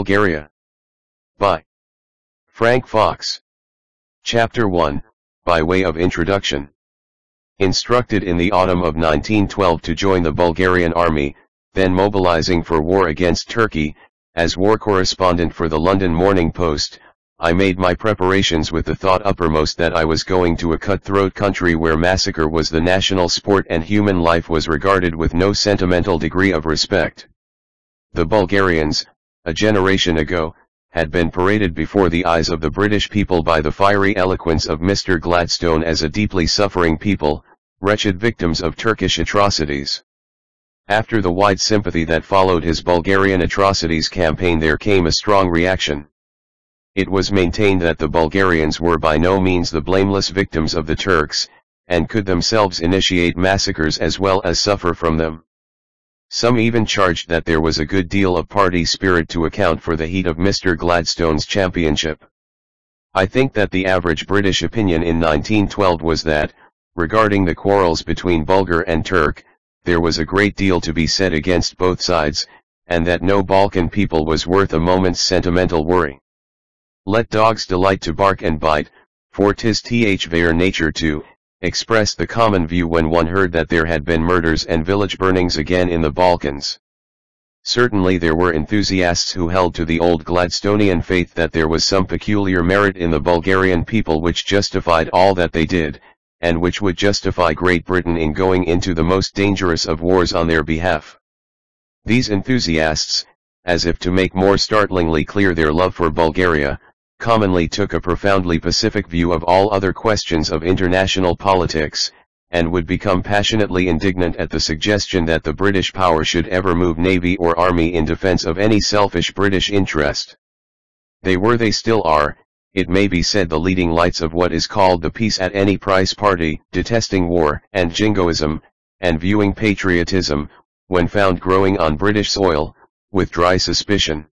Bulgaria. By Frank Fox. Chapter 1, by way of introduction. Instructed in the autumn of 1912 to join the Bulgarian army, then mobilizing for war against Turkey, as war correspondent for the London Morning Post, I made my preparations with the thought uppermost that I was going to a cutthroat country where massacre was the national sport and human life was regarded with no sentimental degree of respect. The Bulgarians, a generation ago, had been paraded before the eyes of the British people by the fiery eloquence of Mr. Gladstone as a deeply suffering people, wretched victims of Turkish atrocities. After the wide sympathy that followed his Bulgarian atrocities campaign there came a strong reaction. It was maintained that the Bulgarians were by no means the blameless victims of the Turks, and could themselves initiate massacres as well as suffer from them. Some even charged that there was a good deal of party spirit to account for the heat of Mr. Gladstone's championship. I think that the average British opinion in 1912 was that, regarding the quarrels between Bulgar and Turk, there was a great deal to be said against both sides, and that no Balkan people was worth a moment's sentimental worry. Let dogs delight to bark and bite, for 'tis th their nature to, expressed the common view when one heard that there had been murders and village burnings again in the Balkans. Certainly there were enthusiasts who held to the old Gladstonian faith that there was some peculiar merit in the Bulgarian people which justified all that they did, and which would justify Great Britain in going into the most dangerous of wars on their behalf. These enthusiasts, as if to make more startlingly clear their love for Bulgaria, commonly took a profoundly pacific view of all other questions of international politics, and would become passionately indignant at the suggestion that the British power should ever move navy or army in defense of any selfish British interest. They were they still are, it may be said the leading lights of what is called the peace at any price party, detesting war and jingoism, and viewing patriotism, when found growing on British soil, with dry suspicion.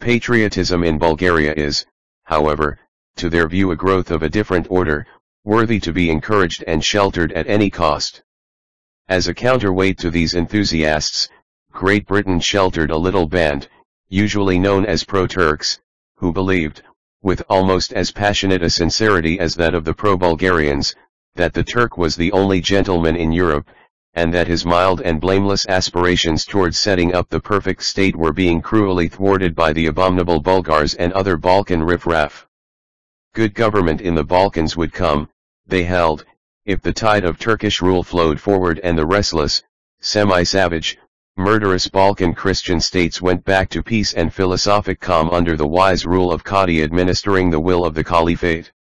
Patriotism in Bulgaria is, however, to their view a growth of a different order, worthy to be encouraged and sheltered at any cost. As a counterweight to these enthusiasts, Great Britain sheltered a little band, usually known as pro-Turks, who believed, with almost as passionate a sincerity as that of the pro-Bulgarians, that the Turk was the only gentleman in Europe, and that his mild and blameless aspirations towards setting up the perfect state were being cruelly thwarted by the abominable Bulgars and other Balkan riffraff. Good government in the Balkans would come, they held, if the tide of Turkish rule flowed forward and the restless, semi-savage, murderous Balkan Christian states went back to peace and philosophic calm under the wise rule of Kadi administering the will of the Caliphate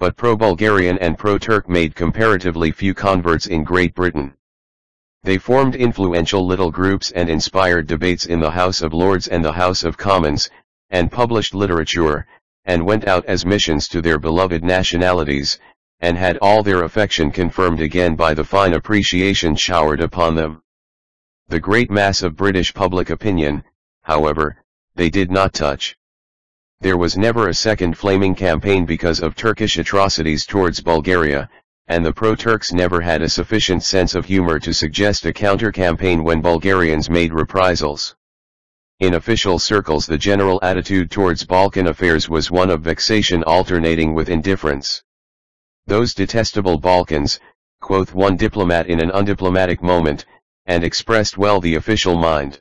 but pro-Bulgarian and pro-Turk made comparatively few converts in Great Britain. They formed influential little groups and inspired debates in the House of Lords and the House of Commons, and published literature, and went out as missions to their beloved nationalities, and had all their affection confirmed again by the fine appreciation showered upon them. The great mass of British public opinion, however, they did not touch. There was never a second flaming campaign because of Turkish atrocities towards Bulgaria, and the pro-Turks never had a sufficient sense of humor to suggest a counter-campaign when Bulgarians made reprisals. In official circles the general attitude towards Balkan affairs was one of vexation alternating with indifference. Those detestable Balkans, quoth one diplomat in an undiplomatic moment, and expressed well the official mind.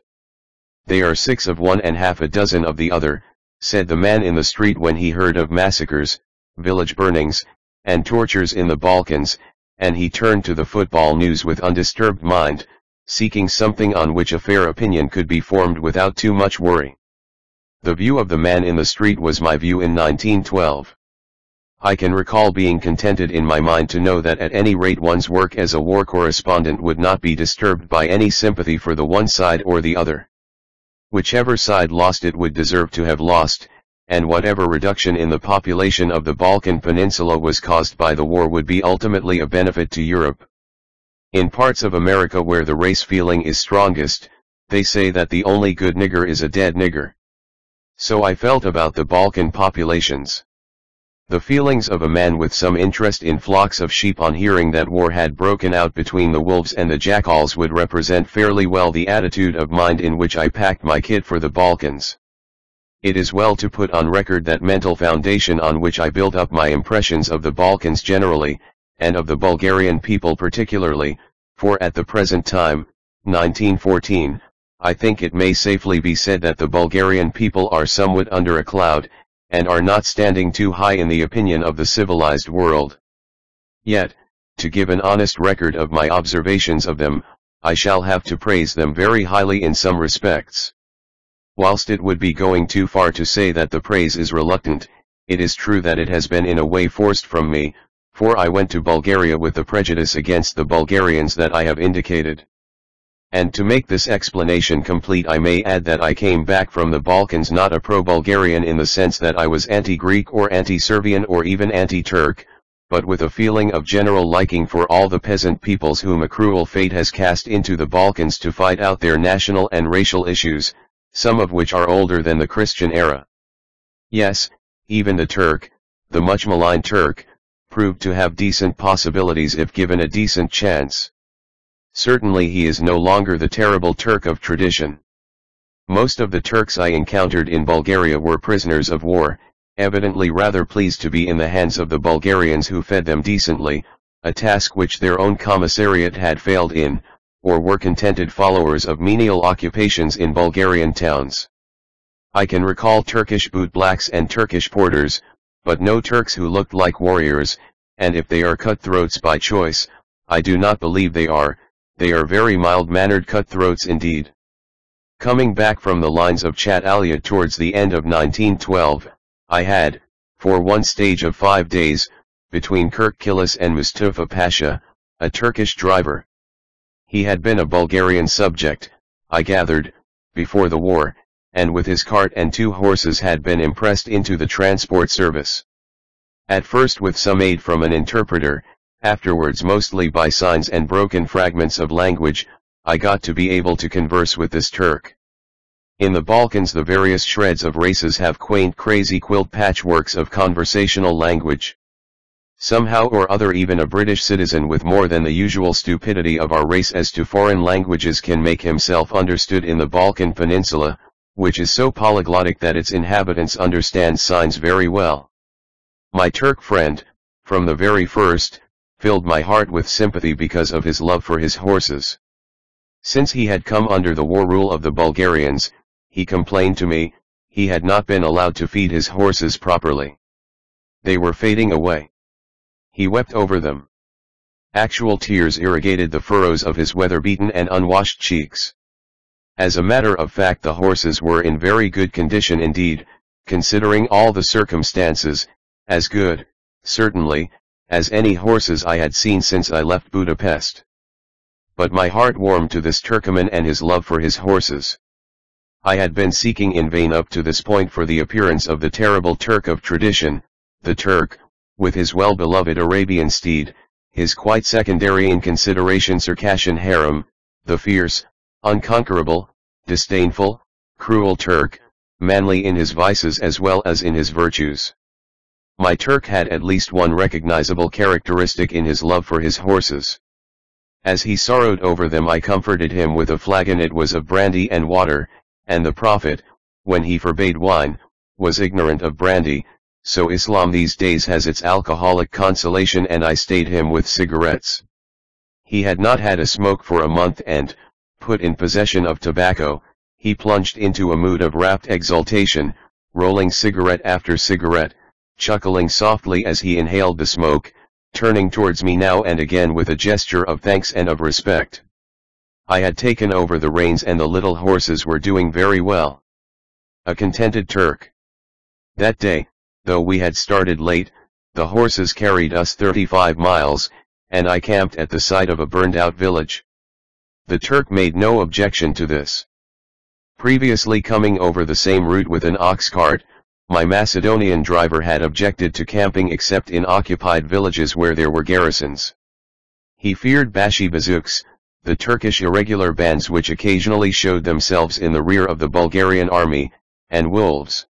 They are six of one and half a dozen of the other, said the man in the street when he heard of massacres, village burnings, and tortures in the Balkans, and he turned to the football news with undisturbed mind, seeking something on which a fair opinion could be formed without too much worry. The view of the man in the street was my view in 1912. I can recall being contented in my mind to know that at any rate one's work as a war correspondent would not be disturbed by any sympathy for the one side or the other. Whichever side lost it would deserve to have lost, and whatever reduction in the population of the Balkan Peninsula was caused by the war would be ultimately a benefit to Europe. In parts of America where the race feeling is strongest, they say that the only good nigger is a dead nigger. So I felt about the Balkan populations. The feelings of a man with some interest in flocks of sheep on hearing that war had broken out between the wolves and the jackals would represent fairly well the attitude of mind in which I packed my kit for the Balkans. It is well to put on record that mental foundation on which I built up my impressions of the Balkans generally, and of the Bulgarian people particularly, for at the present time, 1914, I think it may safely be said that the Bulgarian people are somewhat under a cloud, and are not standing too high in the opinion of the civilized world. Yet, to give an honest record of my observations of them, I shall have to praise them very highly in some respects. Whilst it would be going too far to say that the praise is reluctant, it is true that it has been in a way forced from me, for I went to Bulgaria with the prejudice against the Bulgarians that I have indicated. And to make this explanation complete I may add that I came back from the Balkans not a pro-Bulgarian in the sense that I was anti-Greek or anti-Serbian or even anti-Turk, but with a feeling of general liking for all the peasant peoples whom a cruel fate has cast into the Balkans to fight out their national and racial issues, some of which are older than the Christian era. Yes, even the Turk, the much maligned Turk, proved to have decent possibilities if given a decent chance. Certainly he is no longer the terrible Turk of tradition. Most of the Turks I encountered in Bulgaria were prisoners of war, evidently rather pleased to be in the hands of the Bulgarians who fed them decently, a task which their own commissariat had failed in, or were contented followers of menial occupations in Bulgarian towns. I can recall Turkish bootblacks and Turkish porters, but no Turks who looked like warriors, and if they are cutthroats by choice, I do not believe they are, they are very mild-mannered cutthroats indeed. Coming back from the lines of Chatalja towards the end of 1912, I had, for one stage of five days, between Kirkkilis and Mustafa Pasha, a Turkish driver. He had been a Bulgarian subject, I gathered, before the war, and with his cart and two horses had been impressed into the transport service. At first with some aid from an interpreter, Afterwards mostly by signs and broken fragments of language, I got to be able to converse with this Turk. In the Balkans the various shreds of races have quaint crazy quilt patchworks of conversational language. Somehow or other even a British citizen with more than the usual stupidity of our race as to foreign languages can make himself understood in the Balkan Peninsula, which is so polyglottic that its inhabitants understand signs very well. My Turk friend, from the very first, filled my heart with sympathy because of his love for his horses. Since he had come under the war rule of the Bulgarians, he complained to me, he had not been allowed to feed his horses properly. They were fading away. He wept over them. Actual tears irrigated the furrows of his weather-beaten and unwashed cheeks. As a matter of fact the horses were in very good condition indeed, considering all the circumstances, as good, certainly, as any horses I had seen since I left Budapest. But my heart warmed to this Turkoman and his love for his horses. I had been seeking in vain up to this point for the appearance of the terrible Turk of tradition, the Turk, with his well-beloved Arabian steed, his quite secondary in consideration Circassian harem, the fierce, unconquerable, disdainful, cruel Turk, manly in his vices as well as in his virtues. My Turk had at least one recognizable characteristic in his love for his horses. As he sorrowed over them I comforted him with a flagon it was of brandy and water, and the Prophet, when he forbade wine, was ignorant of brandy, so Islam these days has its alcoholic consolation and I stayed him with cigarettes. He had not had a smoke for a month and, put in possession of tobacco, he plunged into a mood of rapt exultation, rolling cigarette after cigarette, chuckling softly as he inhaled the smoke, turning towards me now and again with a gesture of thanks and of respect. I had taken over the reins and the little horses were doing very well. A contented Turk. That day, though we had started late, the horses carried us 35 miles, and I camped at the site of a burned-out village. The Turk made no objection to this. Previously coming over the same route with an ox cart, my Macedonian driver had objected to camping except in occupied villages where there were garrisons. He feared Bashi Bazouks, the Turkish irregular bands which occasionally showed themselves in the rear of the Bulgarian army, and wolves.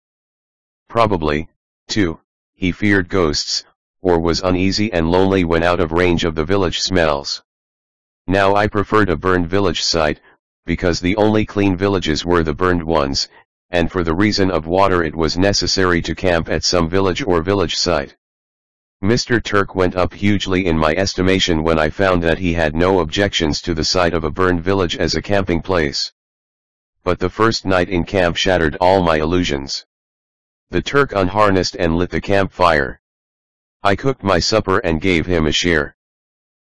Probably, too, he feared ghosts, or was uneasy and lonely when out of range of the village smells. Now I preferred a burned village site, because the only clean villages were the burned ones, and for the reason of water it was necessary to camp at some village or village site. Mr. Turk went up hugely in my estimation when I found that he had no objections to the site of a burned village as a camping place. But the first night in camp shattered all my illusions. The Turk unharnessed and lit the campfire. I cooked my supper and gave him a share.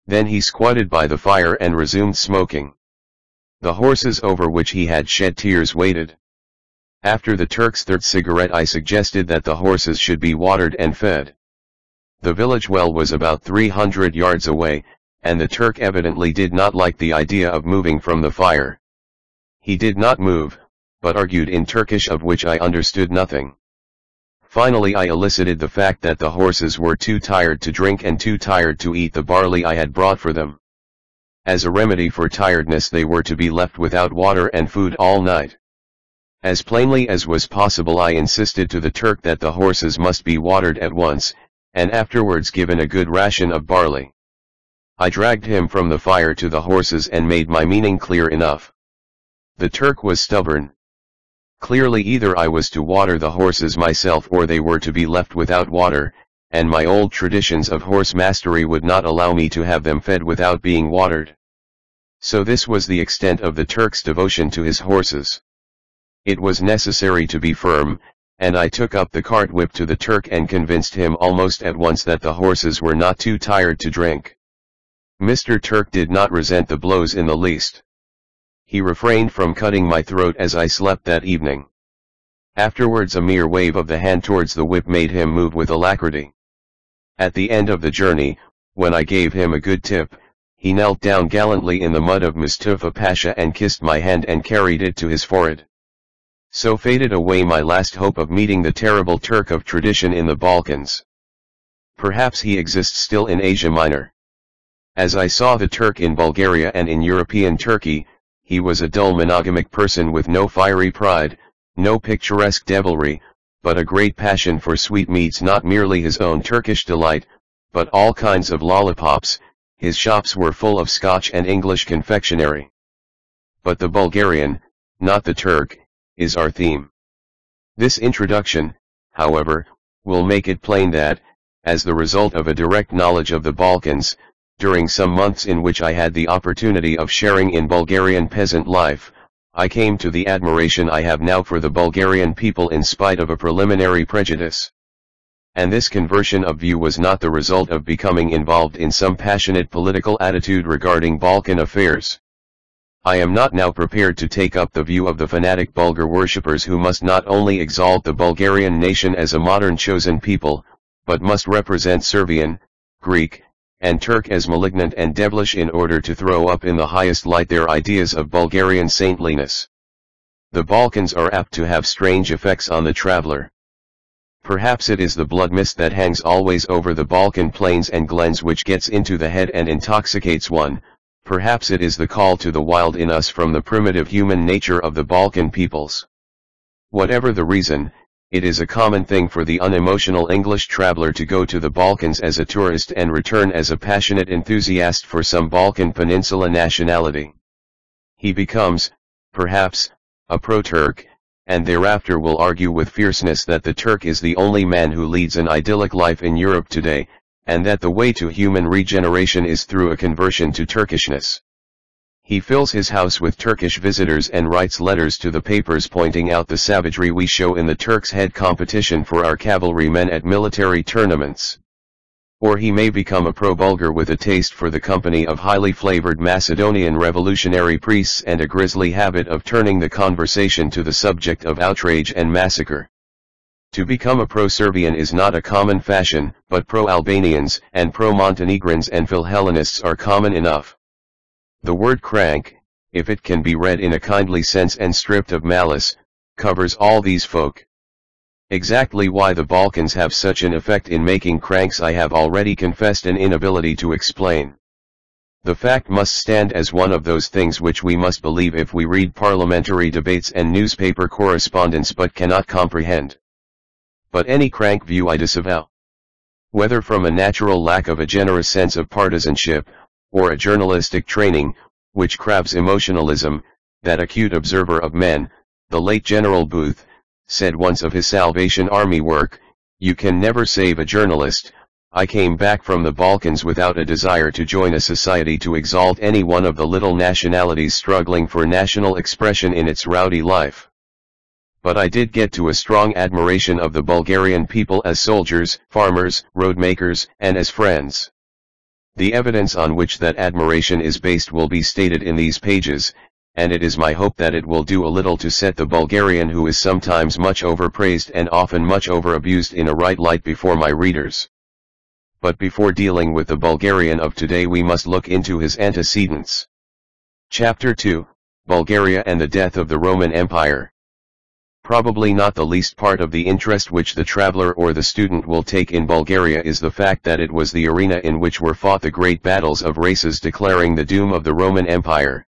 Then he squatted by the fire and resumed smoking. The horses over which he had shed tears waited. After the Turk's third cigarette I suggested that the horses should be watered and fed. The village well was about 300 yards away, and the Turk evidently did not like the idea of moving from the fire. He did not move, but argued in Turkish of which I understood nothing. Finally I elicited the fact that the horses were too tired to drink and too tired to eat the barley I had brought for them. As a remedy for tiredness they were to be left without water and food all night. As plainly as was possible I insisted to the Turk that the horses must be watered at once, and afterwards given a good ration of barley. I dragged him from the fire to the horses and made my meaning clear enough. The Turk was stubborn. Clearly either I was to water the horses myself or they were to be left without water, and my old traditions of horse mastery would not allow me to have them fed without being watered. So this was the extent of the Turk's devotion to his horses. It was necessary to be firm, and I took up the cart whip to the Turk and convinced him almost at once that the horses were not too tired to drink. Mr. Turk did not resent the blows in the least. He refrained from cutting my throat as I slept that evening. Afterwards a mere wave of the hand towards the whip made him move with alacrity. At the end of the journey, when I gave him a good tip, he knelt down gallantly in the mud of Mustafa Pasha and kissed my hand and carried it to his forehead. So faded away my last hope of meeting the terrible Turk of tradition in the Balkans. Perhaps he exists still in Asia Minor. As I saw the Turk in Bulgaria and in European Turkey, he was a dull monogamic person with no fiery pride, no picturesque devilry, but a great passion for sweetmeats not merely his own Turkish delight, but all kinds of lollipops, his shops were full of Scotch and English confectionery. But the Bulgarian, not the Turk, is our theme. This introduction, however, will make it plain that, as the result of a direct knowledge of the Balkans, during some months in which I had the opportunity of sharing in Bulgarian peasant life, I came to the admiration I have now for the Bulgarian people in spite of a preliminary prejudice. And this conversion of view was not the result of becoming involved in some passionate political attitude regarding Balkan affairs. I am not now prepared to take up the view of the fanatic Bulgar worshippers who must not only exalt the Bulgarian nation as a modern chosen people, but must represent Serbian, Greek, and Turk as malignant and devilish in order to throw up in the highest light their ideas of Bulgarian saintliness. The Balkans are apt to have strange effects on the traveler. Perhaps it is the blood mist that hangs always over the Balkan plains and glens which gets into the head and intoxicates one, Perhaps it is the call to the wild in us from the primitive human nature of the Balkan peoples. Whatever the reason, it is a common thing for the unemotional English traveler to go to the Balkans as a tourist and return as a passionate enthusiast for some Balkan peninsula nationality. He becomes, perhaps, a pro-Turk, and thereafter will argue with fierceness that the Turk is the only man who leads an idyllic life in Europe today, and that the way to human regeneration is through a conversion to Turkishness. He fills his house with Turkish visitors and writes letters to the papers pointing out the savagery we show in the Turk's head competition for our cavalrymen at military tournaments. Or he may become a pro-Bulgar with a taste for the company of highly flavored Macedonian revolutionary priests and a grisly habit of turning the conversation to the subject of outrage and massacre. To become a pro-Serbian is not a common fashion, but pro-Albanians and pro-Montenegrins and Philhellenists are common enough. The word crank, if it can be read in a kindly sense and stripped of malice, covers all these folk. Exactly why the Balkans have such an effect in making cranks I have already confessed an inability to explain. The fact must stand as one of those things which we must believe if we read parliamentary debates and newspaper correspondence but cannot comprehend. But any crank view I disavow. Whether from a natural lack of a generous sense of partisanship, or a journalistic training, which crabs emotionalism, that acute observer of men, the late General Booth, said once of his Salvation Army work, you can never save a journalist, I came back from the Balkans without a desire to join a society to exalt any one of the little nationalities struggling for national expression in its rowdy life. But I did get to a strong admiration of the Bulgarian people as soldiers, farmers, roadmakers, and as friends. The evidence on which that admiration is based will be stated in these pages, and it is my hope that it will do a little to set the Bulgarian who is sometimes much overpraised and often much overabused in a right light before my readers but before dealing with the Bulgarian of today we must look into his antecedents. Chapter 2, Bulgaria and the Death of the Roman Empire. Probably not the least part of the interest which the traveler or the student will take in Bulgaria is the fact that it was the arena in which were fought the great battles of races declaring the doom of the Roman Empire.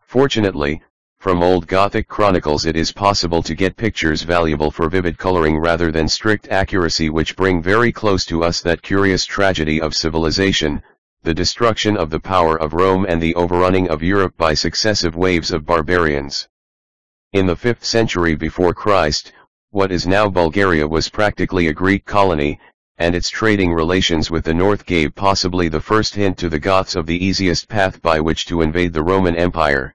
Fortunately, from old Gothic chronicles it is possible to get pictures valuable for vivid coloring rather than strict accuracy which bring very close to us that curious tragedy of civilization, the destruction of the power of Rome and the overrunning of Europe by successive waves of barbarians. In the 5th century before Christ, what is now Bulgaria was practically a Greek colony, and its trading relations with the north gave possibly the first hint to the Goths of the easiest path by which to invade the Roman Empire.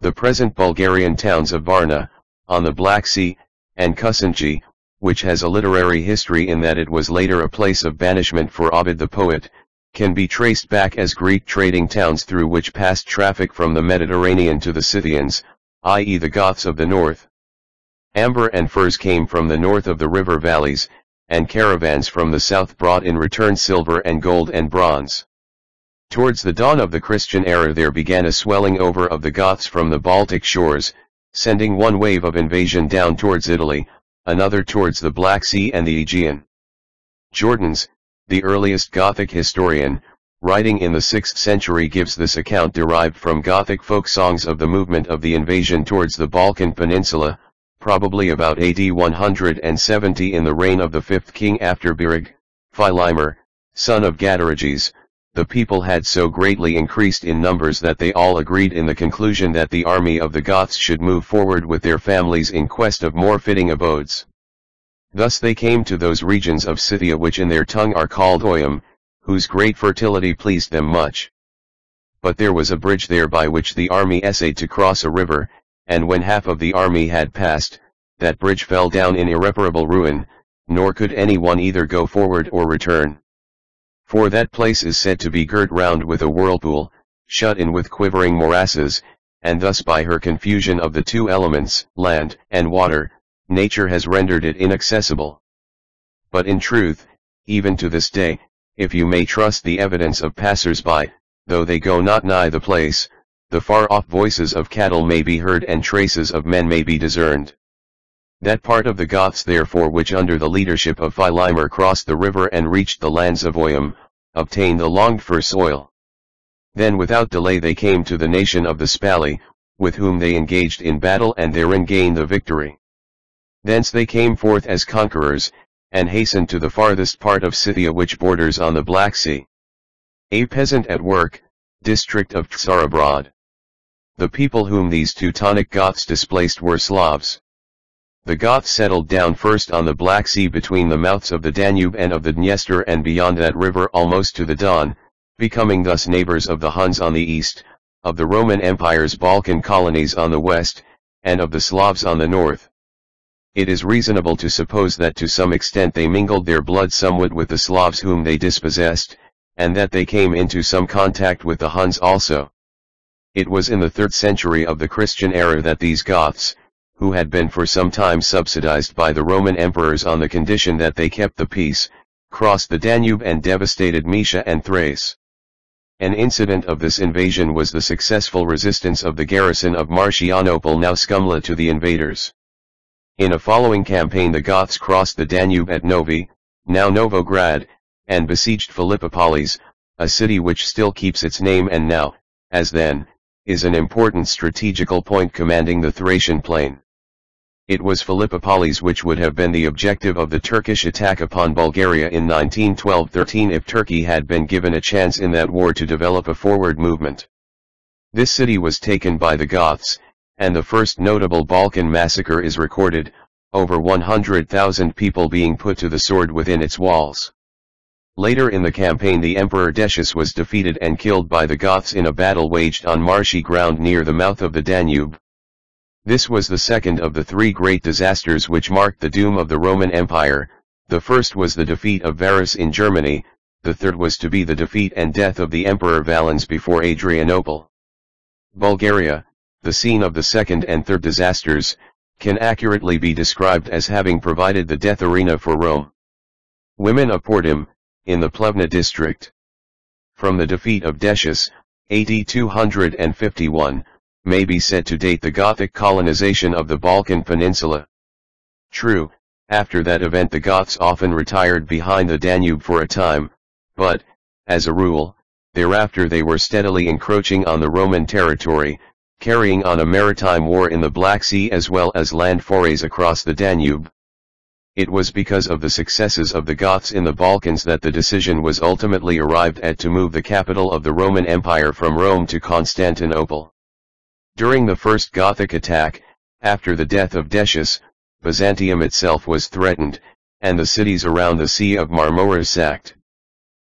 The present Bulgarian towns of Varna, on the Black Sea, and Kusanchi, which has a literary history in that it was later a place of banishment for Ovid the poet, can be traced back as Greek trading towns through which passed traffic from the Mediterranean to the Scythians, i.e. the Goths of the north. Amber and furs came from the north of the river valleys, and caravans from the south brought in return silver and gold and bronze. Towards the dawn of the Christian era there began a swelling over of the Goths from the Baltic shores, sending one wave of invasion down towards Italy, another towards the Black Sea and the Aegean. Jordanes, the earliest Gothic historian, writing in the 6th century gives this account derived from Gothic folk songs of the movement of the invasion towards the Balkan Peninsula, probably about AD 170 in the reign of the fifth king after Birig, Philimar, son of Gadarages, the people had so greatly increased in numbers that they all agreed in the conclusion that the army of the Goths should move forward with their families in quest of more fitting abodes. Thus they came to those regions of Scythia which in their tongue are called Oium, whose great fertility pleased them much. But there was a bridge there by which the army essayed to cross a river, and when half of the army had passed, that bridge fell down in irreparable ruin, nor could any one either go forward or return. For that place is said to be girt round with a whirlpool, shut in with quivering morasses, and thus by her confusion of the two elements, land and water, nature has rendered it inaccessible. But in truth, even to this day, if you may trust the evidence of passers-by, though they go not nigh the place, the far-off voices of cattle may be heard and traces of men may be discerned. That part of the Goths therefore which under the leadership of Philimar crossed the river and reached the lands of Oium, obtained the longed-for soil. Then without delay they came to the nation of the Spali, with whom they engaged in battle and therein gained the victory. Thence they came forth as conquerors, and hastened to the farthest part of Scythia which borders on the Black Sea. A peasant at work, district of Tsaribrod. The people whom these Teutonic Goths displaced were Slavs. The Goths settled down first on the Black Sea between the mouths of the Danube and of the Dniester and beyond that river almost to the Don, becoming thus neighbors of the Huns on the east, of the Roman Empire's Balkan colonies on the west, and of the Slavs on the north. It is reasonable to suppose that to some extent they mingled their blood somewhat with the Slavs whom they dispossessed, and that they came into some contact with the Huns also. It was in the third century of the Christian era that these Goths, who had been for some time subsidized by the Roman emperors on the condition that they kept the peace, crossed the Danube and devastated Moesia and Thrace. An incident of this invasion was the successful resistance of the garrison of Marcianople now Shumla to the invaders. In a following campaign the Goths crossed the Danube at Novi, now Novograd, and besieged Philippopolis, a city which still keeps its name and now, as then, is an important strategical point commanding the Thracian plain. It was Philippopolis which would have been the objective of the Turkish attack upon Bulgaria in 1912-13 if Turkey had been given a chance in that war to develop a forward movement. This city was taken by the Goths, and the first notable Balkan massacre is recorded, over 100,000 people being put to the sword within its walls. Later in the campaign the Emperor Decius was defeated and killed by the Goths in a battle waged on marshy ground near the mouth of the Danube. This was the second of the three great disasters which marked the doom of the Roman Empire, the first was the defeat of Varus in Germany, the third was to be the defeat and death of the Emperor Valens before Adrianople. Bulgaria, the scene of the second and third disasters, can accurately be described as having provided the death arena for Rome. Women of Portum, in the Plevna district. From the defeat of Decius, AD 251, may be said to date the Gothic colonization of the Balkan Peninsula. True, after that event the Goths often retired behind the Danube for a time, but, as a rule, thereafter they were steadily encroaching on the Roman territory, carrying on a maritime war in the Black Sea as well as land forays across the Danube. It was because of the successes of the Goths in the Balkans that the decision was ultimately arrived at to move the capital of the Roman Empire from Rome to Constantinople. During the first Gothic attack, after the death of Decius, Byzantium itself was threatened, and the cities around the Sea of Marmora sacked.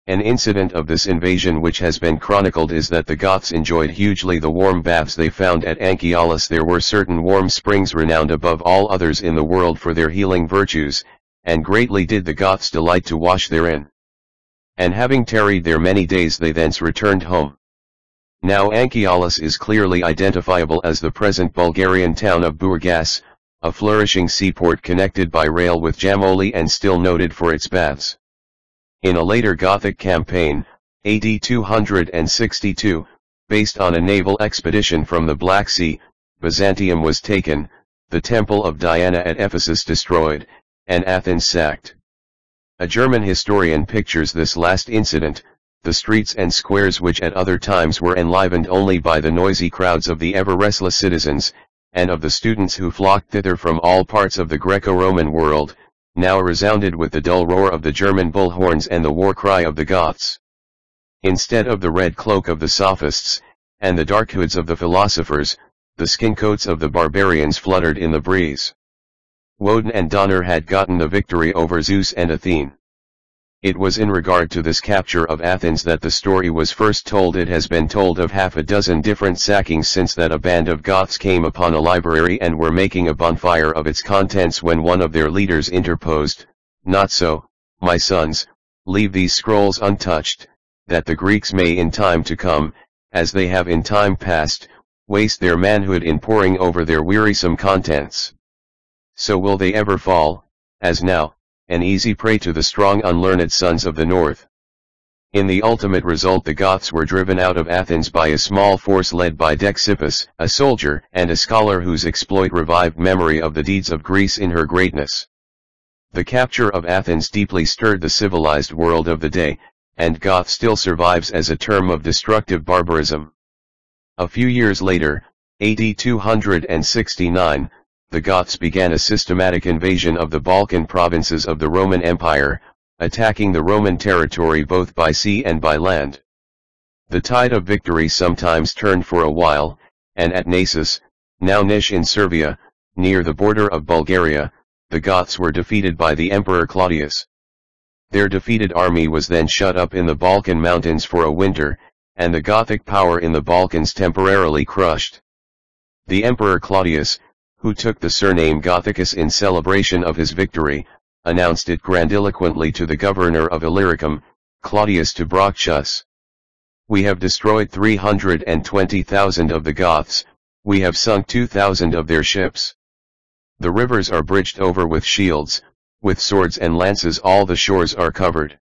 An incident of this invasion which has been chronicled is that the Goths enjoyed hugely the warm baths they found at Anchialus there were certain warm springs renowned above all others in the world for their healing virtues, and greatly did the Goths delight to wash therein. And having tarried there many days they thence returned home. Now Anchialus is clearly identifiable as the present Bulgarian town of Burgas, a flourishing seaport connected by rail with Yamboli and still noted for its baths. In a later Gothic campaign, AD 262, based on a naval expedition from the Black Sea, Byzantium was taken, the temple of Diana at Ephesus destroyed, and Athens sacked. A German historian pictures this last incident, the streets and squares which at other times were enlivened only by the noisy crowds of the ever-restless citizens, and of the students who flocked thither from all parts of the Greco-Roman world, now resounded with the dull roar of the German bullhorns and the war cry of the Goths. Instead of the red cloak of the sophists, and the dark hoods of the philosophers, the skin coats of the barbarians fluttered in the breeze. Woden and Donner had gotten the victory over Zeus and Athene. It was in regard to this capture of Athens that the story was first told. It has been told of half a dozen different sackings since that a band of Goths came upon a library and were making a bonfire of its contents when one of their leaders interposed, Not so, my sons, leave these scrolls untouched, that the Greeks may in time to come, as they have in time past, waste their manhood in poring over their wearisome contents. So will they ever fall, as now, an easy prey to the strong unlearned sons of the north. In the ultimate result the Goths were driven out of Athens by a small force led by Dexippus, a soldier and a scholar whose exploit revived memory of the deeds of Greece in her greatness. The capture of Athens deeply stirred the civilized world of the day, and Goth still survives as a term of destructive barbarism. A few years later, AD 269, the Goths began a systematic invasion of the Balkan provinces of the Roman Empire, attacking the Roman territory both by sea and by land. The tide of victory sometimes turned for a while, and at Naissus, now Nish in Servia, near the border of Bulgaria, the Goths were defeated by the Emperor Claudius. Their defeated army was then shut up in the Balkan mountains for a winter, and the Gothic power in the Balkans temporarily crushed. The Emperor Claudius, who took the surname Gothicus in celebration of his victory, announced it grandiloquently to the governor of Illyricum, Claudius to Brachus. We have destroyed 320,000 of the Goths, we have sunk 2,000 of their ships. The rivers are bridged over with shields, with swords and lances all the shores are covered.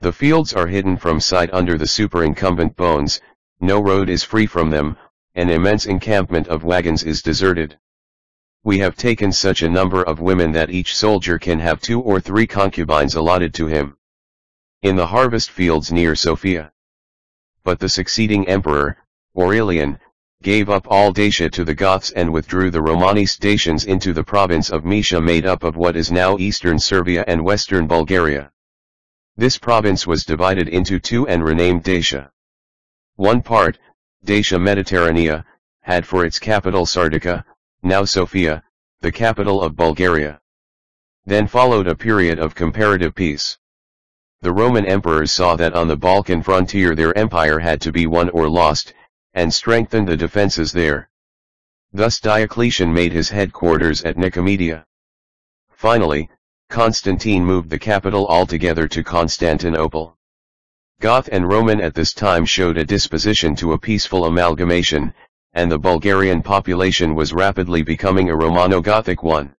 The fields are hidden from sight under the superincumbent bones, no road is free from them, an immense encampment of wagons is deserted. We have taken such a number of women that each soldier can have two or three concubines allotted to him. In the harvest fields near Sofia, but the succeeding emperor, Aurelian, gave up all Dacia to the Goths and withdrew the Romani stations into the province of Moesia made up of what is now eastern Serbia and western Bulgaria. This province was divided into two and renamed Dacia. One part, Dacia Mediterranea, had for its capital Sardica, now Sofia, the capital of Bulgaria. Then followed a period of comparative peace. The Roman emperors saw that on the Balkan frontier their empire had to be won or lost, and strengthened the defenses there. Thus Diocletian made his headquarters at Nicomedia. Finally, Constantine moved the capital altogether to Constantinople. Goth and Roman at this time showed a disposition to a peaceful amalgamation, and the Bulgarian population was rapidly becoming a Romano-Gothic one.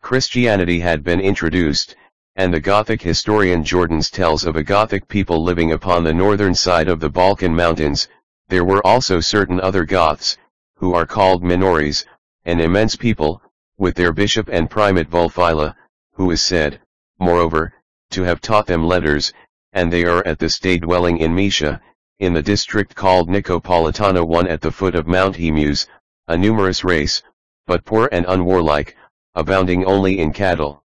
Christianity had been introduced, and the Gothic historian Jordanes tells of a Gothic people living upon the northern side of the Balkan mountains, there were also certain other Goths, who are called Minores, an immense people, with their bishop and primate Wulfila, who is said, moreover, to have taught them letters, and they are at this day dwelling in Moesia, in the district called Nicopolitana one at the foot of Mount Haemus, a numerous race, but poor and unwarlike, abounding only in cattle.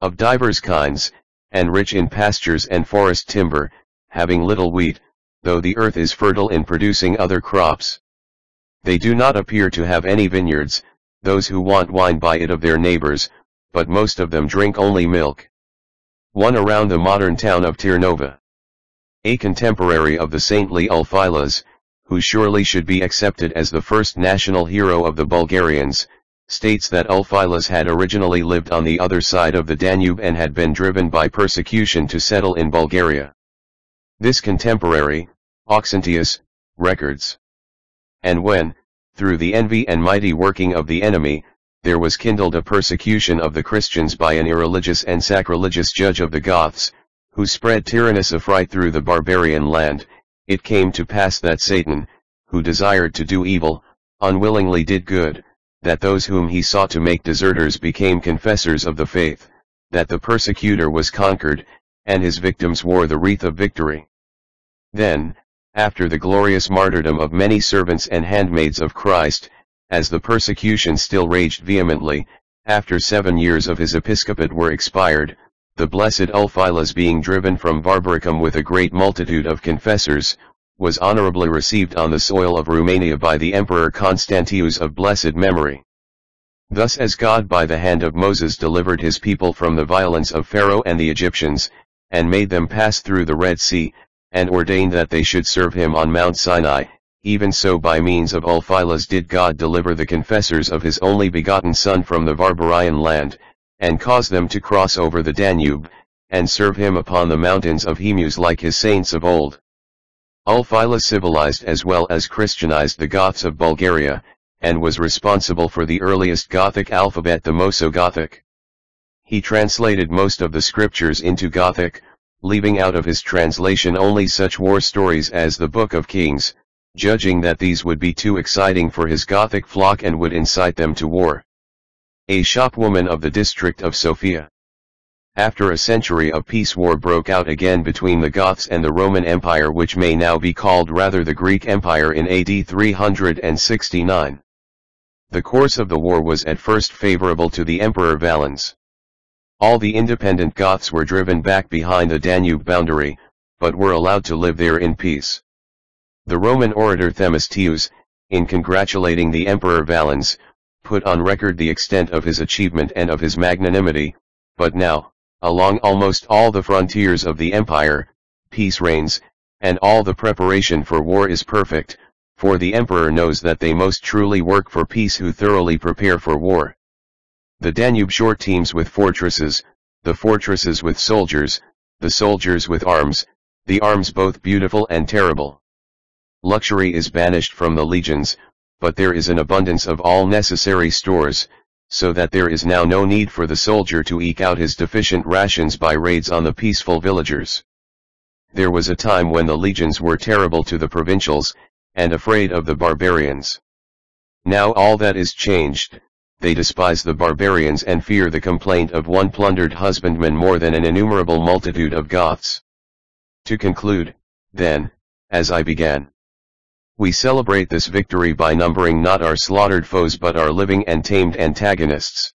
Of divers kinds, and rich in pastures and forest timber, having little wheat, though the earth is fertile in producing other crops. They do not appear to have any vineyards, those who want wine buy it of their neighbors, but most of them drink only milk. One around the modern town of Tirnova. A contemporary of the saintly Ulfilas, who surely should be accepted as the first national hero of the Bulgarians, states that Ulfilas had originally lived on the other side of the Danube and had been driven by persecution to settle in Bulgaria. This contemporary, Auxentius, records. And when, through the envy and mighty working of the enemy, there was kindled a persecution of the Christians by an irreligious and sacrilegious judge of the Goths, who spread tyrannous affright through the barbarian land, it came to pass that Satan, who desired to do evil, unwillingly did good, that those whom he sought to make deserters became confessors of the faith, that the persecutor was conquered, and his victims wore the wreath of victory. Then, after the glorious martyrdom of many servants and handmaids of Christ, as the persecution still raged vehemently, after seven years of his episcopate were expired, the blessed Ulfilas being driven from Barbaricum with a great multitude of confessors, was honorably received on the soil of Romania by the Emperor Constantius of blessed memory. Thus as God by the hand of Moses delivered his people from the violence of Pharaoh and the Egyptians, and made them pass through the Red Sea, and ordained that they should serve him on Mount Sinai, even so by means of Ulfilas did God deliver the confessors of his only begotten Son from the Barbarian land, and cause them to cross over the Danube, and serve him upon the mountains of Haemus like his saints of old. Ulfilas civilized as well as Christianized the Goths of Bulgaria, and was responsible for the earliest Gothic alphabet the Moeso-Gothic. He translated most of the scriptures into Gothic, leaving out of his translation only such war stories as the Book of Kings, judging that these would be too exciting for his Gothic flock and would incite them to war. A shopwoman of the district of Sofia. After a century of peace war broke out again between the Goths and the Roman Empire which may now be called rather the Greek Empire in AD 369. The course of the war was at first favorable to the Emperor Valens. All the independent Goths were driven back behind the Danube boundary, but were allowed to live there in peace. The Roman orator Themistius, in congratulating the Emperor Valens, put on record the extent of his achievement and of his magnanimity, but now, along almost all the frontiers of the empire, peace reigns, and all the preparation for war is perfect, for the emperor knows that they most truly work for peace who thoroughly prepare for war. The Danube shore teems with fortresses, the fortresses with soldiers, the soldiers with arms, the arms both beautiful and terrible. Luxury is banished from the legions, but there is an abundance of all necessary stores, so that there is now no need for the soldier to eke out his deficient rations by raids on the peaceful villagers. There was a time when the legions were terrible to the provincials, and afraid of the barbarians. Now all that is changed, they despise the barbarians and fear the complaint of one plundered husbandman more than an innumerable multitude of Goths. To conclude, then, as I began. We celebrate this victory by numbering not our slaughtered foes but our living and tamed antagonists.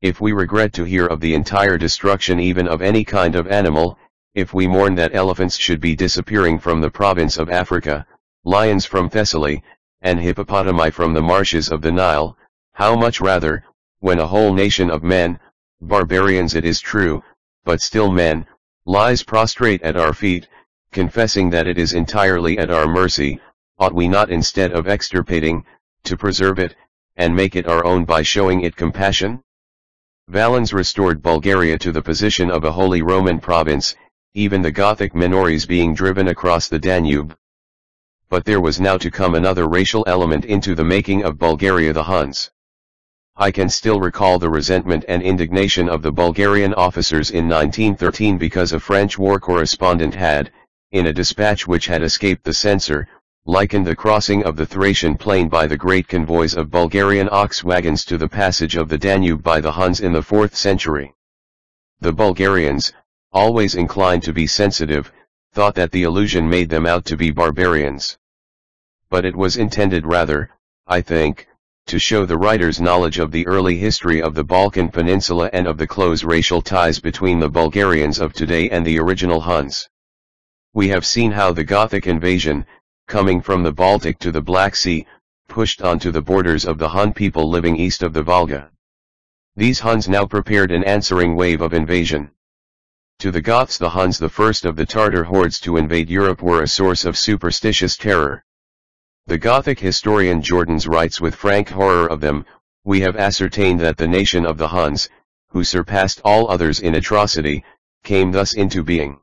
If we regret to hear of the entire destruction even of any kind of animal, if we mourn that elephants should be disappearing from the province of Africa, lions from Thessaly, and hippopotami from the marshes of the Nile, how much rather, when a whole nation of men, barbarians it is true, but still men, lies prostrate at our feet, confessing that it is entirely at our mercy, ought we not instead of extirpating, to preserve it, and make it our own by showing it compassion? Valens restored Bulgaria to the position of a Holy Roman province, even the Gothic minorities being driven across the Danube. But there was now to come another racial element into the making of Bulgaria the Huns. I can still recall the resentment and indignation of the Bulgarian officers in 1913 because a French war correspondent had, in a dispatch which had escaped the censor, likened the crossing of the Thracian plain by the great convoys of Bulgarian ox wagons to the passage of the Danube by the Huns in the 4th century. The Bulgarians, always inclined to be sensitive, thought that the allusion made them out to be barbarians. But it was intended rather, I think, to show the writer's knowledge of the early history of the Balkan Peninsula and of the close racial ties between the Bulgarians of today and the original Huns. We have seen how the Gothic invasion, coming from the Baltic to the Black Sea, pushed onto the borders of the Hun people living east of the Volga. These Huns now prepared an answering wave of invasion. To the Goths the Huns the first of the Tartar hordes to invade Europe were a source of superstitious terror. The Gothic historian Jordanes writes with frank horror of them, we have ascertained that the nation of the Huns, who surpassed all others in atrocity, came thus into being.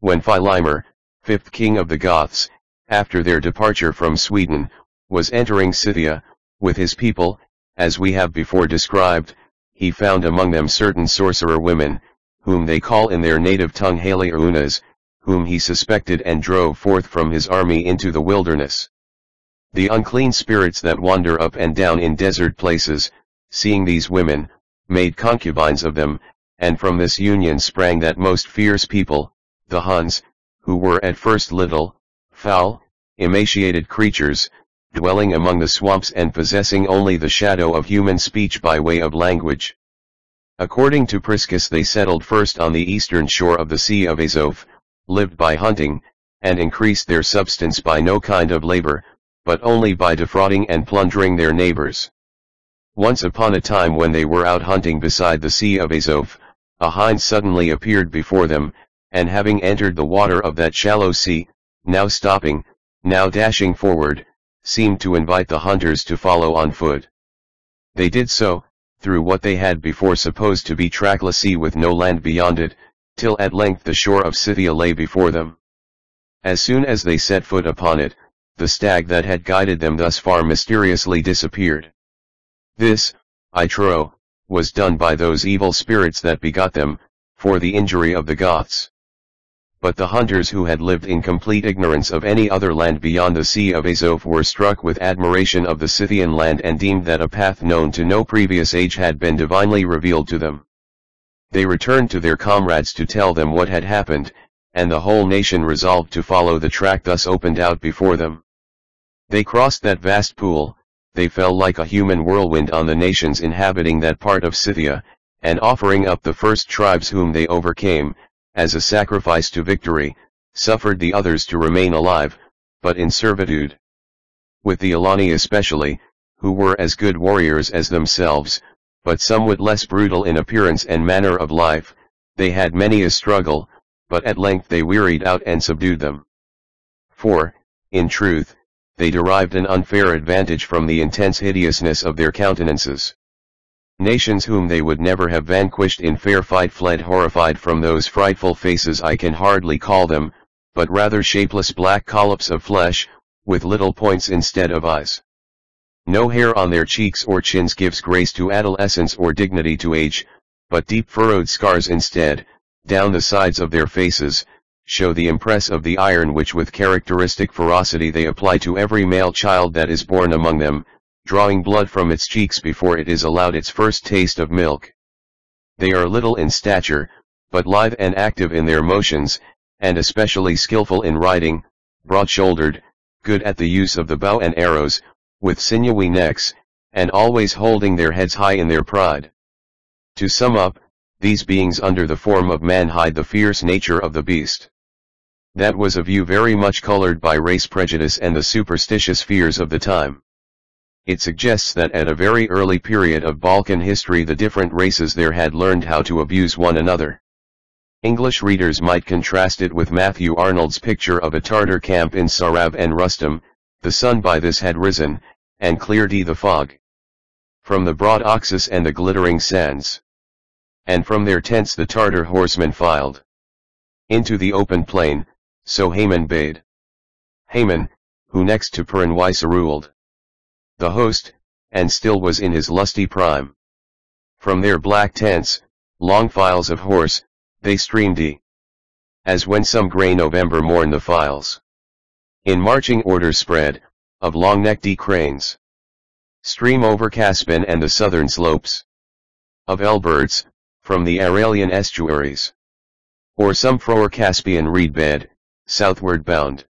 When Philimir, fifth king of the Goths, after their departure from Sweden, was entering Scythia, with his people, as we have before described, he found among them certain sorcerer women, whom they call in their native tongue Haliaunas, whom he suspected and drove forth from his army into the wilderness. The unclean spirits that wander up and down in desert places, seeing these women, made concubines of them, and from this union sprang that most fierce people, the Huns, who were at first little, foul, emaciated creatures, dwelling among the swamps and possessing only the shadow of human speech by way of language. According to Priscus they settled first on the eastern shore of the Sea of Azov, lived by hunting, and increased their substance by no kind of labor, but only by defrauding and plundering their neighbors. Once upon a time when they were out hunting beside the Sea of Azov, a hind suddenly appeared before them, and having entered the water of that shallow sea, now stopping, now dashing forward, seemed to invite the hunters to follow on foot. They did so, through what they had before supposed to be trackless sea with no land beyond it, till at length the shore of Scythia lay before them. As soon as they set foot upon it, the stag that had guided them thus far mysteriously disappeared. This, I trow, was done by those evil spirits that begot them, for the injury of the Goths but the hunters who had lived in complete ignorance of any other land beyond the Sea of Azov were struck with admiration of the Scythian land and deemed that a path known to no previous age had been divinely revealed to them. They returned to their comrades to tell them what had happened, and the whole nation resolved to follow the track thus opened out before them. They crossed that vast pool, they fell like a human whirlwind on the nations inhabiting that part of Scythia, and offering up the first tribes whom they overcame, as a sacrifice to victory, suffered the others to remain alive, but in servitude. With the Alani especially, who were as good warriors as themselves, but somewhat less brutal in appearance and manner of life, they had many a struggle, but at length they wearied out and subdued them. For, in truth, they derived an unfair advantage from the intense hideousness of their countenances. Nations whom they would never have vanquished in fair fight fled horrified from those frightful faces I can hardly call them, but rather shapeless black collops of flesh, with little points instead of eyes. No hair on their cheeks or chins gives grace to adolescence or dignity to age, but deep furrowed scars instead, down the sides of their faces, show the impress of the iron which with characteristic ferocity they apply to every male child that is born among them, drawing blood from its cheeks before it is allowed its first taste of milk. They are little in stature, but lithe and active in their motions, and especially skillful in riding, broad-shouldered, good at the use of the bow and arrows, with sinewy necks, and always holding their heads high in their pride. To sum up, these beings under the form of man hide the fierce nature of the beast. That was a view very much colored by race prejudice and the superstitious fears of the time. It suggests that at a very early period of Balkan history the different races there had learned how to abuse one another. English readers might contrast it with Matthew Arnold's picture of a Tartar camp in Sohrab and Rustum, the sun by this had risen, and cleared the fog. From the broad Oxus and the glittering sands and from their tents the Tartar horsemen filed. Into the open plain, so Haman bade. Haman, who next to Peran-Wisa ruled. The host, and still was in his lusty prime. From their black tents, long files of horse, they streamed ye. As when some grey November morn the files. In marching order spread, of long-necked cranes. Stream over Casbin and the southern slopes. Of Elburz, from the Aralian estuaries. Or some froer Caspian reed bed, southward bound.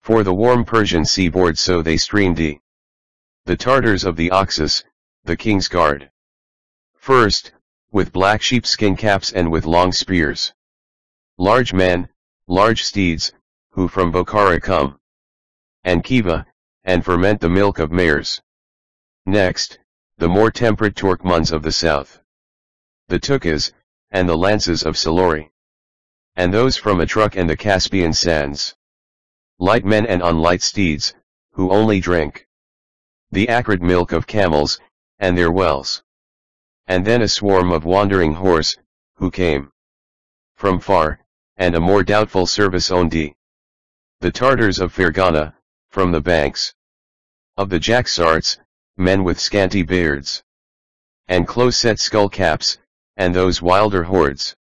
For the warm Persian seaboard so they streamed the Tartars of the Oxus, the king's guard. First, with black sheepskin caps and with long spears. Large men, large steeds, who from Bokhara come. And Khiva, and ferment the milk of mares. Next, the more temperate Turkmans of the south the Tukas, and the lances of Salore. And those from Attruck and the Caspian sands. Light men and on light steeds, who only drink the acrid milk of camels, and their wells. And then a swarm of wandering horse, who came from far, and a more doubtful service only. The Tartars of Fergana, from the banks of the Jaxartes, men with scanty beards and close-set skull caps, and those wilder hordes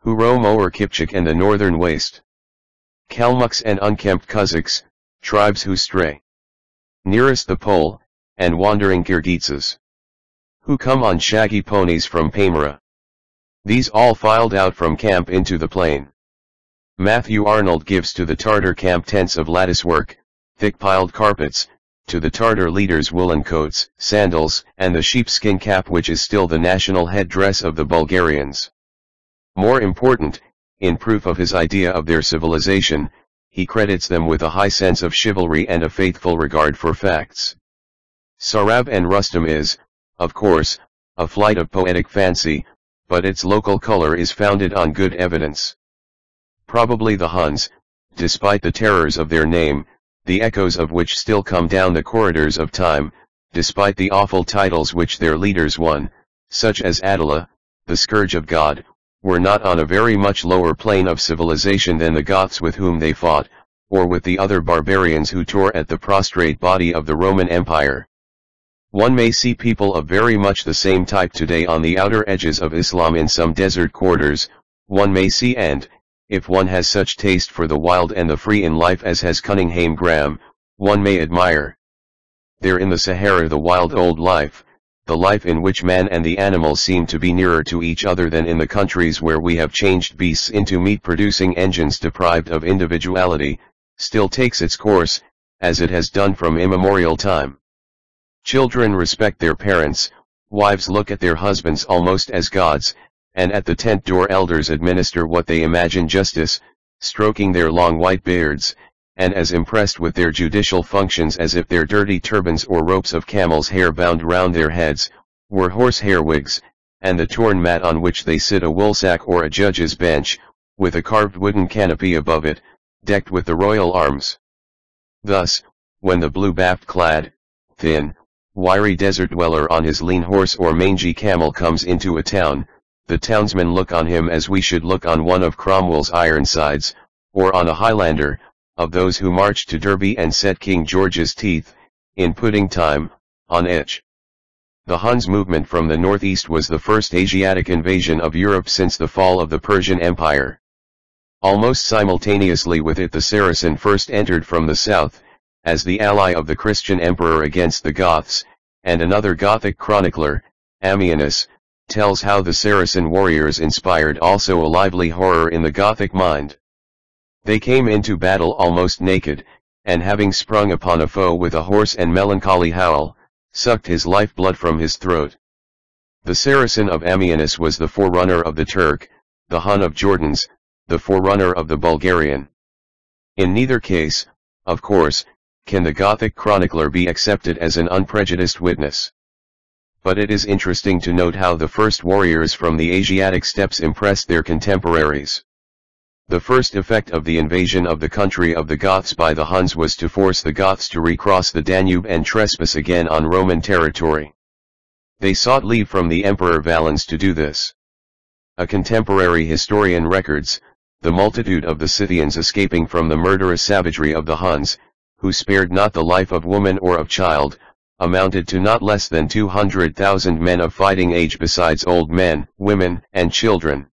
who roam over Kipchak and the northern waste. Kalmucks and unkempt Kazakhs, tribes who stray nearest the pole, and wandering Kirgizes who come on shaggy ponies from Pamira. These all filed out from camp into the plain. Matthew Arnold gives to the Tartar camp tents of latticework, thick-piled carpets, to the Tartar leaders woolen coats, sandals, and the sheepskin cap which is still the national headdress of the Bulgarians. More important, in proof of his idea of their civilization, he credits them with a high sense of chivalry and a faithful regard for facts. Sohrab and Rustum is, of course, a flight of poetic fancy, but its local color is founded on good evidence. Probably the Huns, despite the terrors of their name, the echoes of which still come down the corridors of time, despite the awful titles which their leaders won, such as Attila, the scourge of God, were not on a very much lower plane of civilization than the Goths with whom they fought, or with the other barbarians who tore at the prostrate body of the Roman Empire. One may see people of very much the same type today on the outer edges of Islam in some desert quarters, one may see and, if one has such taste for the wild and the free in life as has Cunninghame Graham, one may admire. There in the Sahara the wild old life, the life in which man and the animals seem to be nearer to each other than in the countries where we have changed beasts into meat-producing engines deprived of individuality, still takes its course, as it has done from immemorial time. Children respect their parents, wives look at their husbands almost as gods, and at the tent door elders administer what they imagine justice, stroking their long white beards, and as impressed with their judicial functions as if their dirty turbans or ropes of camel's hair bound round their heads, were horsehair wigs, and the torn mat on which they sit a woolsack or a judge's bench, with a carved wooden canopy above it, decked with the royal arms. Thus, when the blue-bapped-clad, thin, wiry desert dweller on his lean horse or mangy camel comes into a town, the townsmen look on him as we should look on one of Cromwell's Ironsides, or on a Highlander, of those who marched to Derby and set King George's teeth, in pudding time, on edge. The Huns movement from the northeast was the first Asiatic invasion of Europe since the fall of the Persian Empire. Almost simultaneously with it the Saracen first entered from the south, as the ally of the Christian emperor against the Goths, and another Gothic chronicler, Ammianus, tells how the Saracen warriors inspired also a lively horror in the Gothic mind. They came into battle almost naked, and having sprung upon a foe with a hoarse and melancholy howl, sucked his lifeblood from his throat. The Saracen of Ammianus was the forerunner of the Turk, the Hun of Jordanes, the forerunner of the Bulgarian. In neither case, of course, can the Gothic chronicler be accepted as an unprejudiced witness. But it is interesting to note how the first warriors from the Asiatic steppes impressed their contemporaries. The first effect of the invasion of the country of the Goths by the Huns was to force the Goths to recross the Danube and trespass again on Roman territory. They sought leave from the Emperor Valens to do this. A contemporary historian records, the multitude of the Scythians escaping from the murderous savagery of the Huns, who spared not the life of woman or of child, amounted to not less than 200,000 men of fighting age besides old men, women, and children.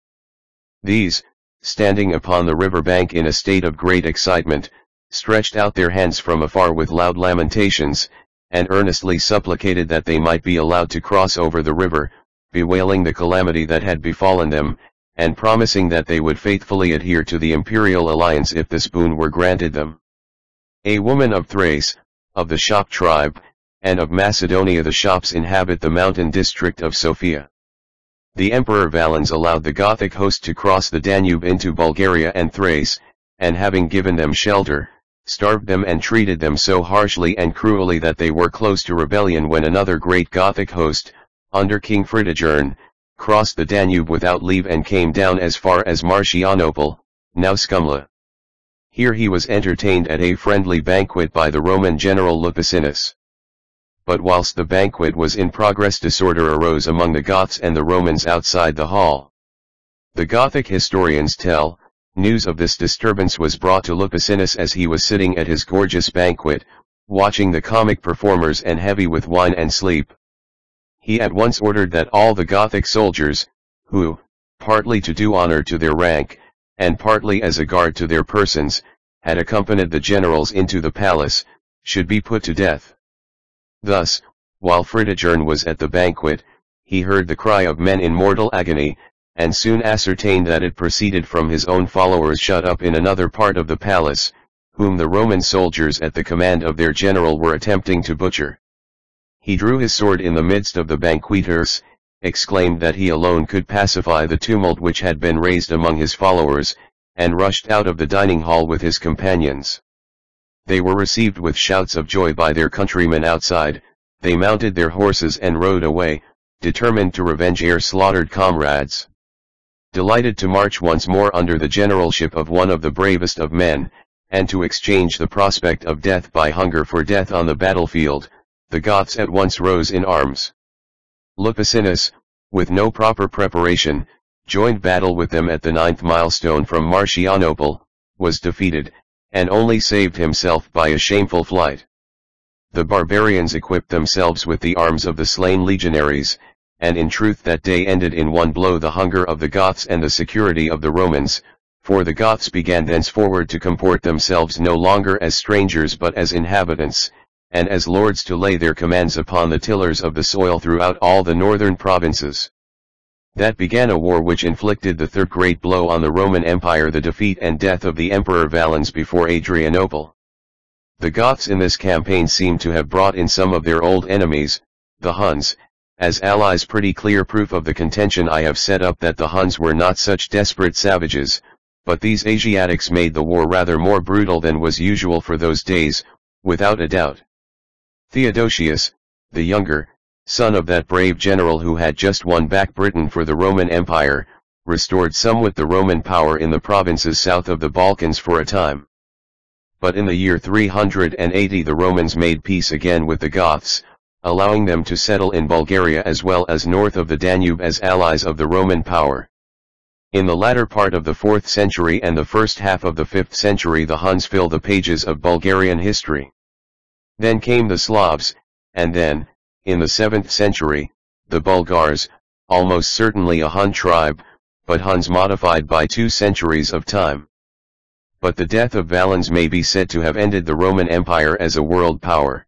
These, standing upon the river bank in a state of great excitement, stretched out their hands from afar with loud lamentations, and earnestly supplicated that they might be allowed to cross over the river, bewailing the calamity that had befallen them, and promising that they would faithfully adhere to the imperial alliance if this boon were granted them. A woman of Thrace, of the Shop tribe, and of Macedonia the Shops inhabit the mountain district of Sofia. The Emperor Valens allowed the Gothic host to cross the Danube into Bulgaria and Thrace, and having given them shelter, starved them and treated them so harshly and cruelly that they were close to rebellion when another great Gothic host, under King Fritigern, crossed the Danube without leave and came down as far as Marcianople, now Shumla. Here he was entertained at a friendly banquet by the Roman general Lupicinus but whilst the banquet was in progress disorder arose among the Goths and the Romans outside the hall. The Gothic historians tell, news of this disturbance was brought to Lupicinus as he was sitting at his gorgeous banquet, watching the comic performers and heavy with wine and sleep. He at once ordered that all the Gothic soldiers, who, partly to do honor to their rank, and partly as a guard to their persons, had accompanied the generals into the palace, should be put to death. Thus, while Fritigern was at the banquet, he heard the cry of men in mortal agony, and soon ascertained that it proceeded from his own followers shut up in another part of the palace, whom the Roman soldiers at the command of their general were attempting to butcher. He drew his sword in the midst of the banqueters, exclaimed that he alone could pacify the tumult which had been raised among his followers, and rushed out of the dining hall with his companions. They were received with shouts of joy by their countrymen outside, they mounted their horses and rode away, determined to revenge their slaughtered comrades. Delighted to march once more under the generalship of one of the bravest of men, and to exchange the prospect of death by hunger for death on the battlefield, the Goths at once rose in arms. Lupicinus, with no proper preparation, joined battle with them at the ninth milestone from Marcianople, was defeated, and only saved himself by a shameful flight. The barbarians equipped themselves with the arms of the slain legionaries, and in truth that day ended in one blow the hunger of the Goths and the security of the Romans, for the Goths began thenceforward to comport themselves no longer as strangers but as inhabitants, and as lords to lay their commands upon the tillers of the soil throughout all the northern provinces. That began a war which inflicted the third great blow on the Roman Empire the defeat and death of the Emperor Valens before Adrianople. The Goths in this campaign seem to have brought in some of their old enemies, the Huns, as allies pretty clear proof of the contention I have set up that the Huns were not such desperate savages, but these Asiatics made the war rather more brutal than was usual for those days, without a doubt. Theodosius, the younger, son of that brave general who had just won back Britain for the Roman Empire, restored somewhat the Roman power in the provinces south of the Balkans for a time. But in the year 380 the Romans made peace again with the Goths, allowing them to settle in Bulgaria as well as north of the Danube as allies of the Roman power. In the latter part of the 4th century and the first half of the 5th century the Huns fill the pages of Bulgarian history. Then came the Slavs, and then, in the 7th century, the Bulgars, almost certainly a Hun tribe, but Huns modified by two centuries of time. But the death of Valens may be said to have ended the Roman Empire as a world power.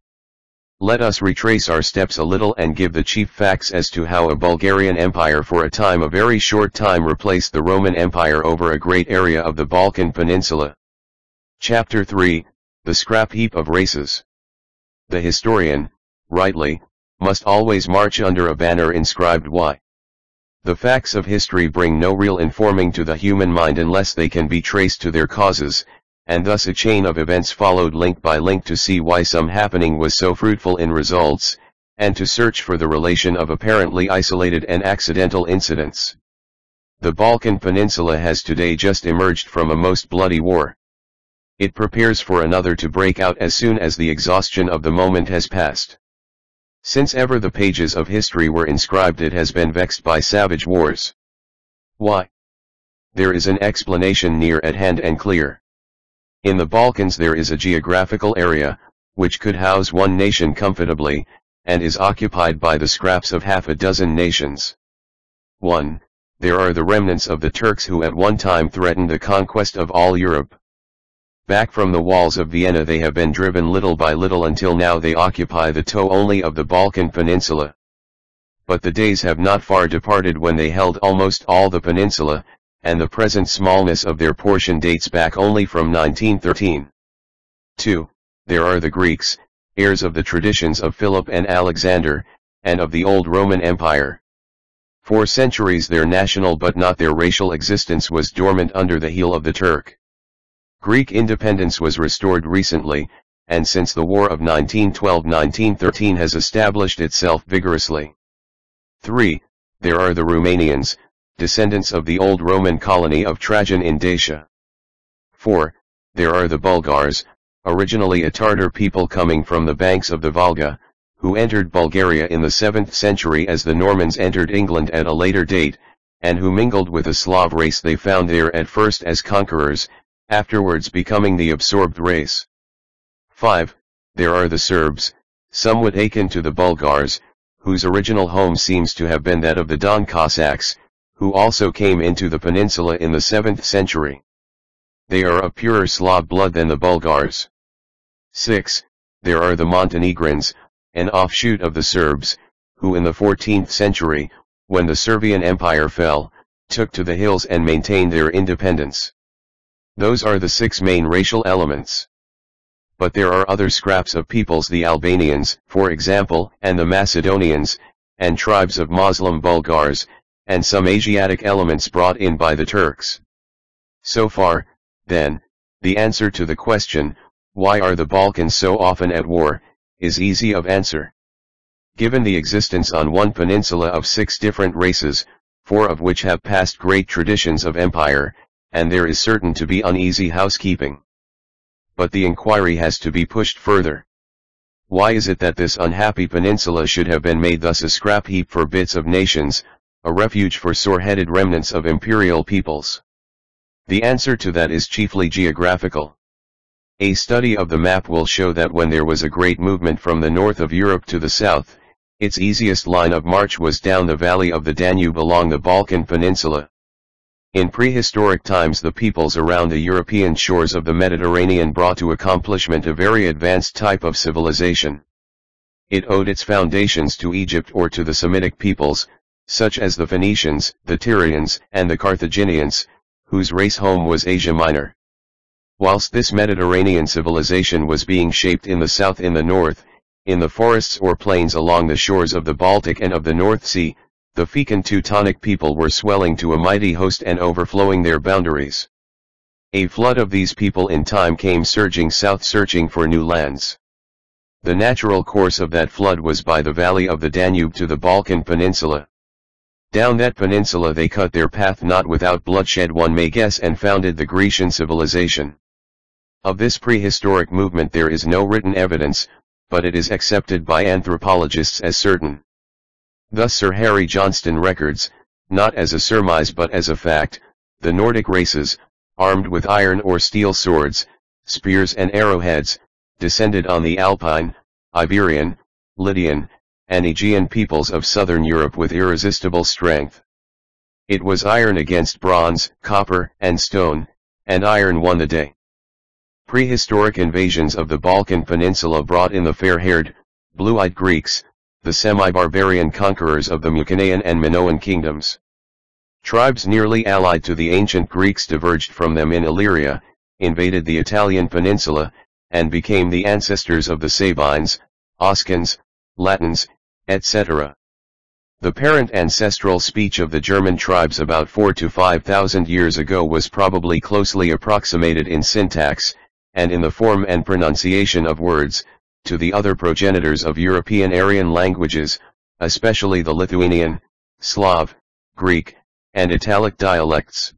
Let us retrace our steps a little and give the chief facts as to how a Bulgarian empire for a time a very short time replaced the Roman Empire over a great area of the Balkan Peninsula. Chapter 3, The Scrap Heap of Races. The historian, rightly, must always march under a banner inscribed Y. The facts of history bring no real informing to the human mind unless they can be traced to their causes, and thus a chain of events followed link by link to see why some happening was so fruitful in results, and to search for the relation of apparently isolated and accidental incidents. The Balkan Peninsula has today just emerged from a most bloody war. It prepares for another to break out as soon as the exhaustion of the moment has passed. Since ever the pages of history were inscribed it has been vexed by savage wars. Why? There is an explanation near at hand and clear. In the Balkans there is a geographical area, which could house one nation comfortably, and is occupied by the scraps of half a dozen nations. 1. There are the remnants of the Turks who at one time threatened the conquest of all Europe. Back from the walls of Vienna they have been driven little by little until now they occupy the toe only of the Balkan Peninsula. But the days have not far departed when they held almost all the peninsula, and the present smallness of their portion dates back only from 1913. 2. There are the Greeks, heirs of the traditions of Philip and Alexander, and of the old Roman Empire. For centuries their national but not their racial existence was dormant under the heel of the Turk. Greek independence was restored recently, and since the War of 1912-1913 has established itself vigorously. 3. There are the Romanians, descendants of the old Roman colony of Trajan in Dacia. 4. There are the Bulgars, originally a Tartar people coming from the banks of the Volga, who entered Bulgaria in the 7th century as the Normans entered England at a later date, and who mingled with a Slav race they found there at first as conquerors, afterwards becoming the absorbed race. 5. There are the Serbs, somewhat akin to the Bulgars, whose original home seems to have been that of the Don Cossacks, who also came into the peninsula in the 7th century. They are of purer Slav blood than the Bulgars. 6. There are the Montenegrins, an offshoot of the Serbs, who in the 14th century, when the Serbian Empire fell, took to the hills and maintained their independence. Those are the six main racial elements. But there are other scraps of peoples the Albanians, for example, and the Macedonians, and tribes of Muslim Bulgars, and some Asiatic elements brought in by the Turks. So far, then, the answer to the question, why are the Balkans so often at war, is easy of answer. Given the existence on one peninsula of six different races, four of which have passed great traditions of empire, and there is certain to be uneasy housekeeping. But the inquiry has to be pushed further. Why is it that this unhappy peninsula should have been made thus a scrap heap for bits of nations, a refuge for sore-headed remnants of imperial peoples. The answer to that is chiefly geographical. A study of the map will show that when there was a great movement from the north of Europe to the south, its easiest line of march was down the valley of the Danube along the Balkan Peninsula. In prehistoric times the peoples around the European shores of the Mediterranean brought to accomplishment a very advanced type of civilization. It owed its foundations to Egypt or to the Semitic peoples, such as the Phoenicians, the Tyrians, and the Carthaginians, whose race home was Asia Minor. Whilst this Mediterranean civilization was being shaped in the south in the north, in the forests or plains along the shores of the Baltic and of the North Sea, the Phaeacian Teutonic people were swelling to a mighty host and overflowing their boundaries. A flood of these people in time came surging south searching for new lands. The natural course of that flood was by the valley of the Danube to the Balkan Peninsula. Down that peninsula they cut their path not without bloodshed one may guess and founded the Grecian civilization. Of this prehistoric movement there is no written evidence, but it is accepted by anthropologists as certain. Thus Sir Harry Johnston records, not as a surmise but as a fact, the Nordic races, armed with iron or steel swords, spears and arrowheads, descended on the Alpine, Iberian, Lydian, and Aegean peoples of southern Europe with irresistible strength. It was iron against bronze, copper, and stone, and iron won the day. Prehistoric invasions of the Balkan Peninsula brought in the fair-haired, blue-eyed Greeks, the semi-barbarian conquerors of the Mycenaean and Minoan kingdoms. Tribes nearly allied to the ancient Greeks diverged from them in Illyria, invaded the Italian peninsula, and became the ancestors of the Sabines, Oscans, Latins, etc. The parent ancestral speech of the German tribes about 4 to 5,000 years ago was probably closely approximated in syntax, and in the form and pronunciation of words, to the other progenitors of European Aryan languages, especially the Lithuanian, Slav, Greek, and Italic dialects.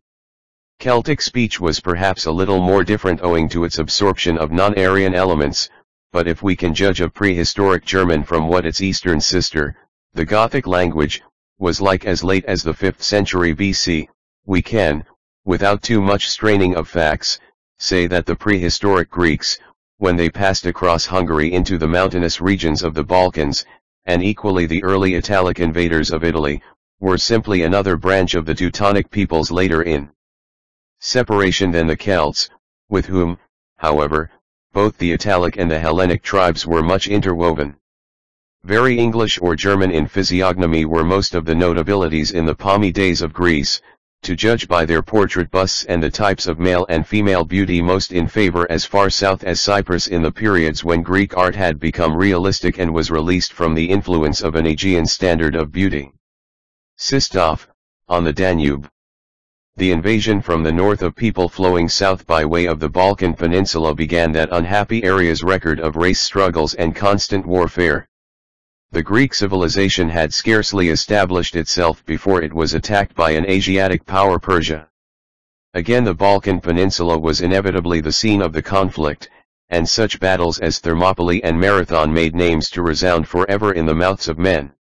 Celtic speech was perhaps a little more different owing to its absorption of non-Aryan elements, but if we can judge of prehistoric German from what its eastern sister, the Gothic language, was like as late as the 5th century BC, we can, without too much straining of facts, say that the prehistoric Greeks, when they passed across Hungary into the mountainous regions of the Balkans, and equally the early Italic invaders of Italy, were simply another branch of the Teutonic peoples later in separation than the Celts, with whom, however, both the Italic and the Hellenic tribes were much interwoven. Very English or German in physiognomy were most of the notabilities in the palmy days of Greece, to judge by their portrait busts and the types of male and female beauty most in favor as far south as Cyprus in the periods when Greek art had become realistic and was released from the influence of an Aegean standard of beauty. Sistova, on the Danube. The invasion from the north of people flowing south by way of the Balkan Peninsula began that unhappy area's record of race struggles and constant warfare. The Greek civilization had scarcely established itself before it was attacked by an Asiatic power Persia. Again the Balkan Peninsula was inevitably the scene of the conflict, and such battles as Thermopylae and Marathon made names to resound forever in the mouths of men.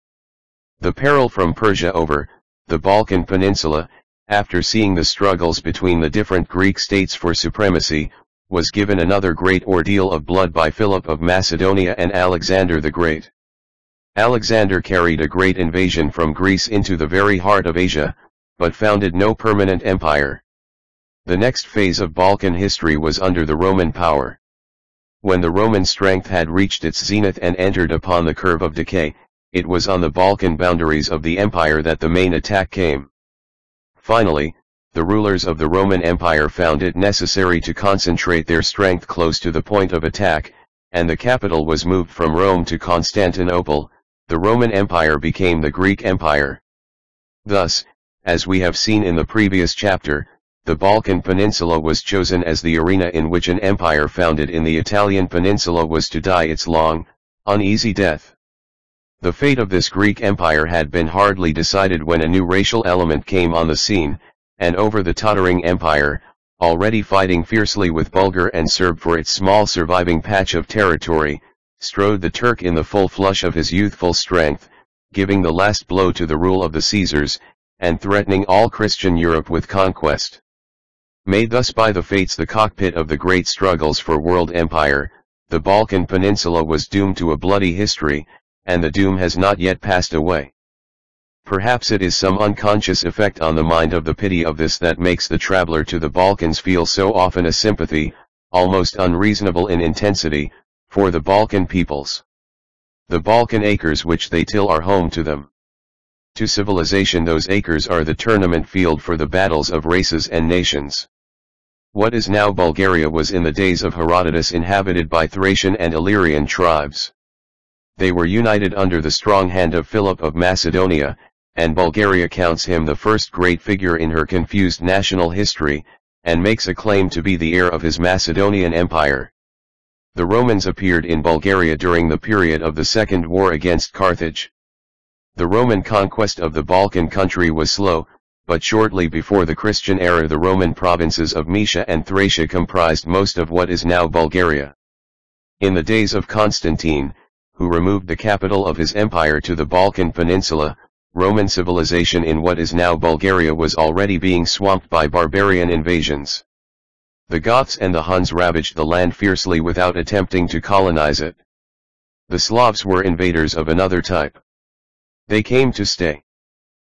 The peril from Persia over, the Balkan Peninsula, after seeing the struggles between the different Greek states for supremacy, was given another great ordeal of blood by Philip of Macedonia and Alexander the Great. Alexander carried a great invasion from Greece into the very heart of Asia, but founded no permanent empire. The next phase of Balkan history was under the Roman power. When the Roman strength had reached its zenith and entered upon the curve of decay, it was on the Balkan boundaries of the empire that the main attack came. Finally, the rulers of the Roman Empire found it necessary to concentrate their strength close to the point of attack, and the capital was moved from Rome to Constantinople, the Roman Empire became the Greek Empire. Thus, as we have seen in the previous chapter, the Balkan Peninsula was chosen as the arena in which an empire founded in the Italian peninsula was to die its long, uneasy death. The fate of this Greek empire had been hardly decided when a new racial element came on the scene, and over the tottering empire, already fighting fiercely with Bulgar and Serb for its small surviving patch of territory, strode the Turk in the full flush of his youthful strength, giving the last blow to the rule of the Caesars, and threatening all Christian Europe with conquest. Made thus by the fates the cockpit of the great struggles for world empire, the Balkan Peninsula was doomed to a bloody history, and the doom has not yet passed away. Perhaps it is some unconscious effect on the mind of the pity of this that makes the traveler to the Balkans feel so often a sympathy, almost unreasonable in intensity, for the Balkan peoples. The Balkan acres which they till are home to them. To civilization those acres are the tournament field for the battles of races and nations. What is now Bulgaria was in the days of Herodotus inhabited by Thracian and Illyrian tribes. They were united under the strong hand of Philip of Macedonia, and Bulgaria counts him the first great figure in her confused national history, and makes a claim to be the heir of his Macedonian empire. The Romans appeared in Bulgaria during the period of the Second War against Carthage. The Roman conquest of the Balkan country was slow, but shortly before the Christian era the Roman provinces of Moesia and Thracia comprised most of what is now Bulgaria. In the days of Constantine, who removed the capital of his empire to the Balkan peninsula, Roman civilization in what is now Bulgaria was already being swamped by barbarian invasions. The Goths and the Huns ravaged the land fiercely without attempting to colonize it. The Slavs were invaders of another type. They came to stay.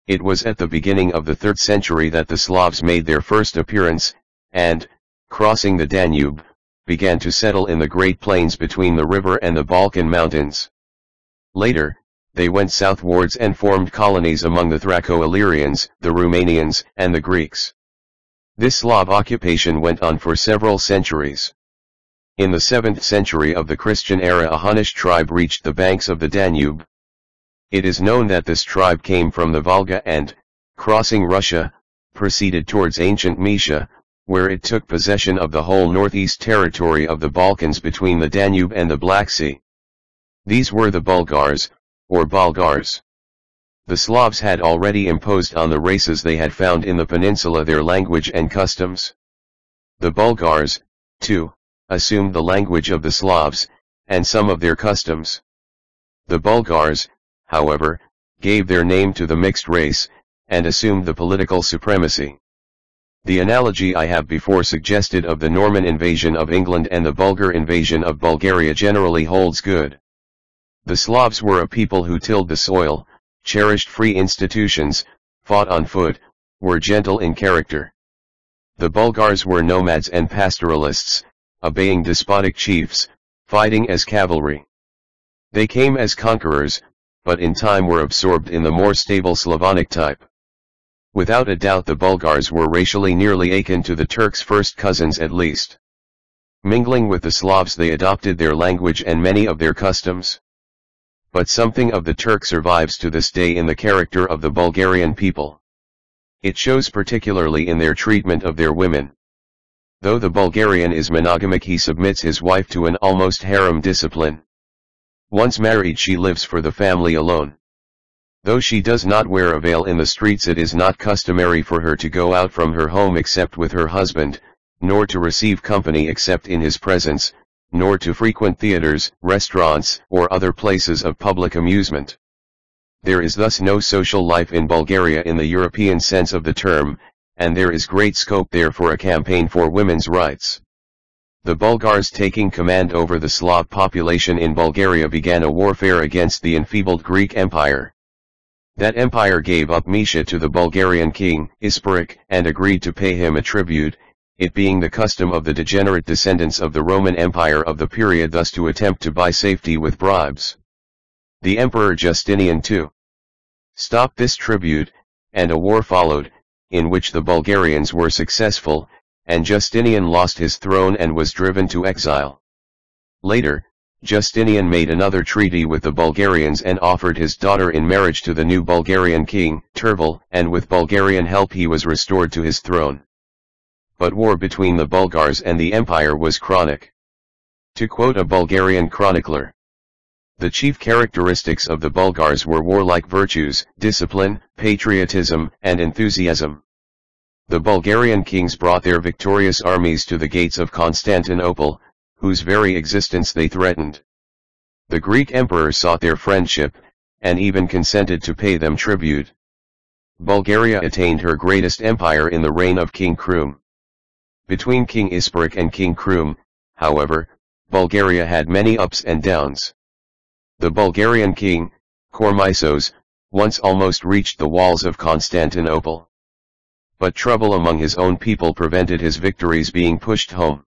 It was at the beginning of the 3rd century that the Slavs made their first appearance, and, crossing the Danube, began to settle in the Great Plains between the river and the Balkan Mountains. Later, they went southwards and formed colonies among the Thraco-Illyrians, the Romanians, and the Greeks. This Slav occupation went on for several centuries. In the 7th century of the Christian era a Hunnish tribe reached the banks of the Danube. It is known that this tribe came from the Volga and, crossing Russia, proceeded towards ancient Moesia, where it took possession of the whole northeast territory of the Balkans between the Danube and the Black Sea. These were the Bulgars, or Bulgars. The Slavs had already imposed on the races they had found in the peninsula their language and customs. The Bulgars, too, assumed the language of the Slavs, and some of their customs. The Bulgars, however, gave their name to the mixed race, and assumed the political supremacy. The analogy I have before suggested of the Norman invasion of England and the Bulgar invasion of Bulgaria generally holds good. The Slavs were a people who tilled the soil, cherished free institutions, fought on foot, were gentle in character. The Bulgars were nomads and pastoralists, obeying despotic chiefs, fighting as cavalry. They came as conquerors, but in time were absorbed in the more stable Slavonic type. Without a doubt the Bulgars were racially nearly akin to the Turks' first cousins at least. Mingling with the Slavs they adopted their language and many of their customs but something of the Turk survives to this day in the character of the Bulgarian people. It shows particularly in their treatment of their women. Though the Bulgarian is monogamic he submits his wife to an almost harem discipline. Once married she lives for the family alone. Though she does not wear a veil in the streets it is not customary for her to go out from her home except with her husband, nor to receive company except in his presence, nor to frequent theaters, restaurants, or other places of public amusement. There is thus no social life in Bulgaria in the European sense of the term, and there is great scope there for a campaign for women's rights. The Bulgars taking command over the Slav population in Bulgaria began a warfare against the enfeebled Greek Empire. That empire gave up Moesia to the Bulgarian king, Isparik, and agreed to pay him a tribute, it being the custom of the degenerate descendants of the Roman Empire of the period thus to attempt to buy safety with bribes. The Emperor Justinian too stopped this tribute, and a war followed, in which the Bulgarians were successful, and Justinian lost his throne and was driven to exile. Later, Justinian made another treaty with the Bulgarians and offered his daughter in marriage to the new Bulgarian king, Tervel, and with Bulgarian help he was restored to his throne but war between the Bulgars and the empire was chronic. To quote a Bulgarian chronicler, the chief characteristics of the Bulgars were warlike virtues, discipline, patriotism, and enthusiasm. The Bulgarian kings brought their victorious armies to the gates of Constantinople, whose very existence they threatened. The Greek emperor sought their friendship, and even consented to pay them tribute. Bulgaria attained her greatest empire in the reign of King Krum. Between King Isparik and King Krum, however, Bulgaria had many ups and downs. The Bulgarian king, Kormisos, once almost reached the walls of Constantinople. But trouble among his own people prevented his victories being pushed home.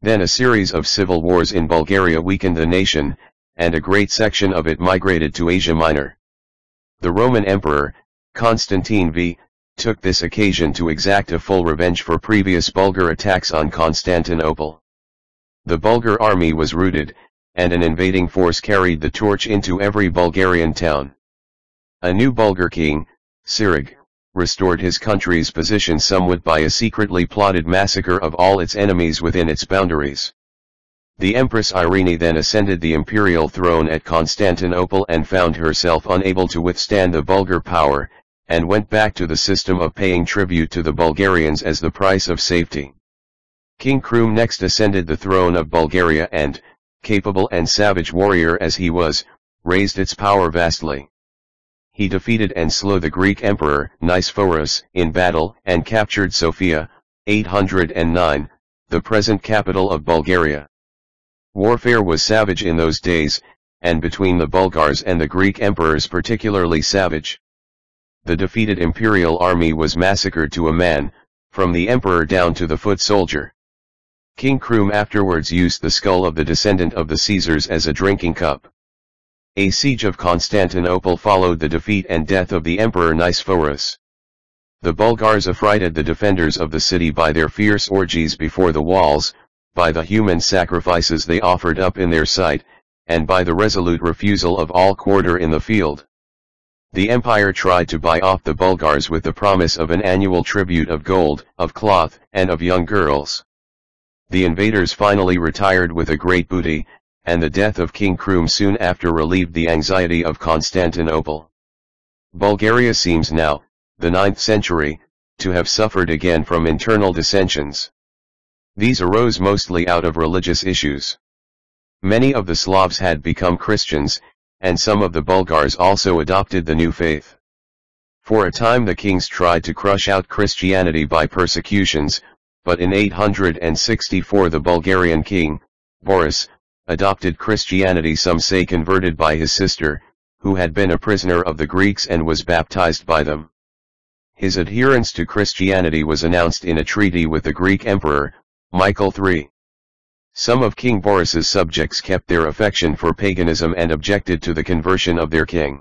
Then a series of civil wars in Bulgaria weakened the nation, and a great section of it migrated to Asia Minor. The Roman Emperor, Constantine V, took this occasion to exact a full revenge for previous Bulgar attacks on Constantinople. The Bulgar army was routed, and an invading force carried the torch into every Bulgarian town. A new Bulgar king, Sirig, restored his country's position somewhat by a secretly plotted massacre of all its enemies within its boundaries. The Empress Irene then ascended the imperial throne at Constantinople and found herself unable to withstand the Bulgar power, and went back to the system of paying tribute to the Bulgarians as the price of safety. King Krum next ascended the throne of Bulgaria and, capable and savage warrior as he was, raised its power vastly. He defeated and slew the Greek emperor, Nicephorus, in battle, and captured Sofia, 809, the present capital of Bulgaria. Warfare was savage in those days, and between the Bulgars and the Greek emperors particularly savage the defeated imperial army was massacred to a man, from the emperor down to the foot soldier. King Krum afterwards used the skull of the descendant of the Caesars as a drinking cup. A siege of Constantinople followed the defeat and death of the emperor Nicephorus. The Bulgars affrighted the defenders of the city by their fierce orgies before the walls, by the human sacrifices they offered up in their sight, and by the resolute refusal of all quarter in the field. The empire tried to buy off the Bulgars with the promise of an annual tribute of gold, of cloth, and of young girls. The invaders finally retired with a great booty, and the death of King Krum soon after relieved the anxiety of Constantinople. Bulgaria seems now, the ninth century, to have suffered again from internal dissensions. These arose mostly out of religious issues. Many of the Slavs had become Christians, and some of the Bulgars also adopted the new faith. For a time the kings tried to crush out Christianity by persecutions, but in 864 the Bulgarian king, Boris, adopted Christianity some say converted by his sister, who had been a prisoner of the Greeks and was baptized by them. His adherence to Christianity was announced in a treaty with the Greek emperor, Michael III. Some of King Boris's subjects kept their affection for paganism and objected to the conversion of their king.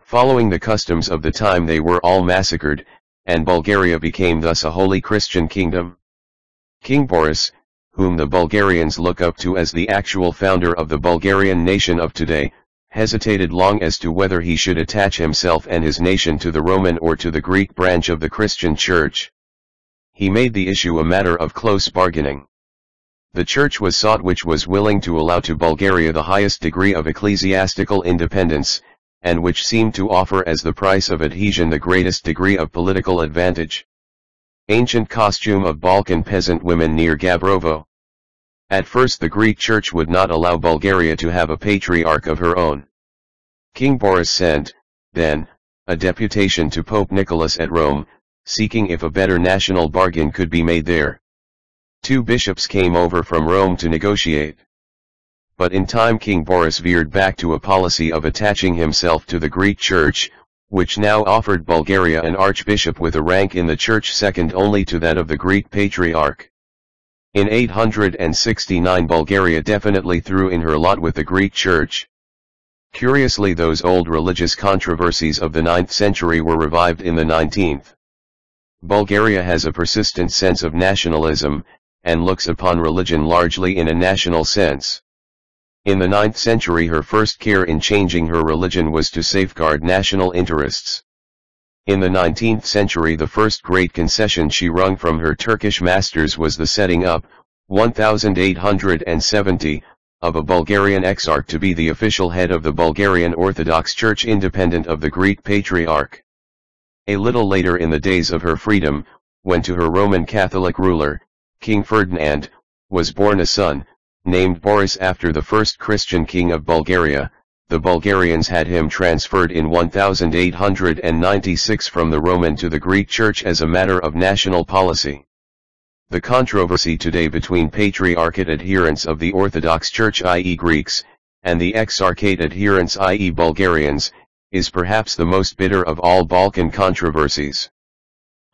Following the customs of the time they were all massacred, and Bulgaria became thus a holy Christian kingdom. King Boris, whom the Bulgarians look up to as the actual founder of the Bulgarian nation of today, hesitated long as to whether he should attach himself and his nation to the Roman or to the Greek branch of the Christian Church. He made the issue a matter of close bargaining. The church was sought which was willing to allow to Bulgaria the highest degree of ecclesiastical independence, and which seemed to offer as the price of adhesion the greatest degree of political advantage. Ancient costume of Balkan peasant women near Gabrovo. At first the Greek church would not allow Bulgaria to have a patriarch of her own. King Boris sent, then, a deputation to Pope Nicholas at Rome, seeking if a better national bargain could be made there. Two bishops came over from Rome to negotiate. But in time King Boris veered back to a policy of attaching himself to the Greek Church, which now offered Bulgaria an archbishop with a rank in the church second only to that of the Greek Patriarch. In 869 Bulgaria definitely threw in her lot with the Greek Church. Curiously those old religious controversies of the 9th century were revived in the 19th. Bulgaria has a persistent sense of nationalism, and looks upon religion largely in a national sense. In the 9th century her first care in changing her religion was to safeguard national interests. In the 19th century the first great concession she wrung from her Turkish masters was the setting up, 1870, of a Bulgarian exarch to be the official head of the Bulgarian Orthodox Church independent of the Greek Patriarch. A little later in the days of her freedom, when to her Roman Catholic ruler, King Ferdinand, was born a son, named Boris after the first Christian king of Bulgaria, the Bulgarians had him transferred in 1896 from the Roman to the Greek Church as a matter of national policy. The controversy today between Patriarchate adherents of the Orthodox Church i.e. Greeks, and the Exarchate adherents i.e. Bulgarians, is perhaps the most bitter of all Balkan controversies.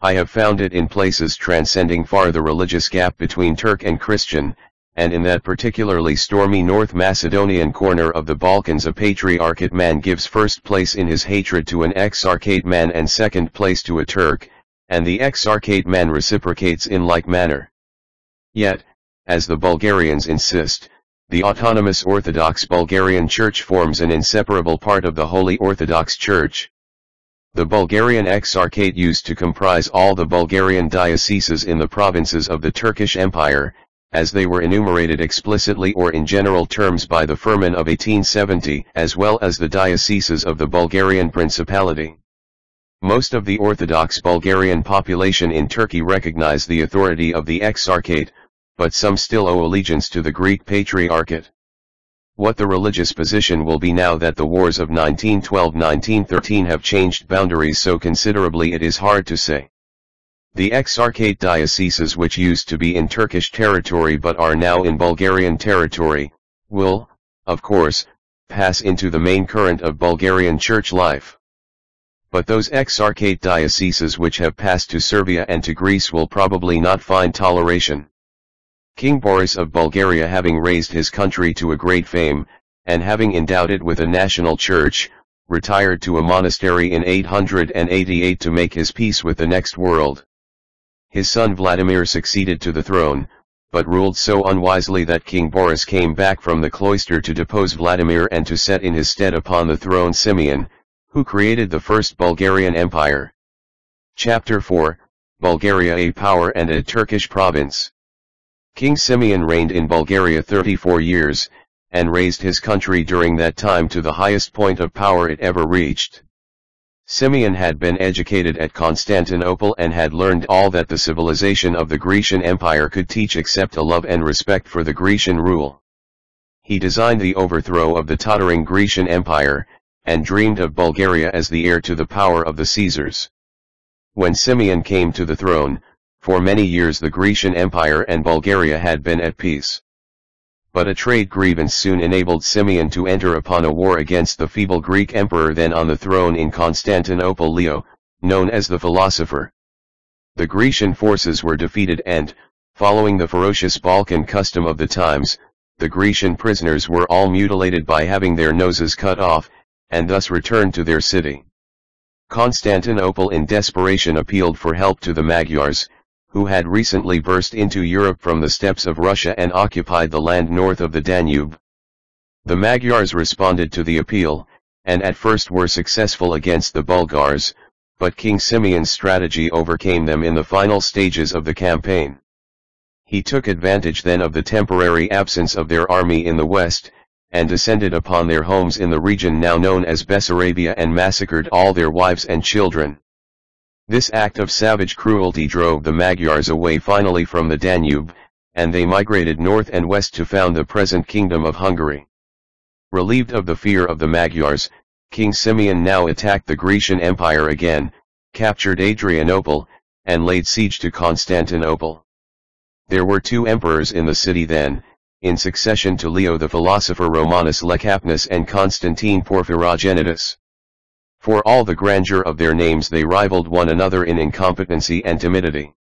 I have found it in places transcending far the religious gap between Turk and Christian, and in that particularly stormy North Macedonian corner of the Balkans a patriarchate man gives first place in his hatred to an exarchate man and second place to a Turk, and the exarchate man reciprocates in like manner. Yet, as the Bulgarians insist, the autonomous Orthodox Bulgarian Church forms an inseparable part of the Holy Orthodox Church. The Bulgarian Exarchate used to comprise all the Bulgarian dioceses in the provinces of the Turkish Empire, as they were enumerated explicitly or in general terms by the Firman of 1870, as well as the dioceses of the Bulgarian Principality. Most of the Orthodox Bulgarian population in Turkey recognize the authority of the Exarchate, but some still owe allegiance to the Greek Patriarchate. What the religious position will be now that the wars of 1912-1913 have changed boundaries so considerably it is hard to say. The Exarchate dioceses which used to be in Turkish territory but are now in Bulgarian territory, will, of course, pass into the main current of Bulgarian church life. But those Exarchate dioceses which have passed to Serbia and to Greece will probably not find toleration. King Boris of Bulgaria having raised his country to a great fame, and having endowed it with a national church, retired to a monastery in 888 to make his peace with the next world. His son Vladimir succeeded to the throne, but ruled so unwisely that King Boris came back from the cloister to depose Vladimir and to set in his stead upon the throne Simeon, who created the first Bulgarian Empire. Chapter 4, Bulgaria a power and a Turkish province. King Simeon reigned in Bulgaria 34 years, and raised his country during that time to the highest point of power it ever reached. Simeon had been educated at Constantinople and had learned all that the civilization of the Grecian Empire could teach except a love and respect for the Grecian rule. He designed the overthrow of the tottering Grecian Empire, and dreamed of Bulgaria as the heir to the power of the Caesars. When Simeon came to the throne, for many years the Grecian Empire and Bulgaria had been at peace. But a trade grievance soon enabled Simeon to enter upon a war against the feeble Greek emperor then on the throne in Constantinople Leo, known as the philosopher. The Grecian forces were defeated and, following the ferocious Balkan custom of the times, the Grecian prisoners were all mutilated by having their noses cut off, and thus returned to their city. Constantinople in desperation appealed for help to the Magyars, who had recently burst into Europe from the steppes of Russia and occupied the land north of the Danube. The Magyars responded to the appeal, and at first were successful against the Bulgars, but King Simeon's strategy overcame them in the final stages of the campaign. He took advantage then of the temporary absence of their army in the west, and descended upon their homes in the region now known as Bessarabia and massacred all their wives and children. This act of savage cruelty drove the Magyars away finally from the Danube, and they migrated north and west to found the present kingdom of Hungary. Relieved of the fear of the Magyars, King Simeon now attacked the Grecian Empire again, captured Adrianople, and laid siege to Constantinople. There were two emperors in the city then, in succession to Leo the philosopher Romanus Lecapenus and Constantine Porphyrogenitus. For all the grandeur of their names they rivaled one another in incompetency and timidity.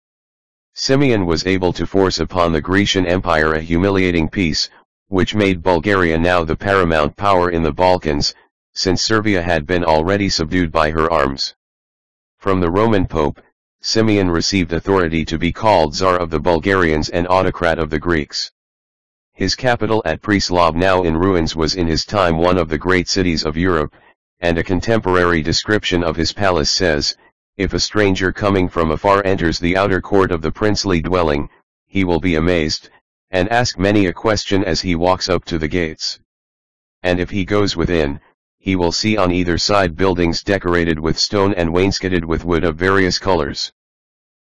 Simeon was able to force upon the Grecian Empire a humiliating peace, which made Bulgaria now the paramount power in the Balkans, since Serbia had been already subdued by her arms. From the Roman Pope, Simeon received authority to be called Tsar of the Bulgarians and autocrat of the Greeks. His capital at Preslav now in ruins was in his time one of the great cities of Europe, and a contemporary description of his palace says, if a stranger coming from afar enters the outer court of the princely dwelling, he will be amazed, and ask many a question as he walks up to the gates. And if he goes within, he will see on either side buildings decorated with stone and wainscoted with wood of various colors.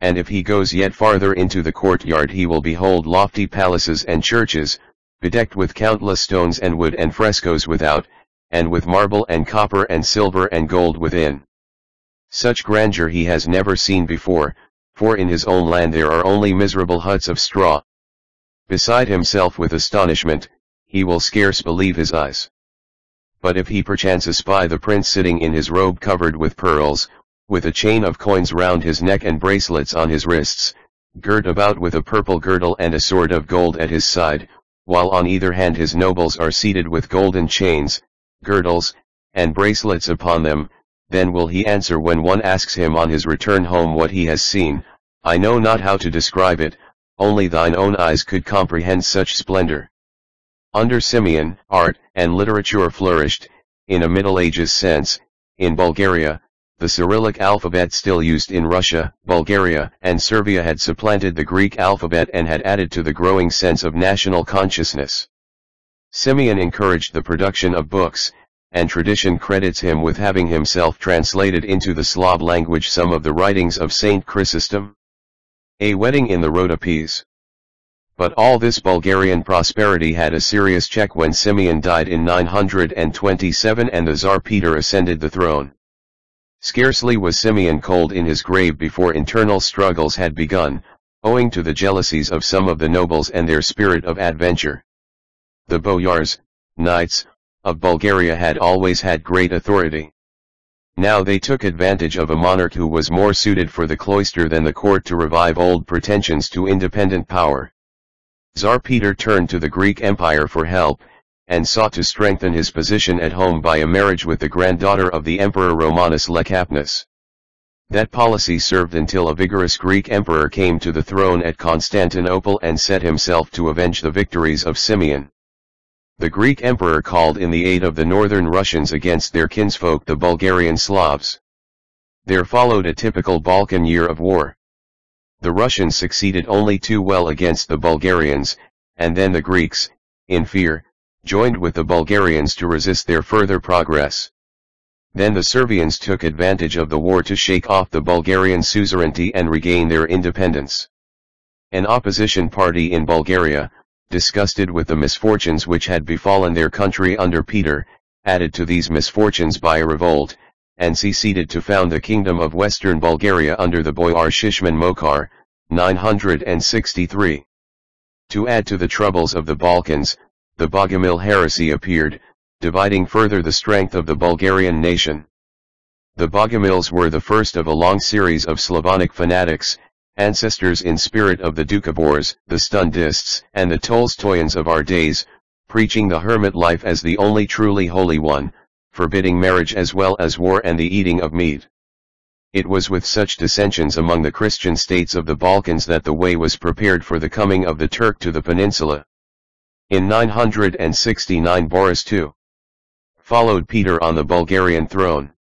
And if he goes yet farther into the courtyard he will behold lofty palaces and churches, bedecked with countless stones and wood and frescoes without, and with marble and copper and silver and gold within. Such grandeur he has never seen before, for in his own land there are only miserable huts of straw. Beside himself with astonishment, he will scarce believe his eyes. But if he perchance espy the prince sitting in his robe covered with pearls, with a chain of coins round his neck and bracelets on his wrists, girt about with a purple girdle and a sword of gold at his side, while on either hand his nobles are seated with golden chains, girdles, and bracelets upon them, then will he answer when one asks him on his return home what he has seen, I know not how to describe it, only thine own eyes could comprehend such splendor. Under Simeon, art and literature flourished, in a Middle Ages sense, in Bulgaria, the Cyrillic alphabet still used in Russia, Bulgaria, and Serbia had supplanted the Greek alphabet and had added to the growing sense of national consciousness. Simeon encouraged the production of books, and tradition credits him with having himself translated into the Slav language some of the writings of Saint Chrysostom. A wedding in the Rhodopes. But all this Bulgarian prosperity had a serious check when Simeon died in 927 and the Tsar Peter ascended the throne. Scarcely was Simeon cold in his grave before internal struggles had begun, owing to the jealousies of some of the nobles and their spirit of adventure. The boyars, knights, of Bulgaria had always had great authority. Now they took advantage of a monarch who was more suited for the cloister than the court to revive old pretensions to independent power. Tsar Peter turned to the Greek Empire for help, and sought to strengthen his position at home by a marriage with the granddaughter of the Emperor Romanus Lecapenus. That policy served until a vigorous Greek emperor came to the throne at Constantinople and set himself to avenge the victories of Simeon. The Greek emperor called in the aid of the northern Russians against their kinsfolk the Bulgarian Slavs. There followed a typical Balkan year of war. The Russians succeeded only too well against the Bulgarians, and then the Greeks, in fear, joined with the Bulgarians to resist their further progress. Then the Servians took advantage of the war to shake off the Bulgarian suzerainty and regain their independence. An opposition party in Bulgaria, disgusted with the misfortunes which had befallen their country under Peter, added to these misfortunes by a revolt, and seceded to found the kingdom of western Bulgaria under the boyar Shishman Mochar, 963. To add to the troubles of the Balkans, the Bogomil heresy appeared, dividing further the strength of the Bulgarian nation. The Bogomils were the first of a long series of Slavonic fanatics, ancestors in spirit of the Doukhobors, the Stundists, and the Tolstoyans of our days, preaching the hermit life as the only truly holy one, forbidding marriage as well as war and the eating of meat. It was with such dissensions among the Christian states of the Balkans that the way was prepared for the coming of the Turk to the peninsula. In 969 Boris II, followed Peter on the Bulgarian throne.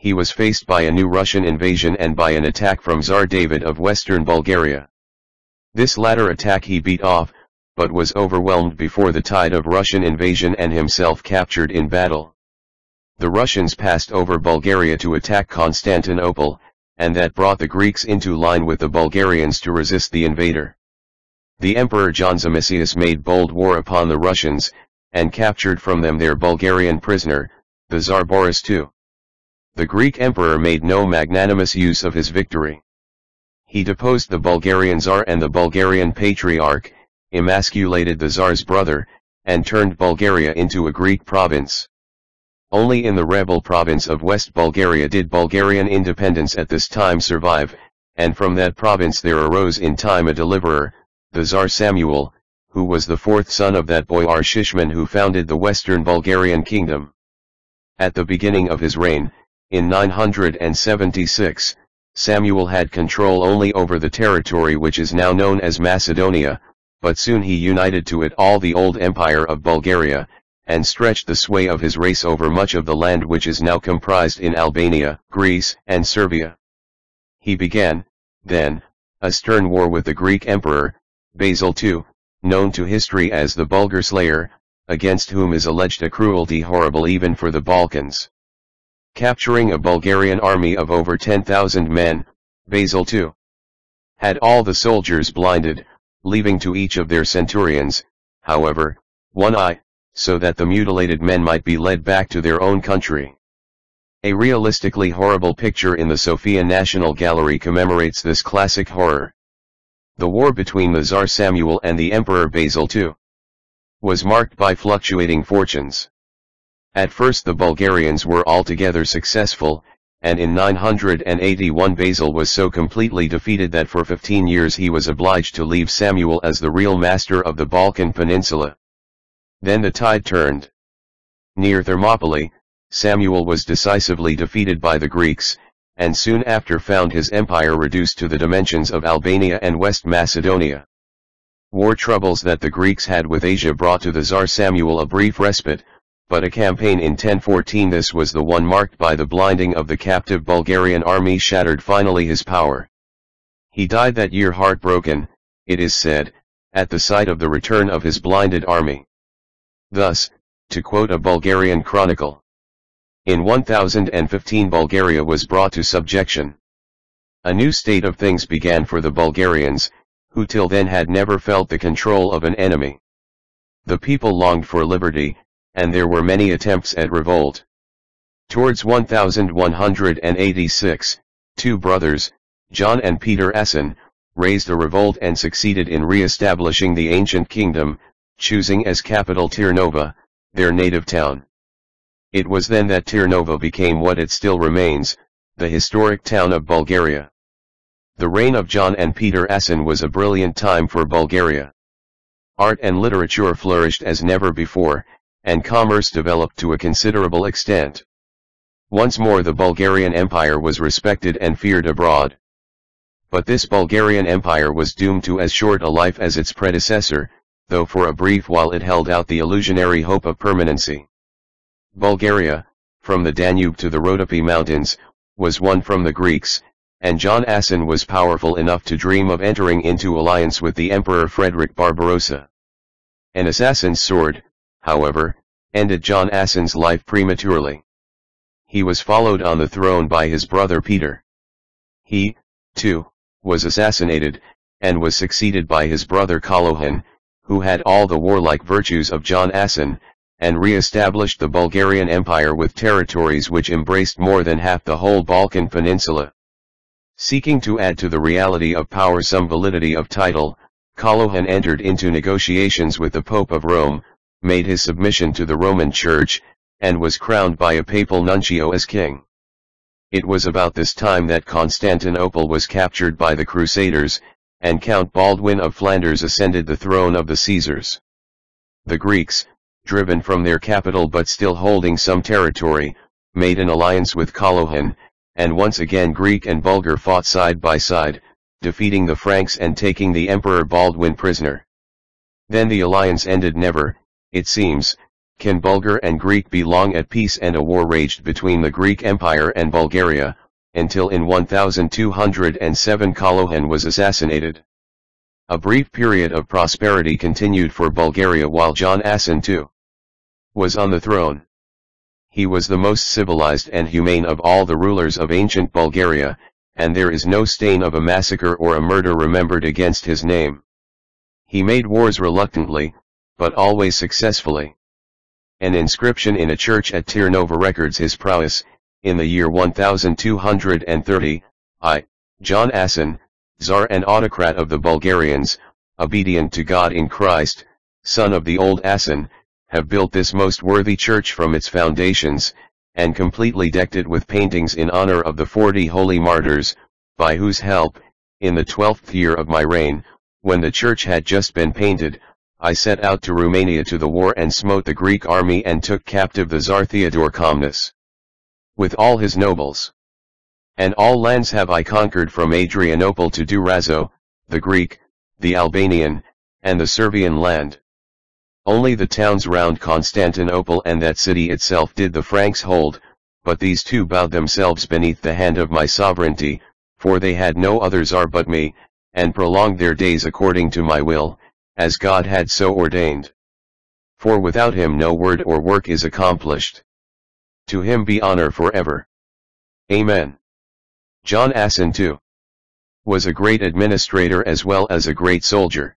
He was faced by a new Russian invasion and by an attack from Tsar David of western Bulgaria. This latter attack he beat off, but was overwhelmed before the tide of Russian invasion and himself captured in battle. The Russians passed over Bulgaria to attack Constantinople, and that brought the Greeks into line with the Bulgarians to resist the invader. The Emperor John Tzimisces made bold war upon the Russians, and captured from them their Bulgarian prisoner, the Tsar Boris II. The Greek emperor made no magnanimous use of his victory. He deposed the Bulgarian Tsar and the Bulgarian Patriarch, emasculated the Tsar's brother, and turned Bulgaria into a Greek province. Only in the rebel province of West Bulgaria did Bulgarian independence at this time survive, and from that province there arose in time a deliverer, the Tsar Samuel, who was the fourth son of that boyar Shishman who founded the western Bulgarian kingdom. At the beginning of his reign, in 976, Samuel had control only over the territory which is now known as Macedonia, but soon he united to it all the old empire of Bulgaria, and stretched the sway of his race over much of the land which is now comprised in Albania, Greece, and Serbia. He began, then, a stern war with the Greek emperor, Basil II, known to history as the Bulgar Slayer, against whom is alleged a cruelty horrible even for the Balkans. Capturing a Bulgarian army of over 10,000 men, Basil II had all the soldiers blinded, leaving to each of their centurions, however, one eye, so that the mutilated men might be led back to their own country. A realistically horrible picture in the Sofia National Gallery commemorates this classic horror. The war between the Tsar Samuel and the Emperor Basil II was marked by fluctuating fortunes. At first the Bulgarians were altogether successful, and in 981 Basil was so completely defeated that for 15 years he was obliged to leave Samuel as the real master of the Balkan Peninsula. Then the tide turned. Near Thermopylae, Samuel was decisively defeated by the Greeks, and soon after found his empire reduced to the dimensions of Albania and West Macedonia. War troubles that the Greeks had with Asia brought to the Tsar Samuel a brief respite, but a campaign in 1014 this was the one marked by the blinding of the captive Bulgarian army shattered finally his power. He died that year heartbroken, it is said, at the sight of the return of his blinded army. Thus, to quote a Bulgarian chronicle, in 1015 Bulgaria was brought to subjection. A new state of things began for the Bulgarians, who till then had never felt the control of an enemy. The people longed for liberty, and there were many attempts at revolt. Towards 1186, two brothers, John and Peter Asen, raised a revolt and succeeded in re-establishing the ancient kingdom, choosing as capital Tirnova, their native town. It was then that Tirnova became what it still remains, the historic town of Bulgaria. The reign of John and Peter Asen was a brilliant time for Bulgaria. Art and literature flourished as never before, and commerce developed to a considerable extent. Once more the Bulgarian Empire was respected and feared abroad. But this Bulgarian Empire was doomed to as short a life as its predecessor, though for a brief while it held out the illusionary hope of permanency. Bulgaria, from the Danube to the Rhodope Mountains, was won from the Greeks, and John Asen was powerful enough to dream of entering into alliance with the Emperor Frederick Barbarossa. An assassin's sword, however, ended John Asen's life prematurely. He was followed on the throne by his brother Peter. He, too, was assassinated, and was succeeded by his brother Kalohan, who had all the warlike virtues of John Asen, and re-established the Bulgarian Empire with territories which embraced more than half the whole Balkan Peninsula. Seeking to add to the reality of power some validity of title, Kalohan entered into negotiations with the Pope of Rome, made his submission to the Roman Church, and was crowned by a papal nuncio as king. It was about this time that Constantinople was captured by the Crusaders, and Count Baldwin of Flanders ascended the throne of the Caesars. The Greeks, driven from their capital but still holding some territory, made an alliance with Kalohan, and once again Greek and Bulgar fought side by side, defeating the Franks and taking the Emperor Baldwin prisoner. Then the alliance ended never, it seems, can Bulgar and Greek be long at peace and a war raged between the Greek Empire and Bulgaria, until in 1207 Kalohan was assassinated. A brief period of prosperity continued for Bulgaria while John Asen II was on the throne. He was the most civilized and humane of all the rulers of ancient Bulgaria, and there is no stain of a massacre or a murder remembered against his name. He made wars reluctantly, but always successfully. An inscription in a church at Tirnova records his prowess, in the year 1230, I, John Asen, Tsar and autocrat of the Bulgarians, obedient to God in Christ, son of the old Asen, have built this most worthy church from its foundations, and completely decked it with paintings in honor of the forty holy martyrs, by whose help, in the twelfth year of my reign, when the church had just been painted, I set out to Romania to the war and smote the Greek army and took captive the Tsar Theodore Komnenos. With all his nobles. And all lands have I conquered from Adrianople to Durazzo, the Greek, the Albanian, and the Servian land. Only the towns round Constantinople and that city itself did the Franks hold, but these two bowed themselves beneath the hand of my sovereignty, for they had no other czar but me, and prolonged their days according to my will, as God had so ordained. For without him no word or work is accomplished. To him be honor forever. Amen. John Asen too was a great administrator as well as a great soldier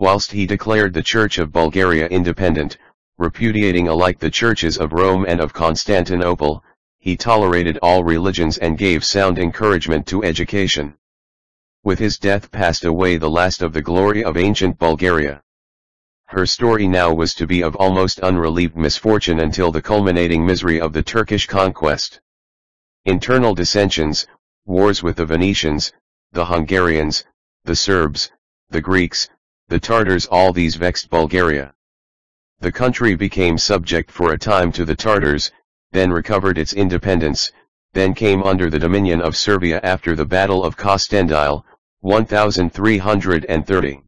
whilst he declared the Church of Bulgaria independent, repudiating alike the churches of Rome and of Constantinople, he tolerated all religions and gave sound encouragement to education. With his death passed away the last of the glory of ancient Bulgaria. Her story now was to be of almost unrelieved misfortune until the culminating misery of the Turkish conquest. Internal dissensions, wars with the Venetians, the Hungarians, the Serbs, the Greeks, the Tartars all these vexed Bulgaria. The country became subject for a time to the Tartars, then recovered its independence, then came under the dominion of Serbia after the Battle of Kostendile, 1330.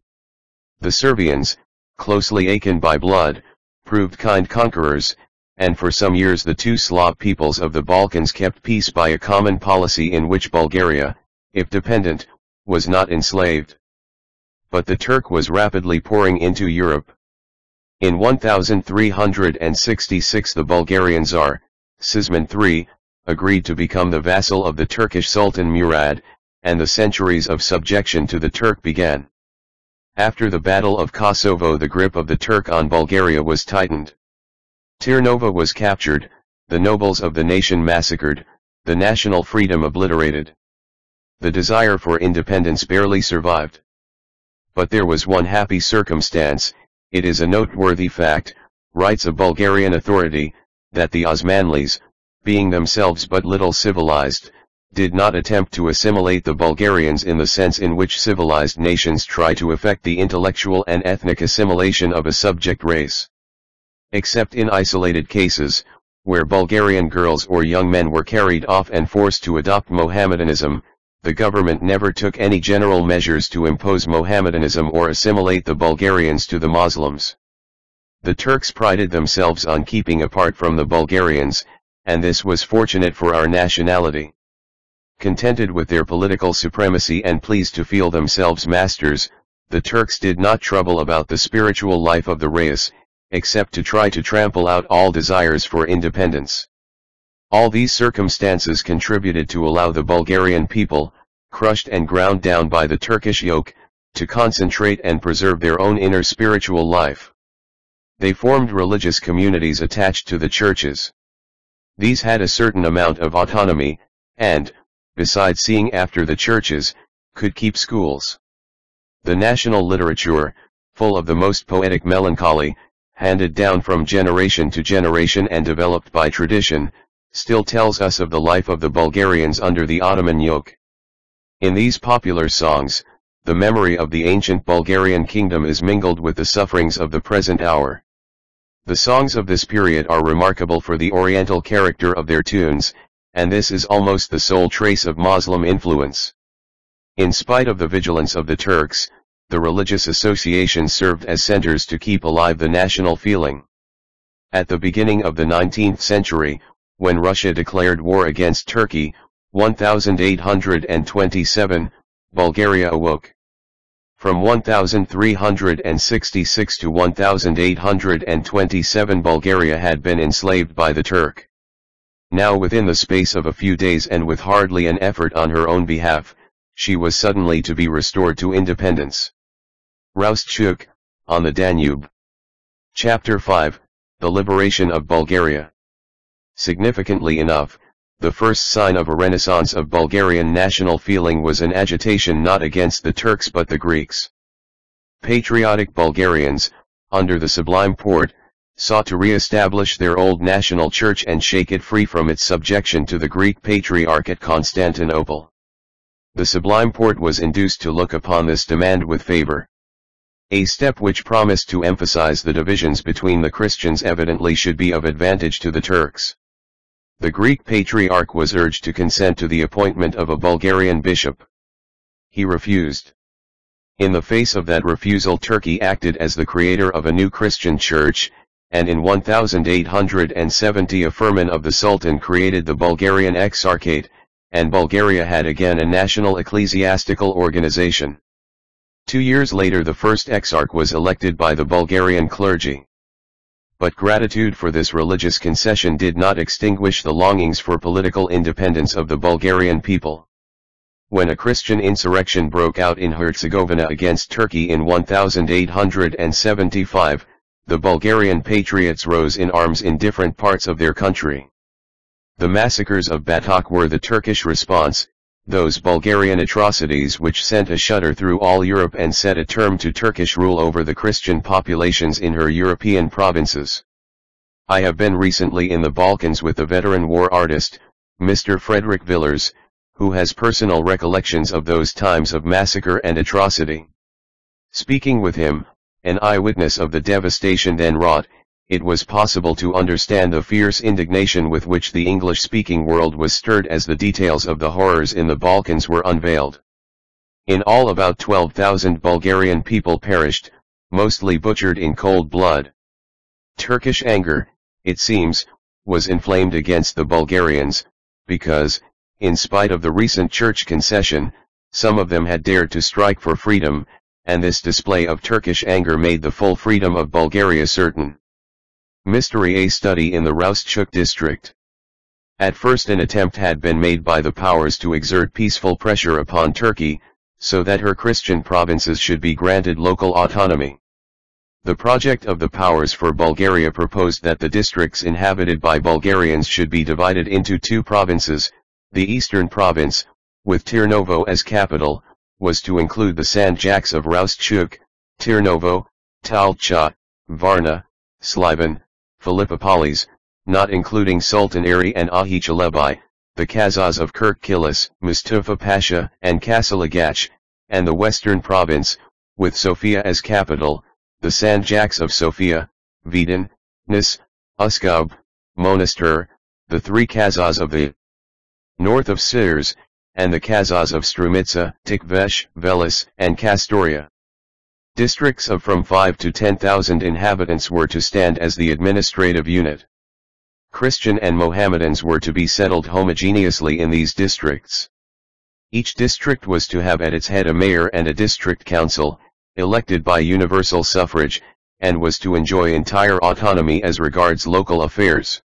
The Serbians, closely akin by blood, proved kind conquerors, and for some years the two Slav peoples of the Balkans kept peace by a common policy in which Bulgaria, if dependent, was not enslaved but the Turk was rapidly pouring into Europe. In 1366 the Bulgarian Tsar, Sisman III, agreed to become the vassal of the Turkish Sultan Murad, and the centuries of subjection to the Turk began. After the Battle of Kosovo the grip of the Turk on Bulgaria was tightened. Tirnova was captured, the nobles of the nation massacred, the national freedom obliterated. The desire for independence barely survived. But there was one happy circumstance, it is a noteworthy fact, writes a Bulgarian authority, that the Osmanlis, being themselves but little civilized, did not attempt to assimilate the Bulgarians in the sense in which civilized nations try to effect the intellectual and ethnic assimilation of a subject race. Except in isolated cases, where Bulgarian girls or young men were carried off and forced to adopt Mohammedanism, the government never took any general measures to impose Mohammedanism or assimilate the Bulgarians to the Muslims. The Turks prided themselves on keeping apart from the Bulgarians, and this was fortunate for our nationality. Contented with their political supremacy and pleased to feel themselves masters, the Turks did not trouble about the spiritual life of the race, except to try to trample out all desires for independence. All these circumstances contributed to allow the Bulgarian people, crushed and ground down by the Turkish yoke, to concentrate and preserve their own inner spiritual life. They formed religious communities attached to the churches. These had a certain amount of autonomy, and, besides seeing after the churches, could keep schools. The national literature, full of the most poetic melancholy, handed down from generation to generation and developed by tradition, still tells us of the life of the Bulgarians under the Ottoman yoke. In these popular songs, the memory of the ancient Bulgarian kingdom is mingled with the sufferings of the present hour. The songs of this period are remarkable for the oriental character of their tunes, and this is almost the sole trace of Moslem influence. In spite of the vigilance of the Turks, the religious associations served as centers to keep alive the national feeling. At the beginning of the 19th century, when Russia declared war against Turkey, 1827, Bulgaria awoke. From 1366 to 1827 Bulgaria had been enslaved by the Turk. Now within the space of a few days and with hardly an effort on her own behalf, she was suddenly to be restored to independence. Roustchuk, on the Danube. Chapter 5, The Liberation of Bulgaria. Significantly enough, the first sign of a renaissance of Bulgarian national feeling was an agitation not against the Turks but the Greeks. Patriotic Bulgarians, under the Sublime Porte, sought to re-establish their old national church and shake it free from its subjection to the Greek Patriarch at Constantinople. The Sublime Porte was induced to look upon this demand with favor. A step which promised to emphasize the divisions between the Christians evidently should be of advantage to the Turks. The Greek Patriarch was urged to consent to the appointment of a Bulgarian bishop. He refused. In the face of that refusal Turkey acted as the creator of a new Christian church, and in 1870 a firman of the Sultan created the Bulgarian Exarchate, and Bulgaria had again a national ecclesiastical organization. Two years later the first exarch was elected by the Bulgarian clergy. But gratitude for this religious concession did not extinguish the longings for political independence of the Bulgarian people. When a Christian insurrection broke out in Herzegovina against Turkey in 1875, the Bulgarian patriots rose in arms in different parts of their country. The massacres of Batok were the Turkish response, those Bulgarian atrocities which sent a shudder through all Europe and set a term to Turkish rule over the Christian populations in her European provinces. I have been recently in the Balkans with the veteran war artist, Mr. Frederic Villiers, who has personal recollections of those times of massacre and atrocity. Speaking with him, an eyewitness of the devastation then wrought, it was possible to understand the fierce indignation with which the English-speaking world was stirred as the details of the horrors in the Balkans were unveiled. In all about 12,000 Bulgarian people perished, mostly butchered in cold blood. Turkish anger, it seems, was inflamed against the Bulgarians, because, in spite of the recent church concession, some of them had dared to strike for freedom, and this display of Turkish anger made the full freedom of Bulgaria certain. Mystery A study in the Roustchuk district. At first an attempt had been made by the powers to exert peaceful pressure upon Turkey, so that her Christian provinces should be granted local autonomy. The project of the powers for Bulgaria proposed that the districts inhabited by Bulgarians should be divided into two provinces, the eastern province, with Tirnovo as capital, was to include the Sanjaks of Roustchuk, Tirnovo, Talcha, Varna, Sliven, Philippopolis, not including Sultanari and Ahicalebai, the Kazas of Kirkkilis, Mustafa Pasha and Kasilagach, and the western province, with Sofia as capital, the Sanjaks of Sofia, Vidin, Nis, Uskub, Monastir, the three Kazas of the north of Sirs, and the Kazas of Strumitsa, Tikvesh, Velis, and Kastoria. Districts of from 5 to 10,000 inhabitants were to stand as the administrative unit. Christian and Mohammedans were to be settled homogeneously in these districts. Each district was to have at its head a mayor and a district council, elected by universal suffrage, and was to enjoy entire autonomy as regards local affairs.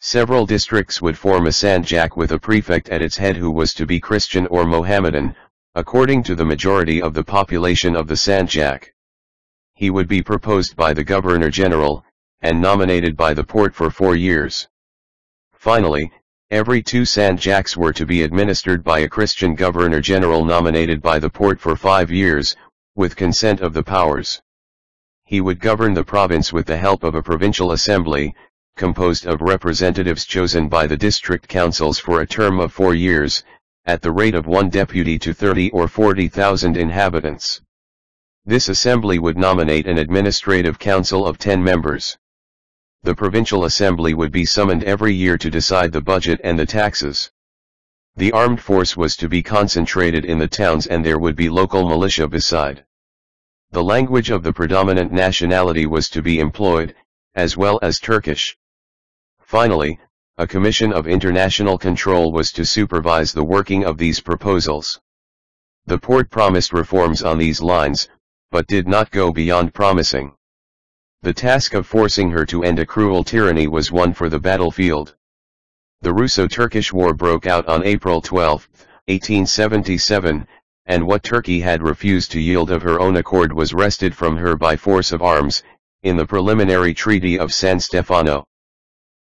Several districts would form a sanjak with a prefect at its head who was to be Christian or Mohammedan, according to the majority of the population of the sanjak. He would be proposed by the Governor-General, and nominated by the Porte for four years. Finally, every two sanjaks were to be administered by a Christian Governor-General nominated by the Porte for five years, with consent of the powers. He would govern the province with the help of a provincial assembly, composed of representatives chosen by the district councils for a term of four years, at the rate of one deputy to 30 or 40,000 inhabitants. This assembly would nominate an administrative council of 10 members. The provincial assembly would be summoned every year to decide the budget and the taxes. The armed force was to be concentrated in the towns and there would be local militia beside. The language of the predominant nationality was to be employed, as well as Turkish. Finally, a commission of international control was to supervise the working of these proposals. The Porte promised reforms on these lines, but did not go beyond promising. The task of forcing her to end a cruel tyranny was one for the battlefield. The Russo-Turkish War broke out on April 12, 1877, and what Turkey had refused to yield of her own accord was wrested from her by force of arms, in the preliminary Treaty of San Stefano.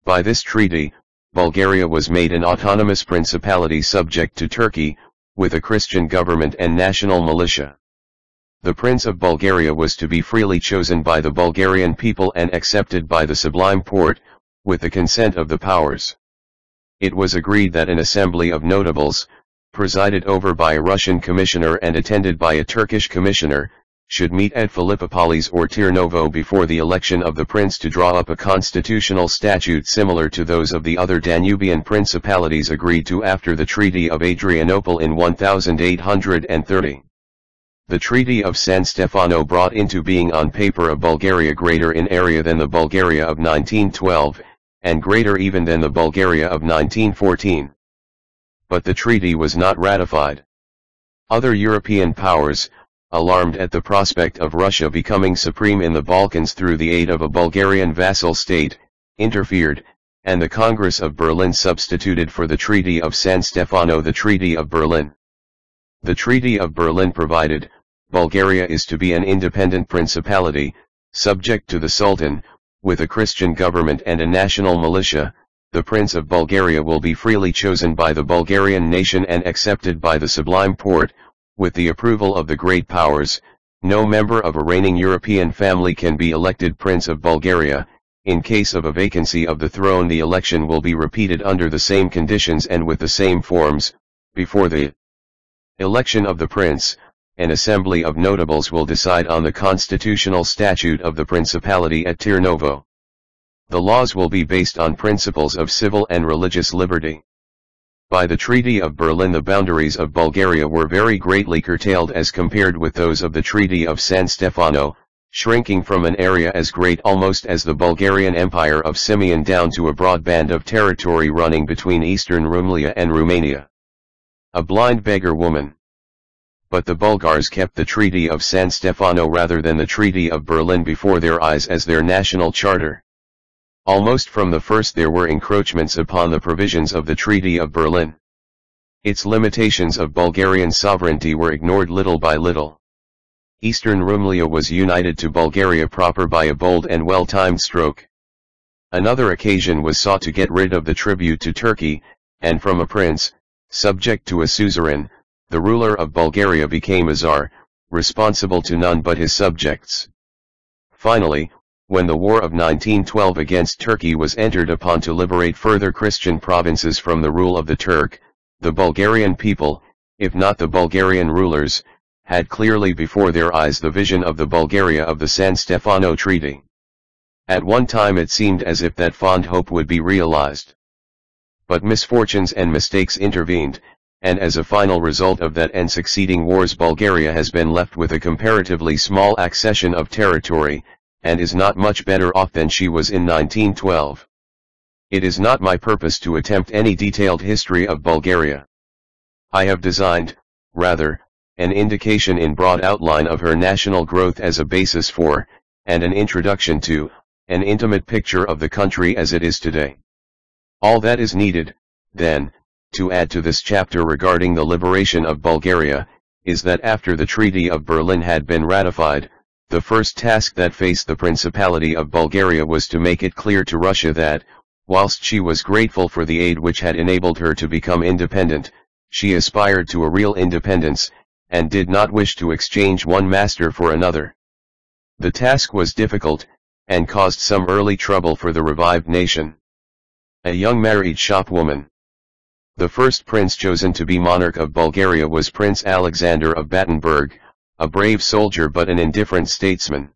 By this treaty, Bulgaria was made an autonomous principality subject to Turkey, with a Christian government and national militia. The Prince of Bulgaria was to be freely chosen by the Bulgarian people and accepted by the Sublime Porte, with the consent of the powers. It was agreed that an assembly of notables, presided over by a Russian commissioner and attended by a Turkish commissioner, should meet at Philippopolis or Tirnovo before the election of the prince to draw up a constitutional statute similar to those of the other Danubian principalities agreed to after the Treaty of Adrianople in 1830. The Treaty of San Stefano brought into being on paper a Bulgaria greater in area than the Bulgaria of 1912, and greater even than the Bulgaria of 1914. But the treaty was not ratified. Other European powers, alarmed at the prospect of Russia becoming supreme in the Balkans through the aid of a Bulgarian vassal state, interfered, and the Congress of Berlin substituted for the Treaty of San Stefano. The Treaty of Berlin. The Treaty of Berlin provided, Bulgaria is to be an independent principality, subject to the Sultan, with a Christian government and a national militia, the Prince of Bulgaria will be freely chosen by the Bulgarian nation and accepted by the Sublime Porte, with the approval of the great powers, no member of a reigning European family can be elected Prince of Bulgaria, in case of a vacancy of the throne the election will be repeated under the same conditions and with the same forms, before the election of the prince, an assembly of notables will decide on the constitutional statute of the principality at Tirnovo. The laws will be based on principles of civil and religious liberty. By the Treaty of Berlin the boundaries of Bulgaria were very greatly curtailed as compared with those of the Treaty of San Stefano, shrinking from an area as great almost as the Bulgarian Empire of Simeon down to a broad band of territory running between eastern Rumelia and Romania. A blind beggar woman. But the Bulgars kept the Treaty of San Stefano rather than the Treaty of Berlin before their eyes as their national charter. Almost from the first there were encroachments upon the provisions of the Treaty of Berlin. Its limitations of Bulgarian sovereignty were ignored little by little. Eastern Rumelia was united to Bulgaria proper by a bold and well-timed stroke. Another occasion was sought to get rid of the tribute to Turkey, and from a prince, subject to a suzerain, the ruler of Bulgaria became a czar, responsible to none but his subjects. Finally, when the War of 1912 against Turkey was entered upon to liberate further Christian provinces from the rule of the Turk, the Bulgarian people, if not the Bulgarian rulers, had clearly before their eyes the vision of the Bulgaria of the San Stefano Treaty. At one time it seemed as if that fond hope would be realized. But misfortunes and mistakes intervened, and as a final result of that and succeeding wars Bulgaria has been left with a comparatively small accession of territory, and is not much better off than she was in 1912. It is not my purpose to attempt any detailed history of Bulgaria. I have designed, rather, an indication in broad outline of her national growth as a basis for, and an introduction to, an intimate picture of the country as it is today. All that is needed, then, to add to this chapter regarding the liberation of Bulgaria, is that after the Treaty of Berlin had been ratified, the first task that faced the Principality of Bulgaria was to make it clear to Russia that, whilst she was grateful for the aid which had enabled her to become independent, she aspired to a real independence, and did not wish to exchange one master for another. The task was difficult, and caused some early trouble for the revived nation. A young married shopwoman. The first prince chosen to be monarch of Bulgaria was Prince Alexander of Battenberg, a brave soldier but an indifferent statesman.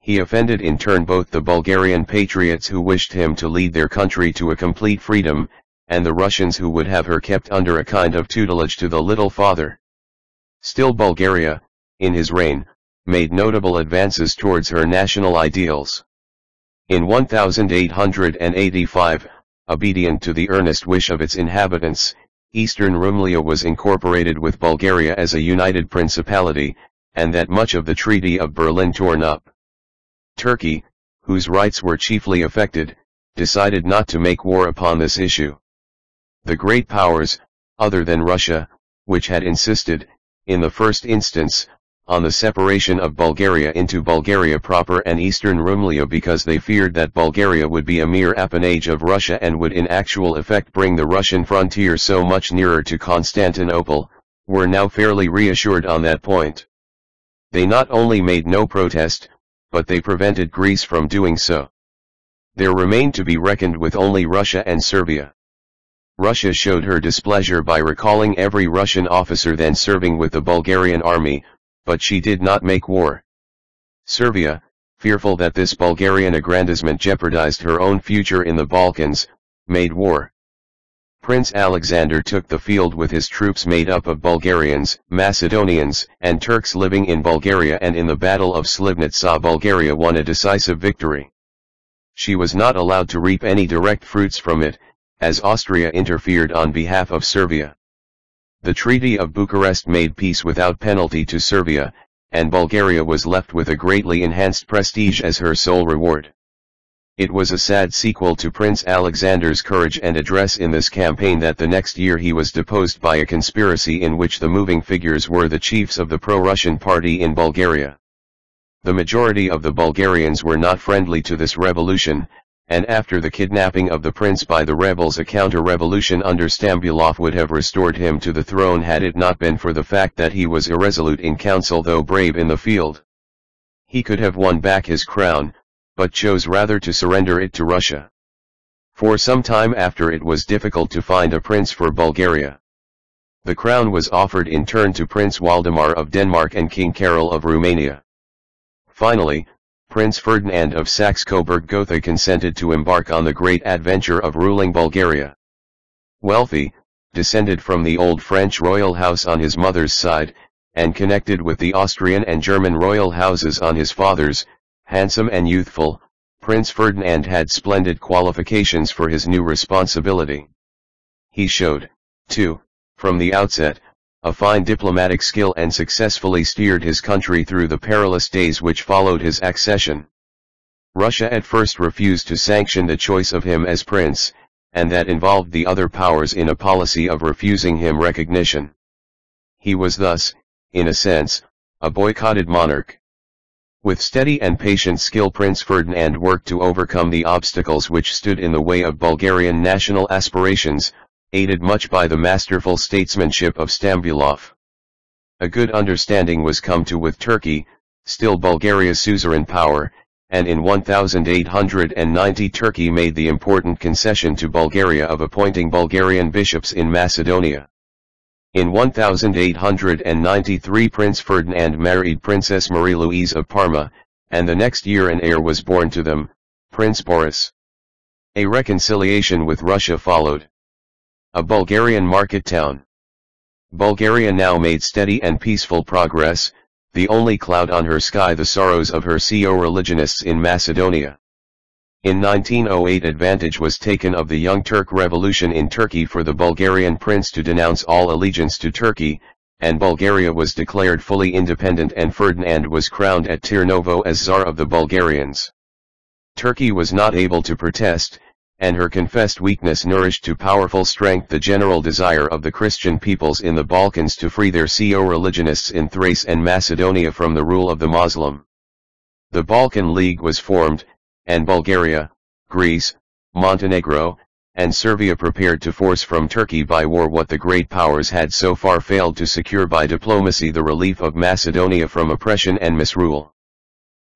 He offended in turn both the Bulgarian patriots who wished him to lead their country to a complete freedom, and the Russians who would have her kept under a kind of tutelage to the little father. Still Bulgaria, in his reign, made notable advances towards her national ideals. In 1885, obedient to the earnest wish of its inhabitants, Eastern Rumelia was incorporated with Bulgaria as a united principality, and that much of the Treaty of Berlin torn up. Turkey, whose rights were chiefly affected, decided not to make war upon this issue. The great powers, other than Russia, which had insisted, in the first instance, on the separation of Bulgaria into Bulgaria proper and Eastern Rumelia because they feared that Bulgaria would be a mere appanage of Russia and would in actual effect bring the Russian frontier so much nearer to Constantinople, were now fairly reassured on that point. They not only made no protest, but they prevented Greece from doing so. There remained to be reckoned with only Russia and Serbia. Russia showed her displeasure by recalling every Russian officer then serving with the Bulgarian army, but she did not make war. Serbia, fearful that this Bulgarian aggrandizement jeopardized her own future in the Balkans, made war. Prince Alexander took the field with his troops made up of Bulgarians, Macedonians, and Turks living in Bulgaria and in the Battle of Slivnitsa Bulgaria won a decisive victory. She was not allowed to reap any direct fruits from it, as Austria interfered on behalf of Serbia. The Treaty of Bucharest made peace without penalty to Serbia, and Bulgaria was left with a greatly enhanced prestige as her sole reward. It was a sad sequel to Prince Alexander's courage and address in this campaign that the next year he was deposed by a conspiracy in which the moving figures were the chiefs of the pro-Russian party in Bulgaria. The majority of the Bulgarians were not friendly to this revolution, and after the kidnapping of the prince by the rebels a counter-revolution under Stambulov would have restored him to the throne had it not been for the fact that he was irresolute in council though brave in the field. He could have won back his crown, but chose rather to surrender it to Russia. For some time after it was difficult to find a prince for Bulgaria. The crown was offered in turn to Prince Waldemar of Denmark and King Carol of Romania. Finally, Prince Ferdinand of Saxe-Coburg-Gotha consented to embark on the great adventure of ruling Bulgaria. Wealthy, descended from the old French royal house on his mother's side, and connected with the Austrian and German royal houses on his father's, handsome and youthful, Prince Ferdinand had splendid qualifications for his new responsibility. He showed, too, from the outset, a fine diplomatic skill and successfully steered his country through the perilous days which followed his accession. Russia at first refused to sanction the choice of him as prince, and that involved the other powers in a policy of refusing him recognition. He was thus, in a sense, a boycotted monarch. With steady and patient skill Prince Ferdinand worked to overcome the obstacles which stood in the way of Bulgarian national aspirations, aided much by the masterful statesmanship of Stambulov. A good understanding was come to with Turkey, still Bulgaria's suzerain power, and in 1890 Turkey made the important concession to Bulgaria of appointing Bulgarian bishops in Macedonia. In 1893 Prince Ferdinand married Princess Marie-Louise of Parma, and the next year an heir was born to them, Prince Boris. A reconciliation with Russia followed. A Bulgarian market town. Bulgaria now made steady and peaceful progress, the only cloud on her sky the sorrows of her CO religionists in Macedonia. In 1908 advantage was taken of the Young Turk Revolution in Turkey for the Bulgarian prince to denounce all allegiance to Turkey, and Bulgaria was declared fully independent and Ferdinand was crowned at Tirnovo as Tsar of the Bulgarians. Turkey was not able to protest, and her confessed weakness nourished to powerful strength the general desire of the Christian peoples in the Balkans to free their CO religionists in Thrace and Macedonia from the rule of the Moslem. The Balkan League was formed, and Bulgaria, Greece, Montenegro, and Serbia prepared to force from Turkey by war what the great powers had so far failed to secure by diplomacy the relief of Macedonia from oppression and misrule.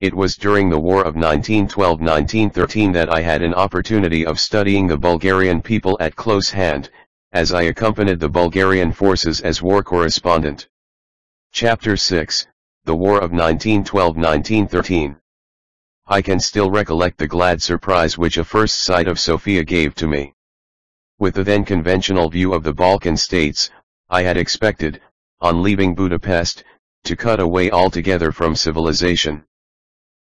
It was during the War of 1912-1913 that I had an opportunity of studying the Bulgarian people at close hand, as I accompanied the Bulgarian forces as war correspondent. Chapter 6, The War of 1912-1913 I can still recollect the glad surprise which a first sight of Sofia gave to me. With the then conventional view of the Balkan states, I had expected, on leaving Budapest, to cut away altogether from civilization.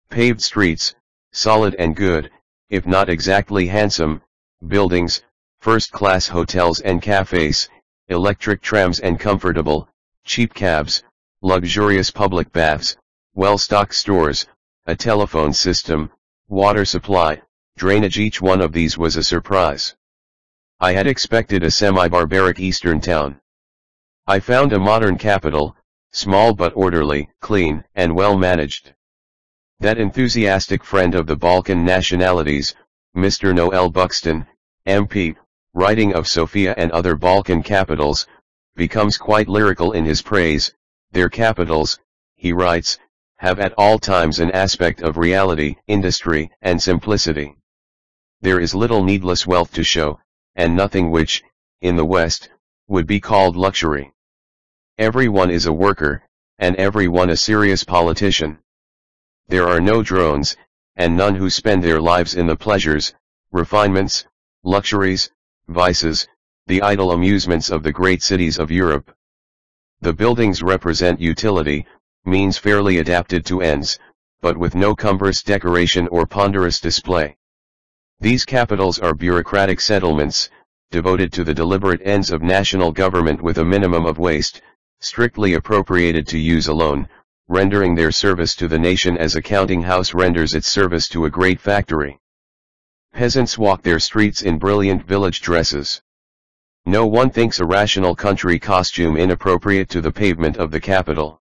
Paved streets, solid and good, if not exactly handsome, buildings, first-class hotels and cafes, electric trams and comfortable, cheap cabs, luxurious public baths, well-stocked stores, a telephone system, water supply, drainage each one of these was a surprise. I had expected a semi-barbaric eastern town. I found a modern capital, small but orderly, clean, and well managed. That enthusiastic friend of the Balkan nationalities, Mr. Noel Buxton, MP, writing of Sofia and other Balkan capitals, becomes quite lyrical in his praise, their capitals, he writes, have at all times an aspect of reality, industry, and simplicity. There is little needless wealth to show, and nothing which, in the West, would be called luxury. Everyone is a worker, and everyone a serious politician. There are no drones, and none who spend their lives in the pleasures, refinements, luxuries, vices, the idle amusements of the great cities of Europe. The buildings represent utility, means fairly adapted to ends, but with no cumbrous decoration or ponderous display. These capitals are bureaucratic settlements, devoted to the deliberate ends of national government with a minimum of waste, strictly appropriated to use alone, rendering their service to the nation as a counting house renders its service to a great factory. Peasants walk their streets in brilliant village dresses. No one thinks a rational country costume inappropriate to the pavement of the capital.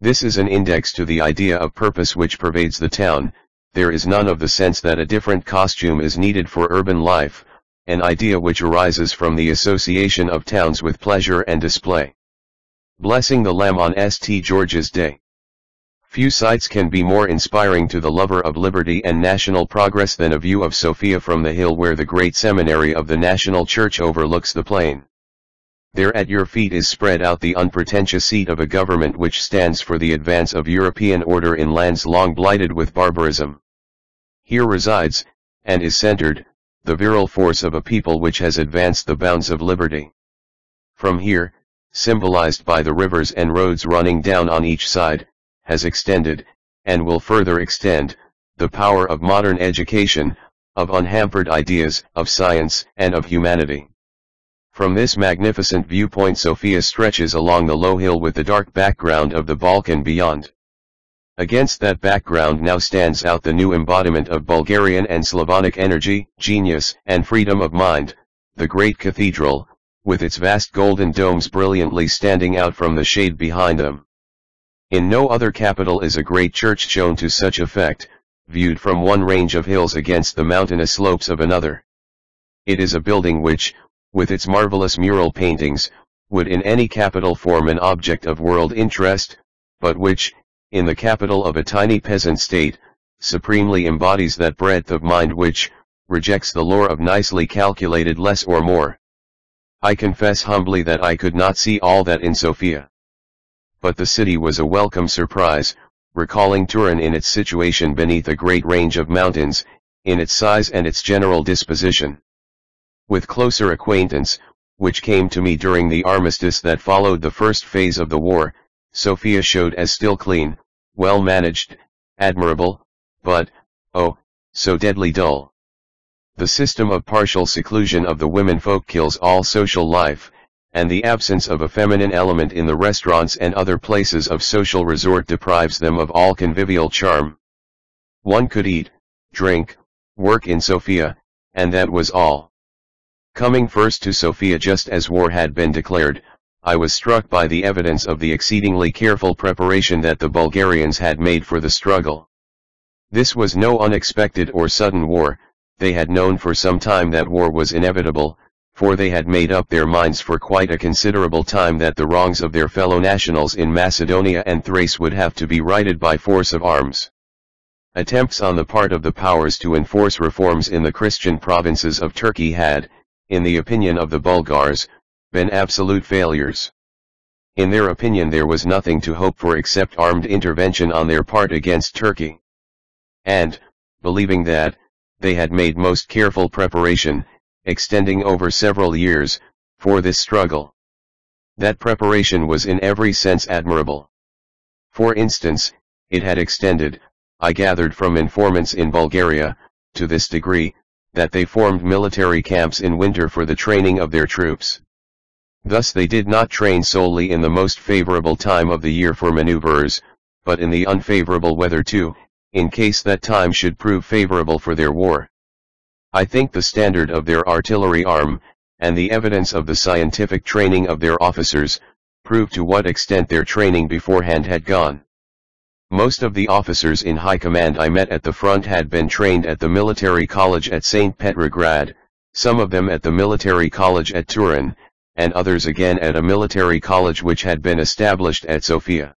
This is an index to the idea of purpose which pervades the town, there is none of the sense that a different costume is needed for urban life, an idea which arises from the association of towns with pleasure and display. Blessing the Lamb on St. George's Day. Few sights can be more inspiring to the lover of liberty and national progress than a view of Sofia from the hill where the great seminary of the National Church overlooks the plain. There at your feet is spread out the unpretentious seat of a government which stands for the advance of European order in lands long blighted with barbarism. Here resides, and is centered, the virile force of a people which has advanced the bounds of liberty. From here, symbolized by the rivers and roads running down on each side, has extended, and will further extend, the power of modern education, of unhampered ideas, of science, and of humanity. From this magnificent viewpoint Sofia stretches along the low hill with the dark background of the Balkan beyond. Against that background now stands out the new embodiment of Bulgarian and Slavonic energy, genius, and freedom of mind, the great cathedral, with its vast golden domes brilliantly standing out from the shade behind them. In no other capital is a great church shown to such effect, viewed from one range of hills against the mountainous slopes of another. It is a building which, with its marvelous mural paintings, would in any capital form an object of world interest, but which, in the capital of a tiny peasant state, supremely embodies that breadth of mind which, rejects the lore of nicely calculated less or more. I confess humbly that I could not see all that in Sofia. But the city was a welcome surprise, recalling Turin in its situation beneath a great range of mountains, in its size and its general disposition. With closer acquaintance, which came to me during the armistice that followed the first phase of the war, Sofia showed as still clean, well managed, admirable, but, oh, so deadly dull. The system of partial seclusion of the women folk kills all social life, and the absence of a feminine element in the restaurants and other places of social resort deprives them of all convivial charm. One could eat, drink, work in Sofia, and that was all. Coming first to Sofia just as war had been declared, I was struck by the evidence of the exceedingly careful preparation that the Bulgarians had made for the struggle. This was no unexpected or sudden war, they had known for some time that war was inevitable, for they had made up their minds for quite a considerable time that the wrongs of their fellow nationals in Macedonia and Thrace would have to be righted by force of arms. Attempts on the part of the powers to enforce reforms in the Christian provinces of Turkey had, in the opinion of the Bulgars, been absolute failures. In their opinion there was nothing to hope for except armed intervention on their part against Turkey. And, believing that, they had made most careful preparation, extending over several years, for this struggle. That preparation was in every sense admirable. For instance, it had extended, I gathered from informants in Bulgaria, to this degree, that they formed military camps in winter for the training of their troops. Thus they did not train solely in the most favorable time of the year for maneuvers, but in the unfavorable weather too, in case that time should prove favorable for their war. I think the standard of their artillery arm, and the evidence of the scientific training of their officers, prove to what extent their training beforehand had gone. Most of the officers in high command I met at the front had been trained at the military college at St. Petrograd, some of them at the military college at Turin, and others again at a military college which had been established at Sofia.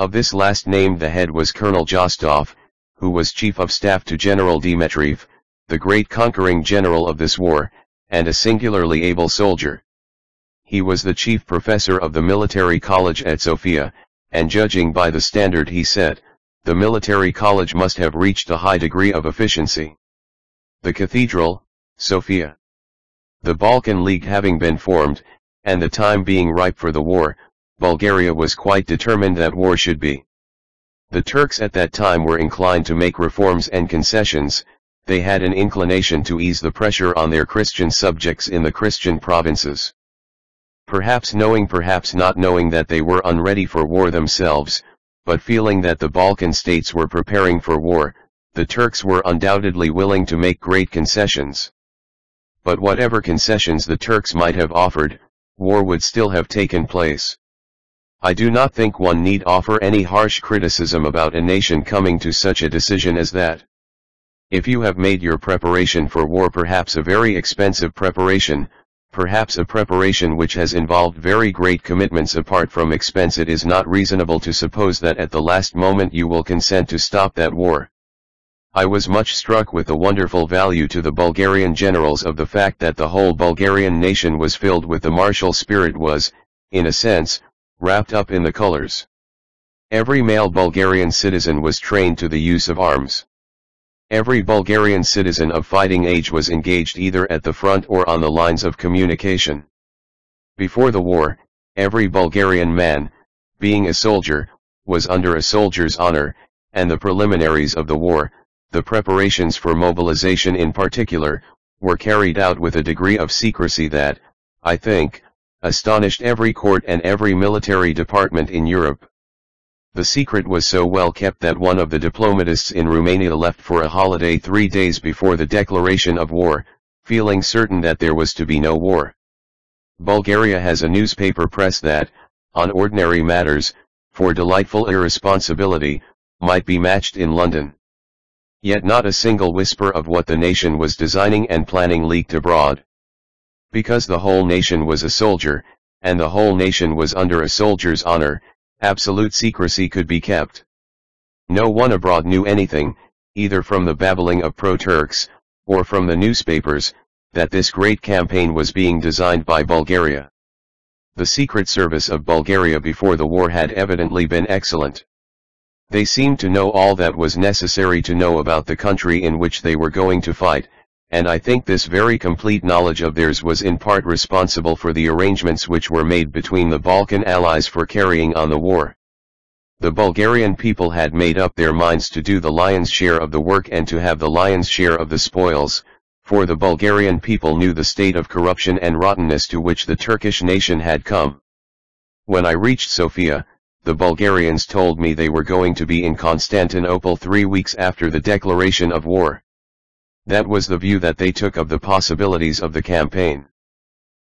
Of this last named the head was Colonel Jostov, who was chief of staff to General Dmitriev, the great conquering general of this war, and a singularly able soldier. He was the chief professor of the military college at Sofia, and judging by the standard he set, the military college must have reached a high degree of efficiency. The cathedral, Sofia. The Balkan League having been formed, and the time being ripe for the war, Bulgaria was quite determined that war should be. The Turks at that time were inclined to make reforms and concessions, they had an inclination to ease the pressure on their Christian subjects in the Christian provinces. Perhaps knowing perhaps not knowing that they were unready for war themselves, but feeling that the Balkan states were preparing for war, the Turks were undoubtedly willing to make great concessions. But whatever concessions the Turks might have offered, war would still have taken place. I do not think one need offer any harsh criticism about a nation coming to such a decision as that. If you have made your preparation for war perhaps a very expensive preparation, perhaps a preparation which has involved very great commitments apart from expense it is not reasonable to suppose that at the last moment you will consent to stop that war. I was much struck with the wonderful value to the Bulgarian generals of the fact that the whole Bulgarian nation was filled with the martial spirit was, in a sense, wrapped up in the colors. Every male Bulgarian citizen was trained to the use of arms. Every Bulgarian citizen of fighting age was engaged either at the front or on the lines of communication. Before the war, every Bulgarian man, being a soldier, was under a soldier's honor, and the preliminaries of the war, the preparations for mobilization in particular, were carried out with a degree of secrecy that, I think, astonished every court and every military department in Europe. The secret was so well kept that one of the diplomatists in Romania left for a holiday three days before the declaration of war, feeling certain that there was to be no war. Bulgaria has a newspaper press that, on ordinary matters, for delightful irresponsibility, might be matched in London. Yet not a single whisper of what the nation was designing and planning leaked abroad. Because the whole nation was a soldier, and the whole nation was under a soldier's honor, absolute secrecy could be kept. No one abroad knew anything, either from the babbling of pro-Turks, or from the newspapers, that this great campaign was being designed by Bulgaria. The secret service of Bulgaria before the war had evidently been excellent. They seemed to know all that was necessary to know about the country in which they were going to fight, and I think this very complete knowledge of theirs was in part responsible for the arrangements which were made between the Balkan allies for carrying on the war. The Bulgarian people had made up their minds to do the lion's share of the work and to have the lion's share of the spoils, for the Bulgarian people knew the state of corruption and rottenness to which the Turkish nation had come. When I reached Sofia, the Bulgarians told me they were going to be in Constantinople three weeks after the declaration of war. That was the view that they took of the possibilities of the campaign.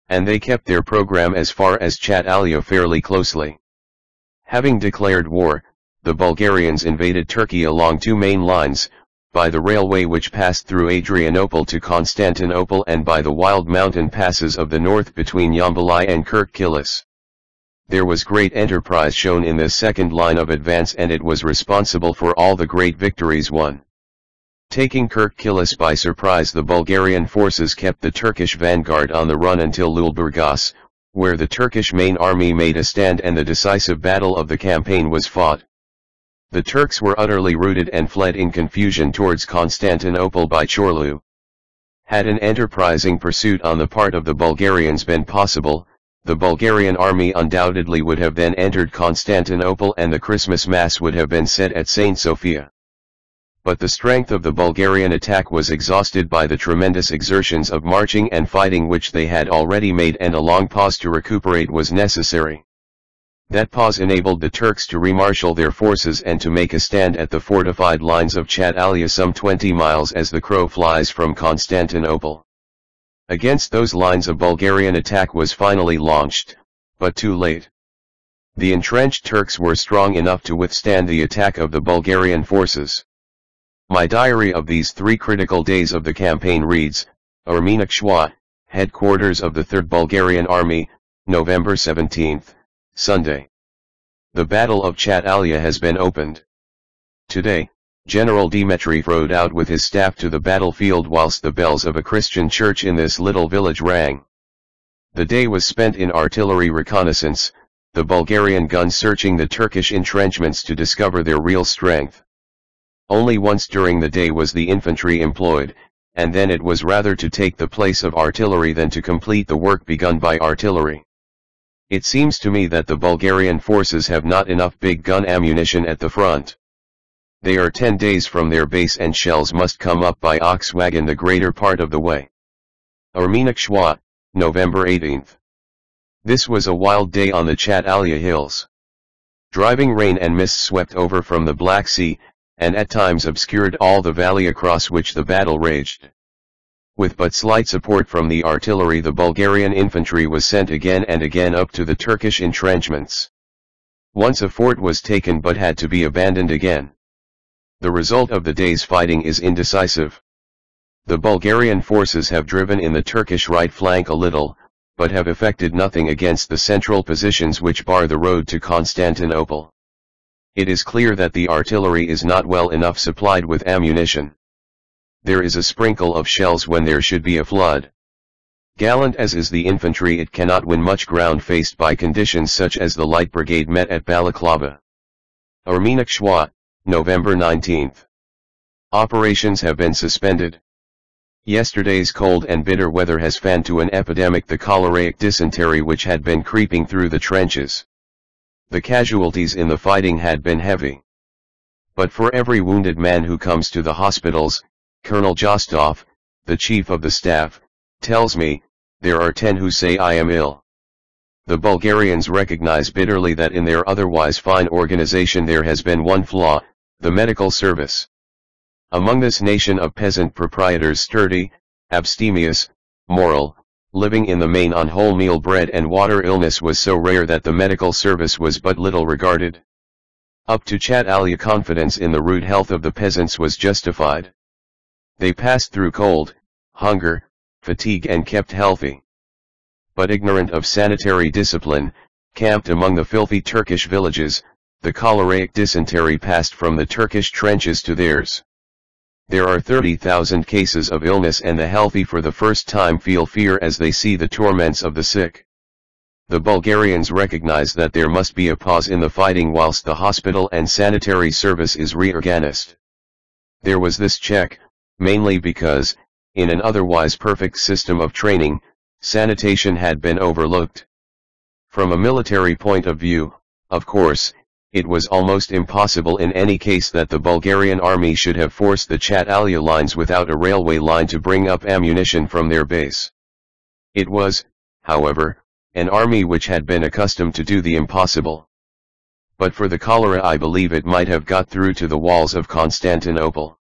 And they kept their program as far as Chatalja fairly closely. Having declared war, the Bulgarians invaded Turkey along two main lines, by the railway which passed through Adrianople to Constantinople and by the wild mountain passes of the north between Yamboli and Kirk there was great enterprise shown in this second line of advance and it was responsible for all the great victories won. Taking Kirk by surprise the Bulgarian forces kept the Turkish vanguard on the run until Lulburgas, where the Turkish main army made a stand and the decisive battle of the campaign was fought. The Turks were utterly routed and fled in confusion towards Constantinople by Chorlu. Had an enterprising pursuit on the part of the Bulgarians been possible, the Bulgarian army undoubtedly would have then entered Constantinople and the Christmas Mass would have been said at St. Sophia. But the strength of the Bulgarian attack was exhausted by the tremendous exertions of marching and fighting which they had already made and a long pause to recuperate was necessary. That pause enabled the Turks to remarshal their forces and to make a stand at the fortified lines of Chatalja some 20 miles as the crow flies from Constantinople. Against those lines a Bulgarian attack was finally launched, but too late. The entrenched Turks were strong enough to withstand the attack of the Bulgarian forces. My diary of these three critical days of the campaign reads, Ermenek Shwa, headquarters of the 3rd Bulgarian Army, November 17, Sunday. The Battle of Chatalja has been opened. Today, General Dmitriev rode out with his staff to the battlefield whilst the bells of a Christian church in this little village rang. The day was spent in artillery reconnaissance, the Bulgarian guns searching the Turkish entrenchments to discover their real strength. Only once during the day was the infantry employed, and then it was rather to take the place of artillery than to complete the work begun by artillery. It seems to me that the Bulgarian forces have not enough big gun ammunition at the front. They are 10 days from their base and shells must come up by ox wagon the greater part of the way. Ermenek Shwa, November 18th. This was a wild day on the Chatalja Hills. Driving rain and mist swept over from the Black Sea, and at times obscured all the valley across which the battle raged. With but slight support from the artillery the Bulgarian infantry was sent again and again up to the Turkish entrenchments. Once a fort was taken but had to be abandoned again. The result of the day's fighting is indecisive. The Bulgarian forces have driven in the Turkish right flank a little, but have effected nothing against the central positions which bar the road to Constantinople. It is clear that the artillery is not well enough supplied with ammunition. There is a sprinkle of shells when there should be a flood. Gallant as is the infantry it cannot win much ground faced by conditions such as the light brigade met at Balaklava. Ermenek Shwa, November 19. Operations have been suspended. Yesterday's cold and bitter weather has fanned to an epidemic the choleraic dysentery which had been creeping through the trenches. The casualties in the fighting had been heavy. But for every wounded man who comes to the hospitals, Colonel Jostov, the chief of the staff, tells me, there are ten who say I am ill. The Bulgarians recognize bitterly that in their otherwise fine organization there has been one flaw, the medical service. Among this nation of peasant proprietors sturdy, abstemious, moral, living in the main on wholemeal bread and water illness was so rare that the medical service was but little regarded. Up to Chatalja confidence in the rude health of the peasants was justified. They passed through cold, hunger, fatigue and kept healthy. But ignorant of sanitary discipline, camped among the filthy Turkish villages, the choleraic dysentery passed from the Turkish trenches to theirs. There are 30,000 cases of illness and the healthy for the first time feel fear as they see the torments of the sick. the Bulgarians recognize that there must be a pause in the fighting whilst the hospital and sanitary service is reorganized. There was this check, mainly because, in an otherwise perfect system of training, sanitation had been overlooked. From a military point of view, of course, it was almost impossible in any case that the Bulgarian army should have forced the Chatalja lines without a railway line to bring up ammunition from their base. It was, however, an army which had been accustomed to do the impossible. But for the cholera I believe it might have got through to the walls of Constantinople.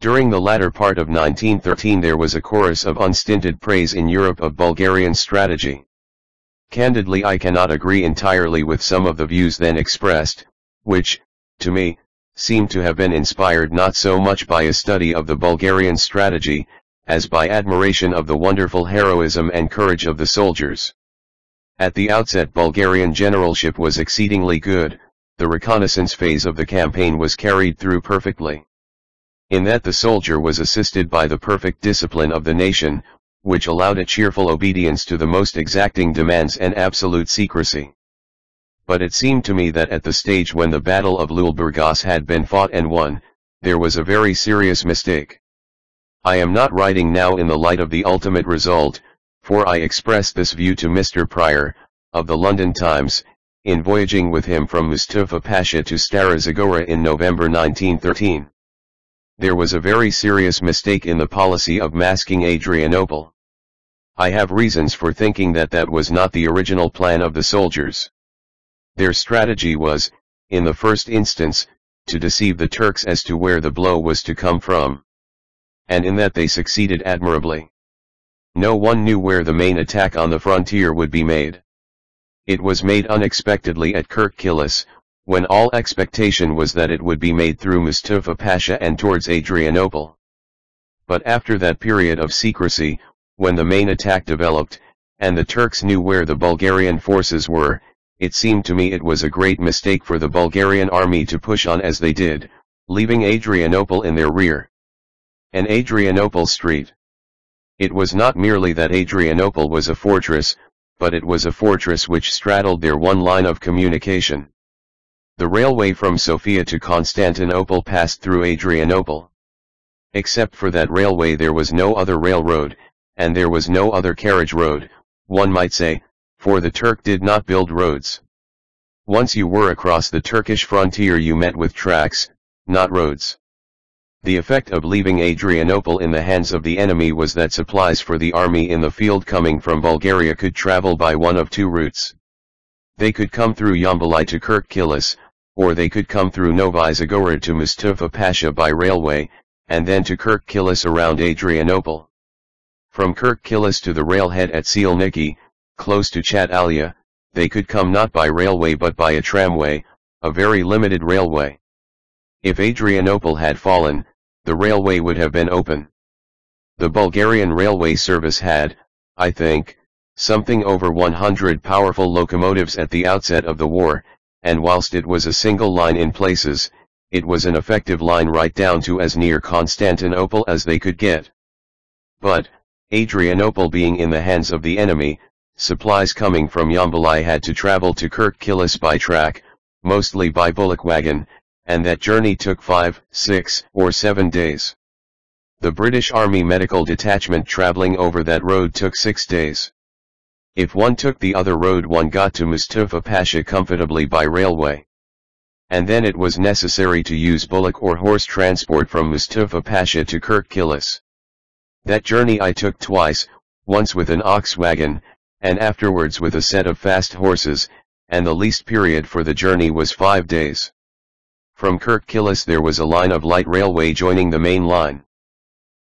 During the latter part of 1913 there was a chorus of unstinted praise in Europe of Bulgarian strategy. Candidly I cannot agree entirely with some of the views then expressed, which, to me, seem to have been inspired not so much by a study of the Bulgarian strategy, as by admiration of the wonderful heroism and courage of the soldiers. At the outset Bulgarian generalship was exceedingly good, the reconnaissance phase of the campaign was carried through perfectly. In that the soldier was assisted by the perfect discipline of the nation, which allowed a cheerful obedience to the most exacting demands and absolute secrecy. But it seemed to me that at the stage when the Battle of Lulburgas had been fought and won, there was a very serious mistake. I am not writing now in the light of the ultimate result, for I expressed this view to Mr. Pryor, of the London Times, in voyaging with him from Mustafa Pasha to Stara Zagora in November 1913. There was a very serious mistake in the policy of masking Adrianople. I have reasons for thinking that that was not the original plan of the soldiers. Their strategy was, in the first instance, to deceive the Turks as to where the blow was to come from. And in that they succeeded admirably. No one knew where the main attack on the frontier would be made. It was made unexpectedly at Kirk Killis, when all expectation was that it would be made through Mustafa Pasha and towards Adrianople. But after that period of secrecy, when the main attack developed, and the Turks knew where the Bulgarian forces were, it seemed to me it was a great mistake for the Bulgarian army to push on as they did, leaving Adrianople in their rear. And Adrianople Street. It was not merely that Adrianople was a fortress, but it was a fortress which straddled their one line of communication. The railway from Sofia to Constantinople passed through Adrianople. Except for that railway there was no other railroad, and there was no other carriage road, one might say, for the Turk did not build roads. Once you were across the Turkish frontier you met with tracks, not roads. The effect of leaving Adrianople in the hands of the enemy was that supplies for the army in the field coming from Bulgaria could travel by one of two routes. They could come through Yamboli to Kirk Killis, or they could come through Novi Zagorod to Mustafa Pasha by railway, and then to Kirk Killis around Adrianople. From Kirk Killis to the railhead at Sielniki, close to Chatalja, they could come not by railway but by a tramway, a very limited railway. If Adrianople had fallen, the railway would have been open. The Bulgarian railway service had, I think, something over 100 powerful locomotives at the outset of the war, and whilst it was a single line in places, it was an effective line right down to as near Constantinople as they could get. But, Adrianople being in the hands of the enemy, supplies coming from Yamboli had to travel to Kirk Killis by track, mostly by bullock wagon, and that journey took five, six, or seven days. The British Army Medical Detachment traveling over that road took six days. If one took the other road one got to Mustafa Pasha comfortably by railway. And then it was necessary to use bullock or horse transport from Mustafa Pasha to Kirk Killis. That journey I took twice, once with an ox wagon, and afterwards with a set of fast horses, and the least period for the journey was five days. From Kirk Killis there was a line of light railway joining the main line.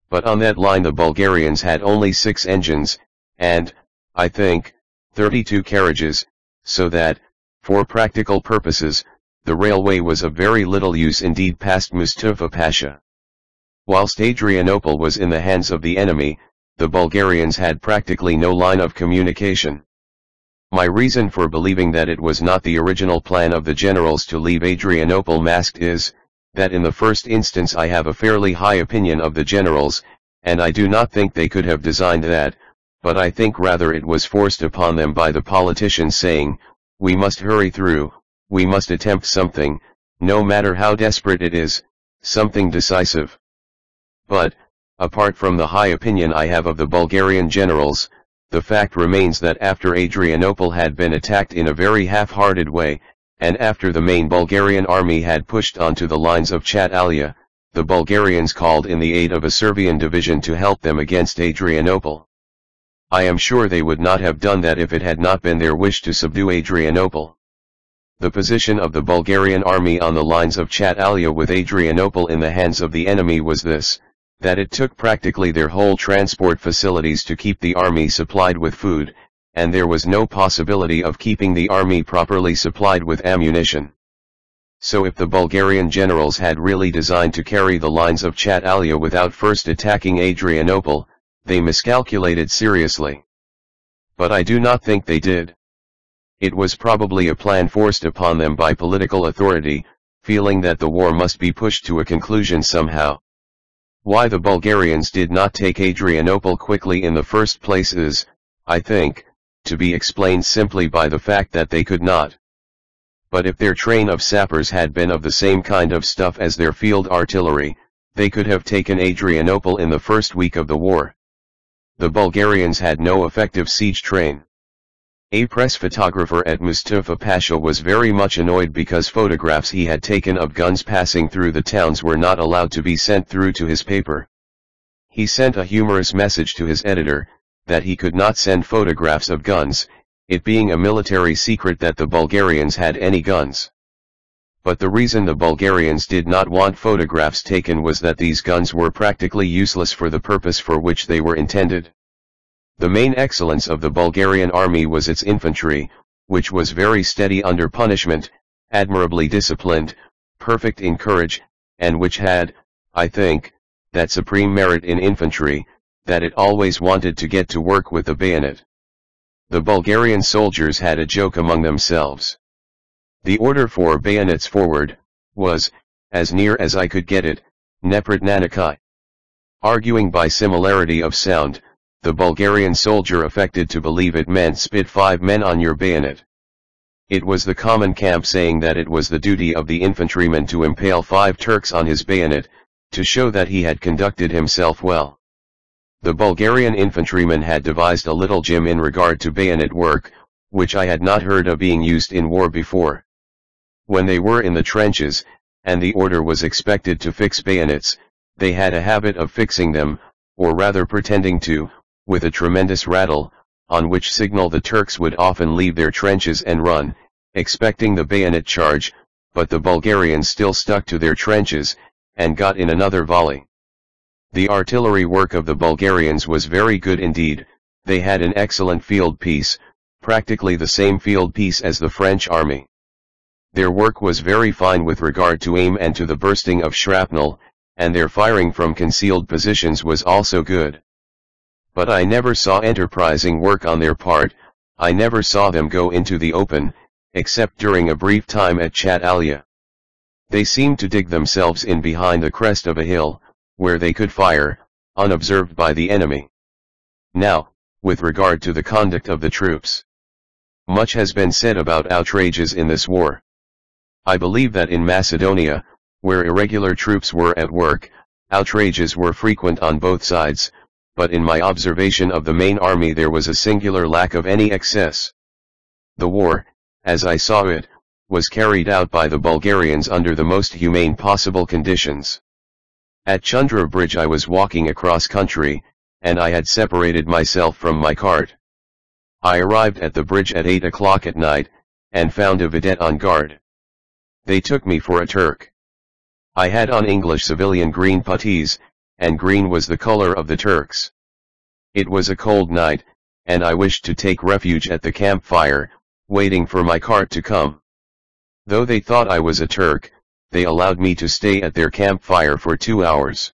But on that line the Bulgarians had only six engines, and, I think, 32 carriages, so that, for practical purposes, the railway was of very little use indeed past Mustafa Pasha. Whilst Adrianople was in the hands of the enemy, the Bulgarians had practically no line of communication. My reason for believing that it was not the original plan of the generals to leave Adrianople masked is, that in the first instance I have a fairly high opinion of the generals, and I do not think they could have designed that, but I think rather it was forced upon them by the politicians saying, we must hurry through, we must attempt something, no matter how desperate it is, something decisive. But, apart from the high opinion I have of the Bulgarian generals, the fact remains that after Adrianople had been attacked in a very half-hearted way, and after the main Bulgarian army had pushed onto the lines of Chatalja, the Bulgarians called in the aid of a Serbian division to help them against Adrianople. I am sure they would not have done that if it had not been their wish to subdue Adrianople. The position of the Bulgarian army on the lines of Chatalja with Adrianople in the hands of the enemy was this, that it took practically their whole transport facilities to keep the army supplied with food, and there was no possibility of keeping the army properly supplied with ammunition. So if the Bulgarian generals had really designed to carry the lines of Chatalja without first attacking Adrianople, they miscalculated seriously. But I do not think they did. It was probably a plan forced upon them by political authority, feeling that the war must be pushed to a conclusion somehow. Why the Bulgarians did not take Adrianople quickly in the first place is, I think, to be explained simply by the fact that they could not. But if their train of sappers had been of the same kind of stuff as their field artillery, they could have taken Adrianople in the first week of the war. The Bulgarians had no effective siege train. A press photographer at Mustafa Pasha was very much annoyed because photographs he had taken of guns passing through the towns were not allowed to be sent through to his paper. He sent a humorous message to his editor, that he could not send photographs of guns, it being a military secret that the Bulgarians had any guns. But the reason the Bulgarians did not want photographs taken was that these guns were practically useless for the purpose for which they were intended. The main excellence of the Bulgarian army was its infantry, which was very steady under punishment, admirably disciplined, perfect in courage, and which had, I think, that supreme merit in infantry, that it always wanted to get to work with the bayonet. The Bulgarian soldiers had a joke among themselves. The order for bayonets forward, was, as near as I could get it, Neprit Arguing by similarity of sound, the Bulgarian soldier affected to believe it meant spit five men on your bayonet. It was the common camp saying that it was the duty of the infantryman to impale five Turks on his bayonet, to show that he had conducted himself well. The Bulgarian infantryman had devised a little gym in regard to bayonet work, which I had not heard of being used in war before. When they were in the trenches, and the order was expected to fix bayonets, they had a habit of fixing them, or rather pretending to, with a tremendous rattle, on which signal the Turks would often leave their trenches and run, expecting the bayonet charge, but the Bulgarians still stuck to their trenches, and got in another volley. The artillery work of the Bulgarians was very good indeed, they had an excellent field piece, practically the same field piece as the French army. Their work was very fine with regard to aim and to the bursting of shrapnel, and their firing from concealed positions was also good. But I never saw enterprising work on their part, I never saw them go into the open, except during a brief time at Chatalja. They seemed to dig themselves in behind the crest of a hill, where they could fire, unobserved by the enemy. Now, with regard to the conduct of the troops. Much has been said about outrages in this war. I believe that in Macedonia, where irregular troops were at work, outrages were frequent on both sides, but in my observation of the main army there was a singular lack of any excess. The war, as I saw it, was carried out by the Bulgarians under the most humane possible conditions. At Chundra Bridge I was walking across country, and I had separated myself from my cart. I arrived at the bridge at 8 o'clock at night, and found a vidette on guard. They took me for a Turk. I had on English civilian green puttees, and green was the color of the Turks. It was a cold night, and I wished to take refuge at the campfire, waiting for my cart to come. Though they thought I was a Turk, they allowed me to stay at their campfire for two hours.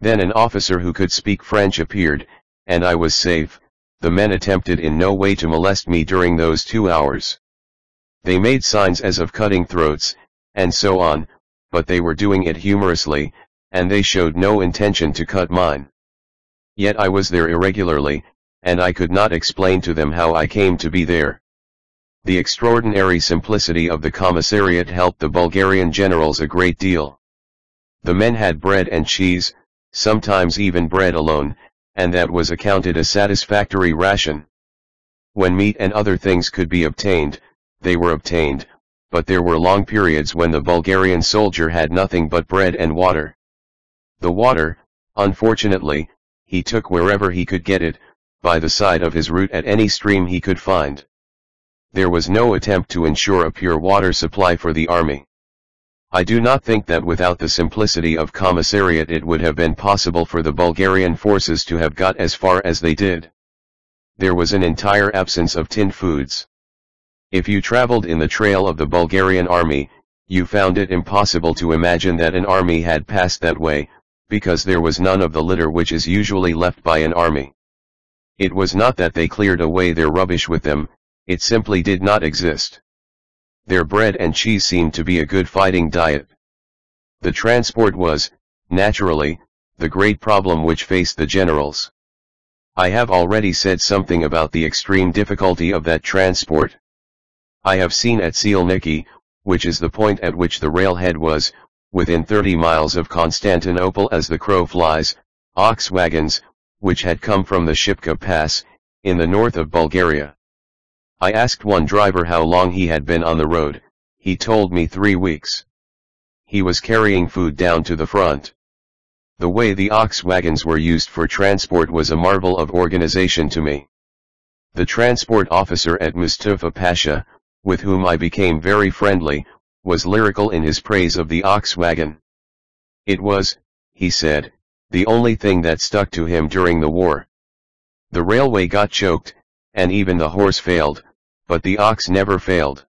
Then an officer who could speak French appeared, and I was safe, the men attempted in no way to molest me during those two hours. They made signs as of cutting throats, and so on, but they were doing it humorously, and they showed no intention to cut mine. Yet I was there irregularly, and I could not explain to them how I came to be there. The extraordinary simplicity of the commissariat helped the Bulgarian generals a great deal. The men had bread and cheese, sometimes even bread alone, and that was accounted a satisfactory ration. When meat and other things could be obtained, they were obtained, but there were long periods when the Bulgarian soldier had nothing but bread and water. The water, unfortunately, he took wherever he could get it, by the side of his route at any stream he could find. There was no attempt to ensure a pure water supply for the army. I do not think that without the simplicity of commissariat it would have been possible for the Bulgarian forces to have got as far as they did. There was an entire absence of tinned foods. If you traveled in the trail of the Bulgarian army, you found it impossible to imagine that an army had passed that way, because there was none of the litter which is usually left by an army. It was not that they cleared away their rubbish with them, it simply did not exist. Their bread and cheese seemed to be a good fighting diet. The transport was, naturally, the great problem which faced the generals. I have already said something about the extreme difficulty of that transport. I have seen at Sielniki, which is the point at which the railhead was, within 30 miles of Constantinople as the crow flies, ox wagons, which had come from the Shipka Pass, in the north of Bulgaria. I asked one driver how long he had been on the road, he told me three weeks. He was carrying food down to the front. The way the ox wagons were used for transport was a marvel of organization to me. The transport officer at Mustafa Pasha, with whom I became very friendly, was lyrical in his praise of the ox wagon. It was, he said, the only thing that stuck to him during the war. The railway got choked, and even the horse failed, but the ox never failed.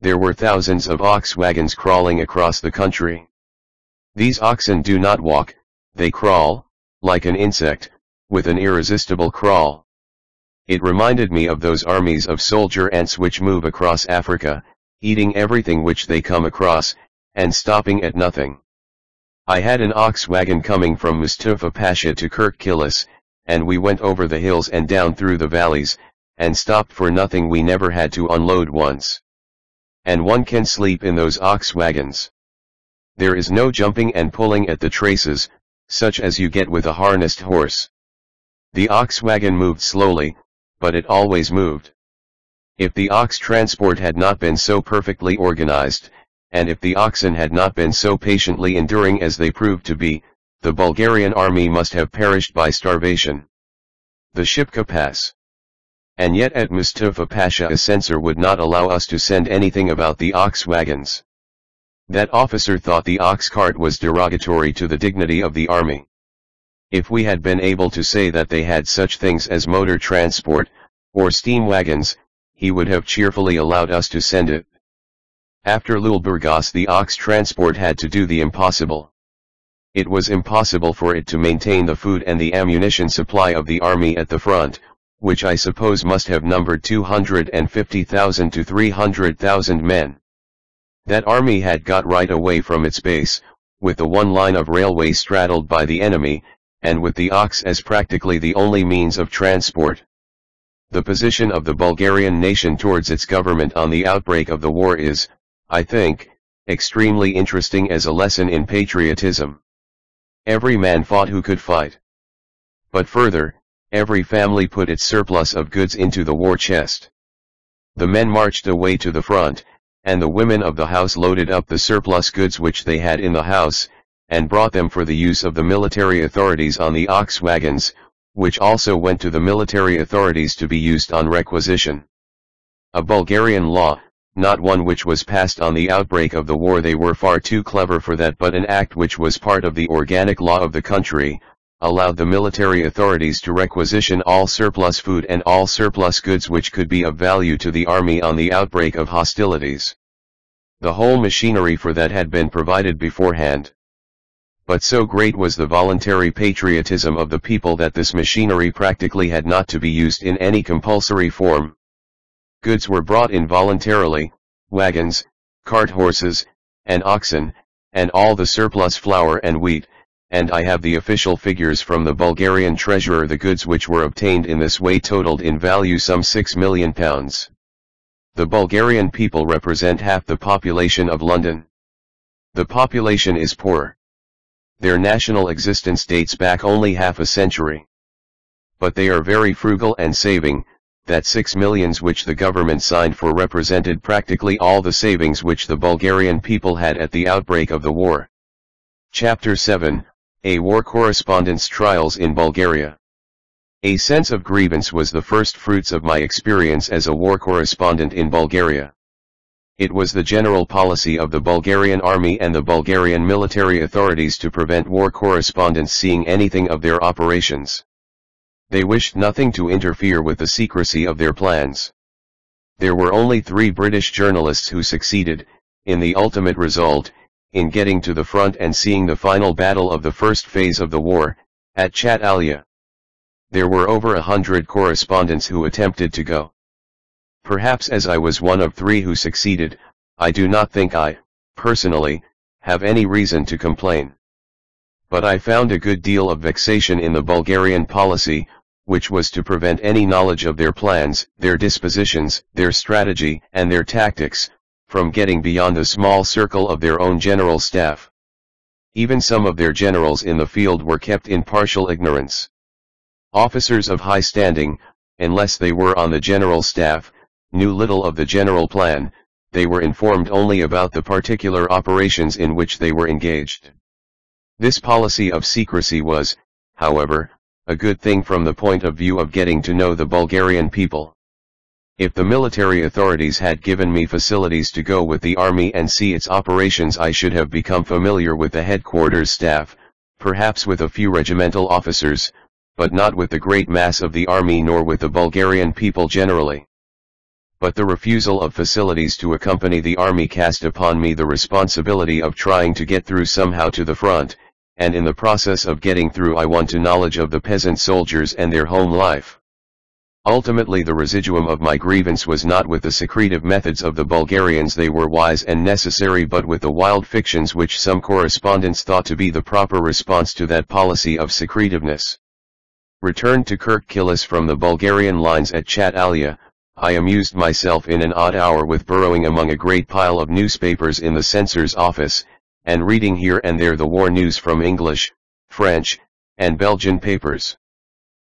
There were thousands of ox wagons crawling across the country. These oxen do not walk, they crawl, like an insect, with an irresistible crawl. It reminded me of those armies of soldier ants which move across Africa, eating everything which they come across, and stopping at nothing. I had an ox wagon coming from Mustafa Pasha to Kirk Killis, and we went over the hills and down through the valleys, and stopped for nothing we never had to unload once. And one can sleep in those ox wagons. There is no jumping and pulling at the traces, such as you get with a harnessed horse. The ox wagon moved slowly, but it always moved. If the ox transport had not been so perfectly organized, and if the oxen had not been so patiently enduring as they proved to be, the Bulgarian army must have perished by starvation. The Shipka Pass and yet at Mustafa Pasha a censor would not allow us to send anything about the ox wagons. That officer thought the ox cart was derogatory to the dignity of the army. If we had been able to say that they had such things as motor transport, or steam wagons, he would have cheerfully allowed us to send it. After Lulburgas the ox transport had to do the impossible. It was impossible for it to maintain the food and the ammunition supply of the army at the front, which I suppose must have numbered 250,000 to 300,000 men. That army had got right away from its base, with the one line of railway straddled by the enemy, and with the ox as practically the only means of transport. The position of the Bulgarian nation towards its government on the outbreak of the war is, I think, extremely interesting as a lesson in patriotism. Every man fought who could fight. But further, Every family put its surplus of goods into the war chest. The men marched away to the front, and the women of the house loaded up the surplus goods which they had in the house, and brought them for the use of the military authorities on the ox wagons, which also went to the military authorities to be used on requisition. A Bulgarian law, not one which was passed on the outbreak of the war they were far too clever for that but an act which was part of the organic law of the country, allowed the military authorities to requisition all surplus food and all surplus goods which could be of value to the army on the outbreak of hostilities. The whole machinery for that had been provided beforehand. But so great was the voluntary patriotism of the people that this machinery practically had not to be used in any compulsory form. Goods were brought in voluntarily, wagons, cart horses, and oxen, and all the surplus flour and wheat, and I have the official figures from the Bulgarian treasurer the goods which were obtained in this way totaled in value some 6 million pounds. The Bulgarian people represent half the population of London. The population is poor. Their national existence dates back only half a century. But they are very frugal and saving, that 6 millions which the government signed for represented practically all the savings which the Bulgarian people had at the outbreak of the war. Chapter 7, A War Correspondence Trials in Bulgaria. A sense of grievance was the first fruits of my experience as a war correspondent in Bulgaria. It was the general policy of the Bulgarian army and the Bulgarian military authorities to prevent war correspondents seeing anything of their operations. They wished nothing to interfere with the secrecy of their plans. There were only three British journalists who succeeded, in the ultimate result, in getting to the front and seeing the final battle of the first phase of the war, at Chatalja. There were over a hundred correspondents who attempted to go. Perhaps as I was one of three who succeeded, I do not think I, personally, have any reason to complain. But I found a good deal of vexation in the Bulgarian policy, which was to prevent any knowledge of their plans, their dispositions, their strategy, and their tactics, from getting beyond the small circle of their own general staff. Even some of their generals in the field were kept in partial ignorance. Officers of high standing, unless they were on the general staff, knew little of the general plan, they were informed only about the particular operations in which they were engaged. This policy of secrecy was, however, a good thing from the point of view of getting to know the Bulgarian people. If the military authorities had given me facilities to go with the army and see its operations I should have become familiar with the headquarters staff, perhaps with a few regimental officers, but not with the great mass of the army nor with the Bulgarian people generally but the refusal of facilities to accompany the army cast upon me the responsibility of trying to get through somehow to the front, and in the process of getting through I want to knowledge of the peasant soldiers and their home life. Ultimately the residuum of my grievance was not with the secretive methods of the Bulgarians they were wise and necessary but with the wild fictions which some correspondents thought to be the proper response to that policy of secretiveness. Returned to Kirk Killis from the Bulgarian lines at Chatalja, I amused myself in an odd hour with burrowing among a great pile of newspapers in the censor's office, and reading here and there the war news from English, French, and Belgian papers.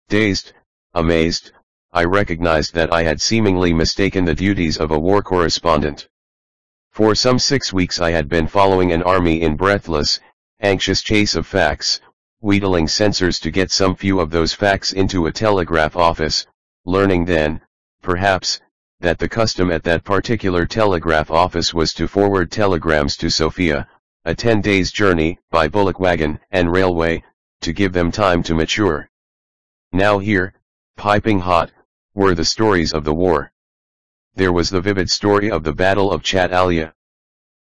Dazed, amazed, I recognized that I had seemingly mistaken the duties of a war correspondent. For some six weeks I had been following an army in breathless, anxious chase of facts, wheedling censors to get some few of those facts into a telegraph office, learning then, perhaps, that the custom at that particular telegraph office was to forward telegrams to Sofia, a 10 days journey, by bullock wagon and railway, to give them time to mature. Now here, piping hot, were the stories of the war. There was the vivid story of the Battle of Chatalja.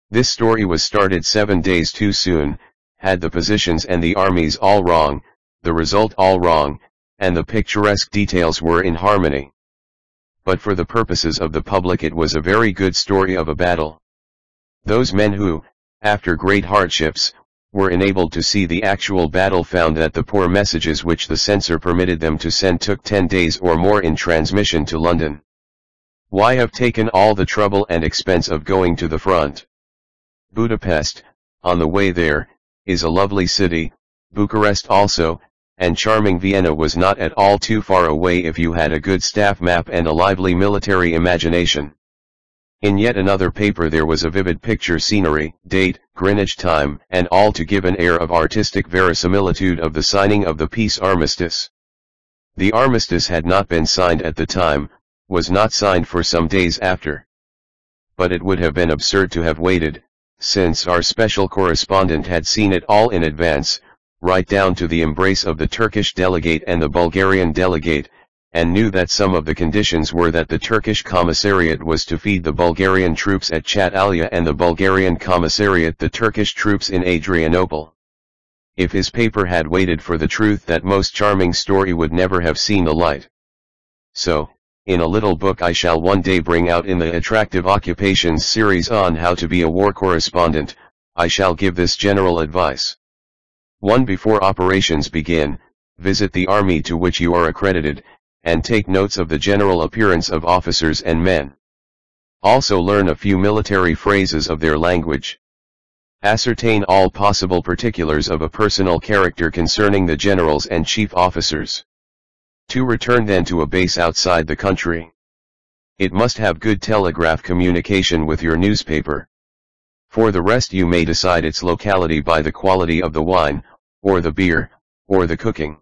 This story was started seven days too soon, had the positions and the armies all wrong, the result all wrong, and the picturesque details were in harmony but for the purposes of the public it was a very good story of a battle. Those men who, after great hardships, were enabled to see the actual battle found that the poor messages which the censor permitted them to send took 10 days or more in transmission to London. Why have taken all the trouble and expense of going to the front? Budapest, on the way there, is a lovely city, Bucharest also, and charming Vienna was not at all too far away if you had a good staff map and a lively military imagination. In yet another paper there was a vivid picture scenery, date, Greenwich time, and all to give an air of artistic verisimilitude of the signing of the peace armistice. The armistice had not been signed at the time, was not signed for some days after. But it would have been absurd to have waited, since our special correspondent had seen it all in advance, right down to the embrace of the Turkish delegate and the Bulgarian delegate, and knew that some of the conditions were that the Turkish commissariat was to feed the Bulgarian troops at Chatalja and the Bulgarian commissariat the Turkish troops in Adrianople. If his paper had waited for the truth that most charming story would never have seen the light. So, in a little book I shall one day bring out in the Attractive Occupations series on how to be a war correspondent, I shall give this general advice. 1. Before operations begin, visit the army to which you are accredited, and take notes of the general appearance of officers and men. Also learn a few military phrases of their language. Ascertain all possible particulars of a personal character concerning the generals and chief officers. To return then to a base outside the country. It must have good telegraph communication with your newspaper. For the rest you may decide its locality by the quality of the wine, or the beer, or the cooking.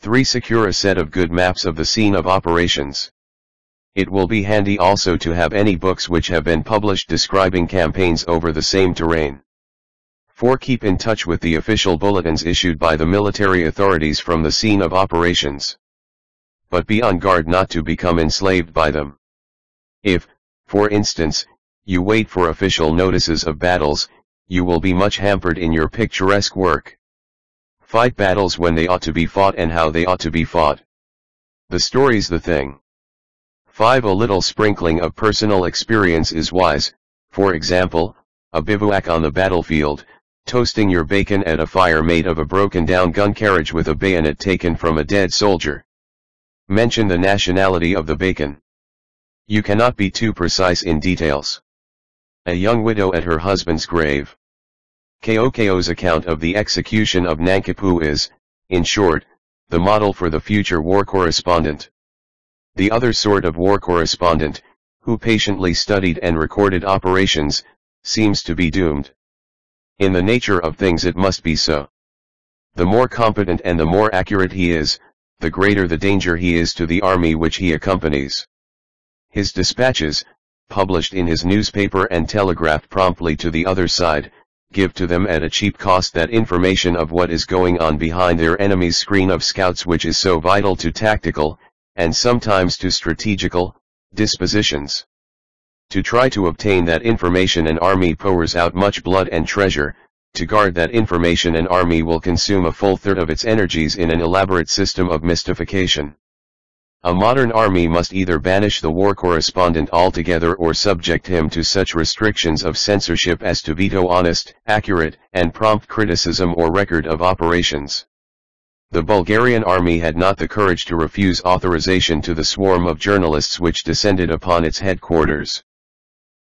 3. Secure a set of good maps of the scene of operations. It will be handy also to have any books which have been published describing campaigns over the same terrain. 4. Keep in touch with the official bulletins issued by the military authorities from the scene of operations. But be on guard not to become enslaved by them. If, for instance, you wait for official notices of battles, you will be much hampered in your picturesque work. Fight battles when they ought to be fought and how they ought to be fought. The story's the thing. 5. A little sprinkling of personal experience is wise, for example, a bivouac on the battlefield, toasting your bacon at a fire made of a broken down gun carriage with a bayonet taken from a dead soldier. Mention the nationality of the bacon. You cannot be too precise in details. A young widow at her husband's grave. Ko-Ko's account of the execution of Nanki-Poo is, in short, the model for the future war correspondent. The other sort of war correspondent, who patiently studied and recorded operations, seems to be doomed. In the nature of things it must be so. The more competent and the more accurate he is, the greater the danger he is to the army which he accompanies. His dispatches, published in his newspaper and telegraphed promptly to the other side, give to them at a cheap cost that information of what is going on behind their enemy's screen of scouts which is so vital to tactical, and sometimes to strategical, dispositions. To try to obtain that information an army pours out much blood and treasure, to guard that information an army will consume a full third of its energies in an elaborate system of mystification. A modern army must either banish the war correspondent altogether or subject him to such restrictions of censorship as to veto honest, accurate, and prompt criticism or record of operations. The Bulgarian army had not the courage to refuse authorization to the swarm of journalists which descended upon its headquarters.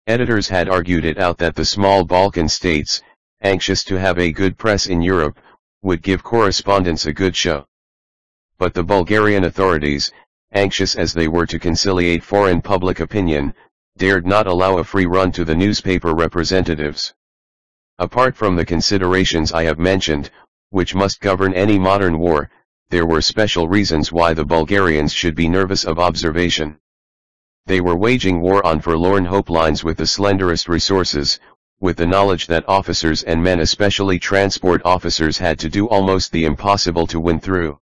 Editors had argued it out that the small Balkan states, anxious to have a good press in Europe, would give correspondents a good show. But the Bulgarian authorities, anxious as they were to conciliate foreign public opinion, dared not allow a free run to the newspaper representatives. Apart from the considerations I have mentioned, which must govern any modern war, there were special reasons why the Bulgarians should be nervous of observation. They were waging war on forlorn hope lines with the slenderest resources, with the knowledge that officers and men especially transport officers had to do almost the impossible to win through.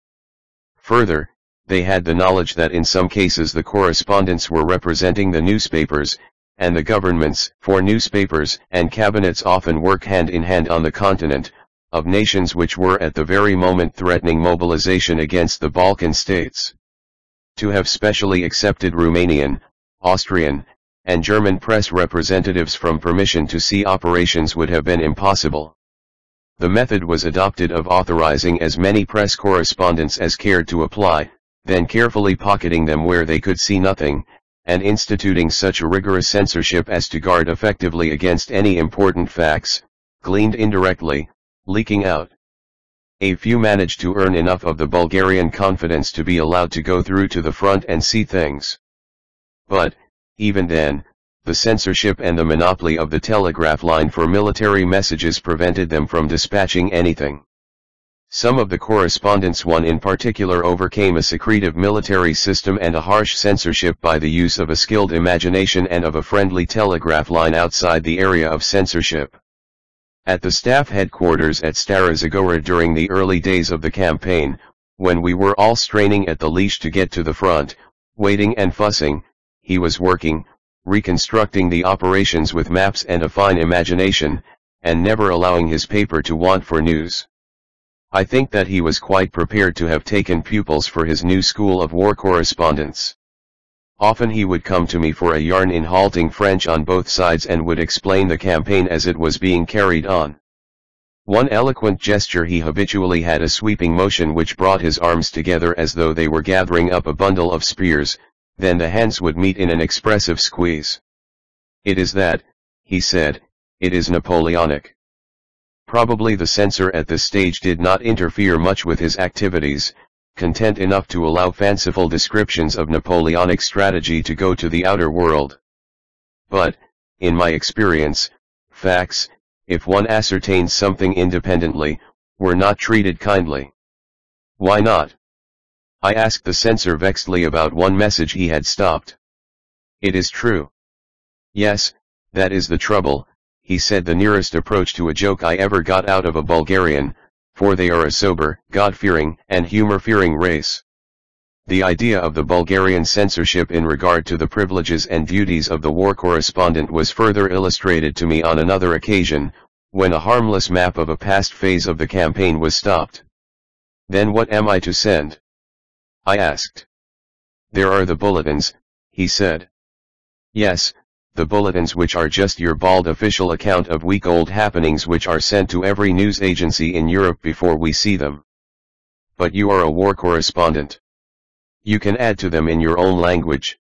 Further, they had the knowledge that in some cases the correspondents were representing the newspapers, and the governments, for newspapers and cabinets often work hand in hand on the continent, of nations which were at the very moment threatening mobilization against the Balkan states. To have specially accepted Romanian, Austrian, and German press representatives from permission to see operations would have been impossible. The method was adopted of authorizing as many press correspondents as cared to apply, then carefully pocketing them where they could see nothing, and instituting such a rigorous censorship as to guard effectively against any important facts, gleaned indirectly, leaking out. A few managed to earn enough of the Bulgarian confidence to be allowed to go through to the front and see things. But, even then, the censorship and the monopoly of the telegraph line for military messages prevented them from dispatching anything. Some of the correspondence one in particular overcame a secretive military system and a harsh censorship by the use of a skilled imagination and of a friendly telegraph line outside the area of censorship. At the staff headquarters at Stara Zagora during the early days of the campaign, when we were all straining at the leash to get to the front, waiting and fussing, he was working, reconstructing the operations with maps and a fine imagination, and never allowing his paper to want for news. I think that he was quite prepared to have taken pupils for his new school of war correspondence. Often he would come to me for a yarn in halting French on both sides and would explain the campaign as it was being carried on. One eloquent gesture he habitually had a sweeping motion which brought his arms together as though they were gathering up a bundle of spears, then the hands would meet in an expressive squeeze. It is that, he said, it is Napoleonic. Probably the censor at this stage did not interfere much with his activities, content enough to allow fanciful descriptions of Napoleonic strategy to go to the outer world. But, in my experience, facts, if one ascertains something independently, were not treated kindly. Why not? I asked the censor vexedly about one message he had stopped. It is true. Yes, that is the trouble, he said the nearest approach to a joke I ever got out of a Bulgarian, for they are a sober, God-fearing, and humor-fearing race. The idea of the Bulgarian censorship in regard to the privileges and duties of the war correspondent was further illustrated to me on another occasion, when a harmless map of a past phase of the campaign was stopped. Then what am I to send? I asked. There are the bulletins, he said. Yes, the bulletins which are just your bald official account of week-old happenings which are sent to every news agency in Europe before we see them. But you are a war correspondent. You can add to them in your own language.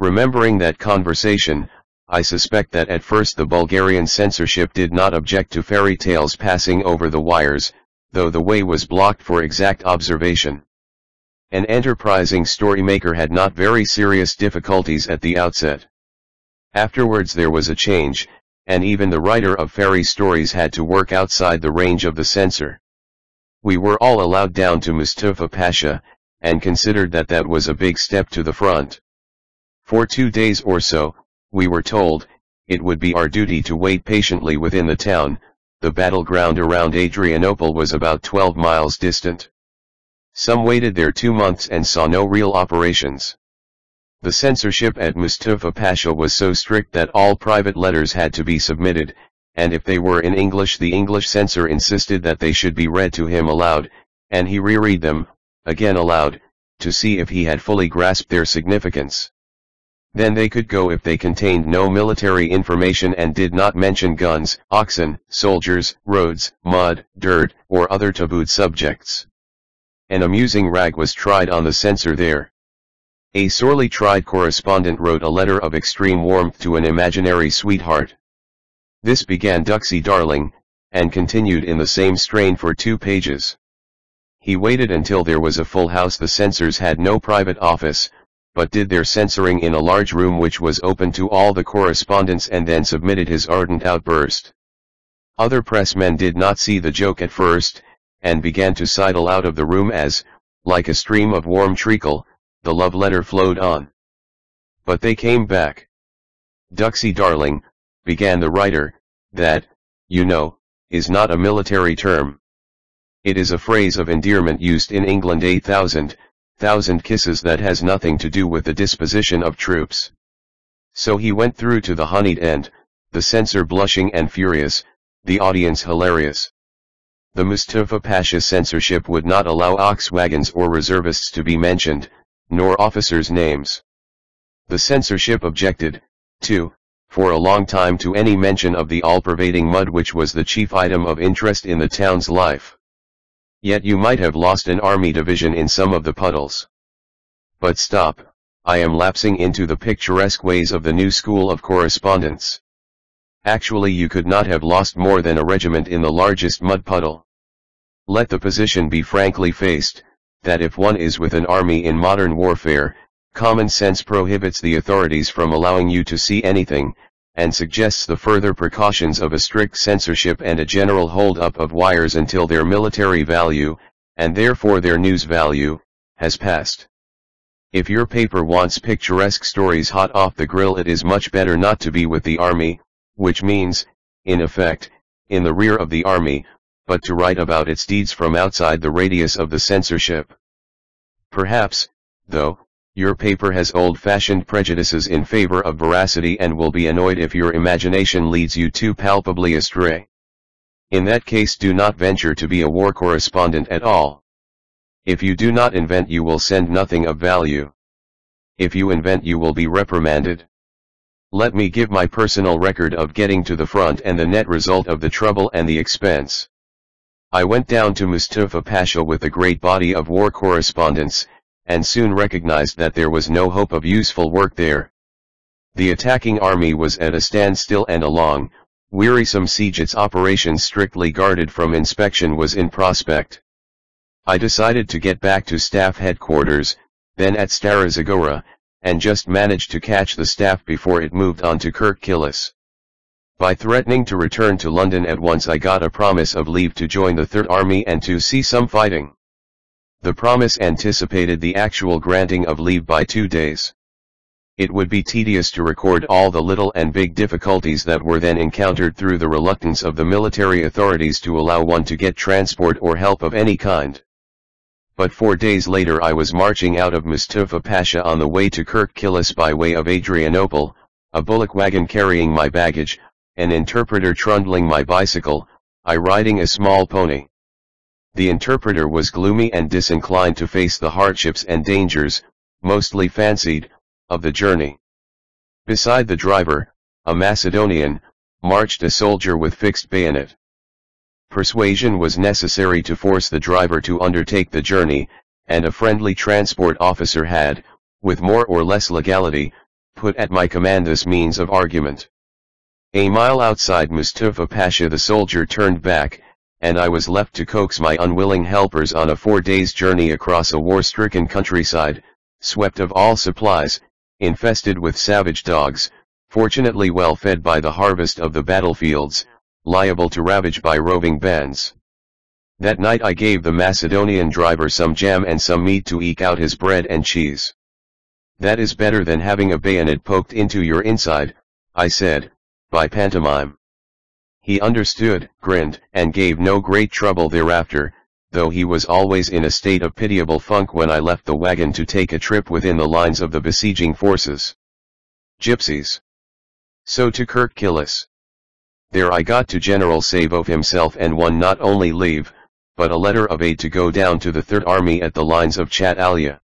Remembering that conversation, I suspect that at first the Bulgarian censorship did not object to fairy tales passing over the wires, though the way was blocked for exact observation. An enterprising storymaker had not very serious difficulties at the outset. Afterwards there was a change, and even the writer of fairy stories had to work outside the range of the censor. We were all allowed down to Mustafa Pasha, and considered that that was a big step to the front. For two days or so, we were told, it would be our duty to wait patiently within the town, the battleground around Adrianople was about 12 miles distant. Some waited there two months and saw no real operations. The censorship at Mustafa Pasha was so strict that all private letters had to be submitted, and if they were in English the English censor insisted that they should be read to him aloud, and he reread them, again aloud, to see if he had fully grasped their significance. Then they could go if they contained no military information and did not mention guns, oxen, soldiers, roads, mud, dirt, or other tabooed subjects. An amusing rag was tried on the censor there. A sorely tried correspondent wrote a letter of extreme warmth to an imaginary sweetheart. This began Duxie Darling, and continued in the same strain for two pages. He waited until there was a full house the censors had no private office, but did their censoring in a large room which was open to all the correspondents and then submitted his ardent outburst. Other pressmen did not see the joke at first, and began to sidle out of the room as, like a stream of warm treacle, the love letter flowed on. But they came back. Duxie darling, began the writer, that, you know, is not a military term. It is a phrase of endearment used in England a thousand, thousand kisses that has nothing to do with the disposition of troops. So he went through to the honeyed end, the censor blushing and furious, the audience hilarious. The Mustafa Pasha censorship would not allow ox wagons or reservists to be mentioned, nor officers' names. The censorship objected, too, for a long time to any mention of the all-pervading mud which was the chief item of interest in the town's life. Yet you might have lost an army division in some of the puddles. But stop, I am lapsing into the picturesque ways of the new school of correspondence. Actually you could not have lost more than a regiment in the largest mud puddle. Let the position be frankly faced, that if one is with an army in modern warfare, common sense prohibits the authorities from allowing you to see anything, and suggests the further precautions of a strict censorship and a general hold-up of wires until their military value, and therefore their news value, has passed. If your paper wants picturesque stories hot off the grill it is much better not to be with the army, which means, in effect, in the rear of the army, but to write about its deeds from outside the radius of the censorship. Perhaps, though, your paper has old-fashioned prejudices in favor of veracity and will be annoyed if your imagination leads you too palpably astray. In that case do not venture to be a war correspondent at all. If you do not invent you will send nothing of value. If you invent you will be reprimanded. Let me give my personal record of getting to the front and the net result of the trouble and the expense. I went down to Mustafa Pasha with a great body of war correspondents, and soon recognized that there was no hope of useful work there. The attacking army was at a standstill and a long, wearisome siege its operations strictly guarded from inspection was in prospect. I decided to get back to staff headquarters, then at Stara Zagora, and just managed to catch the staff before it moved on to Kirk Killis. By threatening to return to London at once I got a promise of leave to join the Third Army and to see some fighting. The promise anticipated the actual granting of leave by two days. It would be tedious to record all the little and big difficulties that were then encountered through the reluctance of the military authorities to allow one to get transport or help of any kind. But four days later I was marching out of Mustafa Pasha on the way to Kirk Killis by way of Adrianople, a bullock wagon carrying my baggage, an interpreter trundling my bicycle, I riding a small pony. The interpreter was gloomy and disinclined to face the hardships and dangers, mostly fancied, of the journey. Beside the driver, a Macedonian, marched a soldier with fixed bayonet. Persuasion was necessary to force the driver to undertake the journey, and a friendly transport officer had, with more or less legality, put at my command this means of argument. A mile outside Mustafa Pasha the soldier turned back, and I was left to coax my unwilling helpers on a four days journey across a war-stricken countryside, swept of all supplies, infested with savage dogs, fortunately well fed by the harvest of the battlefields, liable to ravage by roving bands. That night I gave the Macedonian driver some jam and some meat to eke out his bread and cheese. That is better than having a bayonet poked into your inside, I said, by pantomime. He understood, grinned, and gave no great trouble thereafter, though he was always in a state of pitiable funk when I left the wagon to take a trip within the lines of the besieging forces. Gypsies. So to Kirk Killis. There I got to General Savov himself and won not only leave, but a letter of aid to go down to the Third Army at the lines of Chatalja.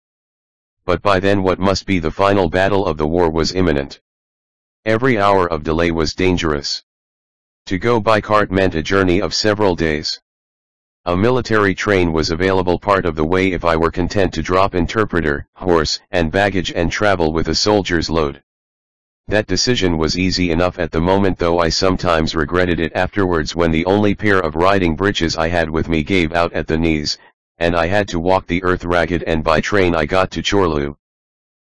But by then what must be the final battle of the war was imminent. Every hour of delay was dangerous. To go by cart meant a journey of several days. A military train was available part of the way if I were content to drop interpreter, horse, and baggage and travel with a soldier's load. That decision was easy enough at the moment though I sometimes regretted it afterwards when the only pair of riding breeches I had with me gave out at the knees, and I had to walk the earth ragged and by train I got to Chorlu.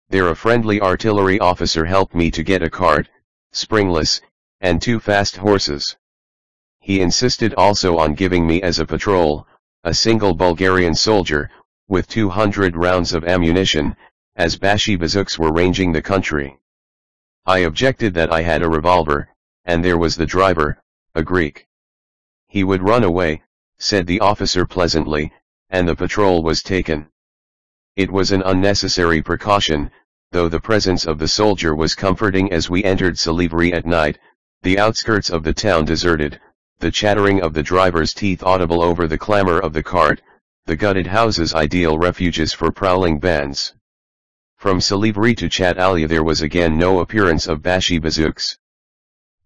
There a friendly artillery officer helped me to get a cart, springless, and two fast horses. He insisted also on giving me as a patrol, a single Bulgarian soldier, with 200 rounds of ammunition, as Bashi bazouks were ranging the country. I objected that I had a revolver, and there was the driver, a Greek. He would run away, said the officer pleasantly, and the patrol was taken. It was an unnecessary precaution, though the presence of the soldier was comforting as we entered Salivri at night, the outskirts of the town deserted, the chattering of the driver's teeth audible over the clamor of the cart, the gutted houses ideal refuges for prowling bands. From Salivri to Chatalja there was again no appearance of Bashi bazouks.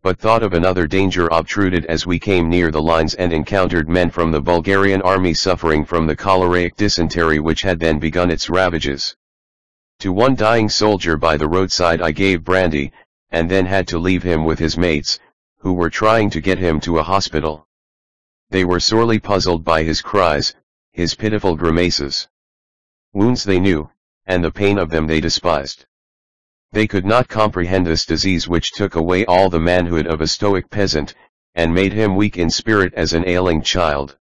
But thought of another danger obtruded as we came near the lines and encountered men from the Bulgarian army suffering from the choleraic dysentery which had then begun its ravages. To one dying soldier by the roadside I gave brandy, and then had to leave him with his mates, who were trying to get him to a hospital. They were sorely puzzled by his cries, his pitiful grimaces. Wounds they knew, and the pain of them they despised. They could not comprehend this disease which took away all the manhood of a stoic peasant, and made him weak in spirit as an ailing child.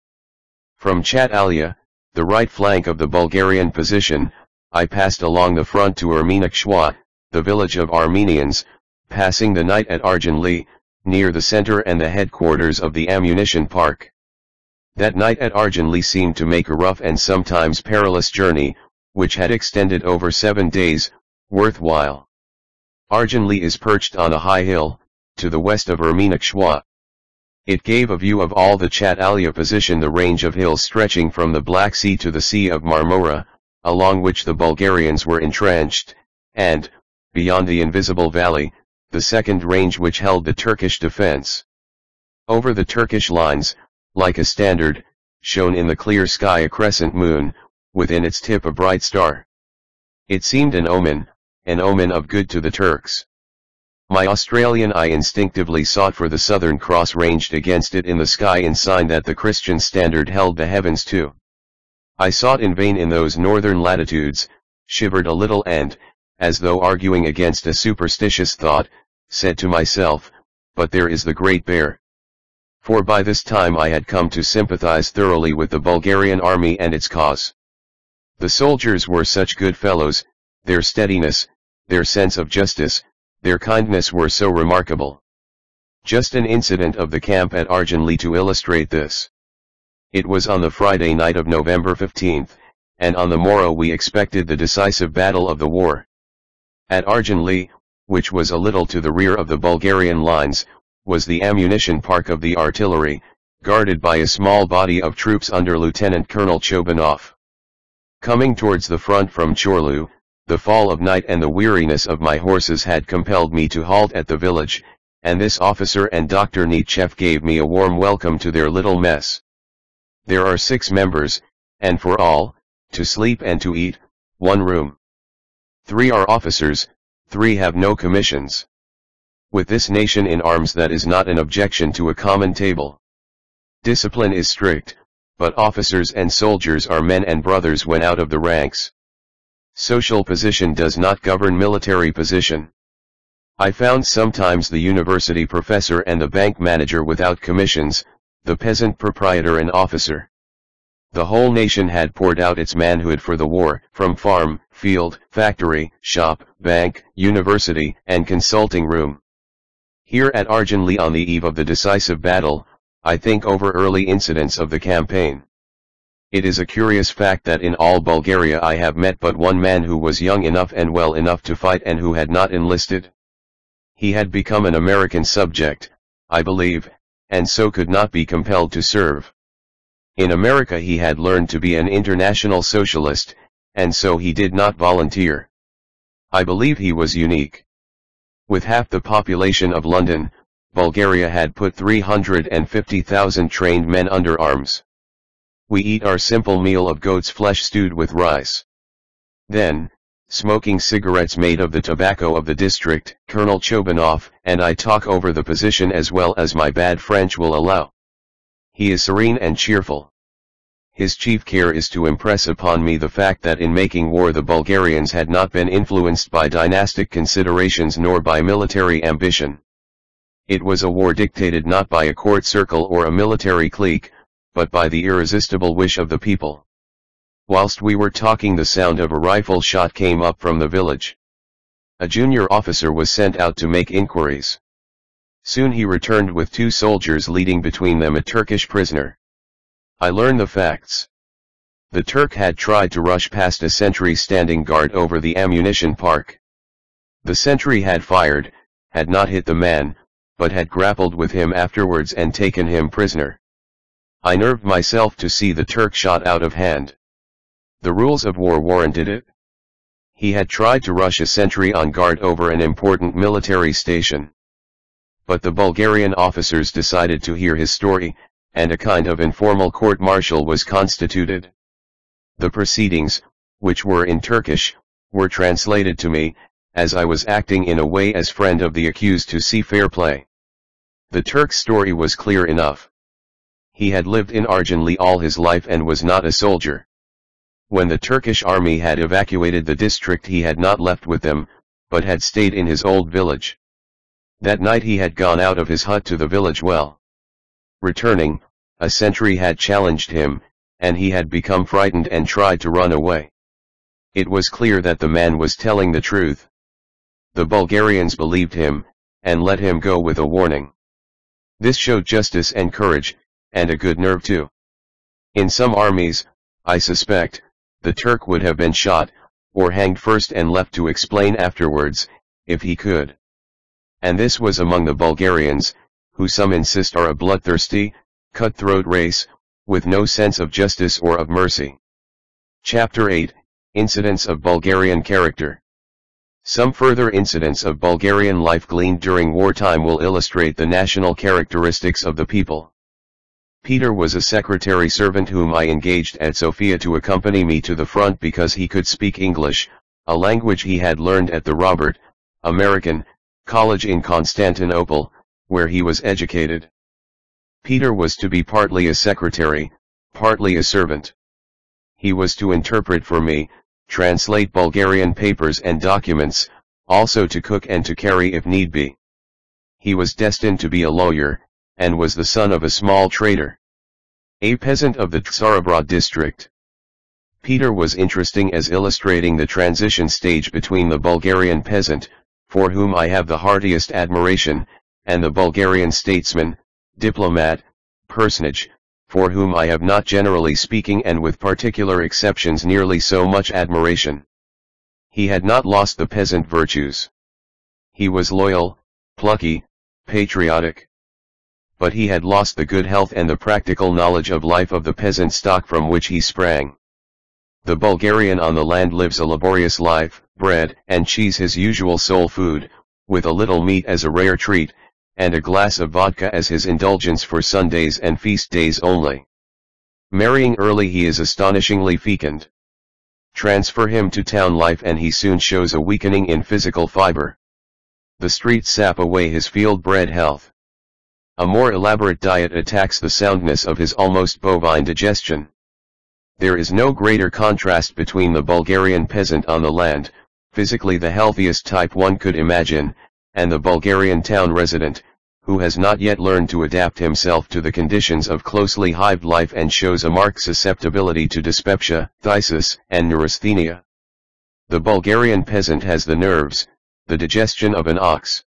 From Chatalja, the right flank of the Bulgarian position, I passed along the front to Erminakshwa, the village of Armenians, passing the night at Arjanli, near the center and the headquarters of the ammunition park. That night at Arjanli seemed to make a rough and sometimes perilous journey, which had extended over seven days, worthwhile. Arjanli is perched on a high hill, to the west of Erminakshwa. It gave a view of all the Chatalja position the range of hills stretching from the Black Sea to the Sea of Marmora, along which the Bulgarians were entrenched, and, beyond the invisible valley, the second range which held the Turkish defense. Over the Turkish lines, like a standard, shone in the clear sky a crescent moon, within its tip a bright star. It seemed an omen, an omen of good to the Turks. My Australian eye instinctively sought for the Southern Cross ranged against it in the sky in sign that the Christian standard held the heavens too. I sought in vain in those northern latitudes, shivered a little and, as though arguing against a superstitious thought, said to myself, but there is the Great Bear. For by this time I had come to sympathize thoroughly with the Bulgarian army and its cause. The soldiers were such good fellows, their steadiness, their sense of justice, their kindness were so remarkable. Just an incident of the camp at Argenli to illustrate this. It was on the Friday night of November 15th, and on the morrow we expected the decisive battle of the war. At Argenli, which was a little to the rear of the Bulgarian lines, was the ammunition park of the artillery, guarded by a small body of troops under Lieutenant Colonel Chobanov. Coming towards the front from Chorlu, the fall of night and the weariness of my horses had compelled me to halt at the village, and this officer and Dr. Nechayev gave me a warm welcome to their little mess. There are six members, and for all, to sleep and to eat, one room. Three are officers, three have no commissions. With this nation in arms that is not an objection to a common table. Discipline is strict, but officers and soldiers are men and brothers when out of the ranks. Social position does not govern military position. I found sometimes the university professor and the bank manager without commissions, the peasant proprietor and officer. The whole nation had poured out its manhood for the war, from farm, field, factory, shop, bank, university, and consulting room. Here at Argenli on the eve of the decisive battle, I think over early incidents of the campaign. It is a curious fact that in all Bulgaria I have met but one man who was young enough and well enough to fight and who had not enlisted. He had become an American subject, I believe, and so could not be compelled to serve. In America he had learned to be an international socialist, and so he did not volunteer. I believe he was unique. With half the population of London, Bulgaria had put 350,000 trained men under arms. We eat our simple meal of goat's flesh stewed with rice. Then, smoking cigarettes made of the tobacco of the district, Colonel Chobanov and I talk over the position as well as my bad French will allow. He is serene and cheerful. His chief care is to impress upon me the fact that in making war the Bulgarians had not been influenced by dynastic considerations nor by military ambition. It was a war dictated not by a court circle or a military clique, but by the irresistible wish of the people. Whilst we were talking the sound of a rifle shot came up from the village. A junior officer was sent out to make inquiries. Soon he returned with two soldiers leading between them a Turkish prisoner. I learn the facts. The Turk had tried to rush past a sentry standing guard over the ammunition park. The sentry had fired, had not hit the man, but had grappled with him afterwards and taken him prisoner. I nerved myself to see the Turk shot out of hand. The rules of war warranted it. He had tried to rush a sentry on guard over an important military station but the Bulgarian officers decided to hear his story, and a kind of informal court-martial was constituted. The proceedings, which were in Turkish, were translated to me, as I was acting in a way as friend of the accused to see fair play. The Turk's story was clear enough. He had lived in Argenli all his life and was not a soldier. When the Turkish army had evacuated the district he had not left with them, but had stayed in his old village. That night he had gone out of his hut to the village well. Returning, a sentry had challenged him, and he had become frightened and tried to run away. It was clear that the man was telling the truth. The Bulgarians believed him, and let him go with a warning. This showed justice and courage, and a good nerve too. In some armies, I suspect, the Turk would have been shot, or hanged first and left to explain afterwards, if he could and this was among the Bulgarians, who some insist are a bloodthirsty, cutthroat race, with no sense of justice or of mercy. Chapter 8, Incidents of Bulgarian Character Some further incidents of Bulgarian life gleaned during wartime will illustrate the national characteristics of the people. Peter was a secretary servant whom I engaged at Sofia to accompany me to the front because he could speak English, a language he had learned at the Robert, American, College in Constantinople, where he was educated. Peter was to be partly a secretary, partly a servant. He was to interpret for me, translate Bulgarian papers and documents, also to cook and to carry if need be. He was destined to be a lawyer, and was the son of a small trader. A peasant of the Tsarograd district. Peter was interesting as illustrating the transition stage between the Bulgarian peasant, for whom I have the heartiest admiration, and the Bulgarian statesman, diplomat, personage, for whom I have not generally speaking and with particular exceptions nearly so much admiration. He had not lost the peasant virtues. He was loyal, plucky, patriotic. But he had lost the good health and the practical knowledge of life of the peasant stock from which he sprang. The Bulgarian on the land lives a laborious life, bread and cheese his usual sole food, with a little meat as a rare treat, and a glass of vodka as his indulgence for Sundays and feast days only. Marrying early he is astonishingly fecund. Transfer him to town life and he soon shows a weakening in physical fiber. The streets sap away his field-bred health. A more elaborate diet attacks the soundness of his almost bovine digestion. There is no greater contrast between the Bulgarian peasant on the land, physically the healthiest type one could imagine, and the Bulgarian town resident, who has not yet learned to adapt himself to the conditions of closely hived life and shows a marked susceptibility to dyspepsia, phthisis, and neurasthenia. The Bulgarian peasant has the nerves, the digestion of an ox.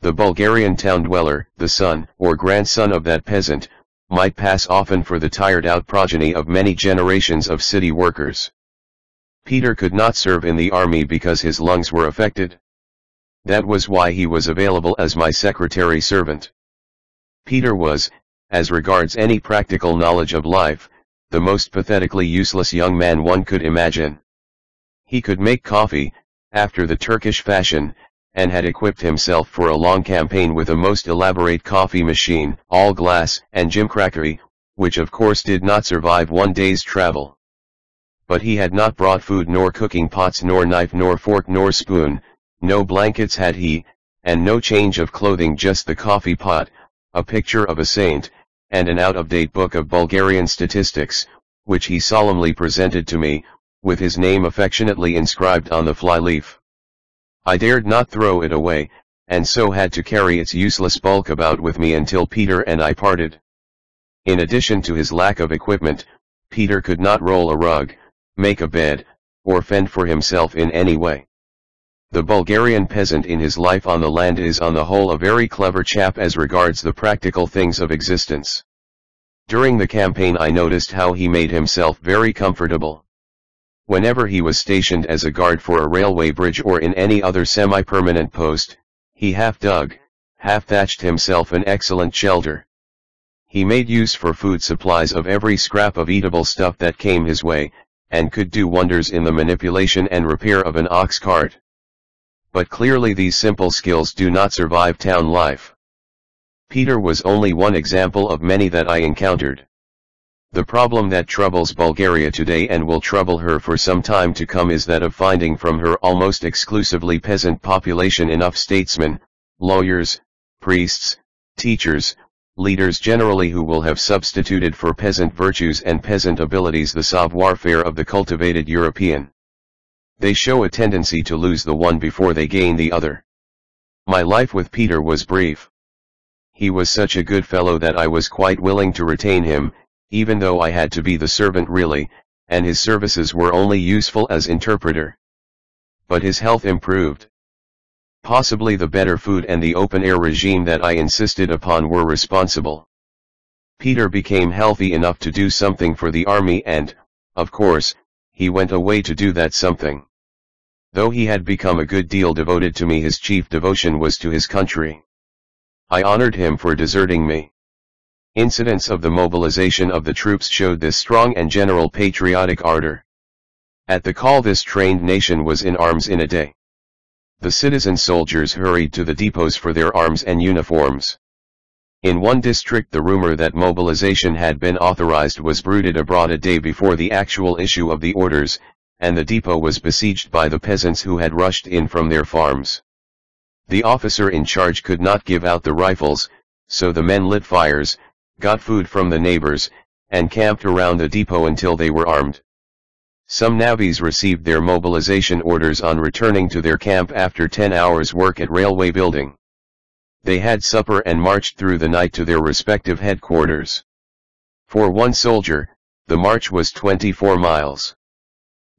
The Bulgarian town dweller, the son or grandson of that peasant, might pass often for the tired out progeny of many generations of city workers. Peter could not serve in the army because his lungs were affected. That was why he was available as my secretary servant. Peter was, as regards any practical knowledge of life, the most pathetically useless young man one could imagine. He could make coffee, after the Turkish fashion, and had equipped himself for a long campaign with a most elaborate coffee machine, all glass and gimcrackery, which of course did not survive one day's travel. But he had not brought food nor cooking pots nor knife nor fork nor spoon, no blankets had he, and no change of clothing just the coffee pot, a picture of a saint, and an out-of-date book of Bulgarian statistics, which he solemnly presented to me, with his name affectionately inscribed on the flyleaf. I dared not throw it away, and so had to carry its useless bulk about with me until Peter and I parted. In addition to his lack of equipment, Peter could not roll a rug, make a bed, or fend for himself in any way. The Bulgarian peasant in his life on the land is on the whole a very clever chap as regards the practical things of existence. During the campaign I noticed how he made himself very comfortable. Whenever he was stationed as a guard for a railway bridge or in any other semi-permanent post, he half dug, half thatched himself an excellent shelter. He made use for food supplies of every scrap of eatable stuff that came his way, and could do wonders in the manipulation and repair of an ox cart. But clearly these simple skills do not survive town life. Peter was only one example of many that I encountered. The problem that troubles Bulgaria today and will trouble her for some time to come is that of finding from her almost exclusively peasant population enough statesmen, lawyers, priests, teachers, leaders generally who will have substituted for peasant virtues and peasant abilities the savoir-faire of the cultivated European. They show a tendency to lose the one before they gain the other. My life with Peter was brief. He was such a good fellow that I was quite willing to retain him, even though I had to be the servant really, and his services were only useful as interpreter. But his health improved. Possibly the better food and the open-air regime that I insisted upon were responsible. Peter became healthy enough to do something for the army and, of course, he went away to do that something. Though he had become a good deal devoted to me his chief devotion was to his country. I honored him for deserting me. Incidents of the mobilization of the troops showed this strong and general patriotic ardor. At the call this trained nation was in arms in a day. The citizen soldiers hurried to the depots for their arms and uniforms. In one district the rumor that mobilization had been authorized was brooded abroad a day before the actual issue of the orders, and the depot was besieged by the peasants who had rushed in from their farms. The officer in charge could not give out the rifles, so the men lit fires, got food from the neighbors, and camped around the depot until they were armed. Some navvies received their mobilization orders on returning to their camp after 10 hours work at railway building. They had supper and marched through the night to their respective headquarters. For one soldier, the march was 24 miles.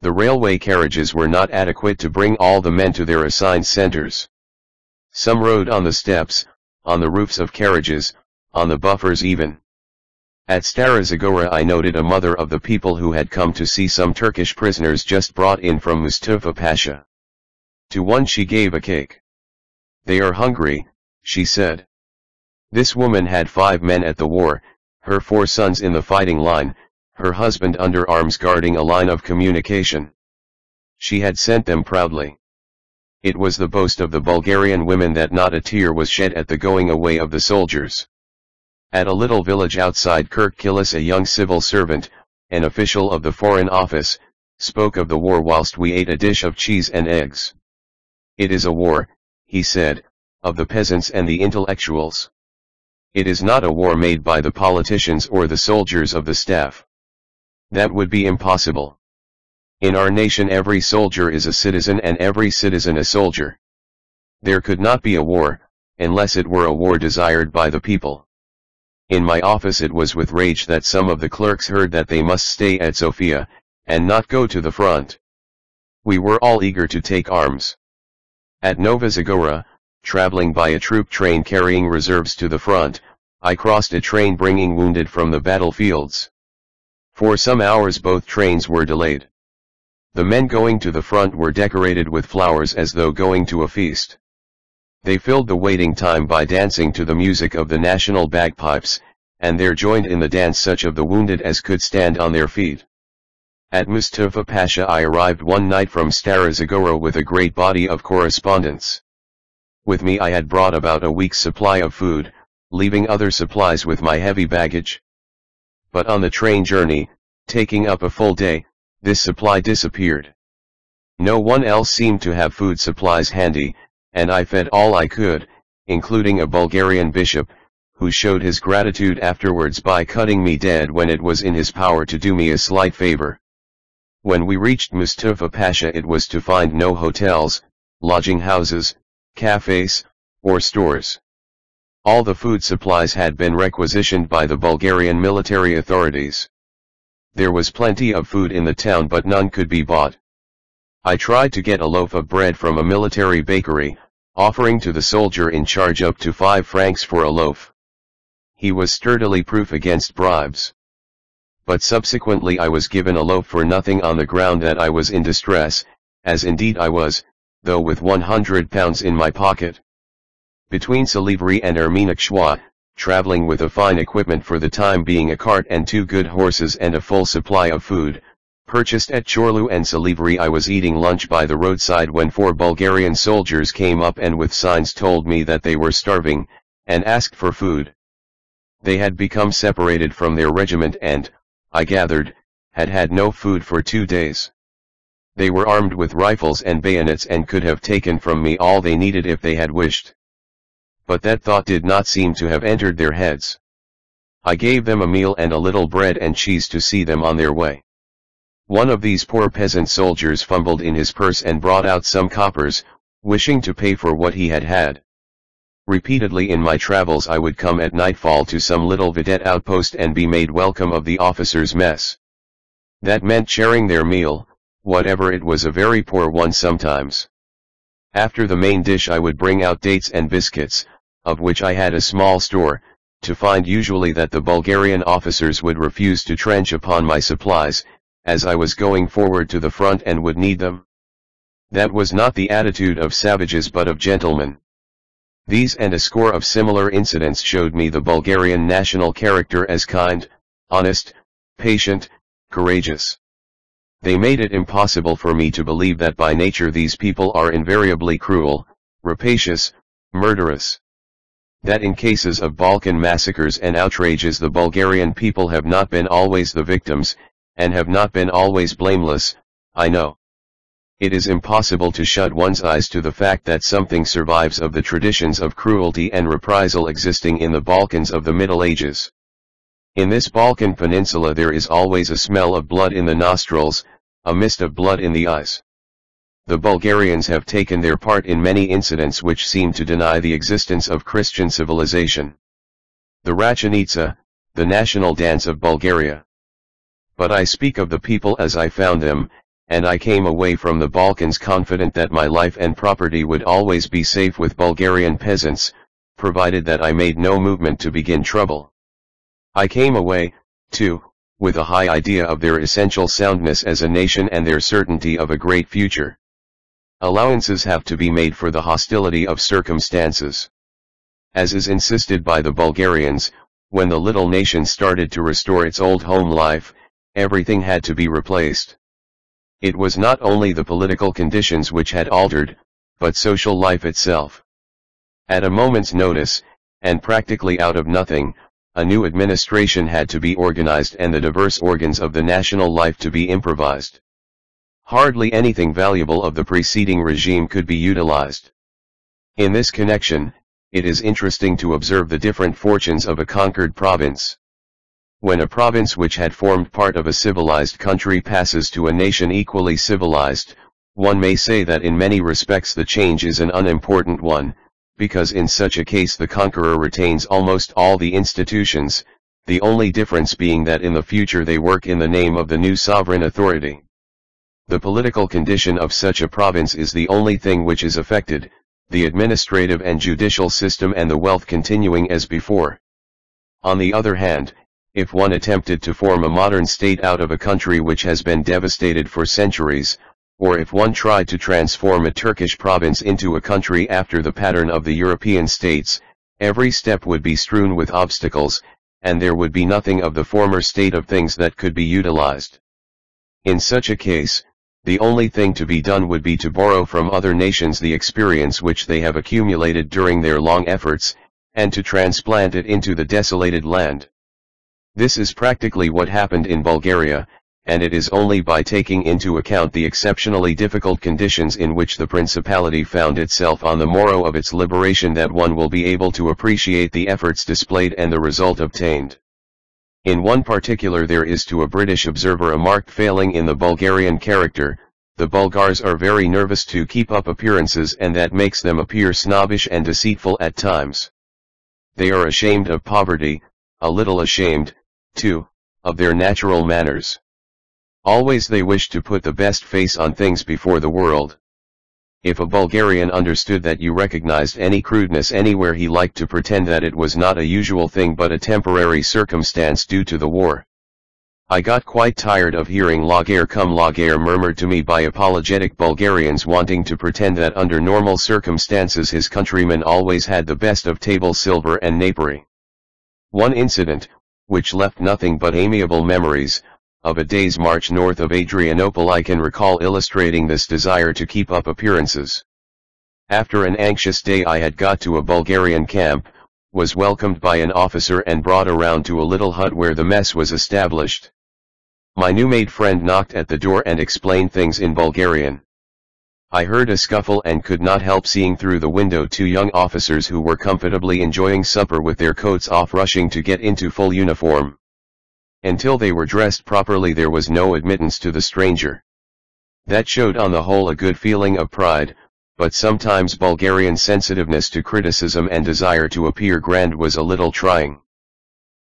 The railway carriages were not adequate to bring all the men to their assigned centers. Some rode on the steps, on the roofs of carriages, on the buffers even. At Stara Zagora I noted a mother of the people who had come to see some Turkish prisoners just brought in from Mustafa Pasha. To one she gave a cake. They are hungry, she said. This woman had five men at the war, her four sons in the fighting line, her husband under arms guarding a line of communication. She had sent them proudly. It was the boast of the Bulgarian women that not a tear was shed at the going away of the soldiers. At a little village outside Kirk Killis a young civil servant, an official of the Foreign Office, spoke of the war whilst we ate a dish of cheese and eggs. It is a war, he said, of the peasants and the intellectuals. It is not a war made by the politicians or the soldiers of the staff. That would be impossible. In our nation every soldier is a citizen and every citizen a soldier. There could not be a war, unless it were a war desired by the people. In my office it was with rage that some of the clerks heard that they must stay at Sofia, and not go to the front. We were all eager to take arms. At Nova Zagora, traveling by a troop train carrying reserves to the front, I crossed a train bringing wounded from the battlefields. For some hours both trains were delayed. The men going to the front were decorated with flowers as though going to a feast. They filled the waiting time by dancing to the music of the national bagpipes, and there joined in the dance such of the wounded as could stand on their feet. At Mustafa Pasha I arrived one night from Stara Zagora with a great body of correspondence. With me I had brought about a week's supply of food, leaving other supplies with my heavy baggage. But on the train journey, taking up a full day, this supply disappeared. No one else seemed to have food supplies handy, and I fed all I could, including a Bulgarian bishop, who showed his gratitude afterwards by cutting me dead when it was in his power to do me a slight favor. When we reached Mustafa Pasha it was to find no hotels, lodging houses, cafes, or stores. All the food supplies had been requisitioned by the Bulgarian military authorities. There was plenty of food in the town but none could be bought. I tried to get a loaf of bread from a military bakery, offering to the soldier in charge up to five francs for a loaf. He was sturdily proof against bribes. But subsequently I was given a loaf for nothing on the ground that I was in distress, as indeed I was, though with 100 pounds in my pocket. Between Salivri and Erminakshwa, traveling with a fine equipment for the time being a cart and two good horses and a full supply of food, purchased at Chorlu and Salivri I was eating lunch by the roadside when four Bulgarian soldiers came up and with signs told me that they were starving, and asked for food. They had become separated from their regiment and, I gathered, had had no food for two days. They were armed with rifles and bayonets and could have taken from me all they needed if they had wished. But that thought did not seem to have entered their heads. I gave them a meal and a little bread and cheese to see them on their way. One of these poor peasant soldiers fumbled in his purse and brought out some coppers, wishing to pay for what he had had. Repeatedly in my travels I would come at nightfall to some little vidette outpost and be made welcome of the officers' mess. That meant sharing their meal, whatever it was a very poor one sometimes. After the main dish I would bring out dates and biscuits, of which I had a small store, to find usually that the Bulgarian officers would refuse to trench upon my supplies, as I was going forward to the front and would need them. That was not the attitude of savages but of gentlemen. These and a score of similar incidents showed me the Bulgarian national character as kind, honest, patient, courageous. They made it impossible for me to believe that by nature these people are invariably cruel, rapacious, murderous. that in cases of Balkan massacres and outrages the Bulgarian people have not been always the victims, and have not been always blameless, I know. It is impossible to shut one's eyes to the fact that something survives of the traditions of cruelty and reprisal existing in the Balkans of the Middle Ages. In this Balkan peninsula there is always a smell of blood in the nostrils, a mist of blood in the eyes. The Bulgarians have taken their part in many incidents which seem to deny the existence of Christian civilization. The Ratchenitza, the national dance of Bulgaria. But I speak of the people as I found them, and I came away from the Balkans confident that my life and property would always be safe with Bulgarian peasants, provided that I made no movement to begin trouble. I came away, too, with a high idea of their essential soundness as a nation and their certainty of a great future. Allowances have to be made for the hostility of circumstances. As is insisted by the Bulgarians, when the little nation started to restore its old home life, everything had to be replaced. It was not only the political conditions which had altered, but social life itself. At a moment's notice, and practically out of nothing, a new administration had to be organized and the diverse organs of the national life to be improvised. Hardly anything valuable of the preceding regime could be utilized. In this connection, it is interesting to observe the different fortunes of a conquered province. When a province which had formed part of a civilized country passes to a nation equally civilized, one may say that in many respects the change is an unimportant one, because in such a case the conqueror retains almost all the institutions, the only difference being that in the future they work in the name of the new sovereign authority. The political condition of such a province is the only thing which is affected, the administrative and judicial system and the wealth continuing as before. On the other hand, if one attempted to form a modern state out of a country which has been devastated for centuries, or if one tried to transform a Turkish province into a country after the pattern of the European states, every step would be strewn with obstacles, and there would be nothing of the former state of things that could be utilized. In such a case, the only thing to be done would be to borrow from other nations the experience which they have accumulated during their long efforts, and to transplant it into the desolated land. This is practically what happened in Bulgaria, and it is only by taking into account the exceptionally difficult conditions in which the principality found itself on the morrow of its liberation that one will be able to appreciate the efforts displayed and the result obtained. In one particular there is to a British observer a marked failing in the Bulgarian character, the Bulgars are very nervous to keep up appearances and that makes them appear snobbish and deceitful at times. They are ashamed of poverty, a little ashamed, 2. Of their natural manners. Always they wish to put the best face on things before the world. If a Bulgarian understood that you recognized any crudeness anywhere he liked to pretend that it was not a usual thing but a temporary circumstance due to the war. I got quite tired of hearing la guerre come la murmured to me by apologetic Bulgarians wanting to pretend that under normal circumstances his countrymen always had the best of table silver and napery. One incident, which left nothing but amiable memories, of a day's march north of Adrianople I can recall illustrating this desire to keep up appearances. After an anxious day I had got to a Bulgarian camp, was welcomed by an officer and brought around to a little hut where the mess was established. My new-made friend knocked at the door and explained things in Bulgarian. I heard a scuffle and could not help seeing through the window two young officers who were comfortably enjoying supper with their coats off rushing to get into full uniform. Until they were dressed properly there was no admittance to the stranger. That showed on the whole a good feeling of pride, but sometimes Bulgarian sensitiveness to criticism and desire to appear grand was a little trying.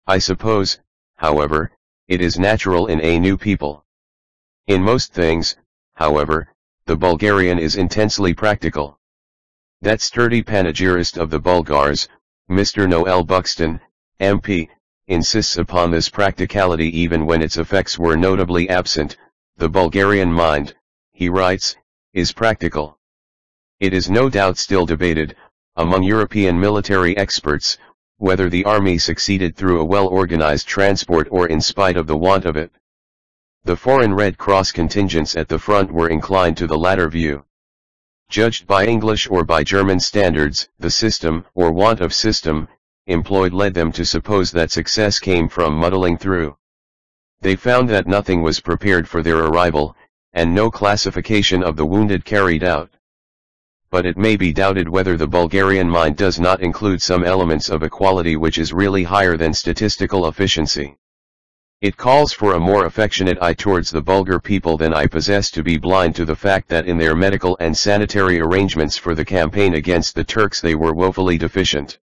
I suppose, however, it is natural in a new people. In most things, however, the Bulgarian is intensely practical. That sturdy panegyrist of the Bulgars, Mr. Noel Buxton, MP, insists upon this practicality even when its effects were notably absent, the Bulgarian mind, he writes, is practical. It is no doubt still debated, among European military experts, whether the army succeeded through a well-organized transport or in spite of the want of it. The foreign Red Cross contingents at the front were inclined to the latter view. Judged by English or by German standards, the system, or want of system, employed led them to suppose that success came from muddling through. They found that nothing was prepared for their arrival, and no classification of the wounded carried out. But it may be doubted whether the Bulgarian mind does not include some elements of equality which is really higher than statistical efficiency. It calls for a more affectionate eye towards the Bulgar people than I possess to be blind to the fact that in their medical and sanitary arrangements for the campaign against the Turks they were woefully deficient.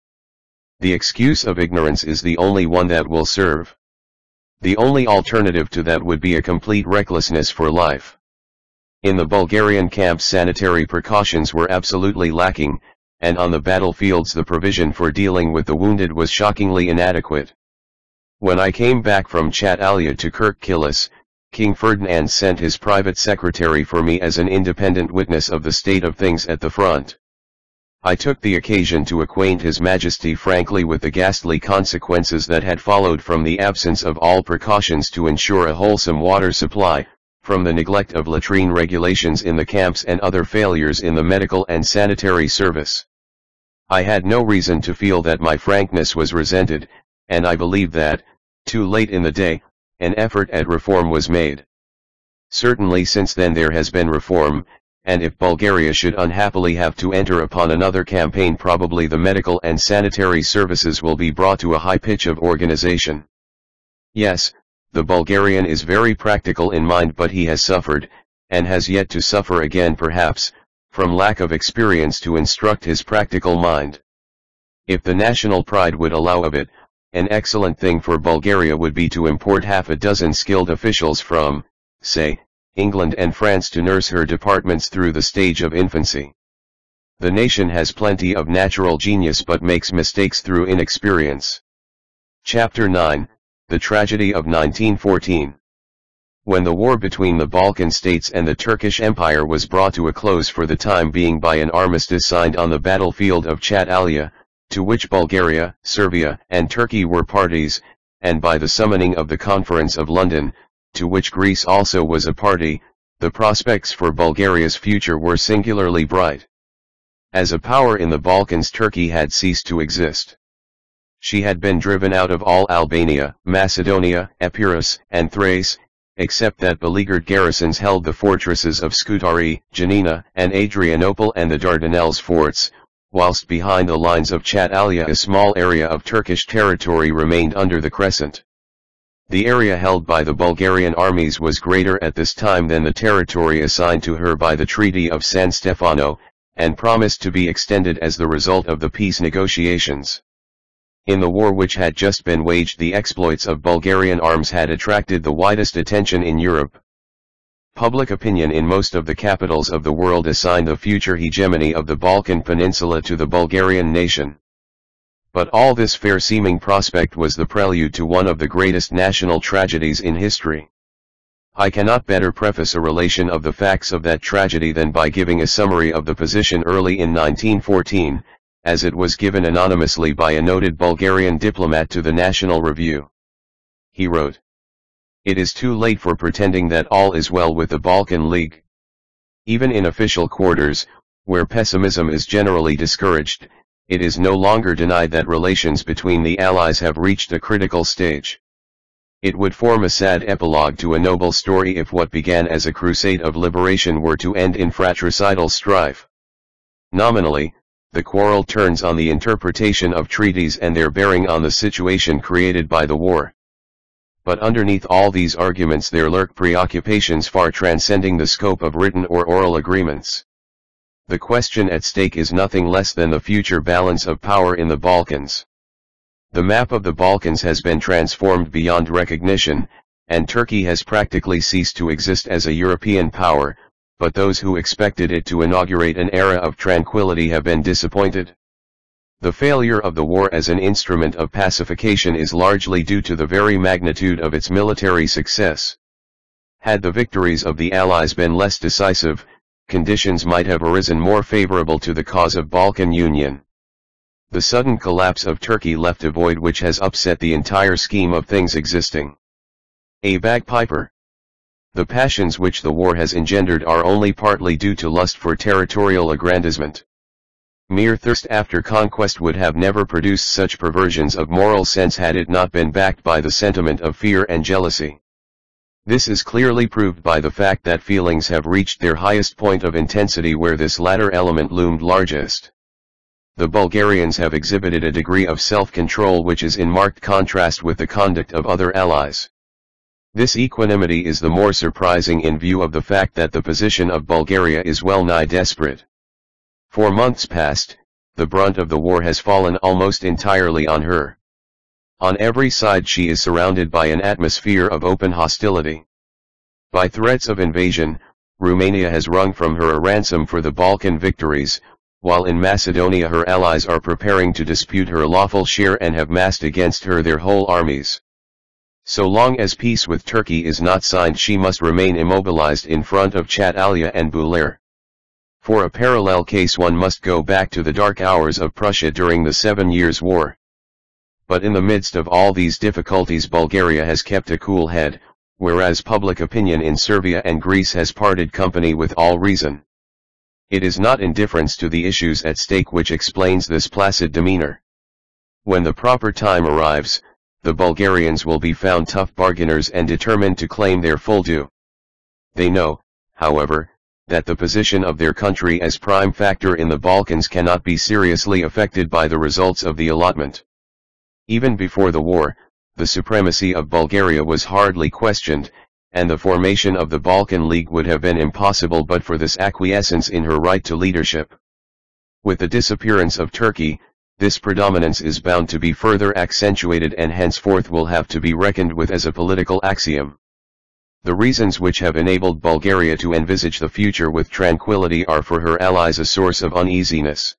The excuse of ignorance is the only one that will serve. The only alternative to that would be a complete recklessness for life. In the Bulgarian camps sanitary precautions were absolutely lacking, and on the battlefields the provision for dealing with the wounded was shockingly inadequate. When I came back from Chatalja to Kirk Killis, King Ferdinand sent his private secretary for me as an independent witness of the state of things at the front. I took the occasion to acquaint His Majesty frankly with the ghastly consequences that had followed from the absence of all precautions to ensure a wholesome water supply, from the neglect of latrine regulations in the camps and other failures in the medical and sanitary service. I had no reason to feel that my frankness was resented, and I believe that, too late in the day, an effort at reform was made. Certainly since then there has been reform, and if Bulgaria should unhappily have to enter upon another campaign probably the medical and sanitary services will be brought to a high pitch of organization. Yes, the Bulgarian is very practical in mind but he has suffered, and has yet to suffer again perhaps, from lack of experience to instruct his practical mind. If the national pride would allow of it, an excellent thing for Bulgaria would be to import half a dozen skilled officials from, say, England and France to nurse her departments through the stage of infancy. The nation has plenty of natural genius but makes mistakes through inexperience. Chapter 9, The Tragedy of 1914 When the war between the Balkan states and the Turkish Empire was brought to a close for the time being by an armistice signed on the battlefield of Chatalja, to which Bulgaria, Serbia, and Turkey were parties, and by the summoning of the Conference of London, to which Greece also was a party, the prospects for Bulgaria's future were singularly bright. As a power in the Balkans Turkey had ceased to exist. She had been driven out of all Albania, Macedonia, Epirus, and Thrace, except that beleaguered garrisons held the fortresses of Scutari, Janina, and Adrianople and the Dardanelles forts, whilst behind the lines of Chatalja a small area of Turkish territory remained under the crescent. The area held by the Bulgarian armies was greater at this time than the territory assigned to her by the Treaty of San Stefano, and promised to be extended as the result of the peace negotiations. In the war which had just been waged the exploits of Bulgarian arms had attracted the widest attention in Europe. Public opinion in most of the capitals of the world assigned the future hegemony of the Balkan Peninsula to the Bulgarian nation. But all this fair-seeming prospect was the prelude to one of the greatest national tragedies in history. I cannot better preface a relation of the facts of that tragedy than by giving a summary of the position early in 1914, as it was given anonymously by a noted Bulgarian diplomat to the National Review. He wrote, it is too late for pretending that all is well with the Balkan League. Even in official quarters, where pessimism is generally discouraged, it is no longer denied that relations between the Allies have reached a critical stage. It would form a sad epilogue to a noble story if what began as a crusade of liberation were to end in fratricidal strife. Nominally, the quarrel turns on the interpretation of treaties and their bearing on the situation created by the war but underneath all these arguments there lurk preoccupations far transcending the scope of written or oral agreements. The question at stake is nothing less than the future balance of power in the Balkans. The map of the Balkans has been transformed beyond recognition, and Turkey has practically ceased to exist as a European power, but those who expected it to inaugurate an era of tranquility have been disappointed. The failure of the war as an instrument of pacification is largely due to the very magnitude of its military success. Had the victories of the Allies been less decisive, conditions might have arisen more favorable to the cause of Balkan Union. The sudden collapse of Turkey left a void which has upset the entire scheme of things existing. A bagpiper. The passions which the war has engendered are only partly due to lust for territorial aggrandizement. Mere thirst after conquest would have never produced such perversions of moral sense had it not been backed by the sentiment of fear and jealousy. This is clearly proved by the fact that feelings have reached their highest point of intensity where this latter element loomed largest. The Bulgarians have exhibited a degree of self-control which is in marked contrast with the conduct of other allies. This equanimity is the more surprising in view of the fact that the position of Bulgaria is well nigh desperate. For months past, the brunt of the war has fallen almost entirely on her. On every side she is surrounded by an atmosphere of open hostility. By threats of invasion, Romania has wrung from her a ransom for the Balkan victories, while in Macedonia her allies are preparing to dispute her lawful share and have massed against her their whole armies. So long as peace with Turkey is not signed she must remain immobilized in front of Chatalja and Bulair. For a parallel case one must go back to the dark hours of Prussia during the Seven Years' War. But in the midst of all these difficulties Bulgaria has kept a cool head, whereas public opinion in Serbia and Greece has parted company with all reason. It is not indifference to the issues at stake which explains this placid demeanor. When the proper time arrives, the Bulgarians will be found tough bargainers and determined to claim their full due. They know, however, that the position of their country as prime factor in the Balkans cannot be seriously affected by the results of the allotment. Even before the war, the supremacy of Bulgaria was hardly questioned, and the formation of the Balkan League would have been impossible but for this acquiescence in her right to leadership. With the disappearance of Turkey, this predominance is bound to be further accentuated and henceforth will have to be reckoned with as a political axiom. The reasons which have enabled Bulgaria to envisage the future with tranquility are for her allies a source of uneasiness.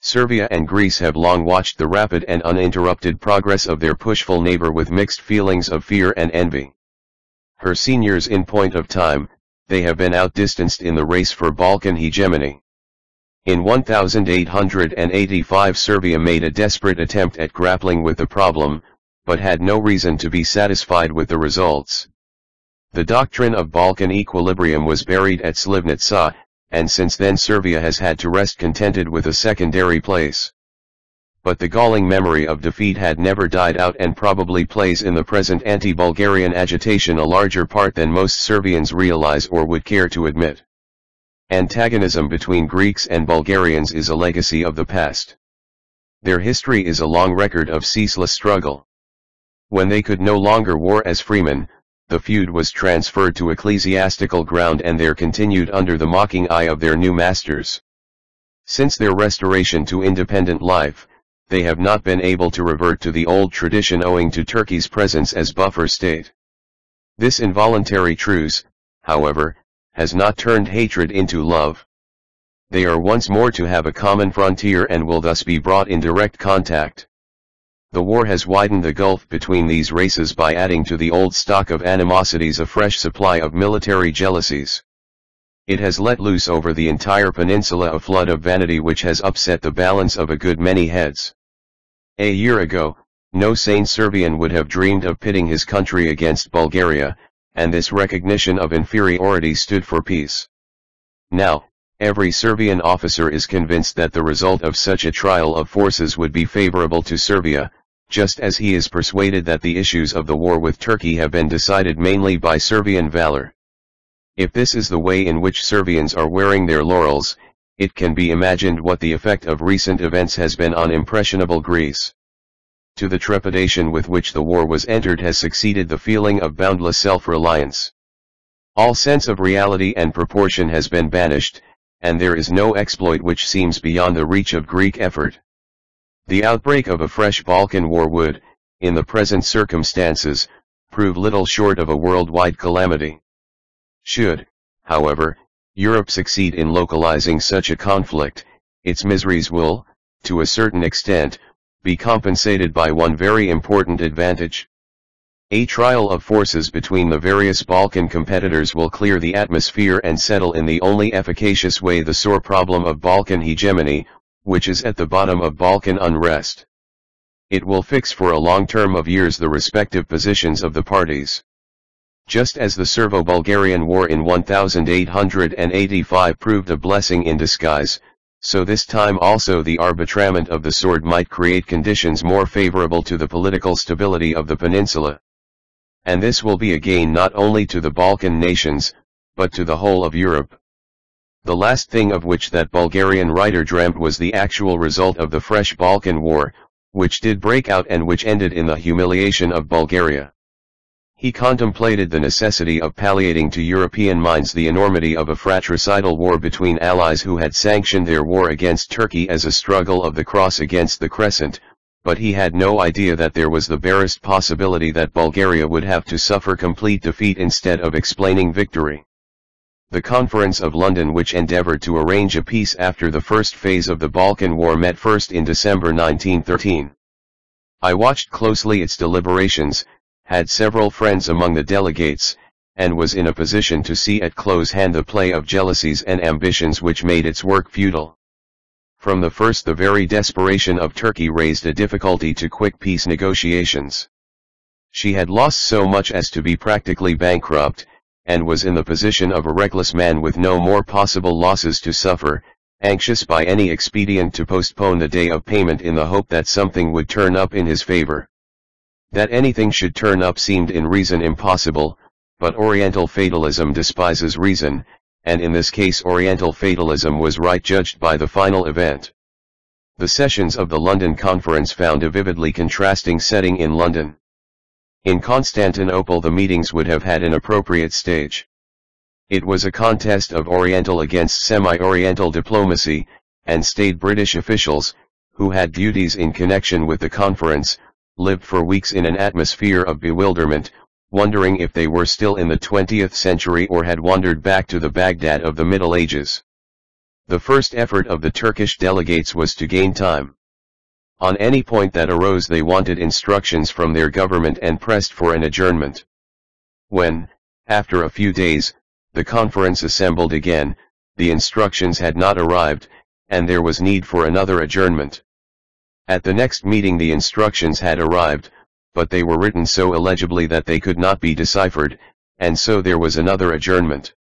Serbia and Greece have long watched the rapid and uninterrupted progress of their pushful neighbor with mixed feelings of fear and envy. Her seniors in point of time, they have been outdistanced in the race for Balkan hegemony. In 1885 Serbia made a desperate attempt at grappling with the problem, but had no reason to be satisfied with the results. The doctrine of Balkan equilibrium was buried at Slivnica, and since then Serbia has had to rest contented with a secondary place. But the galling memory of defeat had never died out and probably plays in the present anti-Bulgarian agitation a larger part than most Serbians realize or would care to admit. Antagonism between Greeks and Bulgarians is a legacy of the past. Their history is a long record of ceaseless struggle. When they could no longer war as freemen, the feud was transferred to ecclesiastical ground and there continued under the mocking eye of their new masters. Since their restoration to independent life, they have not been able to revert to the old tradition owing to Turkey's presence as buffer state. This involuntary truce, however, has not turned hatred into love. They are once more to have a common frontier and will thus be brought in direct contact. The war has widened the gulf between these races by adding to the old stock of animosities a fresh supply of military jealousies. It has let loose over the entire peninsula a flood of vanity which has upset the balance of a good many heads. A year ago, no sane Serbian would have dreamed of pitting his country against Bulgaria, and this recognition of inferiority stood for peace. Now, every Serbian officer is convinced that the result of such a trial of forces would be favorable to Serbia, just as he is persuaded that the issues of the war with Turkey have been decided mainly by Serbian valor. If this is the way in which Serbians are wearing their laurels, it can be imagined what the effect of recent events has been on impressionable Greece. To the trepidation with which the war was entered has succeeded the feeling of boundless self-reliance. All sense of reality and proportion has been banished, and there is no exploit which seems beyond the reach of Greek effort. The outbreak of a fresh Balkan war would, in the present circumstances, prove little short of a worldwide calamity. Should, however, Europe succeed in localizing such a conflict, its miseries will, to a certain extent, be compensated by one very important advantage. A trial of forces between the various Balkan competitors will clear the atmosphere and settle in the only efficacious way the sore problem of Balkan hegemony, which is at the bottom of Balkan unrest. It will fix for a long term of years the respective positions of the parties. Just as the Serbo-Bulgarian War in 1885 proved a blessing in disguise, so this time also the arbitrament of the sword might create conditions more favorable to the political stability of the peninsula. And this will be a gain not only to the Balkan nations, but to the whole of Europe. The last thing of which that Bulgarian writer dreamt was the actual result of the fresh Balkan War, which did break out and which ended in the humiliation of Bulgaria. He contemplated the necessity of palliating to European minds the enormity of a fratricidal war between allies who had sanctioned their war against Turkey as a struggle of the cross against the crescent, but he had no idea that there was the barest possibility that Bulgaria would have to suffer complete defeat instead of explaining victory. The Conference of London which endeavored to arrange a peace after the first phase of the Balkan War met first in December 1913. I watched closely its deliberations, had several friends among the delegates, and was in a position to see at close hand the play of jealousies and ambitions which made its work futile. From the first the very desperation of Turkey raised a difficulty to quick peace negotiations. She had lost so much as to be practically bankrupt, and was in the position of a reckless man with no more possible losses to suffer, anxious by any expedient to postpone the day of payment in the hope that something would turn up in his favor. That anything should turn up seemed in reason impossible, but Oriental fatalism despises reason, and in this case Oriental fatalism was right judged by the final event. The sessions of the London Conference found a vividly contrasting setting in London. In Constantinople the meetings would have had an appropriate stage. It was a contest of Oriental against semi-Oriental diplomacy, and staid British officials, who had duties in connection with the conference, lived for weeks in an atmosphere of bewilderment, wondering if they were still in the 20th century or had wandered back to the Baghdad of the Middle Ages. The first effort of the Turkish delegates was to gain time. On any point that arose they wanted instructions from their government and pressed for an adjournment. When, after a few days, the conference assembled again, the instructions had not arrived, and there was need for another adjournment. At the next meeting the instructions had arrived, but they were written so illegibly that they could not be deciphered, and so there was another adjournment.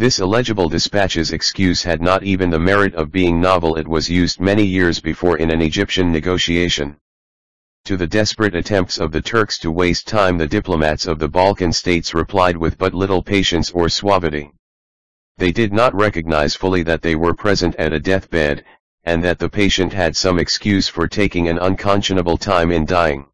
This illegible dispatch's excuse had not even the merit of being novel it was used many years before in an Egyptian negotiation. To the desperate attempts of the Turks to waste time the diplomats of the Balkan states replied with but little patience or suavity. They did not recognize fully that they were present at a deathbed, and that the patient had some excuse for taking an unconscionable time in dying.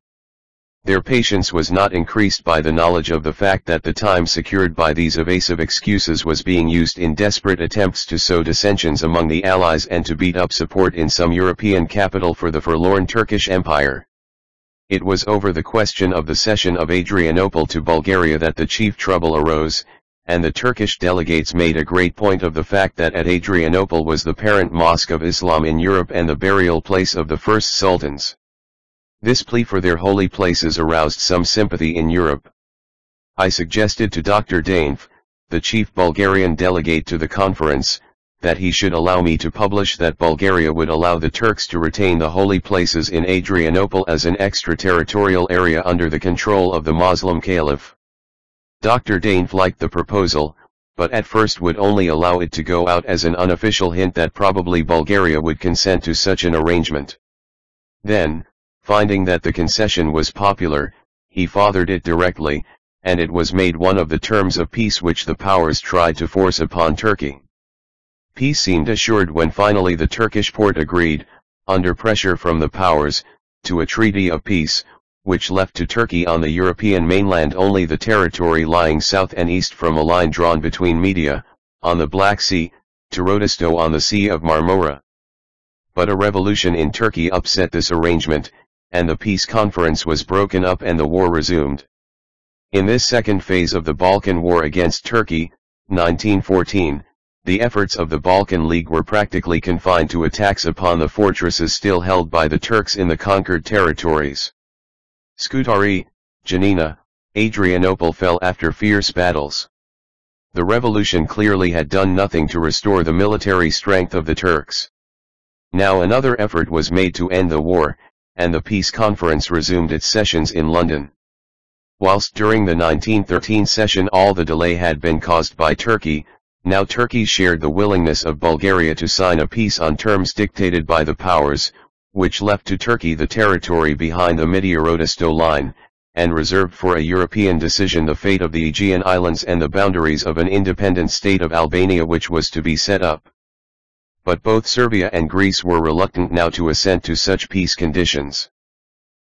Their patience was not increased by the knowledge of the fact that the time secured by these evasive excuses was being used in desperate attempts to sow dissensions among the Allies and to beat up support in some European capital for the forlorn Turkish Empire. It was over the question of the cession of Adrianople to Bulgaria that the chief trouble arose, and the Turkish delegates made a great point of the fact that at Adrianople was the parent mosque of Islam in Europe and the burial place of the first sultans. This plea for their holy places aroused some sympathy in Europe. I suggested to Dr. Danev, the chief Bulgarian delegate to the conference, that he should allow me to publish that Bulgaria would allow the Turks to retain the holy places in Adrianople as an extraterritorial area under the control of the Muslim Caliph. Dr. Danev liked the proposal, but at first would only allow it to go out as an unofficial hint that probably Bulgaria would consent to such an arrangement. Then, finding that the concession was popular, he fathered it directly, and it was made one of the terms of peace which the powers tried to force upon Turkey. Peace seemed assured when finally the Turkish Porte agreed, under pressure from the powers, to a treaty of peace, which left to Turkey on the European mainland only the territory lying south and east from a line drawn between Midia, on the Black Sea, to Rodosto on the Sea of Marmora. But a revolution in Turkey upset this arrangement, and the peace conference was broken up and the war resumed. In this second phase of the Balkan War against Turkey, 1914, the efforts of the Balkan League were practically confined to attacks upon the fortresses still held by the Turks in the conquered territories. Scutari, Janina, Adrianople fell after fierce battles. The revolution clearly had done nothing to restore the military strength of the Turks. Now another effort was made to end the war, and the peace conference resumed its sessions in London. Whilst during the 1913 session all the delay had been caused by Turkey, now Turkey shared the willingness of Bulgaria to sign a peace on terms dictated by the powers, which left to Turkey the territory behind the Midia-Rodosto line, and reserved for a European decision the fate of the Aegean Islands and the boundaries of an independent state of Albania which was to be set up. But both Serbia and Greece were reluctant now to assent to such peace conditions.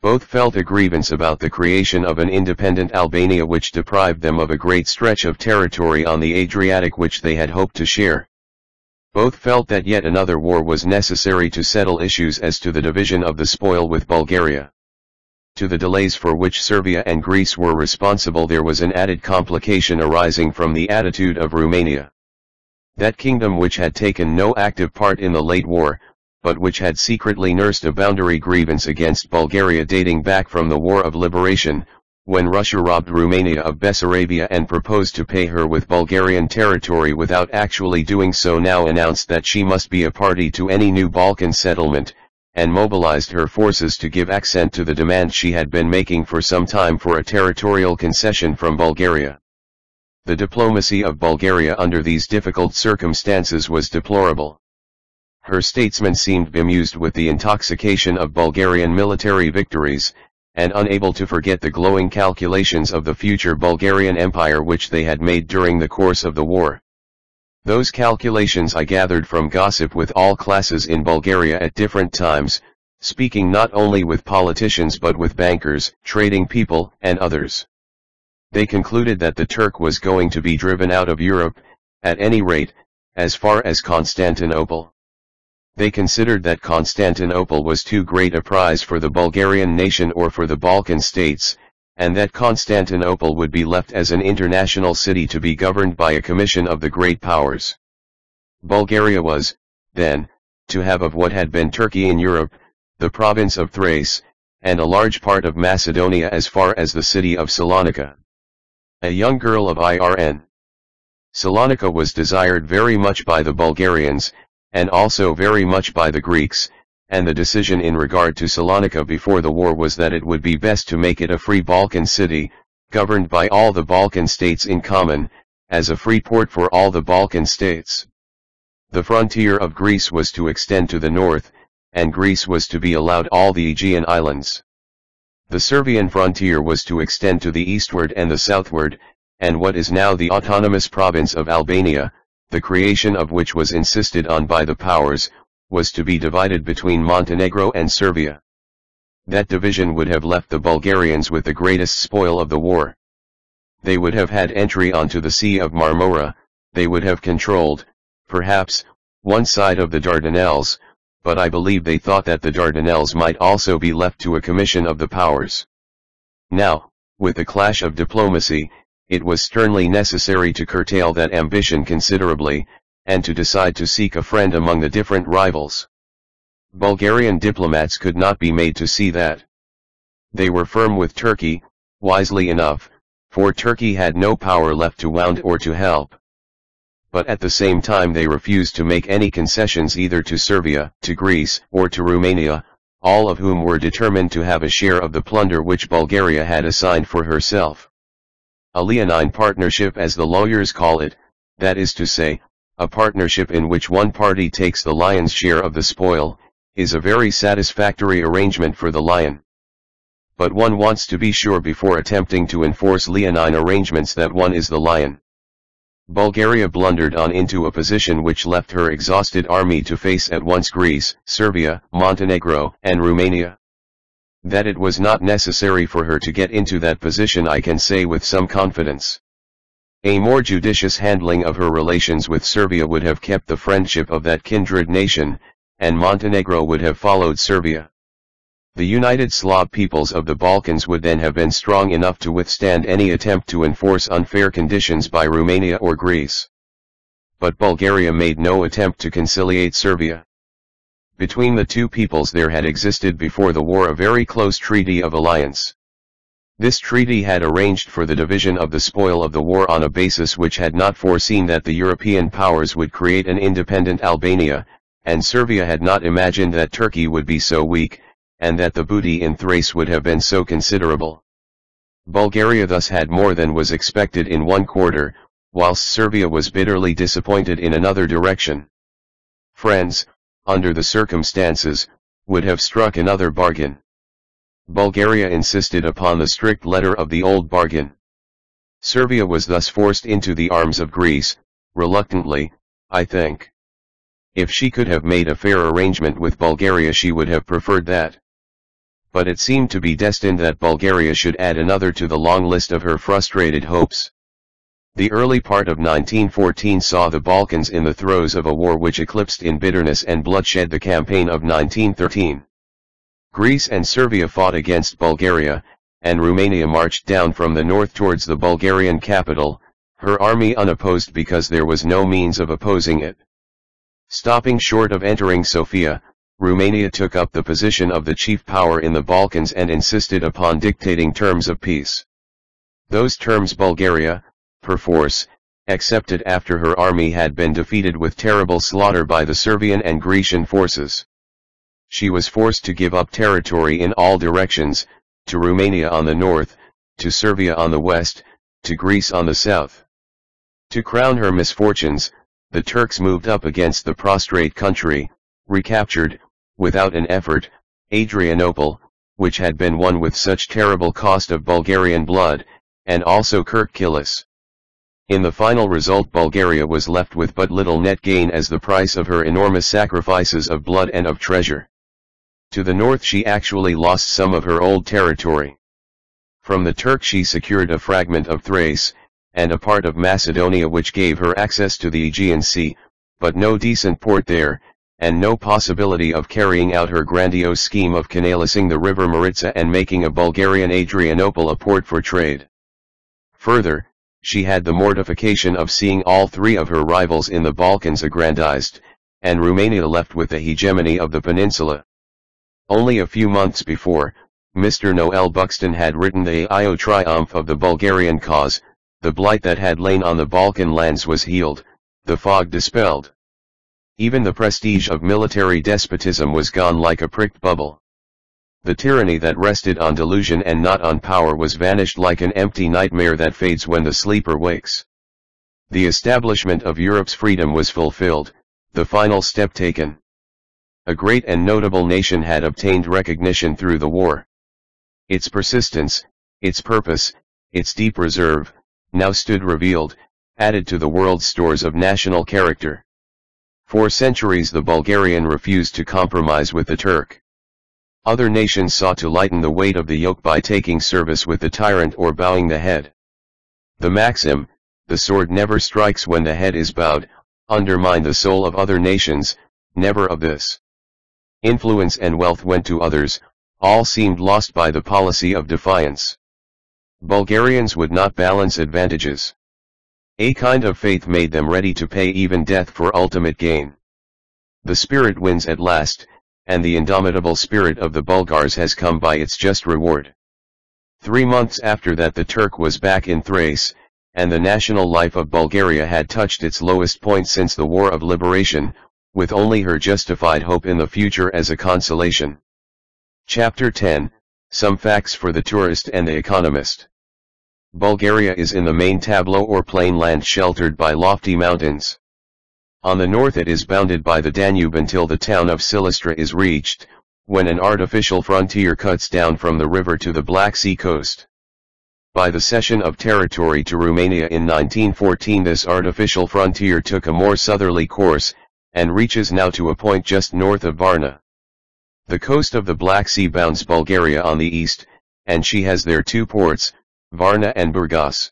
Both felt a grievance about the creation of an independent Albania which deprived them of a great stretch of territory on the Adriatic which they had hoped to share. Both felt that yet another war was necessary to settle issues as to the division of the spoil with Bulgaria. To the delays for which Serbia and Greece were responsible there was an added complication arising from the attitude of Romania. That kingdom which had taken no active part in the late war, but which had secretly nursed a boundary grievance against Bulgaria dating back from the War of Liberation, when Russia robbed Romania of Bessarabia and proposed to pay her with Bulgarian territory without actually doing so now announced that she must be a party to any new Balkan settlement, and mobilized her forces to give accent to the demand she had been making for some time for a territorial concession from Bulgaria. The diplomacy of Bulgaria under these difficult circumstances was deplorable. Her statesmen seemed bemused with the intoxication of Bulgarian military victories, and unable to forget the glowing calculations of the future Bulgarian Empire which they had made during the course of the war. Those calculations I gathered from gossip with all classes in Bulgaria at different times, speaking not only with politicians but with bankers, trading people, and others. They concluded that the Turk was going to be driven out of Europe, at any rate, as far as Constantinople. They considered that Constantinople was too great a prize for the Bulgarian nation or for the Balkan states, and that Constantinople would be left as an international city to be governed by a commission of the great powers. Bulgaria was, then, to have of what had been Turkey in Europe, the province of Thrace, and a large part of Macedonia as far as the city of Salonika. A young girl of IRN. Salonika was desired very much by the Bulgarians, and also very much by the Greeks, and the decision in regard to Salonika before the war was that it would be best to make it a free Balkan city, governed by all the Balkan states in common, as a free port for all the Balkan states. The frontier of Greece was to extend to the north, and Greece was to be allowed all the Aegean islands. The Serbian frontier was to extend to the eastward and the southward, and what is now the autonomous province of Albania, the creation of which was insisted on by the powers, was to be divided between Montenegro and Serbia. That division would have left the Bulgarians with the greatest spoil of the war. They would have had entry onto the Sea of Marmora, they would have controlled, perhaps, one side of the Dardanelles, but I believe they thought that the Dardanelles might also be left to a commission of the powers. Now, with the clash of diplomacy, it was sternly necessary to curtail that ambition considerably, and to decide to seek a friend among the different rivals. Bulgarian diplomats could not be made to see that. They were firm with Turkey, wisely enough, for Turkey had no power left to wound or to help. But at the same time they refused to make any concessions either to Serbia, to Greece, or to Romania, all of whom were determined to have a share of the plunder which Bulgaria had assigned for herself. A leonine partnership as the lawyers call it, that is to say, a partnership in which one party takes the lion's share of the spoil, is a very satisfactory arrangement for the lion. But one wants to be sure before attempting to enforce leonine arrangements that one is the lion. Bulgaria blundered on into a position which left her exhausted army to face at once Greece, Serbia, Montenegro, and Romania. That it was not necessary for her to get into that position I can say with some confidence. A more judicious handling of her relations with Serbia would have kept the friendship of that kindred nation, and Montenegro would have followed Serbia. The united Slav peoples of the Balkans would then have been strong enough to withstand any attempt to enforce unfair conditions by Romania or Greece. But Bulgaria made no attempt to conciliate Serbia. Between the two peoples there had existed before the war a very close treaty of alliance. This treaty had arranged for the division of the spoil of the war on a basis which had not foreseen that the European powers would create an independent Albania, and Serbia had not imagined that Turkey would be so weak, and that the booty in Thrace would have been so considerable. Bulgaria thus had more than was expected in one quarter, whilst Serbia was bitterly disappointed in another direction. Friends, under the circumstances, would have struck another bargain. Bulgaria insisted upon the strict letter of the old bargain. Serbia was thus forced into the arms of Greece, reluctantly, I think. If she could have made a fair arrangement with Bulgaria she would have preferred that. But it seemed to be destined that Bulgaria should add another to the long list of her frustrated hopes. The early part of 1914 saw the Balkans in the throes of a war which eclipsed in bitterness and bloodshed the campaign of 1913. Greece and Serbia fought against Bulgaria, and Romania marched down from the north towards the Bulgarian capital, her army unopposed because there was no means of opposing it. Stopping short of entering Sofia, Romania took up the position of the chief power in the Balkans and insisted upon dictating terms of peace. Those terms Bulgaria, perforce, accepted after her army had been defeated with terrible slaughter by the Serbian and Grecian forces. She was forced to give up territory in all directions, to Romania on the north, to Serbia on the west, to Greece on the south. To crown her misfortunes, the Turks moved up against the prostrate country, recaptured, without an effort, Adrianople, which had been won with such terrible cost of Bulgarian blood, and also Kirk In the final result Bulgaria was left with but little net gain as the price of her enormous sacrifices of blood and of treasure. To the north she actually lost some of her old territory. From the Turk she secured a fragment of Thrace, and a part of Macedonia which gave her access to the Aegean Sea, but no decent port there, and no possibility of carrying out her grandiose scheme of canalising the river Maritsa and making a Bulgarian Adrianople a port for trade. Further, she had the mortification of seeing all three of her rivals in the Balkans aggrandized, and Romania left with the hegemony of the peninsula. Only a few months before, Mr. Noel Buxton had written the Io triumph of the Bulgarian cause, the blight that had lain on the Balkan lands was healed, the fog dispelled. Even the prestige of military despotism was gone like a pricked bubble. The tyranny that rested on delusion and not on power was vanished like an empty nightmare that fades when the sleeper wakes. The establishment of Europe's freedom was fulfilled, the final step taken. A great and notable nation had obtained recognition through the war. Its persistence, its purpose, its deep reserve, now stood revealed, added to the world's stores of national character. For centuries the Bulgarian refused to compromise with the Turk. Other nations sought to lighten the weight of the yoke by taking service with the tyrant or bowing the head. The maxim, the sword never strikes when the head is bowed, undermined the soul of other nations, never of this. Influence and wealth went to others, all seemed lost by the policy of defiance. Bulgarians would not balance advantages. A kind of faith made them ready to pay even death for ultimate gain. The spirit wins at last, and the indomitable spirit of the Bulgars has come by its just reward. Three months after that the Turk was back in Thrace, and the national life of Bulgaria had touched its lowest point since the War of Liberation, with only her justified hope in the future as a consolation. Chapter 10, Some Facts for the Tourist and the Economist Bulgaria is in the main tableland or plain land sheltered by lofty mountains. On the north it is bounded by the Danube until the town of Silistra is reached, when an artificial frontier cuts down from the river to the Black Sea coast. By the cession of territory to Romania in 1914 this artificial frontier took a more southerly course, and reaches now to a point just north of Varna. The coast of the Black Sea bounds Bulgaria on the east, and she has there two ports, Varna and Burgas.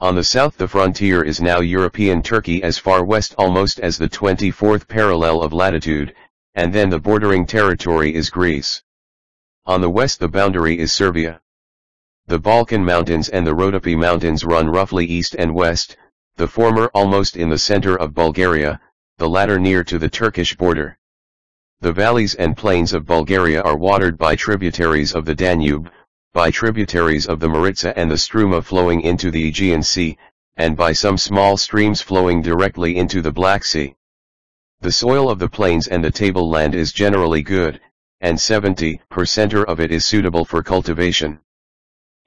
On the south the frontier is now European Turkey as far west almost as the 24th parallel of latitude, and then the bordering territory is Greece. On the west the boundary is Serbia. The Balkan Mountains and the Rhodope Mountains run roughly east and west, the former almost in the center of Bulgaria, the latter near to the Turkish border. The valleys and plains of Bulgaria are watered by tributaries of the Danube, by tributaries of the Maritsa and the Struma flowing into the Aegean Sea, and by some small streams flowing directly into the Black Sea. The soil of the plains and the tableland is generally good, and 70% of it is suitable for cultivation.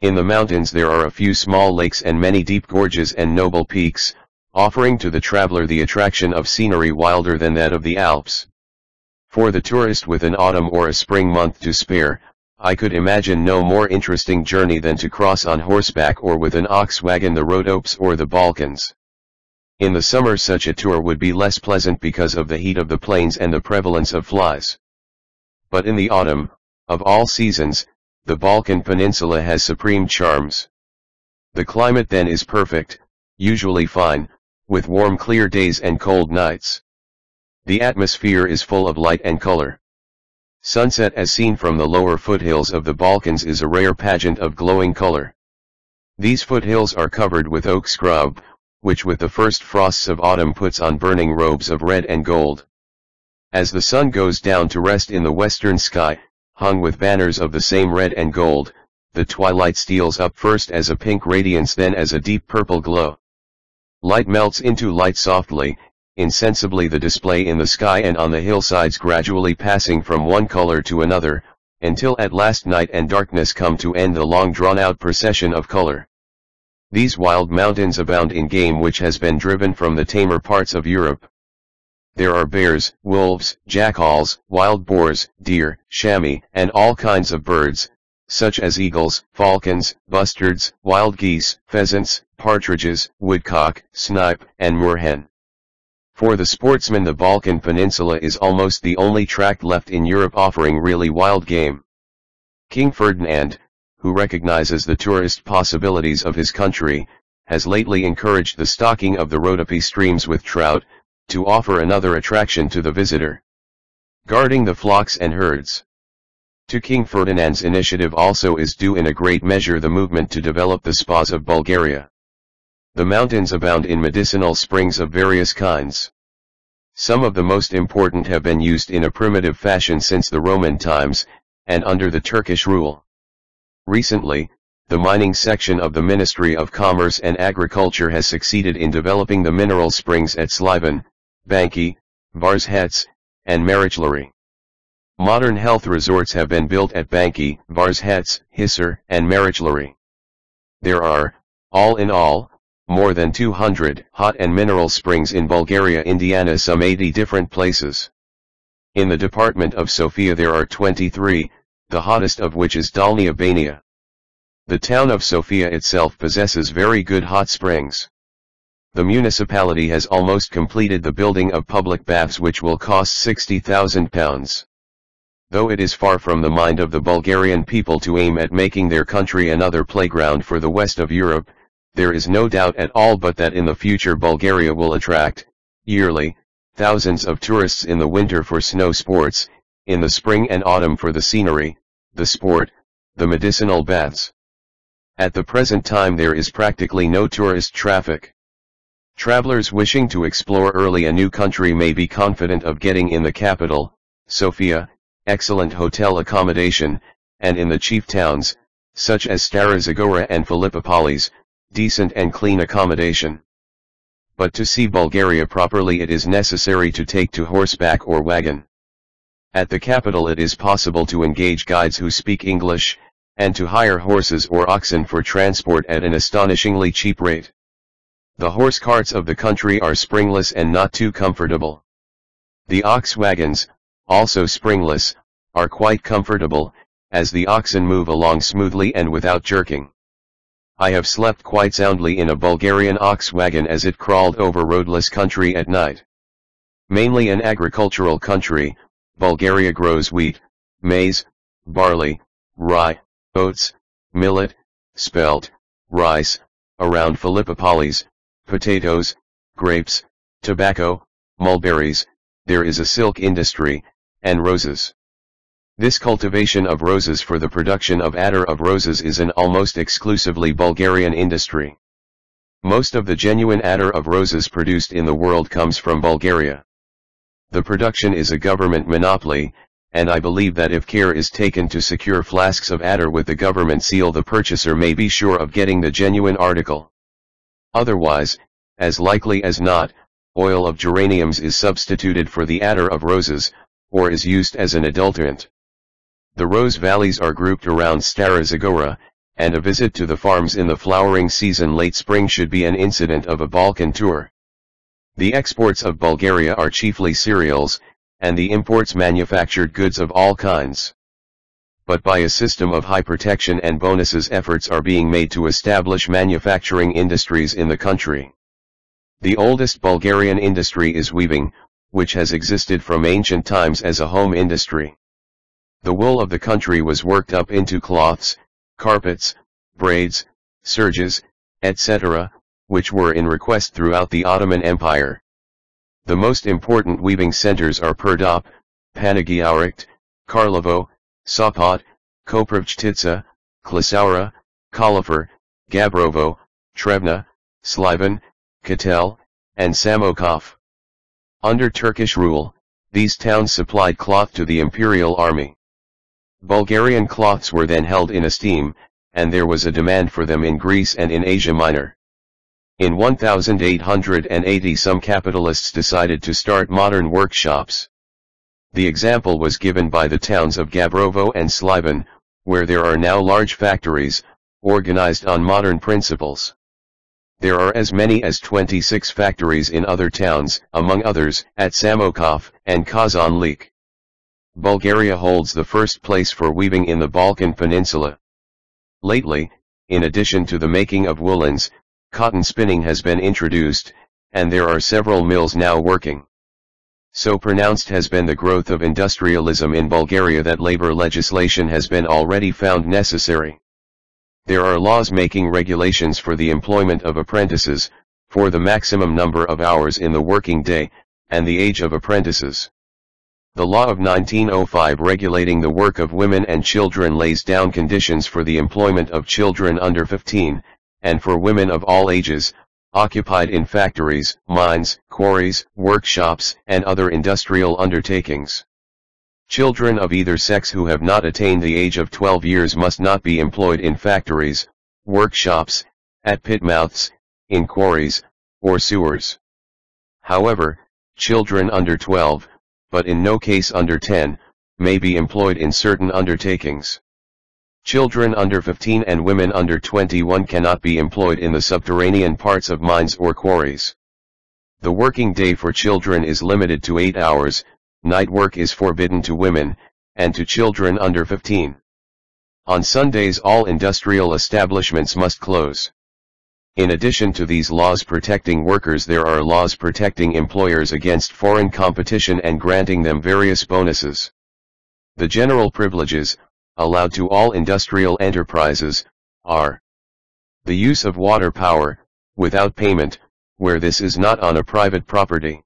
In the mountains there are a few small lakes and many deep gorges and noble peaks, offering to the traveler the attraction of scenery wilder than that of the Alps. For the tourist with an autumn or a spring month to spare, I could imagine no more interesting journey than to cross on horseback or with an ox wagon the Rhodopes or the Balkans. In the summer such a tour would be less pleasant because of the heat of the plains and the prevalence of flies. But in the autumn, of all seasons, the Balkan Peninsula has supreme charms. The climate then is perfect, usually fine, with warm clear days and cold nights. The atmosphere is full of light and color. Sunset as seen from the lower foothills of the Balkans is a rare pageant of glowing color. These foothills are covered with oak scrub, which with the first frosts of autumn puts on burning robes of red and gold. As the sun goes down to rest in the western sky, hung with banners of the same red and gold, the twilight steals up first as a pink radiance then as a deep purple glow. Light melts into light softly, insensibly the display in the sky and on the hillsides gradually passing from one color to another, until at last night and darkness come to end the long drawn-out procession of color. These wild mountains abound in game which has been driven from the tamer parts of Europe. There are bears, wolves, jackals, wild boars, deer, chamois, and all kinds of birds, such as eagles, falcons, bustards, wild geese, pheasants, partridges, woodcock, snipe, and moorhen. For the sportsman the Balkan Peninsula is almost the only tract left in Europe offering really wild game. King Ferdinand, who recognizes the tourist possibilities of his country, has lately encouraged the stocking of the Rhodope streams with trout, to offer another attraction to the visitor. Guarding the flocks and herds. To King Ferdinand's initiative also is due in a great measure the movement to develop the spas of Bulgaria. The mountains abound in medicinal springs of various kinds. Some of the most important have been used in a primitive fashion since the Roman times, and under the Turkish rule. Recently, the mining section of the Ministry of Commerce and Agriculture has succeeded in developing the mineral springs at Sliven, Banki, Varshets, and Marichlari. Modern health resorts have been built at Banki, Varshets, Hisar, and Marichlari. There are, all in all, more than 200 hot and mineral springs in Bulgaria Indiana some 80 different places. In the department of Sofia there are 23, the hottest of which is Dolnya Bania. The town of Sofia itself possesses very good hot springs. The municipality has almost completed the building of public baths which will cost 60,000 pounds. Though it is far from the mind of the Bulgarian people to aim at making their country another playground for the west of Europe, there is no doubt at all but that in the future Bulgaria will attract, yearly, thousands of tourists in the winter for snow sports, in the spring and autumn for the scenery, the sport, the medicinal baths. At the present time there is practically no tourist traffic. Travelers wishing to explore early a new country may be confident of getting in the capital, Sofia, excellent hotel accommodation, and in the chief towns, such as Stara Zagora and Philippopolis, decent and clean accommodation. But to see Bulgaria properly it is necessary to take to horseback or wagon. At the capital it is possible to engage guides who speak English, and to hire horses or oxen for transport at an astonishingly cheap rate. The horse carts of the country are springless and not too comfortable. The ox wagons, also springless, are quite comfortable, as the oxen move along smoothly and without jerking. I have slept quite soundly in a Bulgarian ox wagon as it crawled over roadless country at night. Mainly an agricultural country, Bulgaria grows wheat, maize, barley, rye, oats, millet, spelt, rice, around Philippopolis, potatoes, grapes, tobacco, mulberries, there is a silk industry, and roses. This cultivation of roses for the production of attar of roses is an almost exclusively Bulgarian industry. Most of the genuine attar of roses produced in the world comes from Bulgaria. The production is a government monopoly, and I believe that if care is taken to secure flasks of attar with the government seal the purchaser may be sure of getting the genuine article. Otherwise, as likely as not, oil of geraniums is substituted for the attar of roses, or is used as an adulterant. The rose valleys are grouped around Stara Zagora, and a visit to the farms in the flowering season late spring should be an incident of a Balkan tour. The exports of Bulgaria are chiefly cereals, and the imports manufactured goods of all kinds. But by a system of high protection and bonuses efforts are being made to establish manufacturing industries in the country. The oldest Bulgarian industry is weaving, which has existed from ancient times as a home industry. The wool of the country was worked up into cloths, carpets, braids, serges, etc., which were in request throughout the Ottoman Empire. The most important weaving centers are Pirdop, Panagiaurict, Karlovo, Sopot, Koprivchtitsa, Klisura, Kalofer, Gabrovo, Trevna, Sliven, Kotel, and Samokov. Under Turkish rule, these towns supplied cloth to the imperial army. Bulgarian cloths were then held in esteem, and there was a demand for them in Greece and in Asia Minor. In 1880 some capitalists decided to start modern workshops. The example was given by the towns of Gabrovo and Sliven, where there are now large factories, organized on modern principles. There are as many as 26 factories in other towns, among others, at Samokov and Kazanlik. Bulgaria holds the first place for weaving in the Balkan Peninsula. Lately, in addition to the making of woolens, cotton spinning has been introduced, and there are several mills now working. So pronounced has been the growth of industrialism in Bulgaria that labor legislation has been already found necessary. There are laws making regulations for the employment of apprentices, for the maximum number of hours in the working day, and the age of apprentices. The law of 1905 regulating the work of women and children lays down conditions for the employment of children under 15, and for women of all ages, occupied in factories, mines, quarries, workshops, and other industrial undertakings. Children of either sex who have not attained the age of 12 years must not be employed in factories, workshops, at pit mouths, in quarries, or sewers. However, children under 12, but in no case under 10, may be employed in certain undertakings. Children under 15 and women under 21 cannot be employed in the subterranean parts of mines or quarries. The working day for children is limited to 8 hours, night work is forbidden to women, and to children under 15. On Sundays all industrial establishments must close. In addition to these laws protecting workers there are laws protecting employers against foreign competition and granting them various bonuses. The general privileges, allowed to all industrial enterprises, are the use of water power, without payment, where this is not on a private property.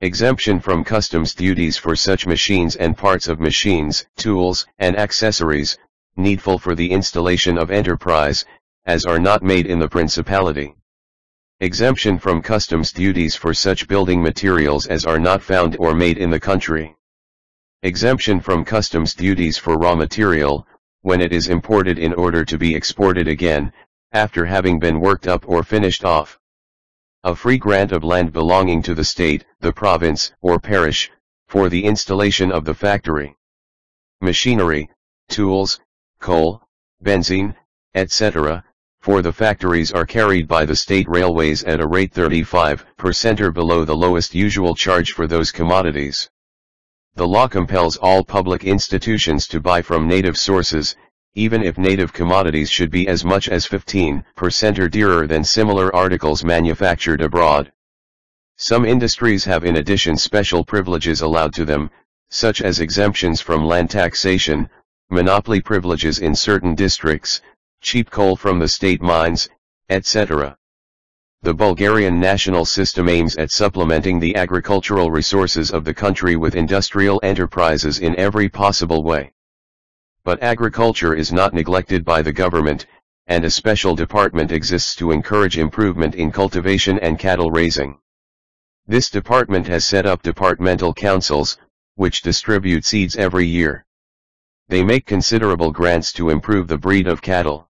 Exemption from customs duties for such machines and parts of machines, tools, and accessories, needful for the installation of enterprise, as are not made in the principality. Exemption from customs duties for such building materials as are not found or made in the country. Exemption from customs duties for raw material, when it is imported in order to be exported again, after having been worked up or finished off. A free grant of land belonging to the state, the province, or parish, for the installation of the factory. Machinery, tools, coal, benzene, etc., for the factories are carried by the state railways at a rate 35% or below the lowest usual charge for those commodities. The law compels all public institutions to buy from native sources, even if native commodities should be as much as 15% or dearer than similar articles manufactured abroad. Some industries have in addition special privileges allowed to them, such as exemptions from land taxation, monopoly privileges in certain districts, cheap coal from the state mines, etc. The Bulgarian national system aims at supplementing the agricultural resources of the country with industrial enterprises in every possible way. But agriculture is not neglected by the government, and a special department exists to encourage improvement in cultivation and cattle raising. This department has set up departmental councils, which distribute seeds every year. They make considerable grants to improve the breed of cattle.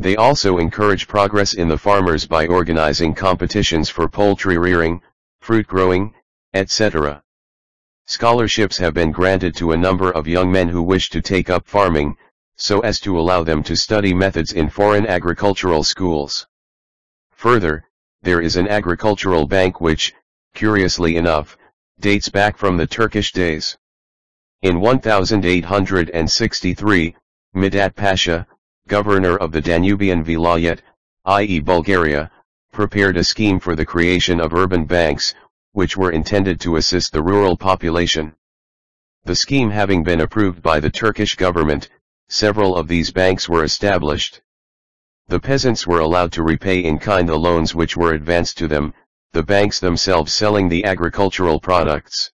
They also encourage progress in the farmers by organizing competitions for poultry rearing, fruit growing, etc. Scholarships have been granted to a number of young men who wish to take up farming, so as to allow them to study methods in foreign agricultural schools. Further, there is an agricultural bank which, curiously enough, dates back from the Turkish days. In 1863, Mithat Pasha, governor of the Danubian Vilayet, i.e. Bulgaria, prepared a scheme for the creation of urban banks, which were intended to assist the rural population. The scheme having been approved by the Turkish government, several of these banks were established. The peasants were allowed to repay in kind the loans which were advanced to them, the banks themselves selling the agricultural products.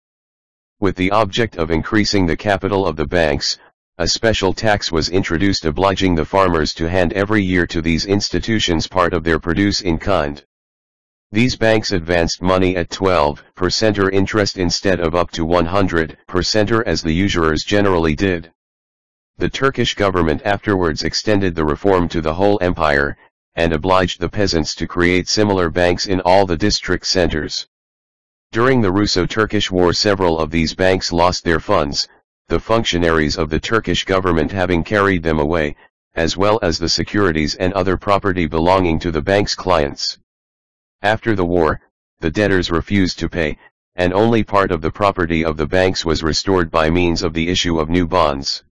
With the object of increasing the capital of the banks, a special tax was introduced obliging the farmers to hand every year to these institutions part of their produce in kind. These banks advanced money at 12% or interest instead of up to 100% or as the usurers generally did. The Turkish government afterwards extended the reform to the whole empire, and obliged the peasants to create similar banks in all the district centers. During the Russo-Turkish War several of these banks lost their funds, the functionaries of the Turkish government having carried them away, as well as the securities and other property belonging to the bank's clients. After the war, the debtors refused to pay, and only part of the property of the banks was restored by means of the issue of new bonds.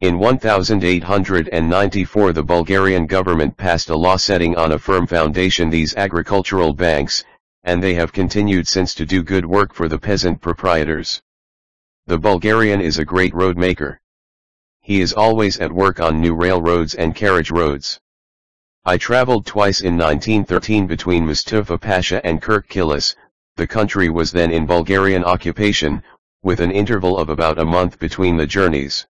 In 1894 the Bulgarian government passed a law setting on a firm foundation these agricultural banks, and they have continued since to do good work for the peasant proprietors. The Bulgarian is a great road maker. He is always at work on new railroads and carriage roads. I traveled twice in 1913 between Mustafa Pasha and Kirk Kilis, the country was then in Bulgarian occupation, with an interval of about a month between the journeys.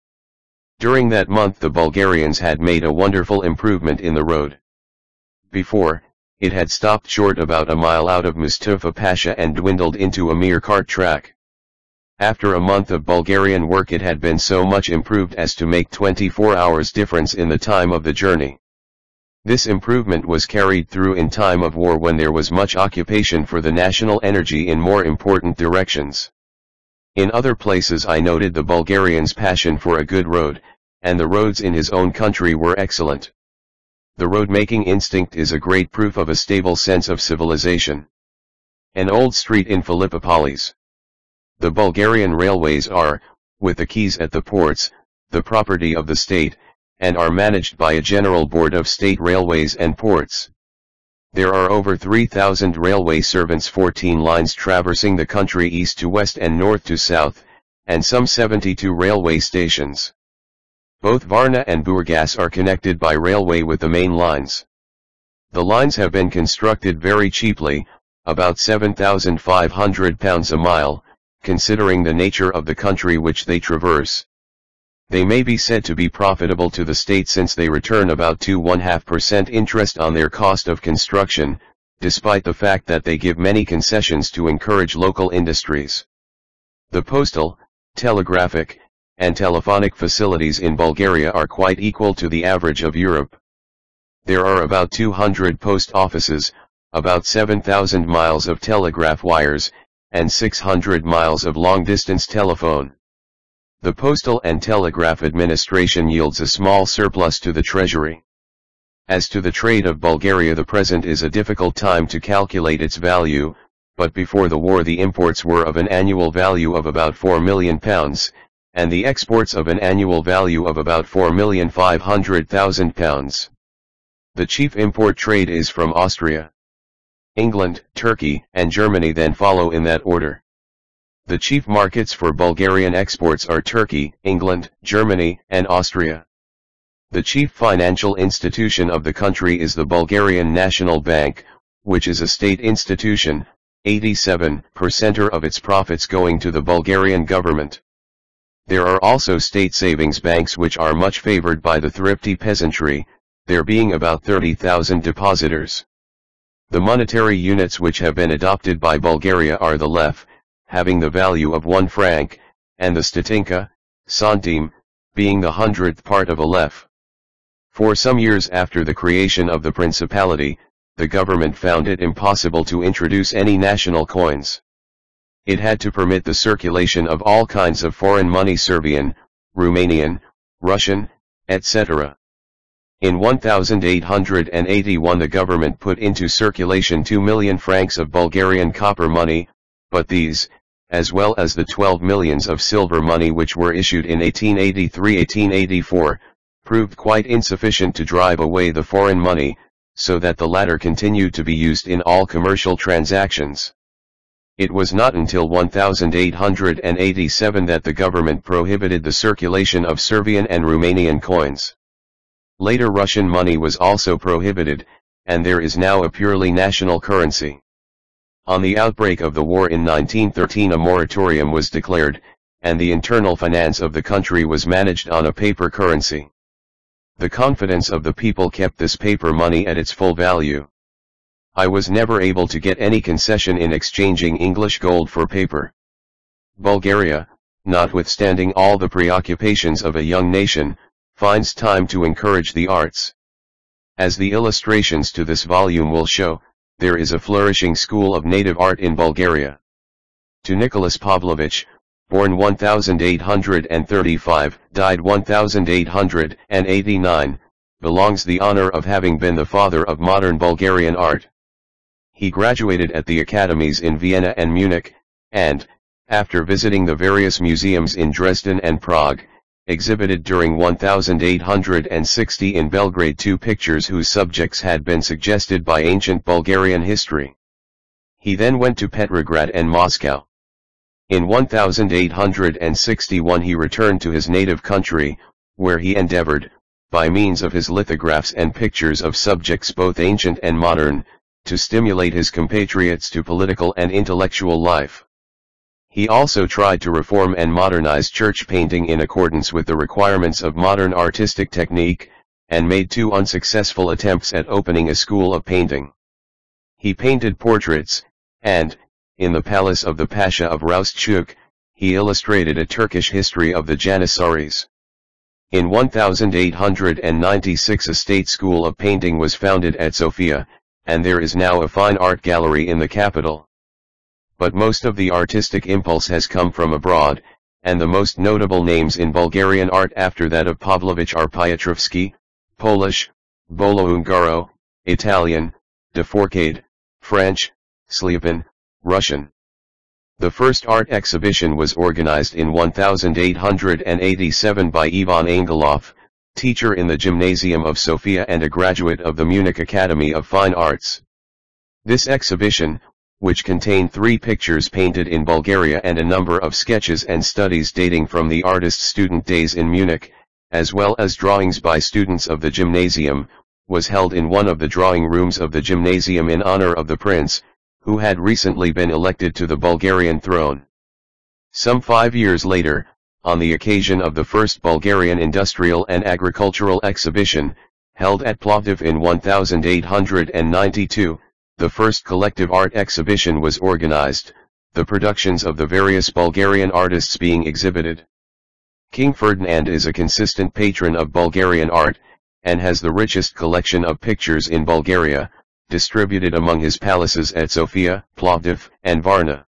During that month the Bulgarians had made a wonderful improvement in the road. Before, it had stopped short about a mile out of Mustafa Pasha and dwindled into a mere cart track. After a month of Bulgarian work it had been so much improved as to make 24 hours difference in the time of the journey. This improvement was carried through in time of war when there was much occupation for the national energy in more important directions. In other places I noted the Bulgarian's passion for a good road, and the roads in his own country were excellent. The road-making instinct is a great proof of a stable sense of civilization. An old street in Philippopolis. The Bulgarian railways are, with the quays at the ports, the property of the state, and are managed by a general board of state railways and ports. There are over 3,000 railway servants 14 lines traversing the country east to west and north to south, and some 72 railway stations. Both Varna and Burgas are connected by railway with the main lines. The lines have been constructed very cheaply, about 7,500 pounds a mile, considering the nature of the country which they traverse. They may be said to be profitable to the state since they return about 2.5% interest on their cost of construction, despite the fact that they give many concessions to encourage local industries. The postal, telegraphic, and telephonic facilities in Bulgaria are quite equal to the average of Europe. There are about 200 post offices, about 7,000 miles of telegraph wires, and 600 miles of long-distance telephone. The Postal and Telegraph Administration yields a small surplus to the treasury. As to the trade of Bulgaria the present is a difficult time to calculate its value, but before the war the imports were of an annual value of about 4 million pounds, and the exports of an annual value of about 4,500,000 pounds. The chief import trade is from Austria. England, Turkey, and Germany then follow in that order. The chief markets for Bulgarian exports are Turkey, England, Germany, and Austria. The chief financial institution of the country is the Bulgarian National Bank, which is a state institution, 87% of its profits going to the Bulgarian government. There are also state savings banks which are much favored by the thrifty peasantry, there being about 30,000 depositors. The monetary units which have been adopted by Bulgaria are the lef, having the value of 1 franc, and the stotinka, centime, being the hundredth part of a lef. For some years after the creation of the principality, the government found it impossible to introduce any national coins. It had to permit the circulation of all kinds of foreign money Serbian, Romanian, Russian, etc. In 1881 the government put into circulation 2 million francs of Bulgarian copper money, but these, as well as the 12 millions of silver money which were issued in 1883-1884, proved quite insufficient to drive away the foreign money, so that the latter continued to be used in all commercial transactions. It was not until 1887 that the government prohibited the circulation of Serbian and Romanian coins. Later Russian money was also prohibited, and there is now a purely national currency. On the outbreak of the war in 1913 a moratorium was declared, and the internal finance of the country was managed on a paper currency. The confidence of the people kept this paper money at its full value. I was never able to get any concession in exchanging English gold for paper. Bulgaria, notwithstanding all the preoccupations of a young nation, finds time to encourage the arts. As the illustrations to this volume will show, there is a flourishing school of native art in Bulgaria. To Nicholas Pavlovich, born 1835, died 1889, belongs the honor of having been the father of modern Bulgarian art. He graduated at the academies in Vienna and Munich, and, after visiting the various museums in Dresden and Prague, exhibited during 1860 in Belgrade two pictures whose subjects had been suggested by ancient Bulgarian history. He then went to Petrograd and Moscow. In 1861 he returned to his native country, where he endeavored, by means of his lithographs and pictures of subjects both ancient and modern, to stimulate his compatriots to political and intellectual life. He also tried to reform and modernize church painting in accordance with the requirements of modern artistic technique, and made two unsuccessful attempts at opening a school of painting. He painted portraits, and, in the palace of the Pasha of Roustchuk, he illustrated a Turkish history of the Janissaries. In 1896 a state school of painting was founded at Sofia, and there is now a fine art gallery in the capital but most of the artistic impulse has come from abroad, and the most notable names in Bulgarian art after that of Pavlovich are Piotrowski, Polish, Bolo Ungaro, Italian, de Fourcade, French, Sliepin, Russian. The first art exhibition was organized in 1887 by Ivan Angelov, teacher in the Gymnasium of Sofia and a graduate of the Munich Academy of Fine Arts. This exhibition, which contain three pictures painted in Bulgaria and a number of sketches and studies dating from the artist's student days in Munich, as well as drawings by students of the gymnasium, was held in one of the drawing rooms of the gymnasium in honor of the prince, who had recently been elected to the Bulgarian throne. Some five years later, on the occasion of the first Bulgarian Industrial and Agricultural Exhibition, held at Plovdiv in 1892, the first collective art exhibition was organized, the productions of the various Bulgarian artists being exhibited. King Ferdinand is a consistent patron of Bulgarian art, and has the richest collection of pictures in Bulgaria, distributed among his palaces at Sofia, Plovdiv, and Varna.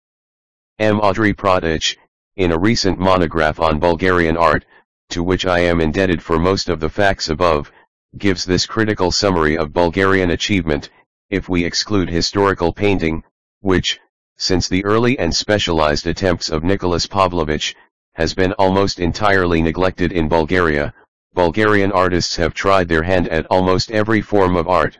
M. Andrey Protich, in a recent monograph on Bulgarian art, to which I am indebted for most of the facts above, gives this critical summary of Bulgarian achievement, if we exclude historical painting, which, since the early and specialized attempts of Nicholas Pavlovich, has been almost entirely neglected in Bulgaria, Bulgarian artists have tried their hand at almost every form of art.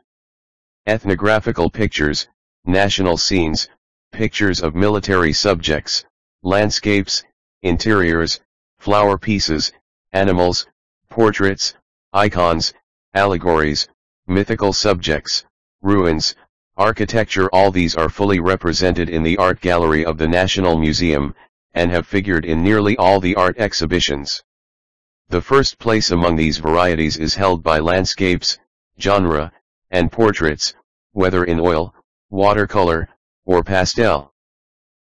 Ethnographical pictures, national scenes, pictures of military subjects, landscapes, interiors, flower pieces, animals, portraits, icons, allegories, mythical subjects, ruins, architecture all these are fully represented in the art gallery of the National Museum, and have figured in nearly all the art exhibitions. The first place among these varieties is held by landscapes, genre, and portraits, whether in oil, watercolor, or pastel.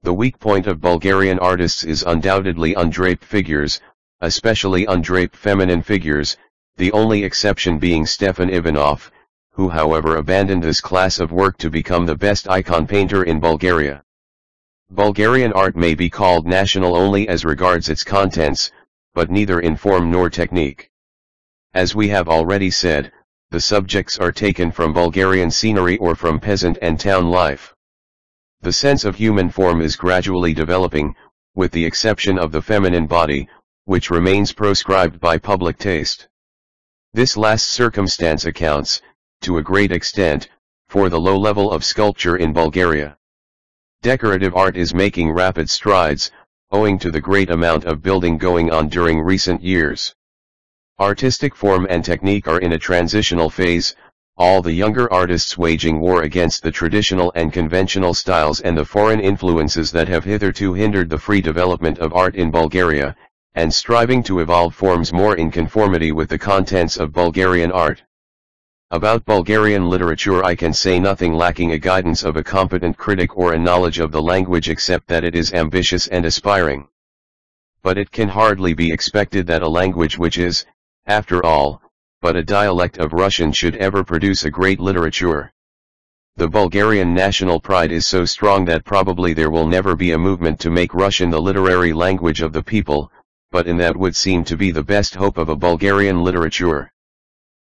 The weak point of Bulgarian artists is undoubtedly undraped figures, especially undraped feminine figures, the only exception being Stefan Ivanov, who however abandoned this class of work to become the best icon painter in Bulgaria. Bulgarian art may be called national only as regards its contents, but neither in form nor technique. As we have already said, the subjects are taken from Bulgarian scenery or from peasant and town life. The sense of human form is gradually developing, with the exception of the feminine body, which remains proscribed by public taste. This last circumstance accounts, to a great extent, for the low level of sculpture in Bulgaria. Decorative art is making rapid strides, owing to the great amount of building going on during recent years. Artistic form and technique are in a transitional phase, all the younger artists waging war against the traditional and conventional styles and the foreign influences that have hitherto hindered the free development of art in Bulgaria, and striving to evolve forms more in conformity with the contents of Bulgarian art. About Bulgarian literature I can say nothing lacking a guidance of a competent critic or a knowledge of the language except that it is ambitious and aspiring. But it can hardly be expected that a language which is, after all, but a dialect of Russian should ever produce a great literature. The Bulgarian national pride is so strong that probably there will never be a movement to make Russian the literary language of the people, but in that would seem to be the best hope of a Bulgarian literature.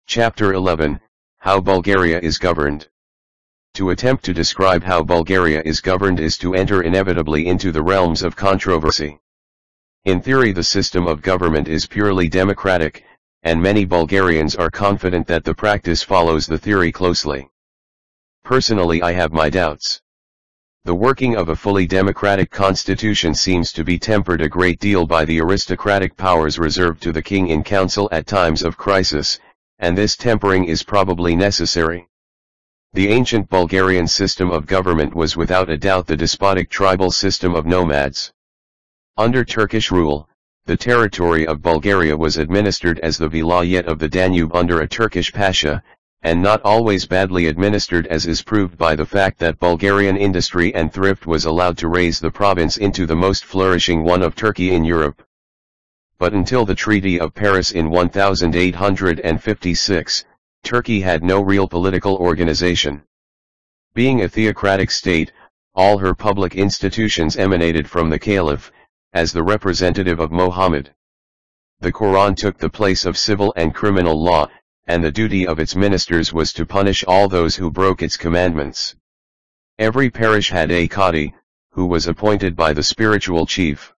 Chapter 11, How Bulgaria is Governed To attempt to describe how Bulgaria is governed is to enter inevitably into the realms of controversy. In theory the system of government is purely democratic, and many Bulgarians are confident that the practice follows the theory closely. Personally I have my doubts. The working of a fully democratic constitution seems to be tempered a great deal by the aristocratic powers reserved to the king in council at times of crisis, and this tempering is probably necessary. The ancient Bulgarian system of government was without a doubt the despotic tribal system of nomads. Under Turkish rule, the territory of Bulgaria was administered as the vilayet of the Danube under a Turkish pasha, and not always badly administered as is proved by the fact that Bulgarian industry and thrift was allowed to raise the province into the most flourishing one of Turkey in Europe. But until the Treaty of Paris in 1856, Turkey had no real political organization. Being a theocratic state, all her public institutions emanated from the Caliph, as the representative of Mohammed. The Quran took the place of civil and criminal law, and the duty of its ministers was to punish all those who broke its commandments. Every parish had a Qadi, who was appointed by the spiritual chief.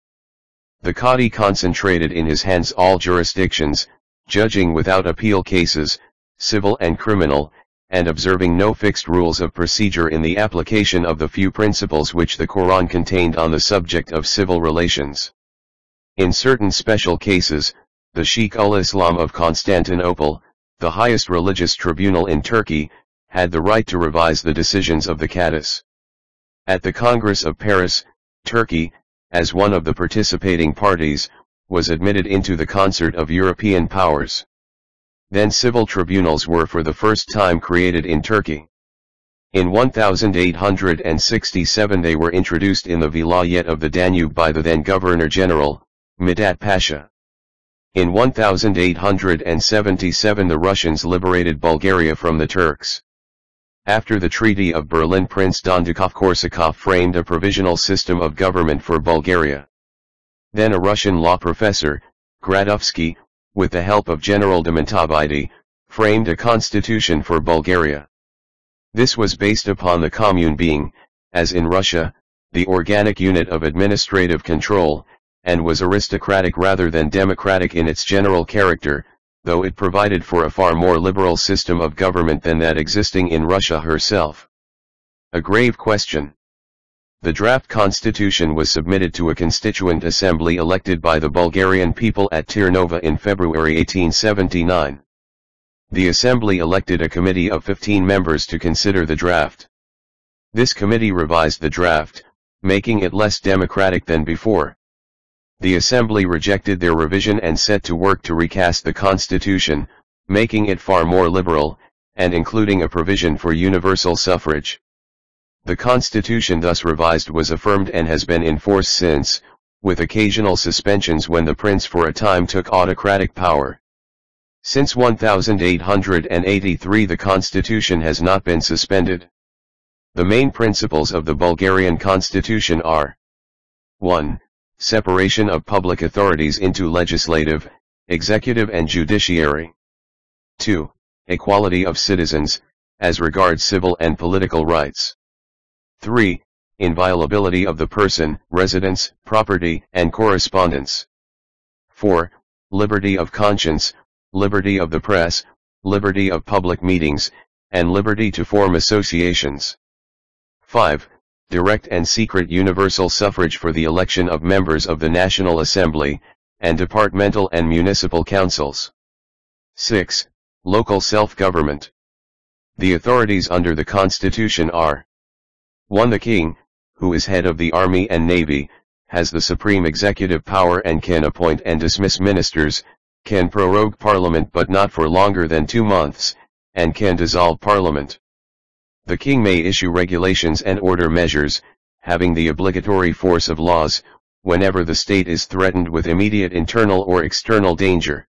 The Qadi concentrated in his hands all jurisdictions, judging without appeal cases, civil and criminal, and observing no fixed rules of procedure in the application of the few principles which the Quran contained on the subject of civil relations. In certain special cases, the Sheikh ul-Islam of Constantinople, the highest religious tribunal in Turkey, had the right to revise the decisions of the Qadis. At the Congress of Paris, Turkey, as one of the participating parties, was admitted into the concert of European powers. Then civil tribunals were for the first time created in Turkey. In 1867 they were introduced in the Vilayet of the Danube by the then Governor-General, Mithat Pasha. In 1877 the Russians liberated Bulgaria from the Turks. After the Treaty of Berlin Prince Dondukov-Korsakov framed a provisional system of government for Bulgaria. Then a Russian law professor, Gradovsky, with the help of General Domontovich, framed a constitution for Bulgaria. This was based upon the commune being, as in Russia, the organic unit of administrative control, and was aristocratic rather than democratic in its general character, though it provided for a far more liberal system of government than that existing in Russia herself. A grave question. The draft constitution was submitted to a constituent assembly elected by the Bulgarian people at Tirnova in February 1879. The assembly elected a committee of 15 members to consider the draft. This committee revised the draft, making it less democratic than before. The Assembly rejected their revision and set to work to recast the Constitution, making it far more liberal, and including a provision for universal suffrage. The Constitution thus revised was affirmed and has been in force since, with occasional suspensions when the prince for a time took autocratic power. Since 1883 the Constitution has not been suspended. The main principles of the Bulgarian Constitution are 1 separation of public authorities into legislative, executive and judiciary. 2. Equality of citizens, as regards civil and political rights. 3. Inviolability of the person, residence, property, and correspondence. 4. Liberty of conscience, liberty of the press, liberty of public meetings, and liberty to form associations. 5. Direct and secret universal suffrage for the election of members of the National Assembly, and departmental and municipal councils. 6. Local self-government. The authorities under the Constitution are 1. The King, who is head of the Army and Navy, has the supreme executive power and can appoint and dismiss ministers, can prorogue Parliament but not for longer than two months, and can dissolve Parliament. The King may issue regulations and order measures, having the obligatory force of laws, whenever the state is threatened with immediate internal or external danger.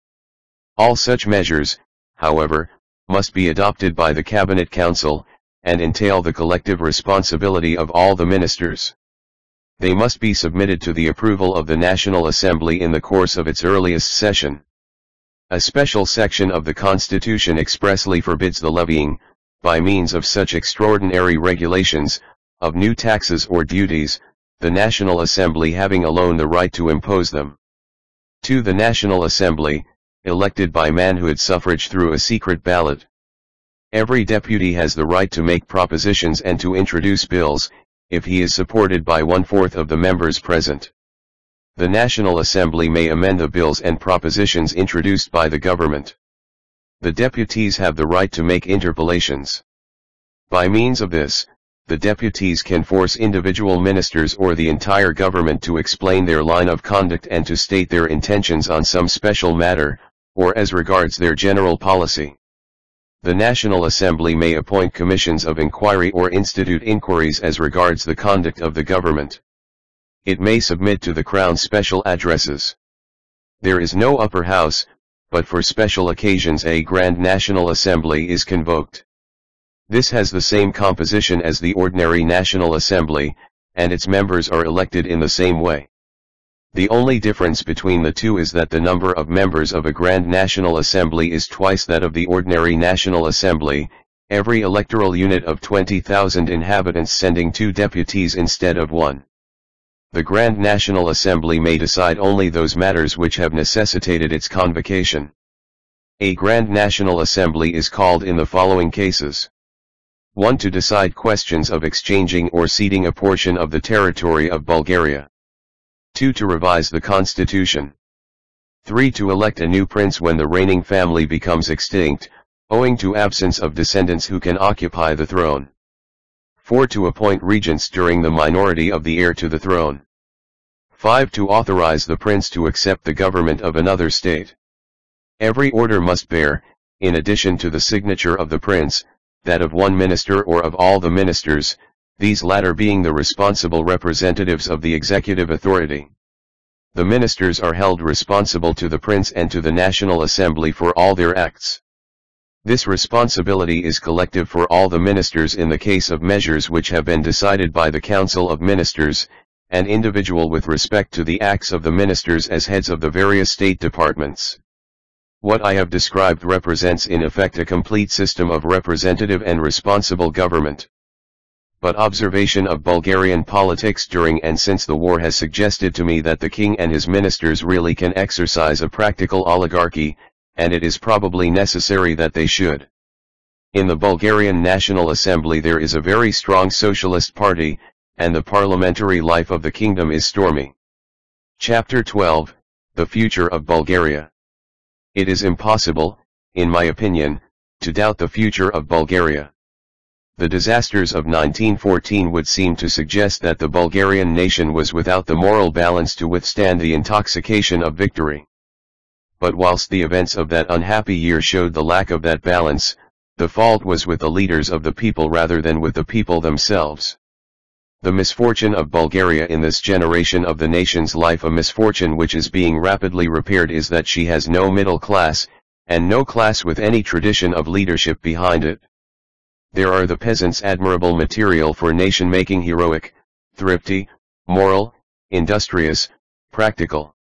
All such measures, however, must be adopted by the Cabinet Council, and entail the collective responsibility of all the ministers. They must be submitted to the approval of the National Assembly in the course of its earliest session. A special section of the Constitution expressly forbids the levying, by means of such extraordinary regulations, of new taxes or duties, the National Assembly having alone the right to impose them. To the National Assembly, elected by manhood suffrage through a secret ballot. Every deputy has the right to make propositions and to introduce bills, if he is supported by one-fourth of the members present. The National Assembly may amend the bills and propositions introduced by the government. The deputies have the right to make interpellations. By means of this, the deputies can force individual ministers or the entire government to explain their line of conduct and to state their intentions on some special matter, or as regards their general policy. The National Assembly may appoint commissions of inquiry or institute inquiries as regards the conduct of the government. It may submit to the Crown special addresses. There is no upper house, but for special occasions a Grand National Assembly is convoked. This has the same composition as the ordinary National Assembly, and its members are elected in the same way. The only difference between the two is that the number of members of a Grand National Assembly is twice that of the ordinary National Assembly, every electoral unit of 20,000 inhabitants sending two deputies instead of one. The Grand National Assembly may decide only those matters which have necessitated its convocation. A Grand National Assembly is called in the following cases. 1. To decide questions of exchanging or ceding a portion of the territory of Bulgaria. 2. To revise the constitution. 3. To elect a new prince when the reigning family becomes extinct, owing to absence of descendants who can occupy the throne. 4. To appoint regents during the minority of the heir to the throne. 5. To authorize the prince to accept the government of another state. Every order must bear, in addition to the signature of the prince, that of one minister or of all the ministers, these latter being the responsible representatives of the executive authority. The ministers are held responsible to the Prince and to the National Assembly for all their acts. This responsibility is collective for all the ministers in the case of measures which have been decided by the Council of Ministers, and individual with respect to the acts of the ministers as heads of the various state departments. What I have described represents in effect a complete system of representative and responsible government but observation of Bulgarian politics during and since the war has suggested to me that the king and his ministers really can exercise a practical oligarchy, and it is probably necessary that they should. In the Bulgarian National Assembly there is a very strong socialist party, and the parliamentary life of the kingdom is stormy. Chapter 12, The Future of Bulgaria. It is impossible, in my opinion, to doubt the future of Bulgaria. The disasters of 1914 would seem to suggest that the Bulgarian nation was without the moral balance to withstand the intoxication of victory. But whilst the events of that unhappy year showed the lack of that balance, the fault was with the leaders of the people rather than with the people themselves. The misfortune of Bulgaria in this generation of the nation's life a misfortune which is being rapidly repaired is that she has no middle class, and no class with any tradition of leadership behind it. There are the peasants' admirable material for nation-making heroic, thrifty, moral, industrious, practical.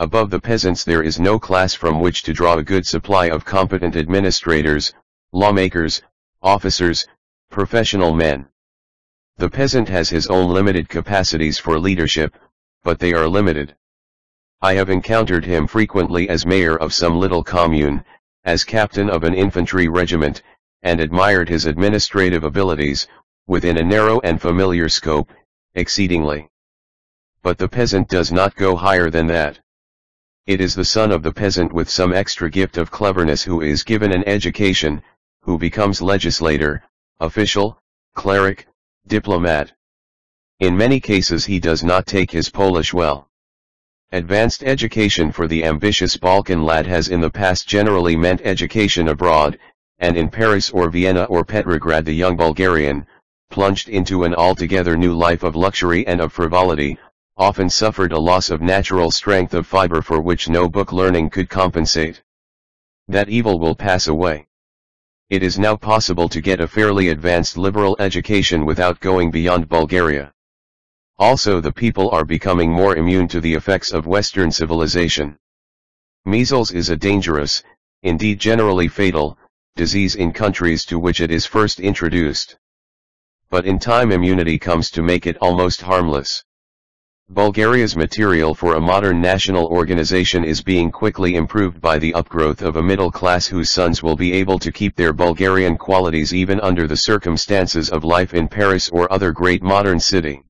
Above the peasants there is no class from which to draw a good supply of competent administrators, lawmakers, officers, professional men. The peasant has his own limited capacities for leadership, but they are limited. I have encountered him frequently as mayor of some little commune, as captain of an infantry regiment, and admired his administrative abilities, within a narrow and familiar scope, exceedingly. But the peasant does not go higher than that. It is the son of the peasant with some extra gift of cleverness who is given an education, who becomes legislator, official, cleric, diplomat. In many cases he does not take his Polish well. Advanced education for the ambitious Balkan lad has in the past generally meant education abroad, and in Paris or Vienna or Petrograd the young Bulgarian, plunged into an altogether new life of luxury and of frivolity, often suffered a loss of natural strength of fiber for which no book learning could compensate. That evil will pass away. It is now possible to get a fairly advanced liberal education without going beyond Bulgaria. Also the people are becoming more immune to the effects of Western civilization. Measles is a dangerous, indeed generally fatal, disease in countries to which it is first introduced but in time immunity comes to make it almost harmless. Bulgaria's material for a modern national organization is being quickly improved by the upgrowth of a middle class whose sons will be able to keep their Bulgarian qualities even under the circumstances of life in Paris or other great modern city.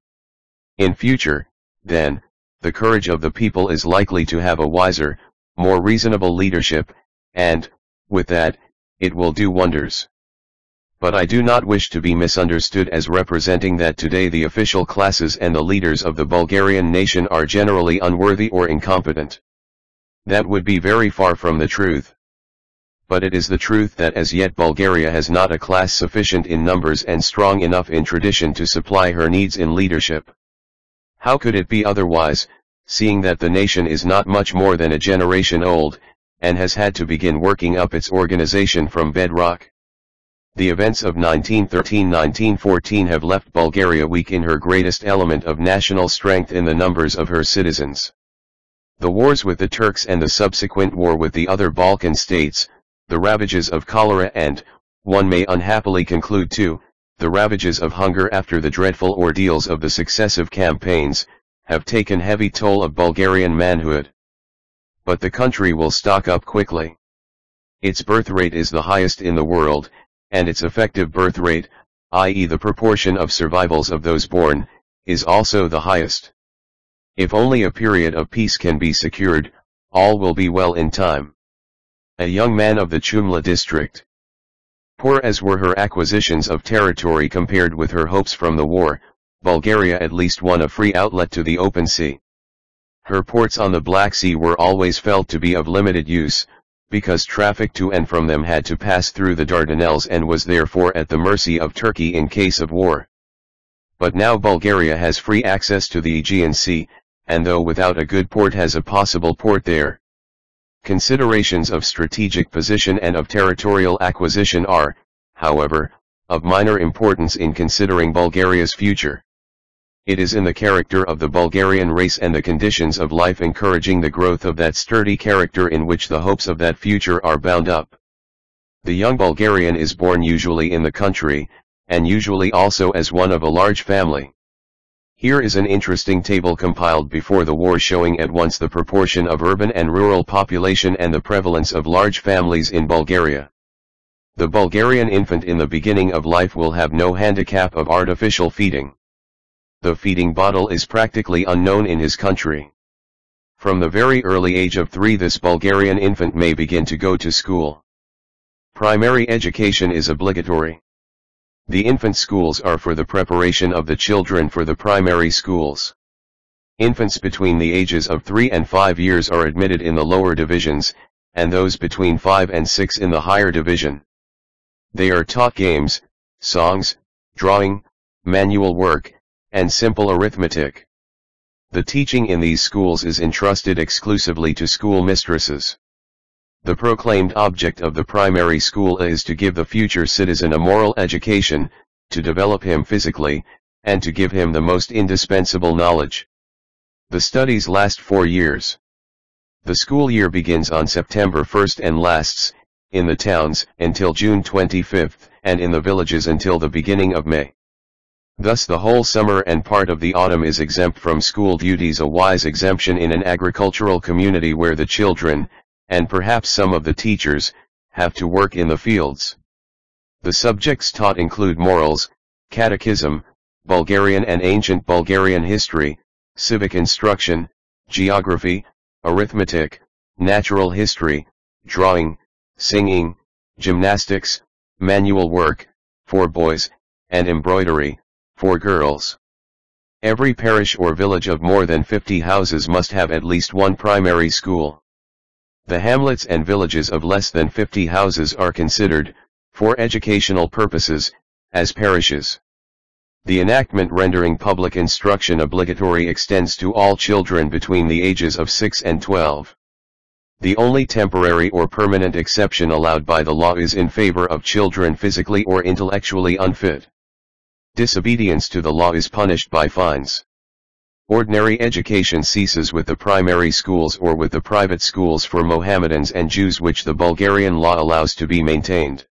In future, then, the courage of the people is likely to have a wiser, more reasonable leadership, and, with that, it will do wonders but I do not wish to be misunderstood as representing that today the official classes and the leaders of the Bulgarian nation are generally unworthy or incompetent. That would be very far from the truth. But it is the truth that as yet Bulgaria has not a class sufficient in numbers and strong enough in tradition to supply her needs in leadership. How could it be otherwise, seeing that the nation is not much more than a generation old, and has had to begin working up its organization from bedrock? The events of 1913-1914 have left Bulgaria weak in her greatest element of national strength in the numbers of her citizens. The wars with the Turks and the subsequent war with the other Balkan states, the ravages of cholera and, one may unhappily conclude too, the ravages of hunger after the dreadful ordeals of the successive campaigns, have taken heavy toll of Bulgarian manhood. But the country will stock up quickly. Its birth rate is the highest in the world, and its effective birth rate, i.e. the proportion of survivals of those born, is also the highest. If only a period of peace can be secured, all will be well in time. A young man of the Shumla district. Poor as were her acquisitions of territory compared with her hopes from the war, Bulgaria at least won a free outlet to the open sea. Her ports on the Black Sea were always felt to be of limited use, because traffic to and from them had to pass through the Dardanelles and was therefore at the mercy of Turkey in case of war. But now Bulgaria has free access to the Aegean Sea, and though without a good port has a possible port there. Considerations of strategic position and of territorial acquisition are, however, of minor importance in considering Bulgaria's future. It is in the character of the Bulgarian race and the conditions of life encouraging the growth of that sturdy character in which the hopes of that future are bound up. The young Bulgarian is born usually in the country, and usually also as one of a large family. Here is an interesting table compiled before the war showing at once the proportion of urban and rural population and the prevalence of large families in Bulgaria. The Bulgarian infant in the beginning of life will have no handicap of artificial feeding. The feeding bottle is practically unknown in his country. From the very early age of three this Bulgarian infant may begin to go to school. Primary education is obligatory. The infant schools are for the preparation of the children for the primary schools. Infants between the ages of 3 and 5 years are admitted in the lower divisions, and those between 5 and 6 in the higher division. They are taught games, songs, drawing, manual work, and simple arithmetic. The teaching in these schools is entrusted exclusively to school mistresses. The proclaimed object of the primary school is to give the future citizen a moral education, to develop him physically, and to give him the most indispensable knowledge. The studies last four years. The school year begins on September 1st and lasts, in the towns, until June 25th, and in the villages until the beginning of May. Thus the whole summer and part of the autumn is exempt from school duties a wise exemption in an agricultural community where the children, and perhaps some of the teachers, have to work in the fields. The subjects taught include morals, catechism, Bulgarian and ancient Bulgarian history, civic instruction, geography, arithmetic, natural history, drawing, singing, gymnastics, manual work, for boys, and embroidery, for girls. Every parish or village of more than 50 houses must have at least one primary school. The hamlets and villages of less than 50 houses are considered, for educational purposes, as parishes. The enactment rendering public instruction obligatory extends to all children between the ages of 6 and 12. The only temporary or permanent exception allowed by the law is in favor of children physically or intellectually unfit. Disobedience to the law is punished by fines. Ordinary education ceases with the primary schools or with the private schools for Mohammedans and Jews which the Bulgarian law allows to be maintained.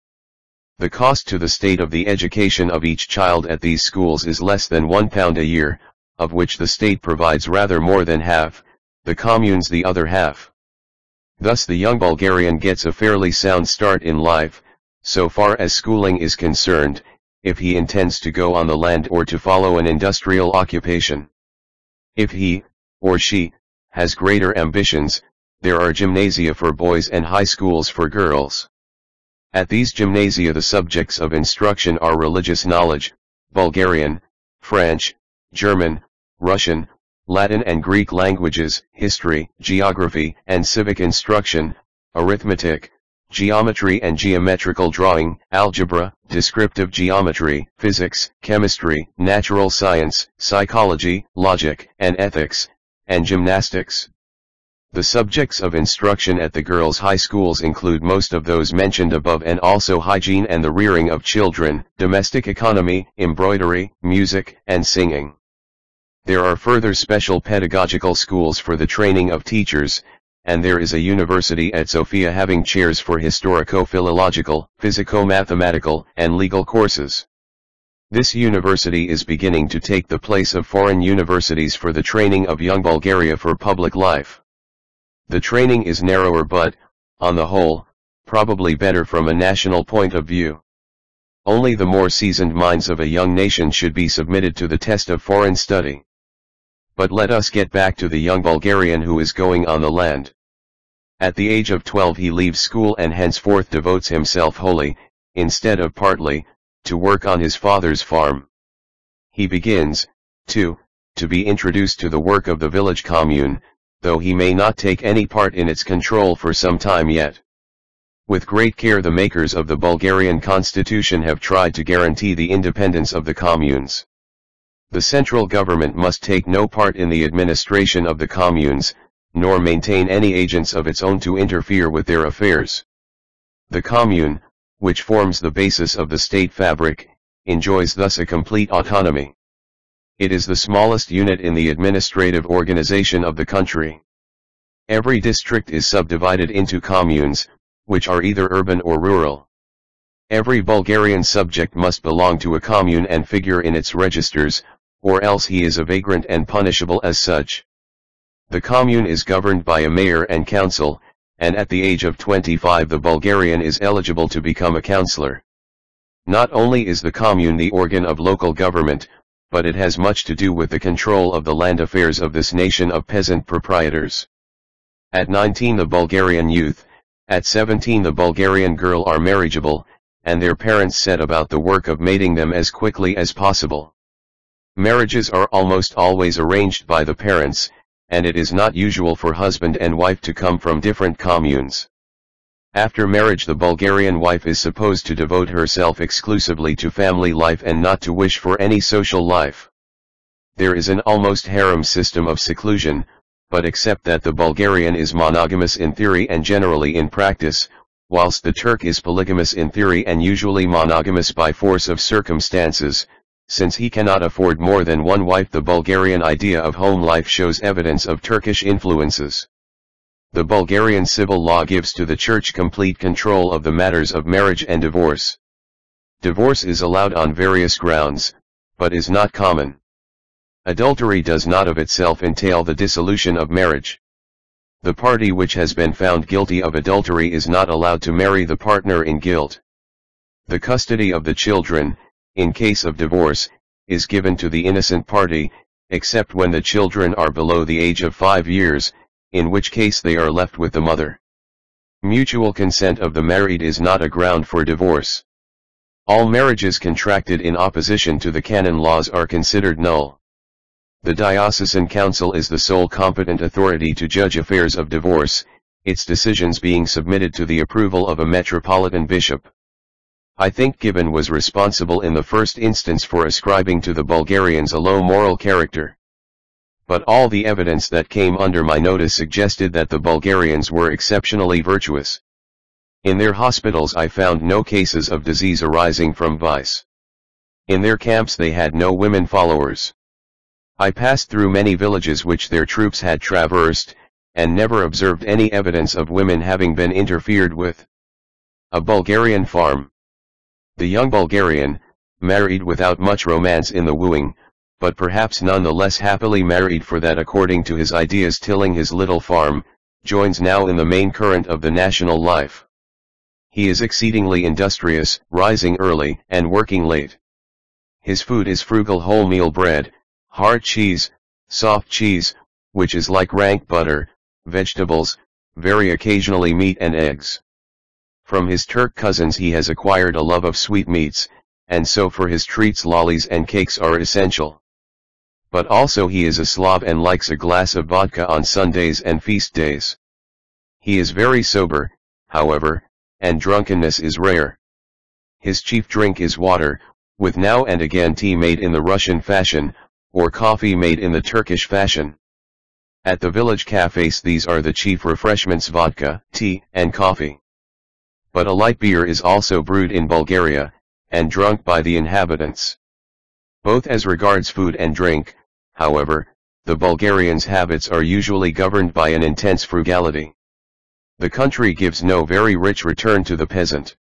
The cost to the state of the education of each child at these schools is less than one pound a year, of which the state provides rather more than half, the communes the other half. Thus the young Bulgarian gets a fairly sound start in life, so far as schooling is concerned, if he intends to go on the land or to follow an industrial occupation. If he, or she, has greater ambitions, there are gymnasia for boys and high schools for girls. At these gymnasia the subjects of instruction are religious knowledge, Bulgarian, French, German, Russian, Latin and Greek languages, history, geography, and civic instruction, arithmetic, geometry and geometrical drawing, algebra, descriptive geometry, physics, chemistry, natural science, psychology, logic, and ethics, and gymnastics. The subjects of instruction at the girls' high schools include most of those mentioned above and also hygiene and the rearing of children, domestic economy, embroidery, music, and singing. There are further special pedagogical schools for the training of teachers, and there is a university at Sofia having chairs for historico-philological, physico-mathematical, and legal courses. This university is beginning to take the place of foreign universities for the training of young Bulgaria for public life. The training is narrower but, on the whole, probably better from a national point of view. Only the more seasoned minds of a young nation should be submitted to the test of foreign study. But let us get back to the young Bulgarian who is going on the land. At the age of 12 he leaves school and henceforth devotes himself wholly, instead of partly, to work on his father's farm. He begins, too, to be introduced to the work of the village commune, though he may not take any part in its control for some time yet. With great care the makers of the Bulgarian constitution have tried to guarantee the independence of the communes. The central government must take no part in the administration of the communes, nor maintain any agents of its own to interfere with their affairs. The commune, which forms the basis of the state fabric, enjoys thus a complete autonomy. It is the smallest unit in the administrative organization of the country. Every district is subdivided into communes, which are either urban or rural. Every Bulgarian subject must belong to a commune and figure in its registers, or else he is a vagrant and punishable as such. The commune is governed by a mayor and council, and at the age of 25 the Bulgarian is eligible to become a councillor. Not only is the commune the organ of local government, but it has much to do with the control of the land affairs of this nation of peasant proprietors. At 19 the Bulgarian youth, at 17 the Bulgarian girl are marriageable, and their parents set about the work of mating them as quickly as possible. Marriages are almost always arranged by the parents, and it is not usual for husband and wife to come from different communes. After marriage the Bulgarian wife is supposed to devote herself exclusively to family life and not to wish for any social life. There is an almost harem system of seclusion, but except that the Bulgarian is monogamous in theory and generally in practice, whilst the Turk is polygamous in theory and usually monogamous by force of circumstances, since he cannot afford more than one wife the Bulgarian idea of home life shows evidence of Turkish influences. The Bulgarian civil law gives to the church complete control of the matters of marriage and divorce. Divorce is allowed on various grounds, but is not common. Adultery does not of itself entail the dissolution of marriage. The party which has been found guilty of adultery is not allowed to marry the partner in guilt. The custody of the children, in case of divorce, is given to the innocent party, except when the children are below the age of five years, in which case they are left with the mother. Mutual consent of the married is not a ground for divorce. All marriages contracted in opposition to the canon laws are considered null. The diocesan council is the sole competent authority to judge affairs of divorce, its decisions being submitted to the approval of a metropolitan bishop. I think Gibbon was responsible in the first instance for ascribing to the Bulgarians a low moral character. But all the evidence that came under my notice suggested that the Bulgarians were exceptionally virtuous. In their hospitals I found no cases of disease arising from vice. In their camps they had no women followers. I passed through many villages which their troops had traversed, and never observed any evidence of women having been interfered with. A Bulgarian farm. The young Bulgarian, married without much romance in the wooing, but perhaps none the less happily married for that according to his ideas tilling his little farm, joins now in the main current of the national life. He is exceedingly industrious, rising early and working late. His food is frugal wholemeal bread, hard cheese, soft cheese, which is like rank butter, vegetables, very occasionally meat and eggs. From his Turk cousins he has acquired a love of sweetmeats, and so for his treats lollies and cakes are essential. But also he is a Slav and likes a glass of vodka on Sundays and feast days. He is very sober, however, and drunkenness is rare. His chief drink is water, with now and again tea made in the Russian fashion, or coffee made in the Turkish fashion. At the village cafes these are the chief refreshments vodka, tea, and coffee but a light beer is also brewed in Bulgaria, and drunk by the inhabitants. Both as regards food and drink, however, the Bulgarians' habits are usually governed by an intense frugality. The country gives no very rich return to the peasant.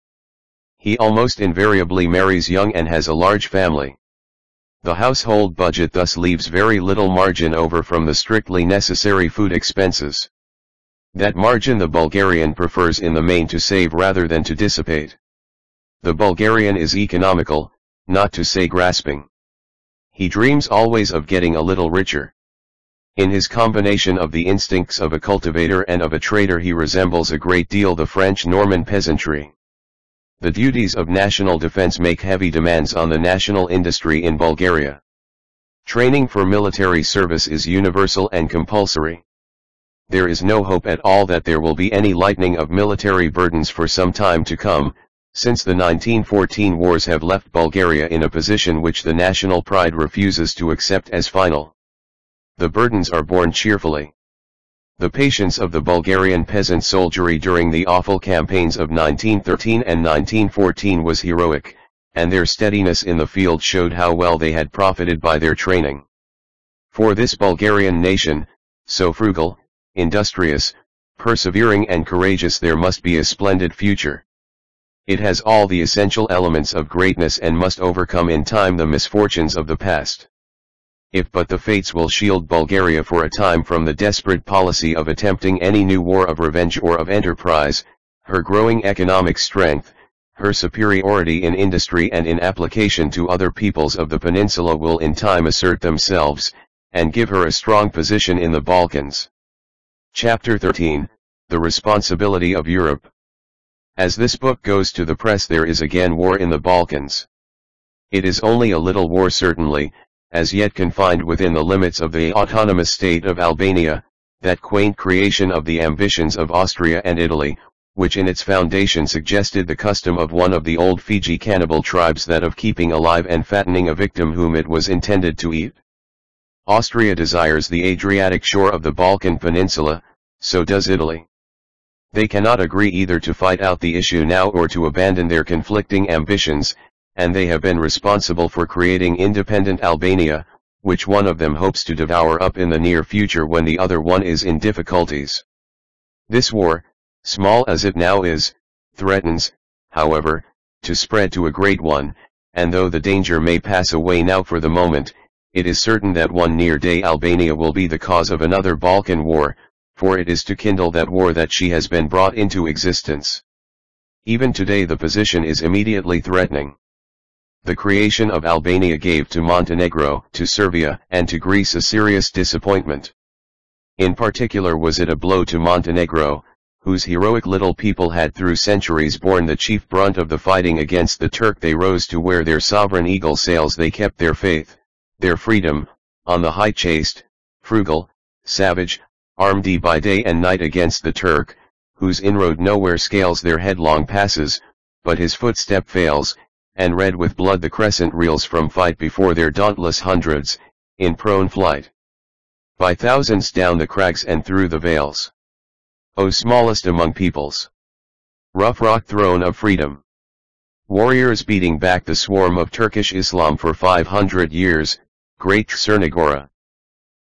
He almost invariably marries young and has a large family. The household budget thus leaves very little margin over from the strictly necessary food expenses. That margin the Bulgarian prefers in the main to save rather than to dissipate. The Bulgarian is economical, not to say grasping. He dreams always of getting a little richer. In his combination of the instincts of a cultivator and of a trader he resembles a great deal the French Norman peasantry. The duties of national defense make heavy demands on the national industry in Bulgaria. Training for military service is universal and compulsory there is no hope at all that there will be any lightening of military burdens for some time to come, since the 1914 wars have left Bulgaria in a position which the national pride refuses to accept as final. The burdens are borne cheerfully. The patience of the Bulgarian peasant soldiery during the awful campaigns of 1913 and 1914 was heroic, and their steadiness in the field showed how well they had profited by their training. For this Bulgarian nation, so frugal, industrious, persevering and courageous there must be a splendid future. It has all the essential elements of greatness and must overcome in time the misfortunes of the past. If but the fates will shield Bulgaria for a time from the desperate policy of attempting any new war of revenge or of enterprise, her growing economic strength, her superiority in industry and in application to other peoples of the peninsula will in time assert themselves, and give her a strong position in the Balkans. Chapter 13, The Responsibility of Europe. As this book goes to the press there is again war in the Balkans. It is only a little war certainly, as yet confined within the limits of the autonomous state of Albania, that quaint creation of the ambitions of Austria and Italy, which in its foundation suggested the custom of one of the old Fiji cannibal tribes that of keeping alive and fattening a victim whom it was intended to eat. Austria desires the Adriatic shore of the Balkan Peninsula, so does Italy. They cannot agree either to fight out the issue now or to abandon their conflicting ambitions, and they have been responsible for creating independent Albania, which one of them hopes to devour up in the near future when the other one is in difficulties. This war, small as it now is, threatens, however, to spread to a great one, and though the danger may pass away now for the moment, it is certain that one near day Albania will be the cause of another Balkan war, for it is to kindle that war that she has been brought into existence. Even today the position is immediately threatening. The creation of Albania gave to Montenegro, to Serbia, and to Greece a serious disappointment. In particular was it a blow to Montenegro, whose heroic little people had through centuries borne the chief brunt of the fighting against the Turk they rose to where their sovereign eagle sails they kept their faith, their freedom, on the high chaste, frugal, savage, armed by day and night against the Turk, whose inroad nowhere scales their headlong passes, but his footstep fails, and red with blood the crescent reels from fight before their dauntless hundreds, in prone flight. By thousands down the crags and through the vales. O smallest among peoples! Rough rock throne of freedom! Warriors beating back the swarm of Turkish Islam for 500 years, great Tsernogora.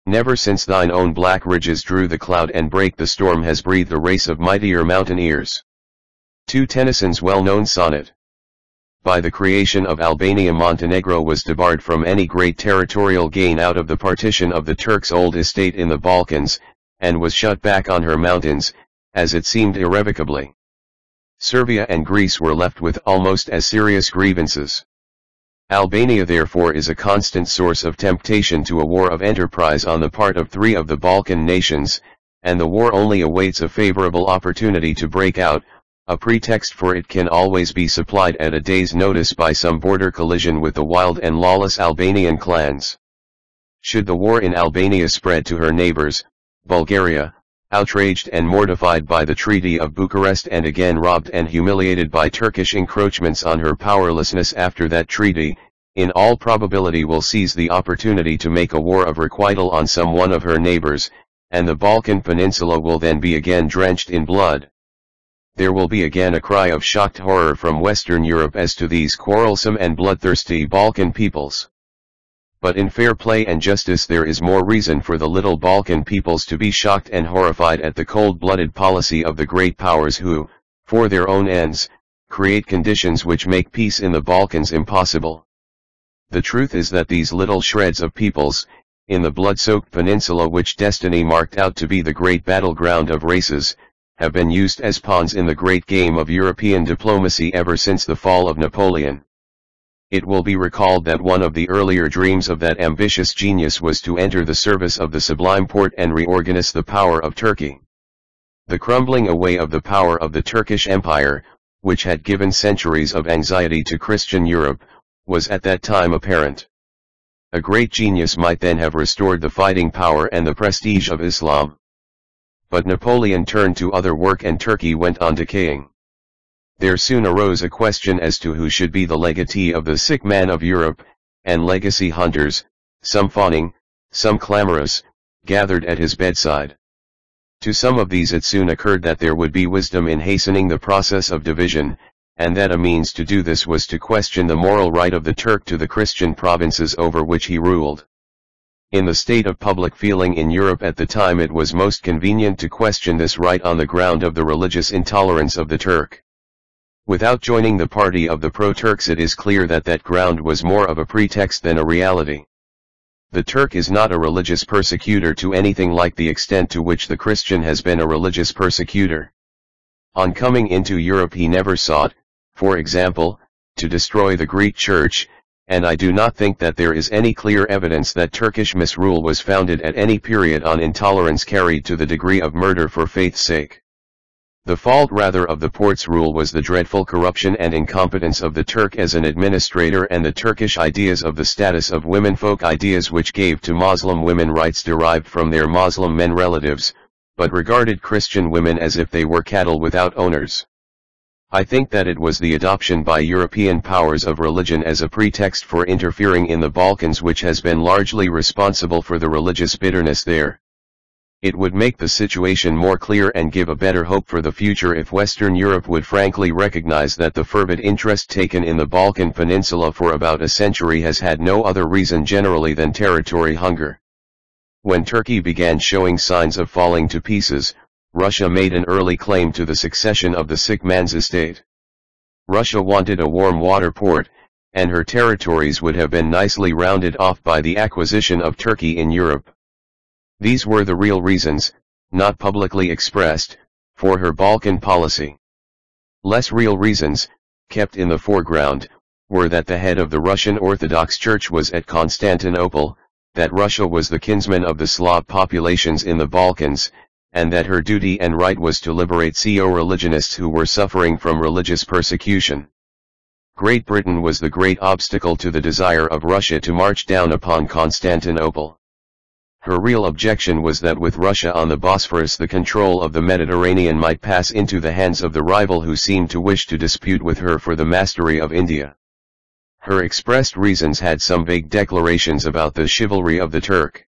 Never since thine own black ridges drew the cloud and break the storm has breathed a race of mightier mountaineers. To Tennyson's well-known sonnet. By the creation of Albania Montenegro was debarred from any great territorial gain out of the partition of the Turks' old estate in the Balkans, and was shut back on her mountains, as it seemed irrevocably. Serbia and Greece were left with almost as serious grievances. Albania therefore is a constant source of temptation to a war of enterprise on the part of three of the Balkan nations, and the war only awaits a favorable opportunity to break out, a pretext for it can always be supplied at a day's notice by some border collision with the wild and lawless Albanian clans. Should the war in Albania spread to her neighbors, Bulgaria, outraged and mortified by the Treaty of Bucharest and again robbed and humiliated by Turkish encroachments on her powerlessness after that treaty, in all probability will seize the opportunity to make a war of requital on some one of her neighbors, and the Balkan Peninsula will then be again drenched in blood. There will be again a cry of shocked horror from Western Europe as to these quarrelsome and bloodthirsty Balkan peoples. But in fair play and justice there is more reason for the little Balkan peoples to be shocked and horrified at the cold-blooded policy of the great powers who, for their own ends, create conditions which make peace in the Balkans impossible. The truth is that these little shreds of peoples, in the blood-soaked peninsula which destiny marked out to be the great battleground of races, have been used as pawns in the great game of European diplomacy ever since the fall of Napoleon. It will be recalled that one of the earlier dreams of that ambitious genius was to enter the service of the Sublime Porte and reorganize the power of Turkey. The crumbling away of the power of the Turkish Empire, which had given centuries of anxiety to Christian Europe, was at that time apparent. A great genius might then have restored the fighting power and the prestige of Islam. But Napoleon turned to other work and Turkey went on decaying. There soon arose a question as to who should be the legatee of the sick man of Europe, and legacy hunters, some fawning, some clamorous, gathered at his bedside. To some of these it soon occurred that there would be wisdom in hastening the process of division, and that a means to do this was to question the moral right of the Turk to the Christian provinces over which he ruled. In the state of public feeling in Europe at the time it was most convenient to question this right on the ground of the religious intolerance of the Turk. Without joining the party of the pro-Turks it is clear that that ground was more of a pretext than a reality. The Turk is not a religious persecutor to anything like the extent to which the Christian has been a religious persecutor. On coming into Europe he never sought, for example, to destroy the Greek Church, and I do not think that there is any clear evidence that Turkish misrule was founded at any period on intolerance carried to the degree of murder for faith's sake. The fault rather of the Porte's rule was the dreadful corruption and incompetence of the Turk as an administrator and the Turkish ideas of the status of women folk ideas which gave to Muslim women rights derived from their Muslim men relatives, but regarded Christian women as if they were cattle without owners. I think that it was the adoption by European powers of religion as a pretext for interfering in the Balkans which has been largely responsible for the religious bitterness there. It would make the situation more clear and give a better hope for the future if Western Europe would frankly recognize that the fervid interest taken in the Balkan Peninsula for about a century has had no other reason generally than territory hunger. When Turkey began showing signs of falling to pieces, Russia made an early claim to the succession of the sick man's estate. Russia wanted a warm water port, and her territories would have been nicely rounded off by the acquisition of Turkey in Europe. These were the real reasons, not publicly expressed, for her Balkan policy. Less real reasons, kept in the foreground, were that the head of the Russian Orthodox Church was at Constantinople, that Russia was the kinsman of the Slav populations in the Balkans, and that her duty and right was to liberate co-religionists who were suffering from religious persecution. Great Britain was the great obstacle to the desire of Russia to march down upon Constantinople. Her real objection was that with Russia on the Bosphorus the control of the Mediterranean might pass into the hands of the rival who seemed to wish to dispute with her for the mastery of India. Her expressed reasons had some vague declarations about the chivalry of the Turk.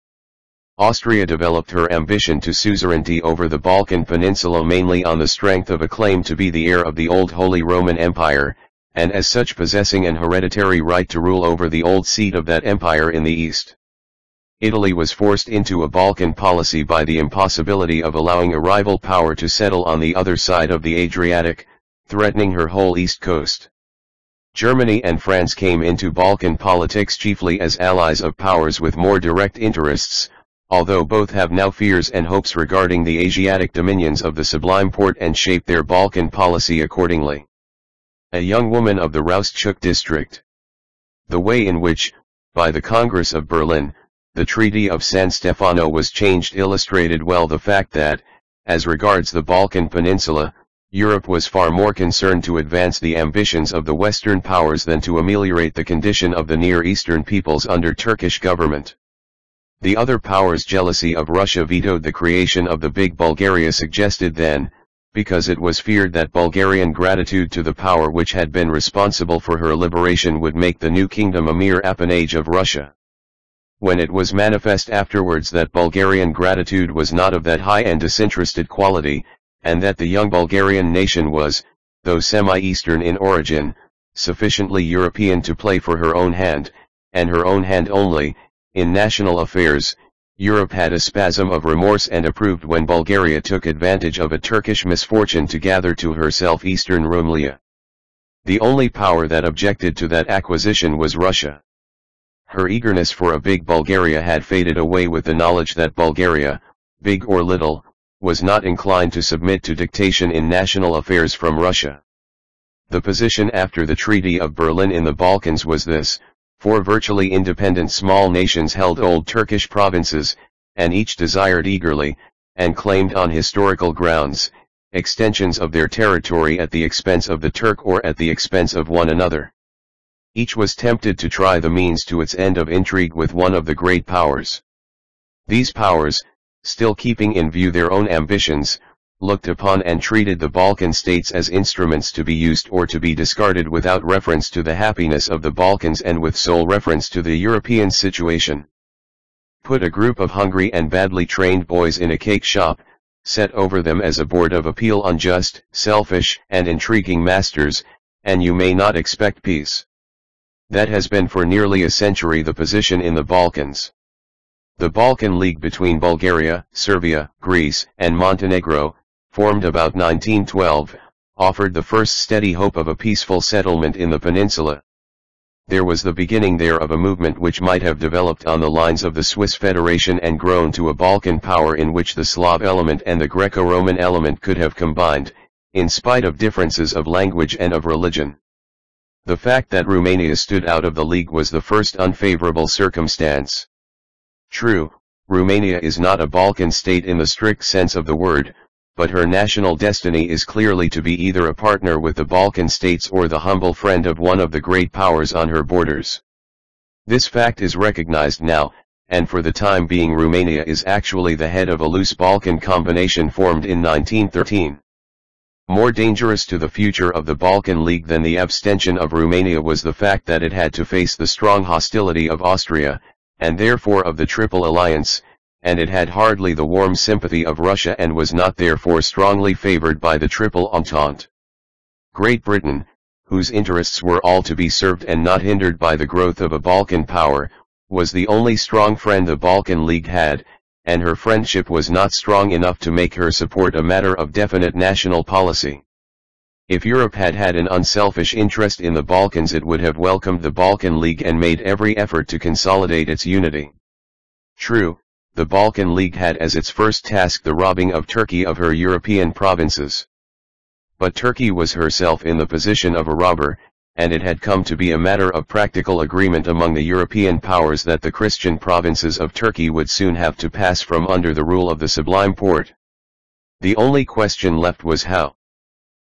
Austria developed her ambition to suzerainty over the Balkan Peninsula mainly on the strength of a claim to be the heir of the old Holy Roman Empire, and as such possessing an hereditary right to rule over the old seat of that empire in the east. Italy was forced into a Balkan policy by the impossibility of allowing a rival power to settle on the other side of the Adriatic, threatening her whole east coast. Germany and France came into Balkan politics chiefly as allies of powers with more direct interests, although both have now fears and hopes regarding the Asiatic dominions of the Sublime Porte and shape their Balkan policy accordingly. A young woman of the Roustchuk district. The way in which, by the Congress of Berlin, the Treaty of San Stefano was changed illustrated well the fact that, as regards the Balkan Peninsula, Europe was far more concerned to advance the ambitions of the Western powers than to ameliorate the condition of the Near Eastern peoples under Turkish government. The other powers' jealousy of Russia vetoed the creation of the Big Bulgaria suggested then, because it was feared that Bulgarian gratitude to the power which had been responsible for her liberation would make the new kingdom a mere appanage of Russia. When it was manifest afterwards that Bulgarian gratitude was not of that high and disinterested quality, and that the young Bulgarian nation was, though semi-Eastern in origin, sufficiently European to play for her own hand, and her own hand only, in national affairs, Europe had a spasm of remorse and approved when Bulgaria took advantage of a Turkish misfortune to gather to herself eastern Rumelia. The only power that objected to that acquisition was Russia. Her eagerness for a big Bulgaria had faded away with the knowledge that Bulgaria, big or little, was not inclined to submit to dictation in national affairs from Russia. The position after the Treaty of Berlin in the Balkans was this, Four virtually independent small nations held old Turkish provinces, and each desired eagerly, and claimed on historical grounds, extensions of their territory at the expense of the Turk or at the expense of one another. Each was tempted to try the means to its end of intrigue with one of the great powers. These powers, still keeping in view their own ambitions, looked upon and treated the Balkan states as instruments to be used or to be discarded without reference to the happiness of the Balkans and with sole reference to the European situation. Put a group of hungry and badly trained boys in a cake shop, set over them as a board of appeal unjust, selfish, and intriguing masters, and you may not expect peace. That has been for nearly a century the position in the Balkans. The Balkan League between Bulgaria, Serbia, Greece, and Montenegro, formed about 1912, offered the first steady hope of a peaceful settlement in the peninsula. There was the beginning there of a movement which might have developed on the lines of the Swiss Federation and grown to a Balkan power in which the Slav element and the Greco-Roman element could have combined, in spite of differences of language and of religion. The fact that Romania stood out of the league was the first unfavorable circumstance. True, Romania is not a Balkan state in the strict sense of the word, but her national destiny is clearly to be either a partner with the Balkan states or the humble friend of one of the great powers on her borders. This fact is recognized now, and for the time being Romania is actually the head of a loose Balkan combination formed in 1913. More dangerous to the future of the Balkan League than the abstention of Romania was the fact that it had to face the strong hostility of Austria, and therefore of the Triple Alliance, and it had hardly the warm sympathy of Russia and was not therefore strongly favored by the Triple Entente. Great Britain, whose interests were all to be served and not hindered by the growth of a Balkan power, was the only strong friend the Balkan League had, and her friendship was not strong enough to make her support a matter of definite national policy. If Europe had had an unselfish interest in the Balkans it would have welcomed the Balkan League and made every effort to consolidate its unity. True, the Balkan League had as its first task the robbing of Turkey of her European provinces. But Turkey was herself in the position of a robber, and it had come to be a matter of practical agreement among the European powers that the Christian provinces of Turkey would soon have to pass from under the rule of the Sublime Porte. The only question left was how.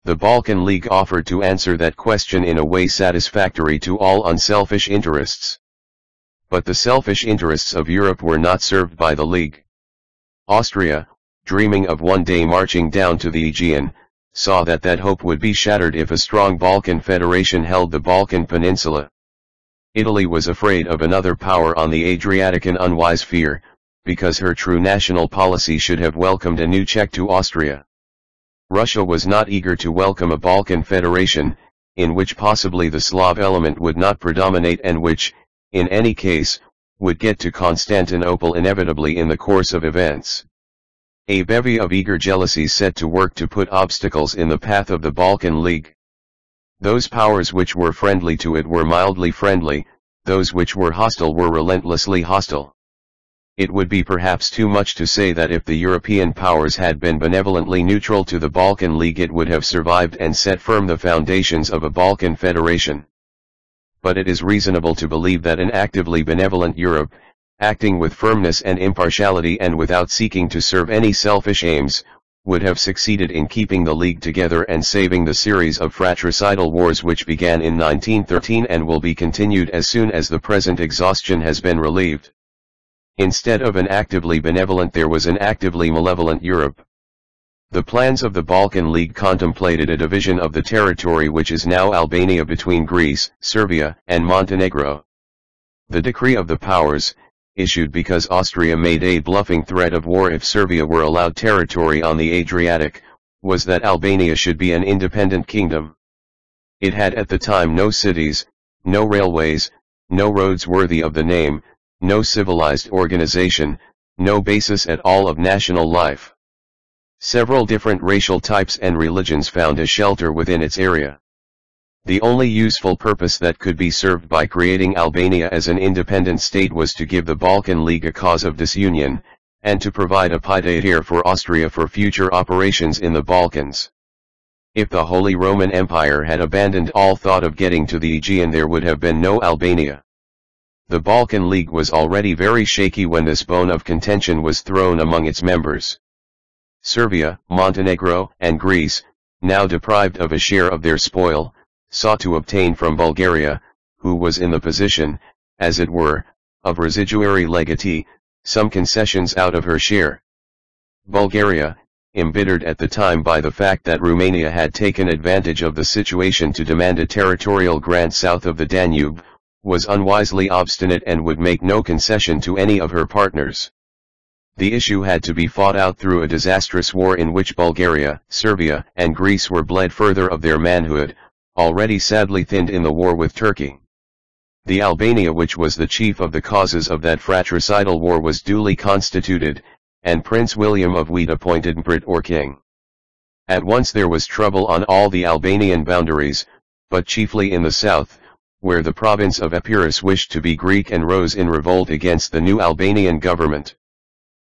The Balkan League offered to answer that question in a way satisfactory to all unselfish interests. But the selfish interests of Europe were not served by the League. Austria, dreaming of one day marching down to the Aegean, saw that that hope would be shattered if a strong Balkan federation held the Balkan Peninsula. Italy was afraid of another power on the Adriatic an unwise fear, because her true national policy should have welcomed a new check to Austria. Russia was not eager to welcome a Balkan federation, in which possibly the Slav element would not predominate and which, in any case, would get to Constantinople inevitably in the course of events. A bevy of eager jealousies set to work to put obstacles in the path of the Balkan League. Those powers which were friendly to it were mildly friendly, those which were hostile were relentlessly hostile. It would be perhaps too much to say that if the European powers had been benevolently neutral to the Balkan League it would have survived and set firm the foundations of a Balkan federation. But it is reasonable to believe that an actively benevolent Europe, acting with firmness and impartiality and without seeking to serve any selfish aims, would have succeeded in keeping the League together and saving the series of fratricidal wars which began in 1913 and will be continued as soon as the present exhaustion has been relieved. Instead of an actively benevolent there was an actively malevolent Europe. The plans of the Balkan League contemplated a division of the territory which is now Albania between Greece, Serbia, and Montenegro. The decree of the powers, issued because Austria made a bluffing threat of war if Serbia were allowed territory on the Adriatic, was that Albania should be an independent kingdom. It had at the time no cities, no railways, no roads worthy of the name, no civilized organization, no basis at all of national life. Several different racial types and religions found a shelter within its area. The only useful purpose that could be served by creating Albania as an independent state was to give the Balkan League a cause of disunion, and to provide a pied for Austria for future operations in the Balkans. If the Holy Roman Empire had abandoned all thought of getting to the Aegean there would have been no Albania. The Balkan League was already very shaky when this bone of contention was thrown among its members. Serbia, Montenegro, and Greece, now deprived of a share of their spoil, sought to obtain from Bulgaria, who was in the position, as it were, of residuary legatee, some concessions out of her share. Bulgaria, embittered at the time by the fact that Romania had taken advantage of the situation to demand a territorial grant south of the Danube, was unwisely obstinate and would make no concession to any of her partners. The issue had to be fought out through a disastrous war in which Bulgaria, Serbia, and Greece were bled further of their manhood, already sadly thinned in the war with Turkey. The Albania which was the chief of the causes of that fratricidal war was duly constituted, and Prince William of Wied appointed Mpret or king. At once there was trouble on all the Albanian boundaries, but chiefly in the south, where the province of Epirus wished to be Greek and rose in revolt against the new Albanian government.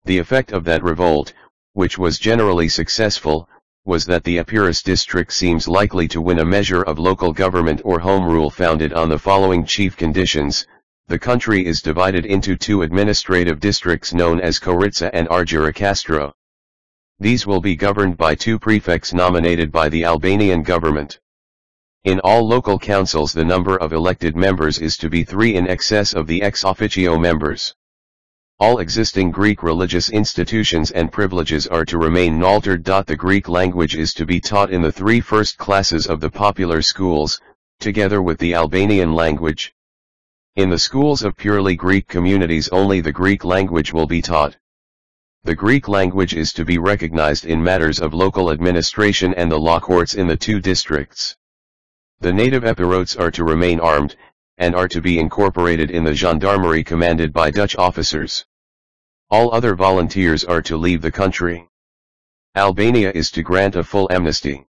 The effect of that revolt, which was generally successful, was that the Epirus district seems likely to win a measure of local government or home rule founded on the following chief conditions. The country is divided into two administrative districts known as Korica and Argjira These will be governed by two prefects nominated by the Albanian government. In all local councils the number of elected members is to be three in excess of the ex officio members. All existing Greek religious institutions and privileges are to remain unaltered. The Greek language is to be taught in the three first classes of the popular schools, together with the Albanian language. In the schools of purely Greek communities only the Greek language will be taught. The Greek language is to be recognized in matters of local administration and the law courts in the two districts. The native Epirotes are to remain armed, and are to be incorporated in the gendarmerie commanded by Dutch officers. All other volunteers are to leave the country. Albania is to grant a full amnesty.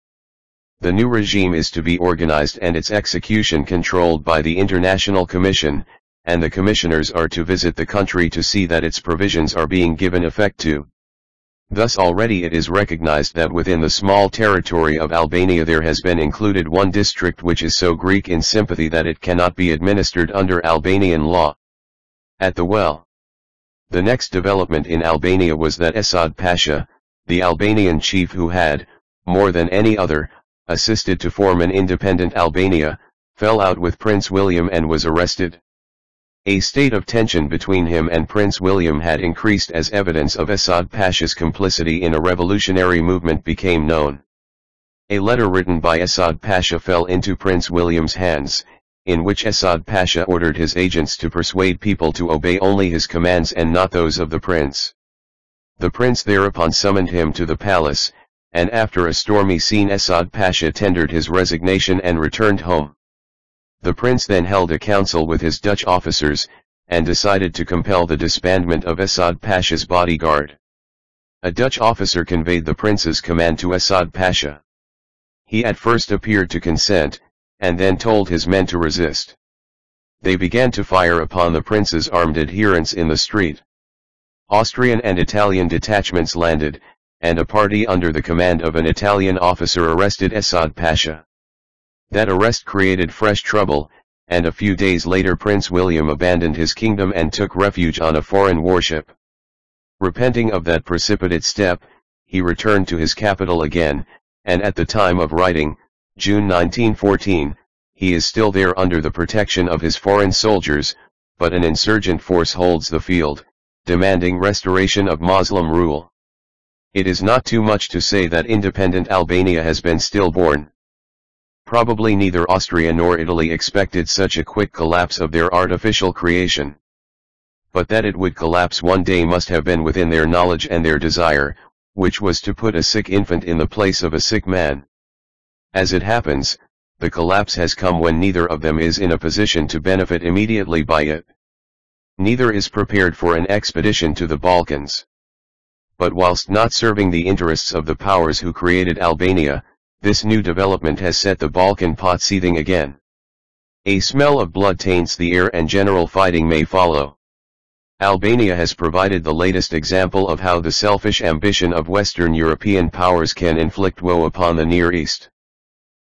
The new regime is to be organized and its execution controlled by the International Commission, and the commissioners are to visit the country to see that its provisions are being given effect to. Thus already it is recognized that within the small territory of Albania there has been included one district which is so Greek in sympathy that it cannot be administered under Albanian law. At the well. The next development in Albania was that Esad Pasha, the Albanian chief who had, more than any other, assisted to form an independent Albania, fell out with Prince William and was arrested. A state of tension between him and Prince William had increased as evidence of Esad Pasha's complicity in a revolutionary movement became known. A letter written by Esad Pasha fell into Prince William's hands, in which Esad Pasha ordered his agents to persuade people to obey only his commands and not those of the prince. The prince thereupon summoned him to the palace, and after a stormy scene Esad Pasha tendered his resignation and returned home. The prince then held a council with his Dutch officers, and decided to compel the disbandment of Esad Pasha's bodyguard. A Dutch officer conveyed the prince's command to Esad Pasha. He at first appeared to consent, and then told his men to resist. They began to fire upon the prince's armed adherents in the street. Austrian and Italian detachments landed, and a party under the command of an Italian officer arrested Esad Pasha. That arrest created fresh trouble, and a few days later Prince William abandoned his kingdom and took refuge on a foreign warship. Repenting of that precipitate step, he returned to his capital again, and at the time of writing, June 1914, he is still there under the protection of his foreign soldiers, but an insurgent force holds the field, demanding restoration of Muslim rule. It is not too much to say that independent Albania has been stillborn. Probably neither Austria nor Italy expected such a quick collapse of their artificial creation. But that it would collapse one day must have been within their knowledge and their desire, which was to put a sick infant in the place of a sick man. As it happens, the collapse has come when neither of them is in a position to benefit immediately by it. Neither is prepared for an expedition to the Balkans. But whilst not serving the interests of the powers who created Albania, this new development has set the Balkan pot seething again. A smell of blood taints the air and general fighting may follow. Albania has provided the latest example of how the selfish ambition of Western European powers can inflict woe upon the Near East.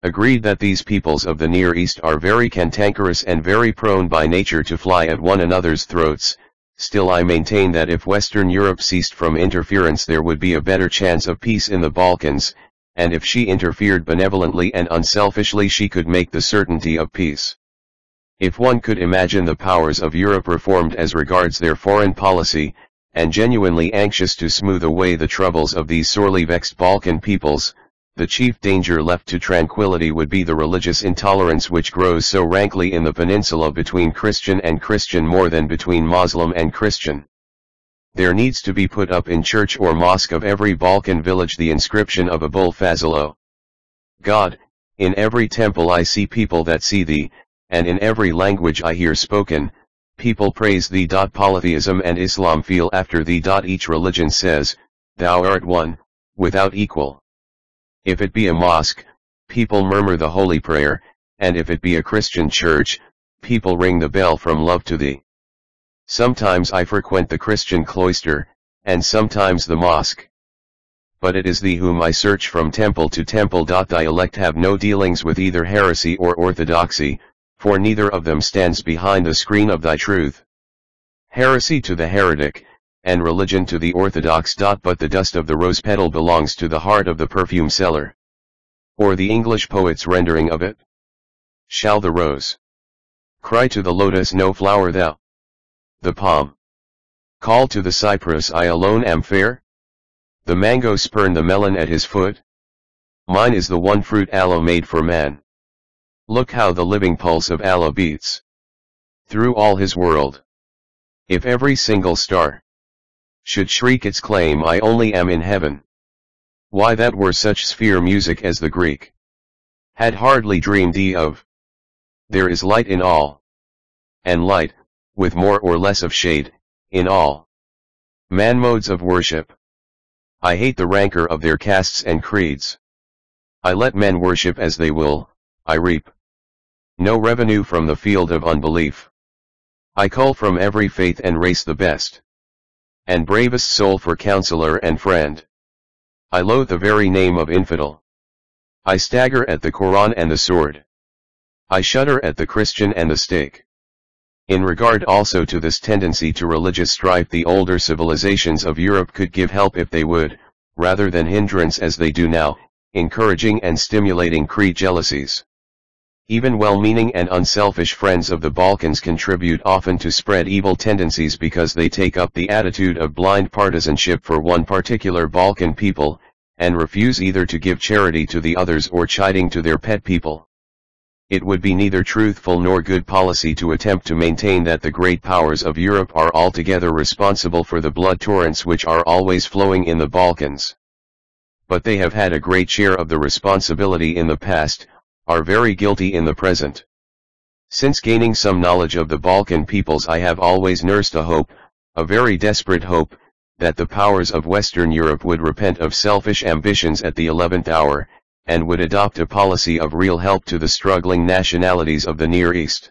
Agreed that these peoples of the Near East are very cantankerous and very prone by nature to fly at one another's throats, still I maintain that if Western Europe ceased from interference there would be a better chance of peace in the Balkans, and if she interfered benevolently and unselfishly she could make the certainty of peace. If one could imagine the powers of Europe reformed as regards their foreign policy, and genuinely anxious to smooth away the troubles of these sorely vexed Balkan peoples, the chief danger left to tranquility would be the religious intolerance which grows so rankly in the peninsula between Christian and Christian more than between Muslim and Christian. There needs to be put up in church or mosque of every Balkan village the inscription of Abul Fazl. God, in every temple I see people that see thee, and in every language I hear spoken, people praise thee. Polytheism and Islam feel after thee. Each religion says, Thou art one, without equal. If it be a mosque, people murmur the holy prayer, and if it be a Christian church, people ring the bell from love to thee. Sometimes I frequent the Christian cloister, and sometimes the mosque. But it is thee whom I search from temple to temple. Thy elect have no dealings with either heresy or orthodoxy, for neither of them stands behind the screen of thy truth. Heresy to the heretic, and religion to the orthodox. But the dust of the rose petal belongs to the heart of the perfume seller. Or the English poet's rendering of it. Shall the rose cry to the lotus no flower thou? The palm. Call to the cypress I alone am fair? The mango spurn the melon at his foot? Mine is the one fruit Allah made for man. Look how the living pulse of Allah beats. Through all his world. If every single star should shriek its claim I only am in heaven. Why that were such sphere music as the Greek had hardly dreamed he of. There is light in all. And light, with more or less of shade, in all. Man modes of worship. I hate the rancor of their castes and creeds. I let men worship as they will, I reap. No revenue from the field of unbelief. I call from every faith and race the best. And bravest soul for counselor and friend. I loathe the very name of infidel. I stagger at the Quran and the sword. I shudder at the Christian and the stake. In regard also to this tendency to religious strife the older civilizations of Europe could give help if they would, rather than hindrance as they do now, encouraging and stimulating creed jealousies. Even well-meaning and unselfish friends of the Balkans contribute often to spread evil tendencies because they take up the attitude of blind partisanship for one particular Balkan people, and refuse either to give charity to the others or chiding to their pet people. It would be neither truthful nor good policy to attempt to maintain that the great powers of Europe are altogether responsible for the blood torrents which are always flowing in the Balkans. But they have had a great share of the responsibility in the past, are very guilty in the present. Since gaining some knowledge of the Balkan peoples I have always nursed a hope, a very desperate hope, that the powers of Western Europe would repent of selfish ambitions at the eleventh hour, and would adopt a policy of real help to the struggling nationalities of the Near East.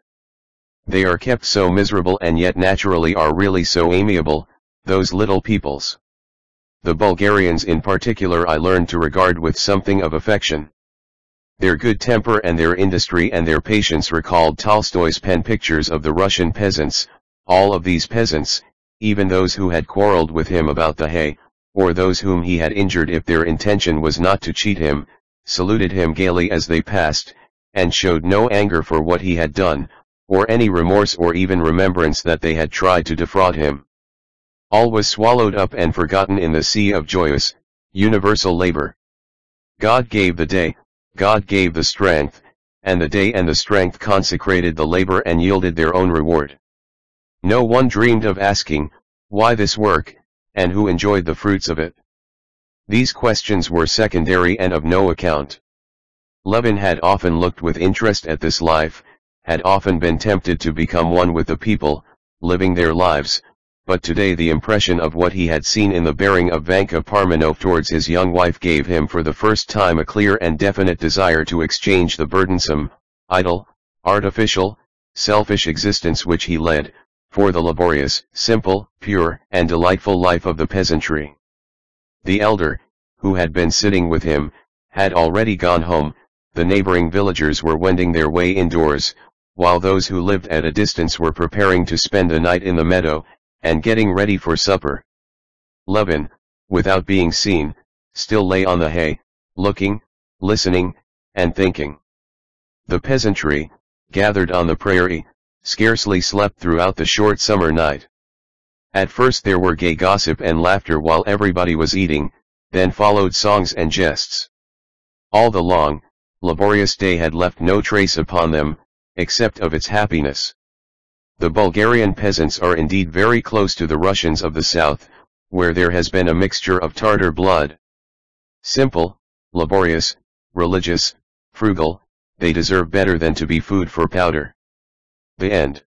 They are kept so miserable and yet naturally are really so amiable, those little peoples. The Bulgarians in particular I learned to regard with something of affection. Their good temper and their industry and their patience recalled Tolstoy's pen pictures of the Russian peasants, all of these peasants, even those who had quarreled with him about the hay, or those whom he had injured if their intention was not to cheat him, saluted him gaily as they passed, and showed no anger for what he had done, or any remorse or even remembrance that they had tried to defraud him. All was swallowed up and forgotten in the sea of joyous, universal labor. God gave the day, God gave the strength, and the day and the strength consecrated the labor and yielded their own reward. No one dreamed of asking, why this work, and who enjoyed the fruits of it. These questions were secondary and of no account. Levin had often looked with interest at this life, had often been tempted to become one with the people, living their lives, but today the impression of what he had seen in the bearing of Vanka Parmenov towards his young wife gave him for the first time a clear and definite desire to exchange the burdensome, idle, artificial, selfish existence which he led, for the laborious, simple, pure, and delightful life of the peasantry. The elder, who had been sitting with him, had already gone home, the neighboring villagers were wending their way indoors, while those who lived at a distance were preparing to spend the night in the meadow, and getting ready for supper. Levin, without being seen, still lay on the hay, looking, listening, and thinking. The peasantry, gathered on the prairie, scarcely slept throughout the short summer night. At first there were gay gossip and laughter while everybody was eating, then followed songs and jests. All the long, laborious day had left no trace upon them, except of its happiness. The Bulgarian peasants are indeed very close to the Russians of the south, where there has been a mixture of Tartar blood. Simple, laborious, religious, frugal, they deserve better than to be food for powder. The end.